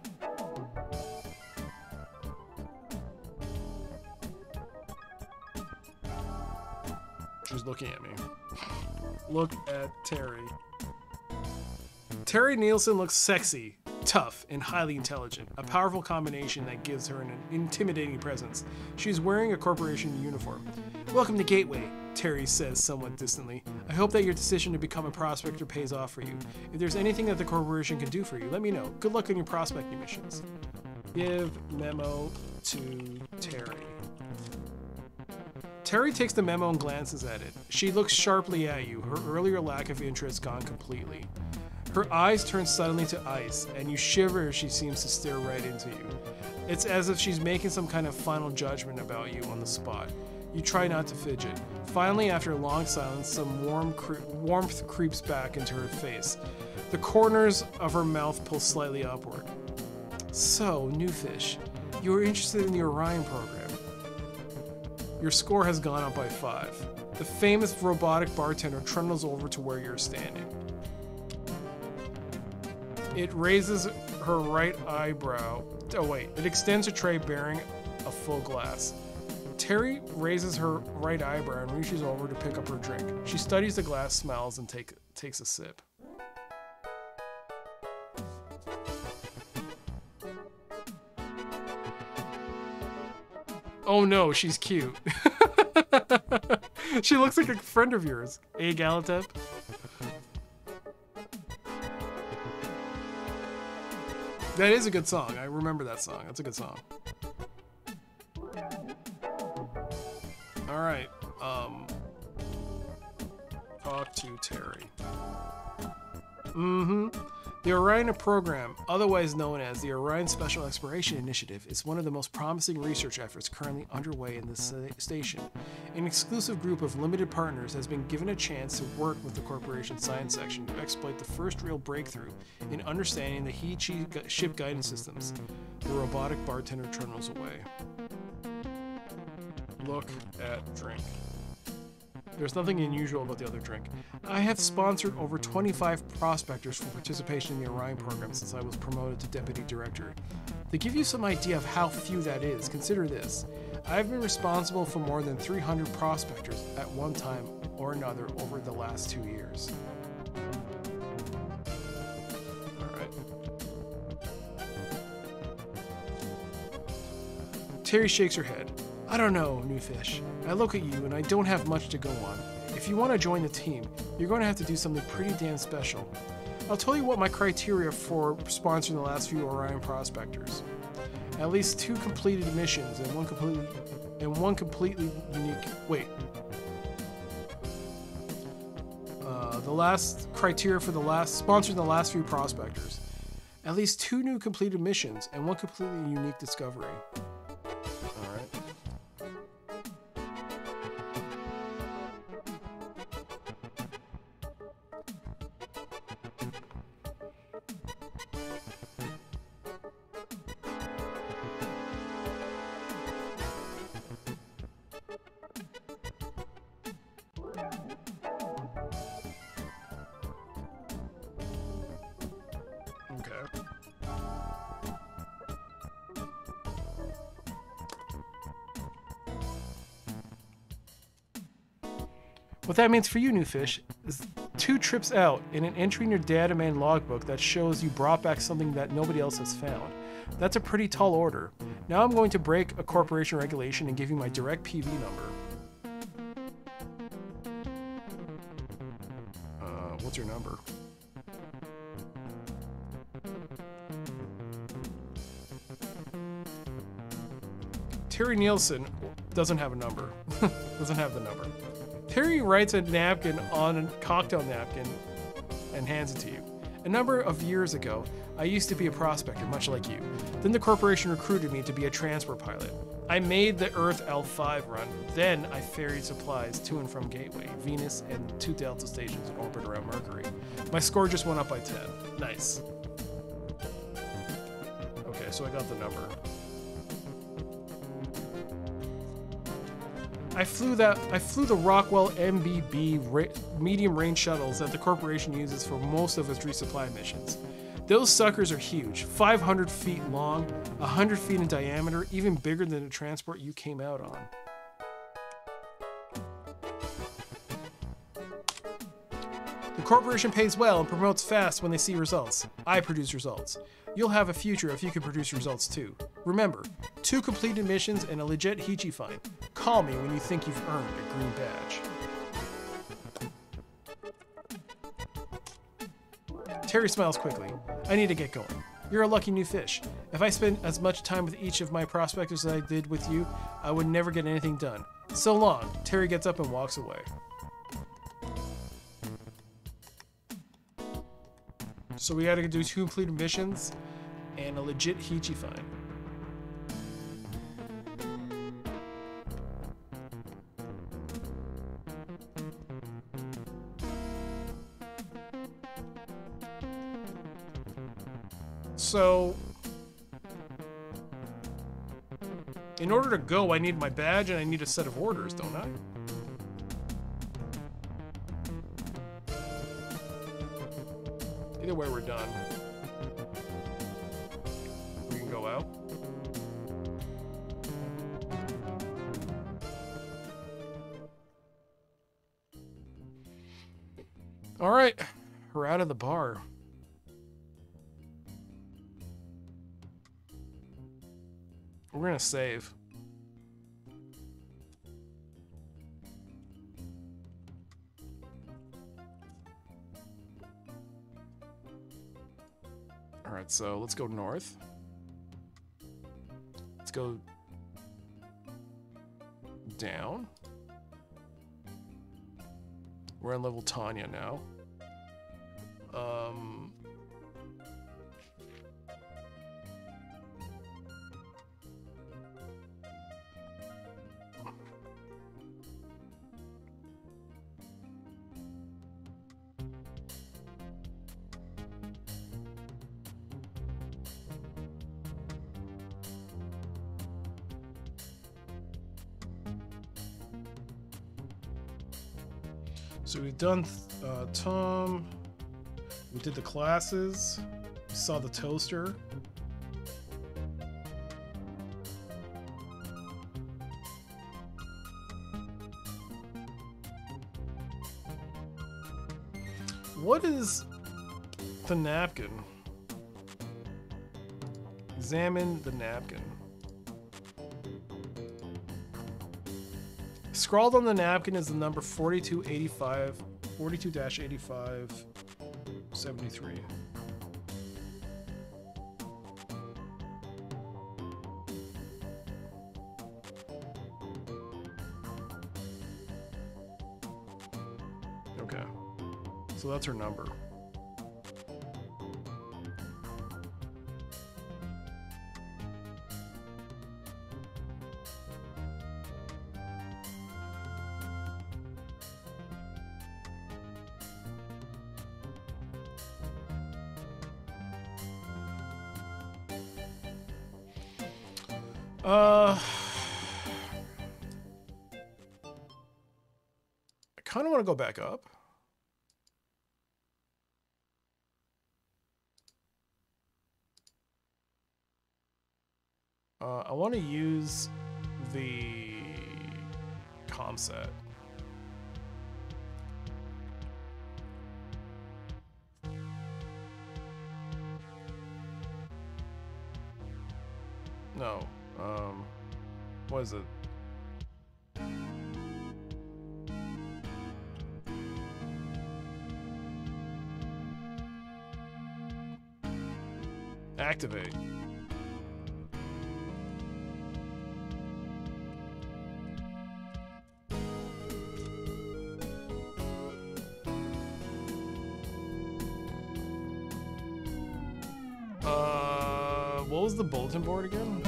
She's looking at me. Look at Terry. Terry Nielsen looks sexy, tough, and highly intelligent, a powerful combination that gives her an intimidating presence. She's wearing a corporation uniform. Welcome to Gateway, Terry says somewhat distantly. I hope that your decision to become a prospector pays off for you. If there's anything that the corporation can do for you, let me know. Good luck on your prospecting missions. Give memo to Terry. Terry takes the memo and glances at it. She looks sharply at you, her earlier lack of interest gone completely. Her eyes turn suddenly to ice, and you shiver as she seems to stare right into you. It's as if she's making some kind of final judgment about you on the spot. You try not to fidget. Finally, after a long silence, some warm cre- warmth creeps back into her face. The corners of her mouth pull slightly upward. So, Newfish, you are interested in the Orion program. Your score has gone up by five. The famous robotic bartender trundles over to where you're standing. It raises her right eyebrow. Oh, wait. It extends a tray bearing a full glass. Terry raises her right eyebrow and reaches over to pick up her drink. She studies the glass, smells, and take, takes a sip. Oh no, she's cute. she looks like a friend of yours. A Galatep. That is a good song. I remember that song. That's a good song. All right. Um talk to Terry. Mm-hmm. The Orion program, otherwise known as the Orion Special Exploration Initiative, is one of the most promising research efforts currently underway in this station. An exclusive group of limited partners has been given a chance to work with the corporation's science section to exploit the first real breakthrough in understanding the gu- ship guidance systems. The robotic bartender trundles away. Look at drink. There's nothing unusual about the other drink. I have sponsored over 25 prospectors for participation in the Orion program since I was promoted to deputy director. To give you some idea of how few that is, consider this. I've been responsible for more than 300 prospectors at one time or another over the last two years. Terry shakes her head. I don't know, new fish. I look at you and I don't have much to go on. If you want to join the team, you're going to have to do something pretty damn special. I'll tell you what my criteria for sponsoring the last few Orion prospectors. At least two completed missions and one completely and one completely unique. Wait. Uh, the last criteria for the last sponsoring the last few prospectors. At least two new completed missions and one completely unique discovery. That means for you, new fish, is two trips out and an entry in your dataman logbook that shows you brought back something that nobody else has found. That's a pretty tall order. Now I'm going to break a corporation regulation and give you my direct PV number. Uh, what's your number? Terry Nielsen doesn't have a number. doesn't have the number. Terry writes a napkin on a cocktail napkin and hands it to you. A number of years ago, I used to be a prospector, much like you. Then the corporation recruited me to be a transport pilot. I made the Earth L5 run. Then I ferried supplies to and from Gateway, Venus, and two Delta stations in orbit around Mercury. My score just went up by 10. Nice. Okay, so I got the number. I flew that. I flew the Rockwell MBB medium range shuttles that the corporation uses for most of its resupply missions. Those suckers are huge, 500 feet long, 100 feet in diameter, even bigger than the transport you came out on. The corporation pays well and promotes fast when they see results. I produce results. You'll have a future if you can produce results too. Remember, two completed missions and a legit Heechee find. Call me when you think you've earned a green badge. Terry smiles quickly. I need to get going. You're a lucky new fish. If I spent as much time with each of my prospectors as I did with you, I would never get anything done. So long. Terry gets up and walks away. So we gotta do two completed missions and a legit Heechee find. So, in order to go, I need my badge and I need a set of orders, don't I? Either way, we're done. We can go out. All right, we're out of the bar. We're gonna save. All right, so let's go north. Let's go down. We're on level Tanya now. Um, done uh, Tom. We did the classes. We saw the toaster. What is the napkin? Examine the napkin. Scrawled on the napkin is the number 4285, 42-85, 73. Okay. So that's her number. To go back up. Uh, I want to use the com set. Activate. Uh, what was the bulletin board again?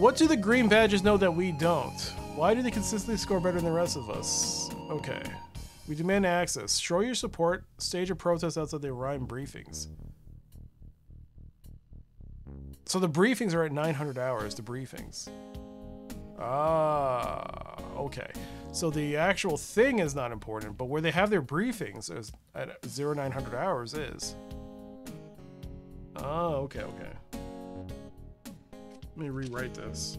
What do the green badges know that we don't? Why do they consistently score better than the rest of us? Okay. We demand access. Show your support. Stage a protest outside the Orion briefings. So the briefings are at 900 hours, the briefings. Ah, okay. So the actual thing is not important, but where they have their briefings is at 0900 hours is. Oh, okay, okay. Let me rewrite this.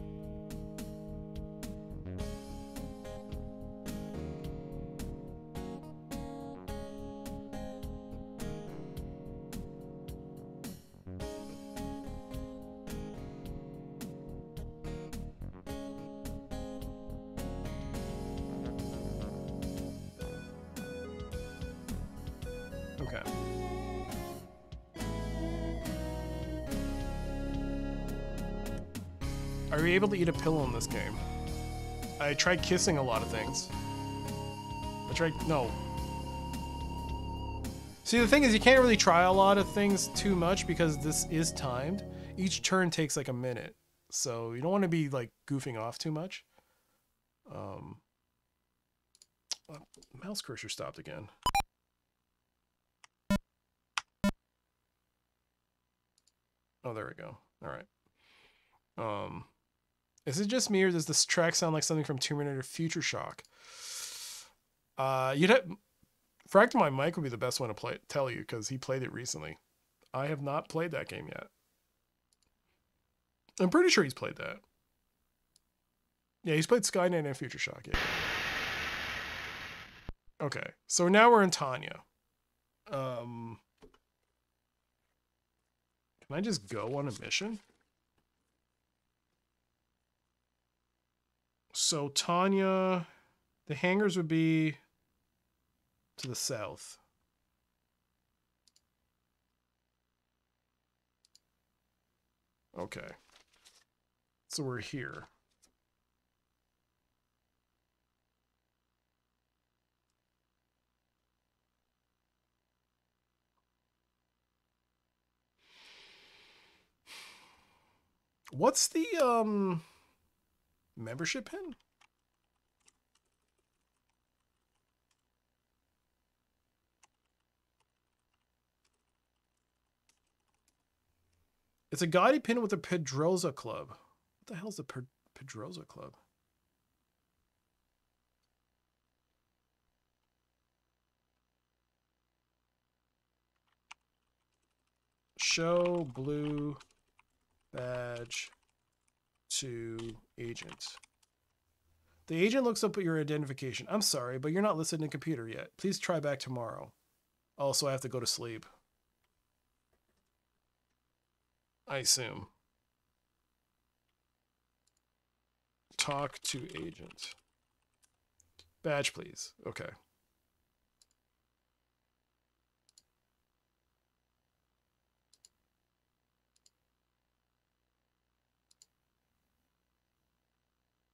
Able to eat a pillow in this game? I tried kissing a lot of things. I tried no. See, the thing is, you can't really try a lot of things too much because this is timed. Each turn takes like a minute, so you don't want to be like goofing off too much. Um, uh, mouse cursor stopped again. Oh, there we go. All right. Um, is it just me or does this track sound like something from Terminator Future Shock? Uh, you'd have Fractal My Mike would be the best one to play tell you because he played it recently. I have not played that game yet. I'm pretty sure he's played that. Yeah, he's played Skynet and Future Shock. Yeah. Okay, so now we're in Tanya. Um, can I just go on a mission? So Tanya, the hangars would be to the south. Okay. So we're here. What's the um membership pin? It's a gaudy pin with a Pedroza Club. What the hell's a Pe- Pedroza Club? Show blue badge to agent. The agent looks up at your identification. I'm sorry, but you're not listed in the computer yet. Please try back tomorrow. Also, I have to go to sleep. I assume. Talk to agent. Badge, please. Okay.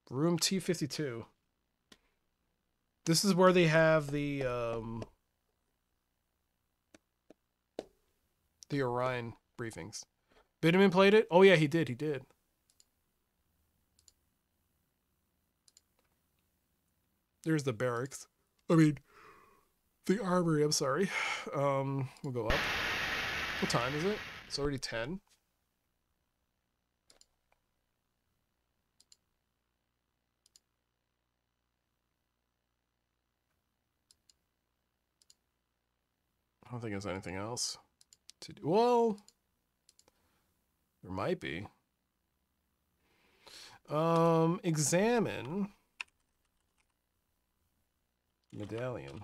Room T52. This is where they have the um the Orion briefings. Bitterman played it? Oh yeah, he did. He did. There's the barracks. I mean, the armory. I'm sorry. Um, we'll go up. What time is it? It's already ten. I don't think there's anything else to do. Well, there might be. Um, examine medallion.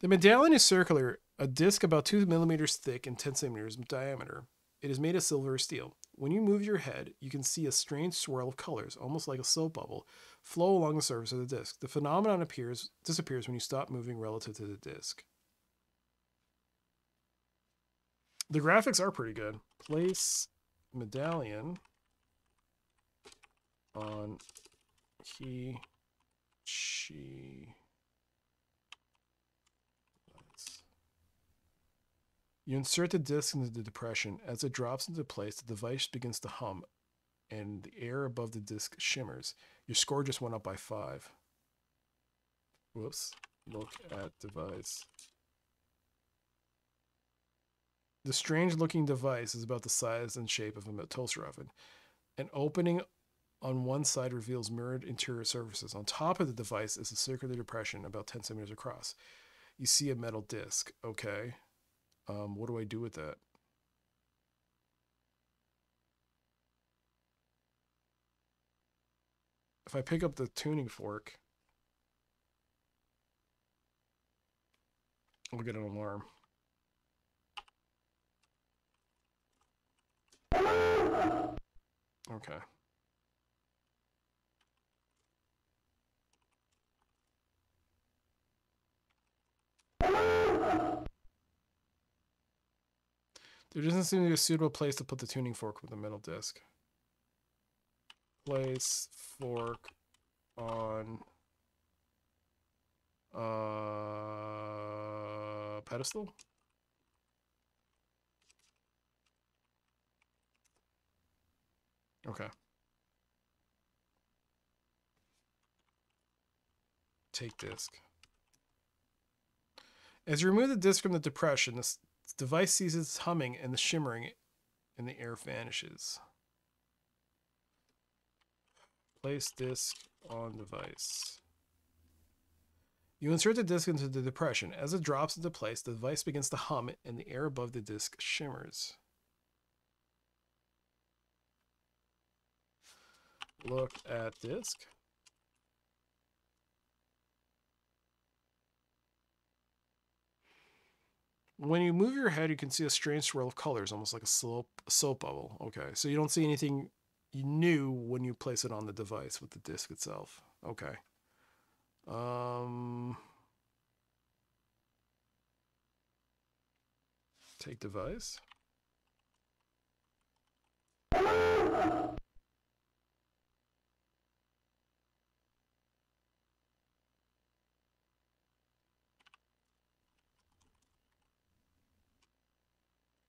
The medallion is circular, a disc about 2 millimeters thick and 10 centimeters in diameter. It is made of silver or steel. When you move your head, you can see a strange swirl of colors, almost like a soap bubble, flow along the surface of the disc. The phenomenon appears disappears when you stop moving relative to the disc. The graphics are pretty good. Place medallion on key chi. You insert the disc into the depression. As it drops into place, the device begins to hum, and the air above the disc shimmers. Your score just went up by five. Whoops. Look at device. The strange looking device is about the size and shape of a toaster oven. An opening on one side reveals mirrored interior surfaces. On top of the device is a circular depression about 10 centimeters across. You see a metal disc. Okay. Um, what do I do with that? If I pick up the tuning fork, I'll get an alarm. Okay. There doesn't seem to be a suitable place to put the tuning fork with the metal disc. Place fork on uh pedestal. Okay. Take disc. As you remove the disc from the depression, this device ceases humming and the shimmering in the air vanishes. Place disc on device. You insert the disc into the depression. As it drops into place, the device begins to hum and the air above the disc shimmers. Look at disc. When you move your head, you can see a strange swirl of colors, almost like a soap, soap bubble. Okay, so you don't see anything new when you place it on the device with the disc itself. Okay. Um, take device.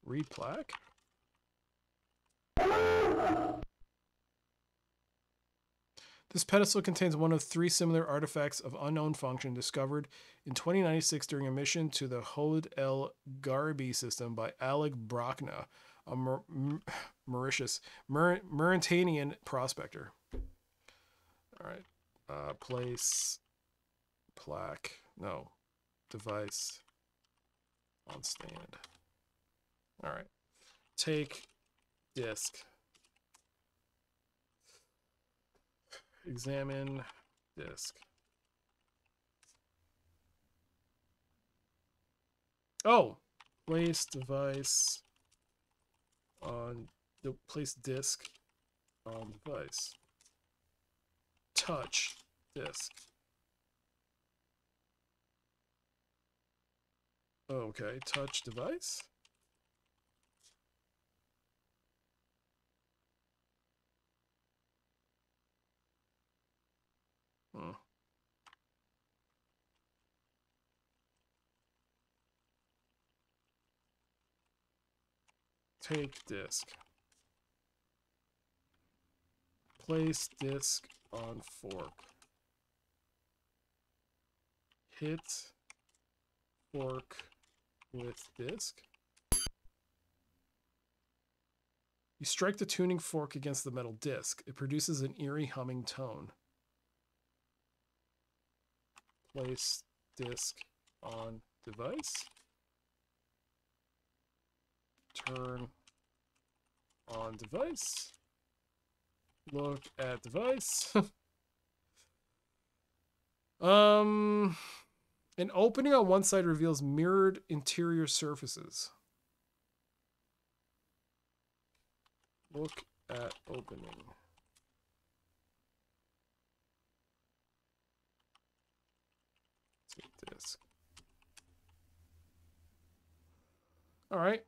Read plaque. This pedestal contains one of three similar artifacts of unknown function discovered in 2096 during a mission to the Hod El Garbi system by Alec Brockna, a Maur- Mauritius Mauritanian prospector. All right, uh, place, plaque, no, device, on stand. All right, take disk. Examine disk. Oh, place device on the place disk on device. Touch disk. Okay, touch device. Hmm. Take disk. Place disk on fork. Hit fork with disk. You strike the tuning fork against the metal disc. It produces an eerie humming tone. Place disk on device. Turn on device. Look at device. um, an opening on one side reveals mirrored interior surfaces. Look at opening. Take this. All right.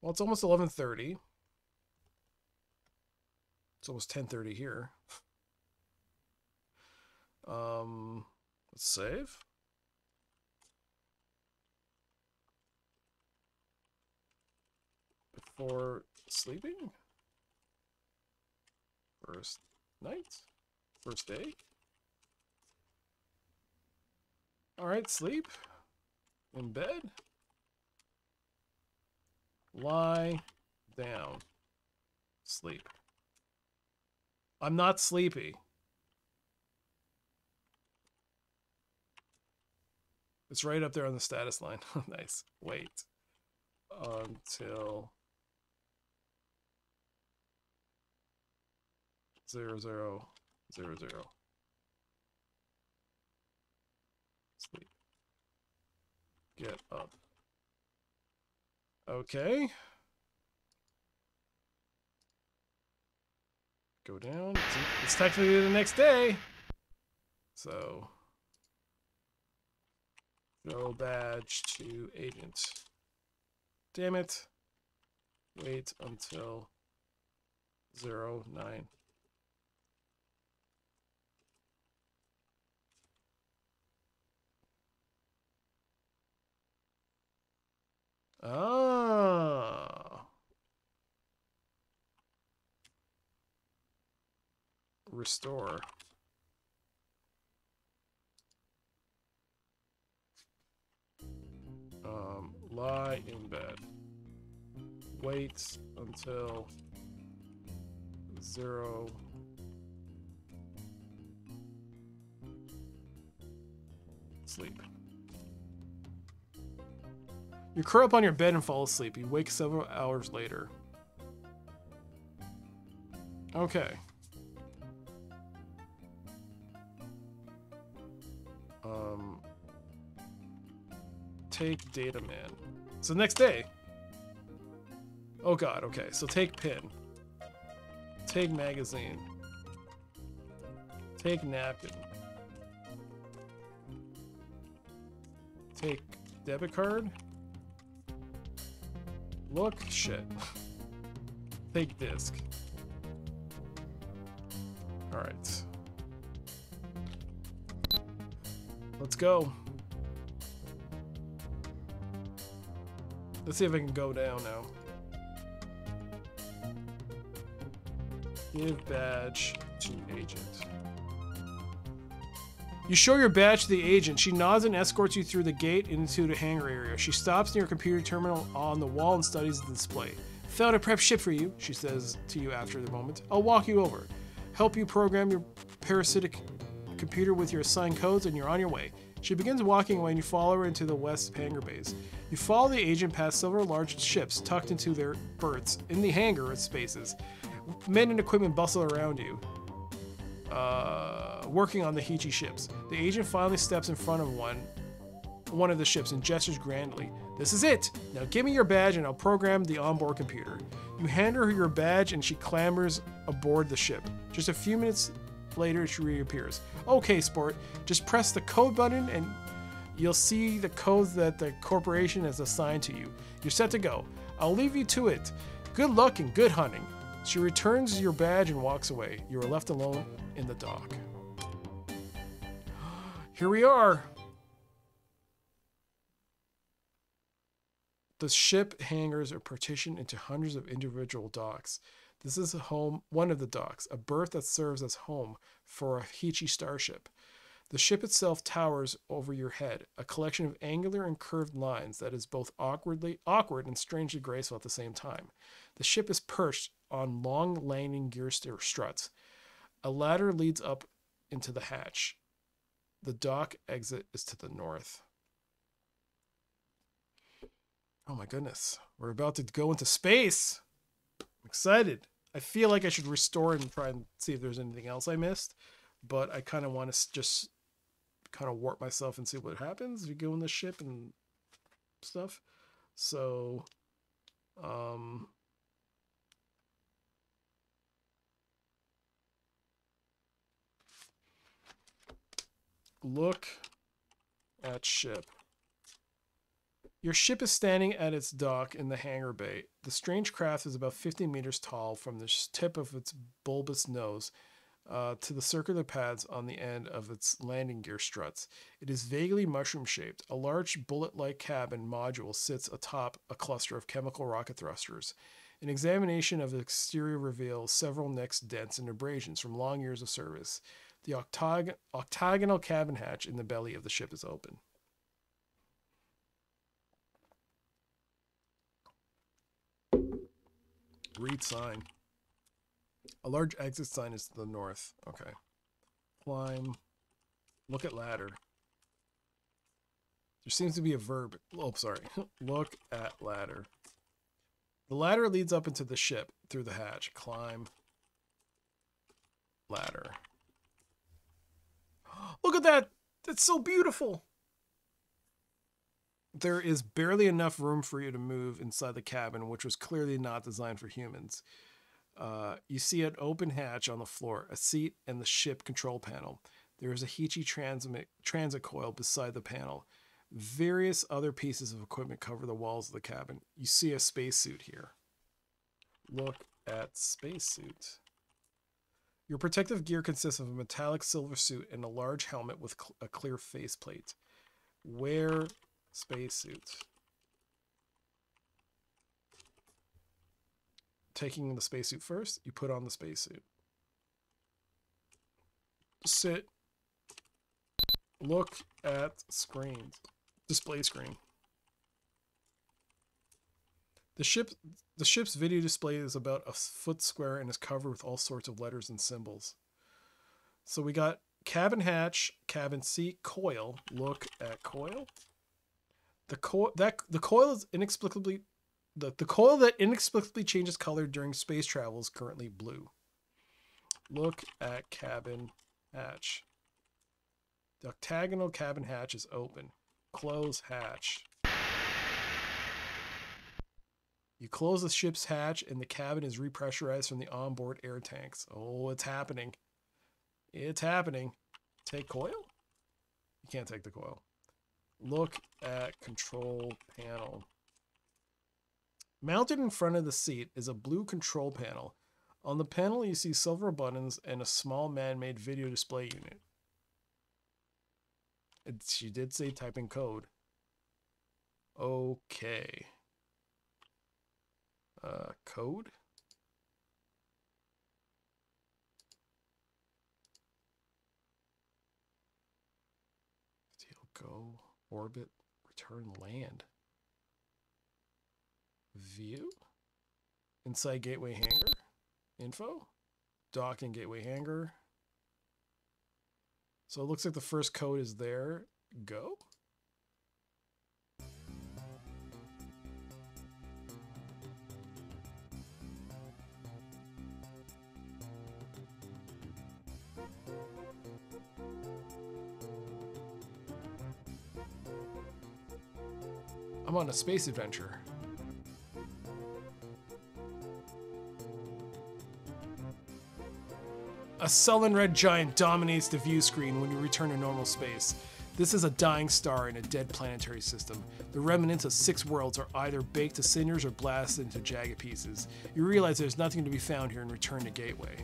Well, it's almost 11:30. It's almost 10:30 here. Um, let's save. Before sleeping? First night? First day? Alright, sleep. In bed. Lie down. Sleep. I'm not sleepy. It's right up there on the status line. nice. Wait until zero zero zero zero. Sleep. Get up. Okay. go down. It's, technically the next day. So, show badge to agent. Damn it. Wait until zero nine. Ah. Restore. Um, lie in bed. Wait until zero. Sleep. You curl up on your bed and fall asleep. You wake several hours later. Okay. Um, take Dataman. So next day. Oh god, okay. So take pin. Take magazine. Take napkin. Take debit card. Look, shit. Take disc. Alright. Let's go. Let's see if I can go down now. Give badge to agent. You show your badge to the agent. She nods and escorts you through the gate into the hangar area. She stops near a computer terminal on the wall and studies the display. Found a prep ship for you, she says to you after the moment. I'll walk you over. Help you program your parasitic computer with your assigned codes, and you're on your way. She begins walking away, and you follow her into the west hangar base. You follow the agent past several large ships tucked into their berths in the hangar spaces. Men and equipment bustle around you uh, working on the Heechee ships. The agent finally steps in front of one, one of the ships and gestures grandly. This is it. Now give me your badge and I'll program the onboard computer. You hand her your badge and she clambers aboard the ship. Just a few minutes later, she reappears. Okay, sport. Just press the code button and you'll see the codes that the corporation has assigned to you. You're set to go. I'll leave you to it. Good luck and good hunting. She returns your badge and walks away. You are left alone in the dock. Here we are. The ship hangars are partitioned into hundreds of individual docks. This is home, one of the docks, a berth that serves as home for a Heechee starship. The ship itself towers over your head, a collection of angular and curved lines that is both awkwardly awkward and strangely graceful at the same time. The ship is perched on long landing gear struts. A ladder leads up into the hatch. The dock exit is to the north. Oh my goodness. We're about to go into space. I'm excited. I feel like I should restore and try and see if there's anything else I missed, but I kind of want to just kind of warp myself and see what happens if you go in the ship and stuff. So, um, look at ship. Your ship is standing at its dock in the hangar bay. The strange craft is about 50 meters tall from the tip of its bulbous nose uh, to the circular pads on the end of its landing gear struts. It is vaguely mushroom shaped. A large bullet like cabin module sits atop a cluster of chemical rocket thrusters. An examination of the exterior reveals several nicks, dents, and abrasions from long years of service. The octog- octagonal cabin hatch in the belly of the ship is open. Read sign. A large exit sign is to the north. Okay. Climb. Look at ladder. There seems to be a verb. Oh, sorry. Look at ladder. The ladder leads up into the ship through the hatch. Climb. Ladder. Look at that! That's so beautiful! There is barely enough room for you to move inside the cabin, which was clearly not designed for humans. Uh, you see an open hatch on the floor, a seat, and the ship control panel. There is a Heechee transit, transit coil beside the panel. Various other pieces of equipment cover the walls of the cabin. You see a spacesuit here. Look at spacesuit. Your protective gear consists of a metallic silver suit and a large helmet with cl- a clear faceplate. Wear spacesuit. Taking the spacesuit first, you put on the spacesuit. Sit. Look at screen. Display screen. The ship the ship's video display is about a foot square and is covered with all sorts of letters and symbols. So we got cabin hatch, cabin seat, coil. Look at coil. The coil that the coil is inexplicably the, the coil that inexplicably changes color during space travel is currently blue. Look at cabin hatch. The octagonal cabin hatch is open. Close hatch. You close the ship's hatch and the cabin is repressurized from the onboard air tanks. Oh, it's happening. It's happening. Take coil? You can't take the coil. Look at control panel. Mounted in front of the seat is a blue control panel. On the panel, you see silver buttons and a small man-made video display unit. It, she did say type in code. Okay. Uh, code? Steel go, orbit, return land. View? Inside gateway hangar? Info? Dock and gateway hangar. So it looks like the first code is there. Go? On a space adventure. A sullen red giant dominates the view screen when you return to normal space. This is a dying star in a dead planetary system. The remnants of six worlds are either baked to cinders or blasted into jagged pieces. You realize there's nothing to be found here and return to Gateway.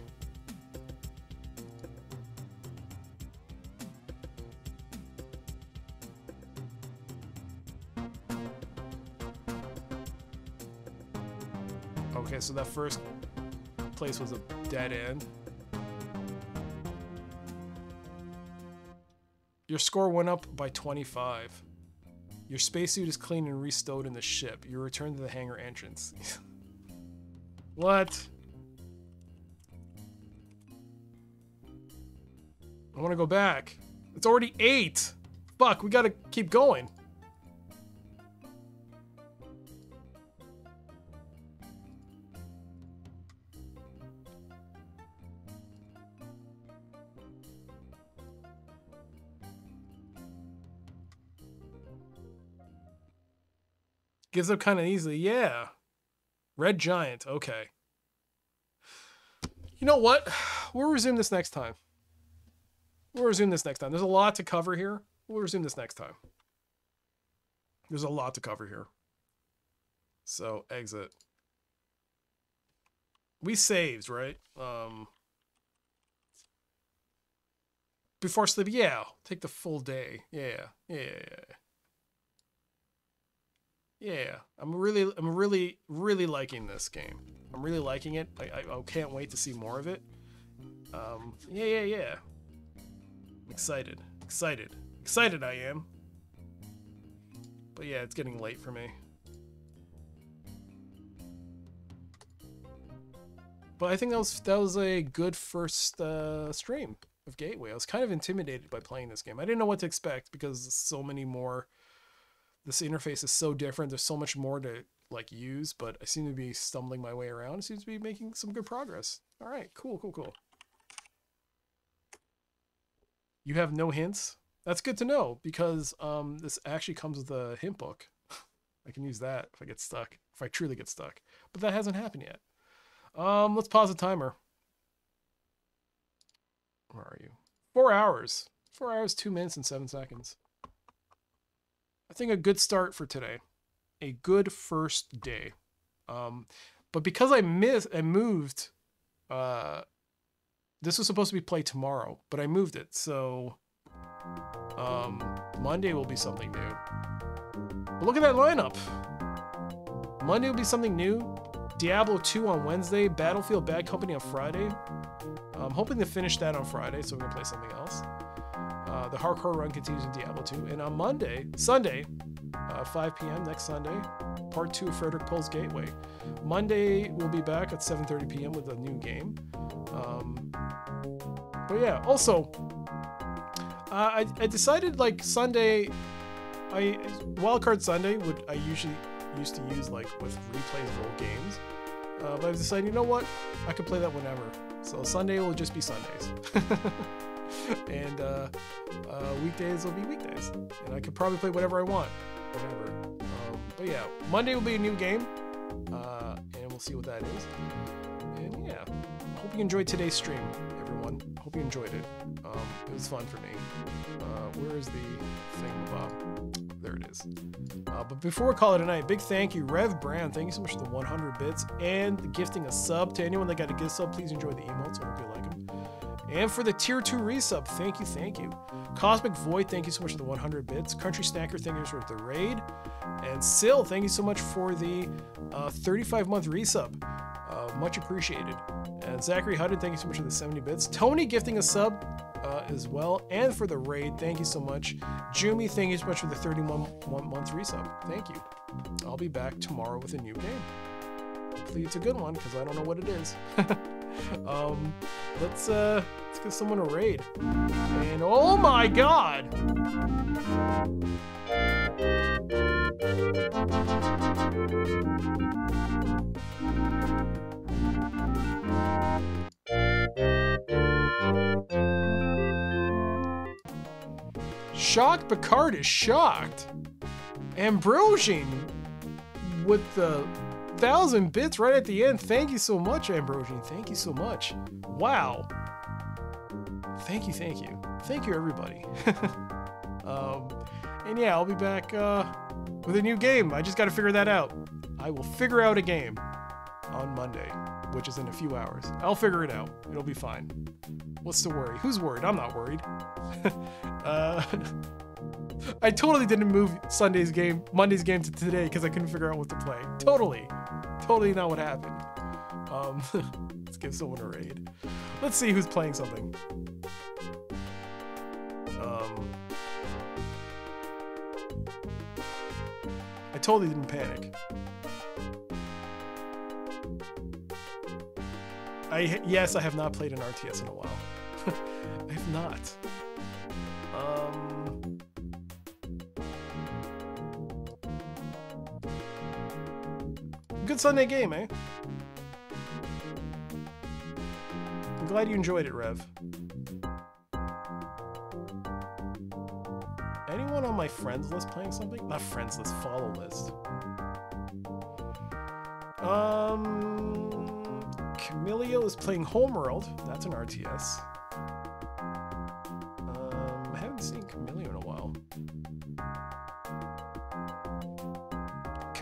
So that first place was a dead end. Your score went up by 25. Your spacesuit is clean and restowed in the ship. You return to the hangar entrance. what? I want to go back. It's already 8. Fuck, we gotta keep going. Gives up kind of easily. Yeah. Red Giant. Okay. You know what? We'll resume this next time. We'll resume this next time. There's a lot to cover here. We'll resume this next time. There's a lot to cover here. So, exit. We saved, right? Um Before sleep, yeah. Take the full day. Yeah. Yeah. yeah. Yeah, I'm really, I'm really, really liking this game. I'm really liking it. I, I, I can't wait to see more of it. Um, yeah, yeah, yeah. I'm excited, excited, excited. I am. But yeah, it's getting late for me. But I think that was that was a good first uh, stream of Gateway. I was kind of intimidated by playing this game. I didn't know what to expect because so many more this interface is so different. There's so much more to like use, but I seem to be stumbling my way around. It seems to be making some good progress. All right, cool, cool, cool. You have no hints? That's good to know because um, this actually comes with a hint book. I can use that if I get stuck, if I truly get stuck. But that hasn't happened yet. Um, let's pause the timer. Where are you? Four hours. Four hours, two minutes, and seven seconds. I think a good start for today. A good first day. Um, but because I missed, I moved. Uh, this was supposed to be played tomorrow, but I moved it, so um, Monday will be something new. But look at that lineup. Monday will be something new. Diablo 2 on Wednesday, Battlefield Bad Company on Friday. I'm hoping to finish that on Friday, so we're gonna play something else. The hardcore run continues in Diablo 2, and on Monday, Sunday, uh, 5 p.m. next Sunday, part two of Frederik Pohl's Gateway. Monday we'll be back at 7:30 p.m. with a new game. Um, but yeah, also, uh, I, I decided like Sunday, I wildcard Sunday would I usually used to use like with replays of old games, uh, but I've decided you know what I could play that whenever. So Sunday will just be Sundays, and uh, uh, weekdays will be weekdays, and I could probably play whatever I want, whatever. Um, but yeah, Monday will be a new game, uh, and we'll see what that is. And yeah, hope you enjoyed today's stream, everyone. Hope you enjoyed it. Um, it was fun for me. Uh, where is the thing, Bob? There it is. Uh, but before we call it a night, big thank you, Rev Brown. Thank you so much for the 100 bits and gifting a sub. To anyone that got a gift sub, please enjoy the emotes. I hope you like them. And for the tier 2 resub, thank you, thank you. Cosmic Void, thank you so much for the 100 bits. Country Snacker, thank you for the raid. And Sil, thank you so much for the 35 uh, month resub. Uh, much appreciated. And Zachary Hudden, thank you so much for the 70 bits. Tony gifting a sub uh, as well. And for the raid, thank you so much. Jumi, thank you so much for the 31 month resub. Thank you. I'll be back tomorrow with a new game. Hopefully it's a good one, because I don't know what it is. um, let's, uh, let's give someone a raid. And oh my god! Shocked Picard is shocked. Ambrosian with the thousand bits right at the end. Thank you so much, Ambrosian. Thank you so much. Wow. Thank you, thank you. Thank you, everybody. um, and yeah, I'll be back uh, with a new game. I just got to figure that out. I will figure out a game on Monday, which is in a few hours. I'll figure it out. It'll be fine. What's the worry? Who's worried? I'm not worried. uh, I totally didn't move Sunday's game, Monday's game to today because I couldn't figure out what to play. Totally. Totally not what happened. Um, let's give someone a raid. Let's see who's playing something. Um, I totally didn't panic. I yes, I have not played an RTS in a while. I have not. Um, good Sunday game, eh? I'm glad you enjoyed it, Rev. Anyone on my friends list playing something? Not friends list, follow list. Um, Camilio is playing Homeworld. That's an RTS. Um, I haven't seen Camilio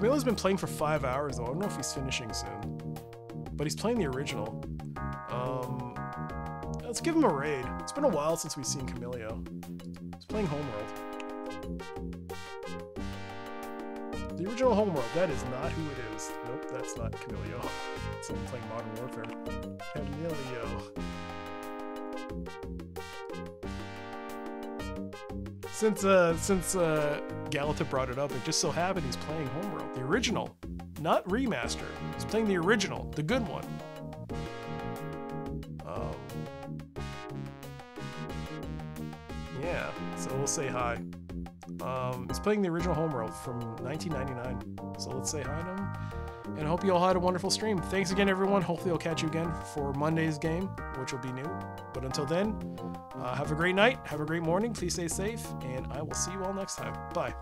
Camilio's been playing for five hours though. I don't know if he's finishing soon. But he's playing the original. Um, let's give him a raid. It's been a while since we've seen Camilio. He's playing Homeworld. The original Homeworld, that is not who it is. Nope, that's not Camilio. Someone playing Modern Warfare. Camilio. Since uh since uh Galata brought it up, it just so happened he's playing Homeworld, the original, not remaster. He's playing the original, the good one. Um, yeah, so we'll say hi. Um, he's playing the original Homeworld from 1999. So let's say hi to him. And I hope you all had a wonderful stream. Thanks again, everyone. Hopefully, I'll catch you again for Monday's game, which will be new. But until then, uh, have a great night. Have a great morning. Please stay safe. And I will see you all next time. Bye.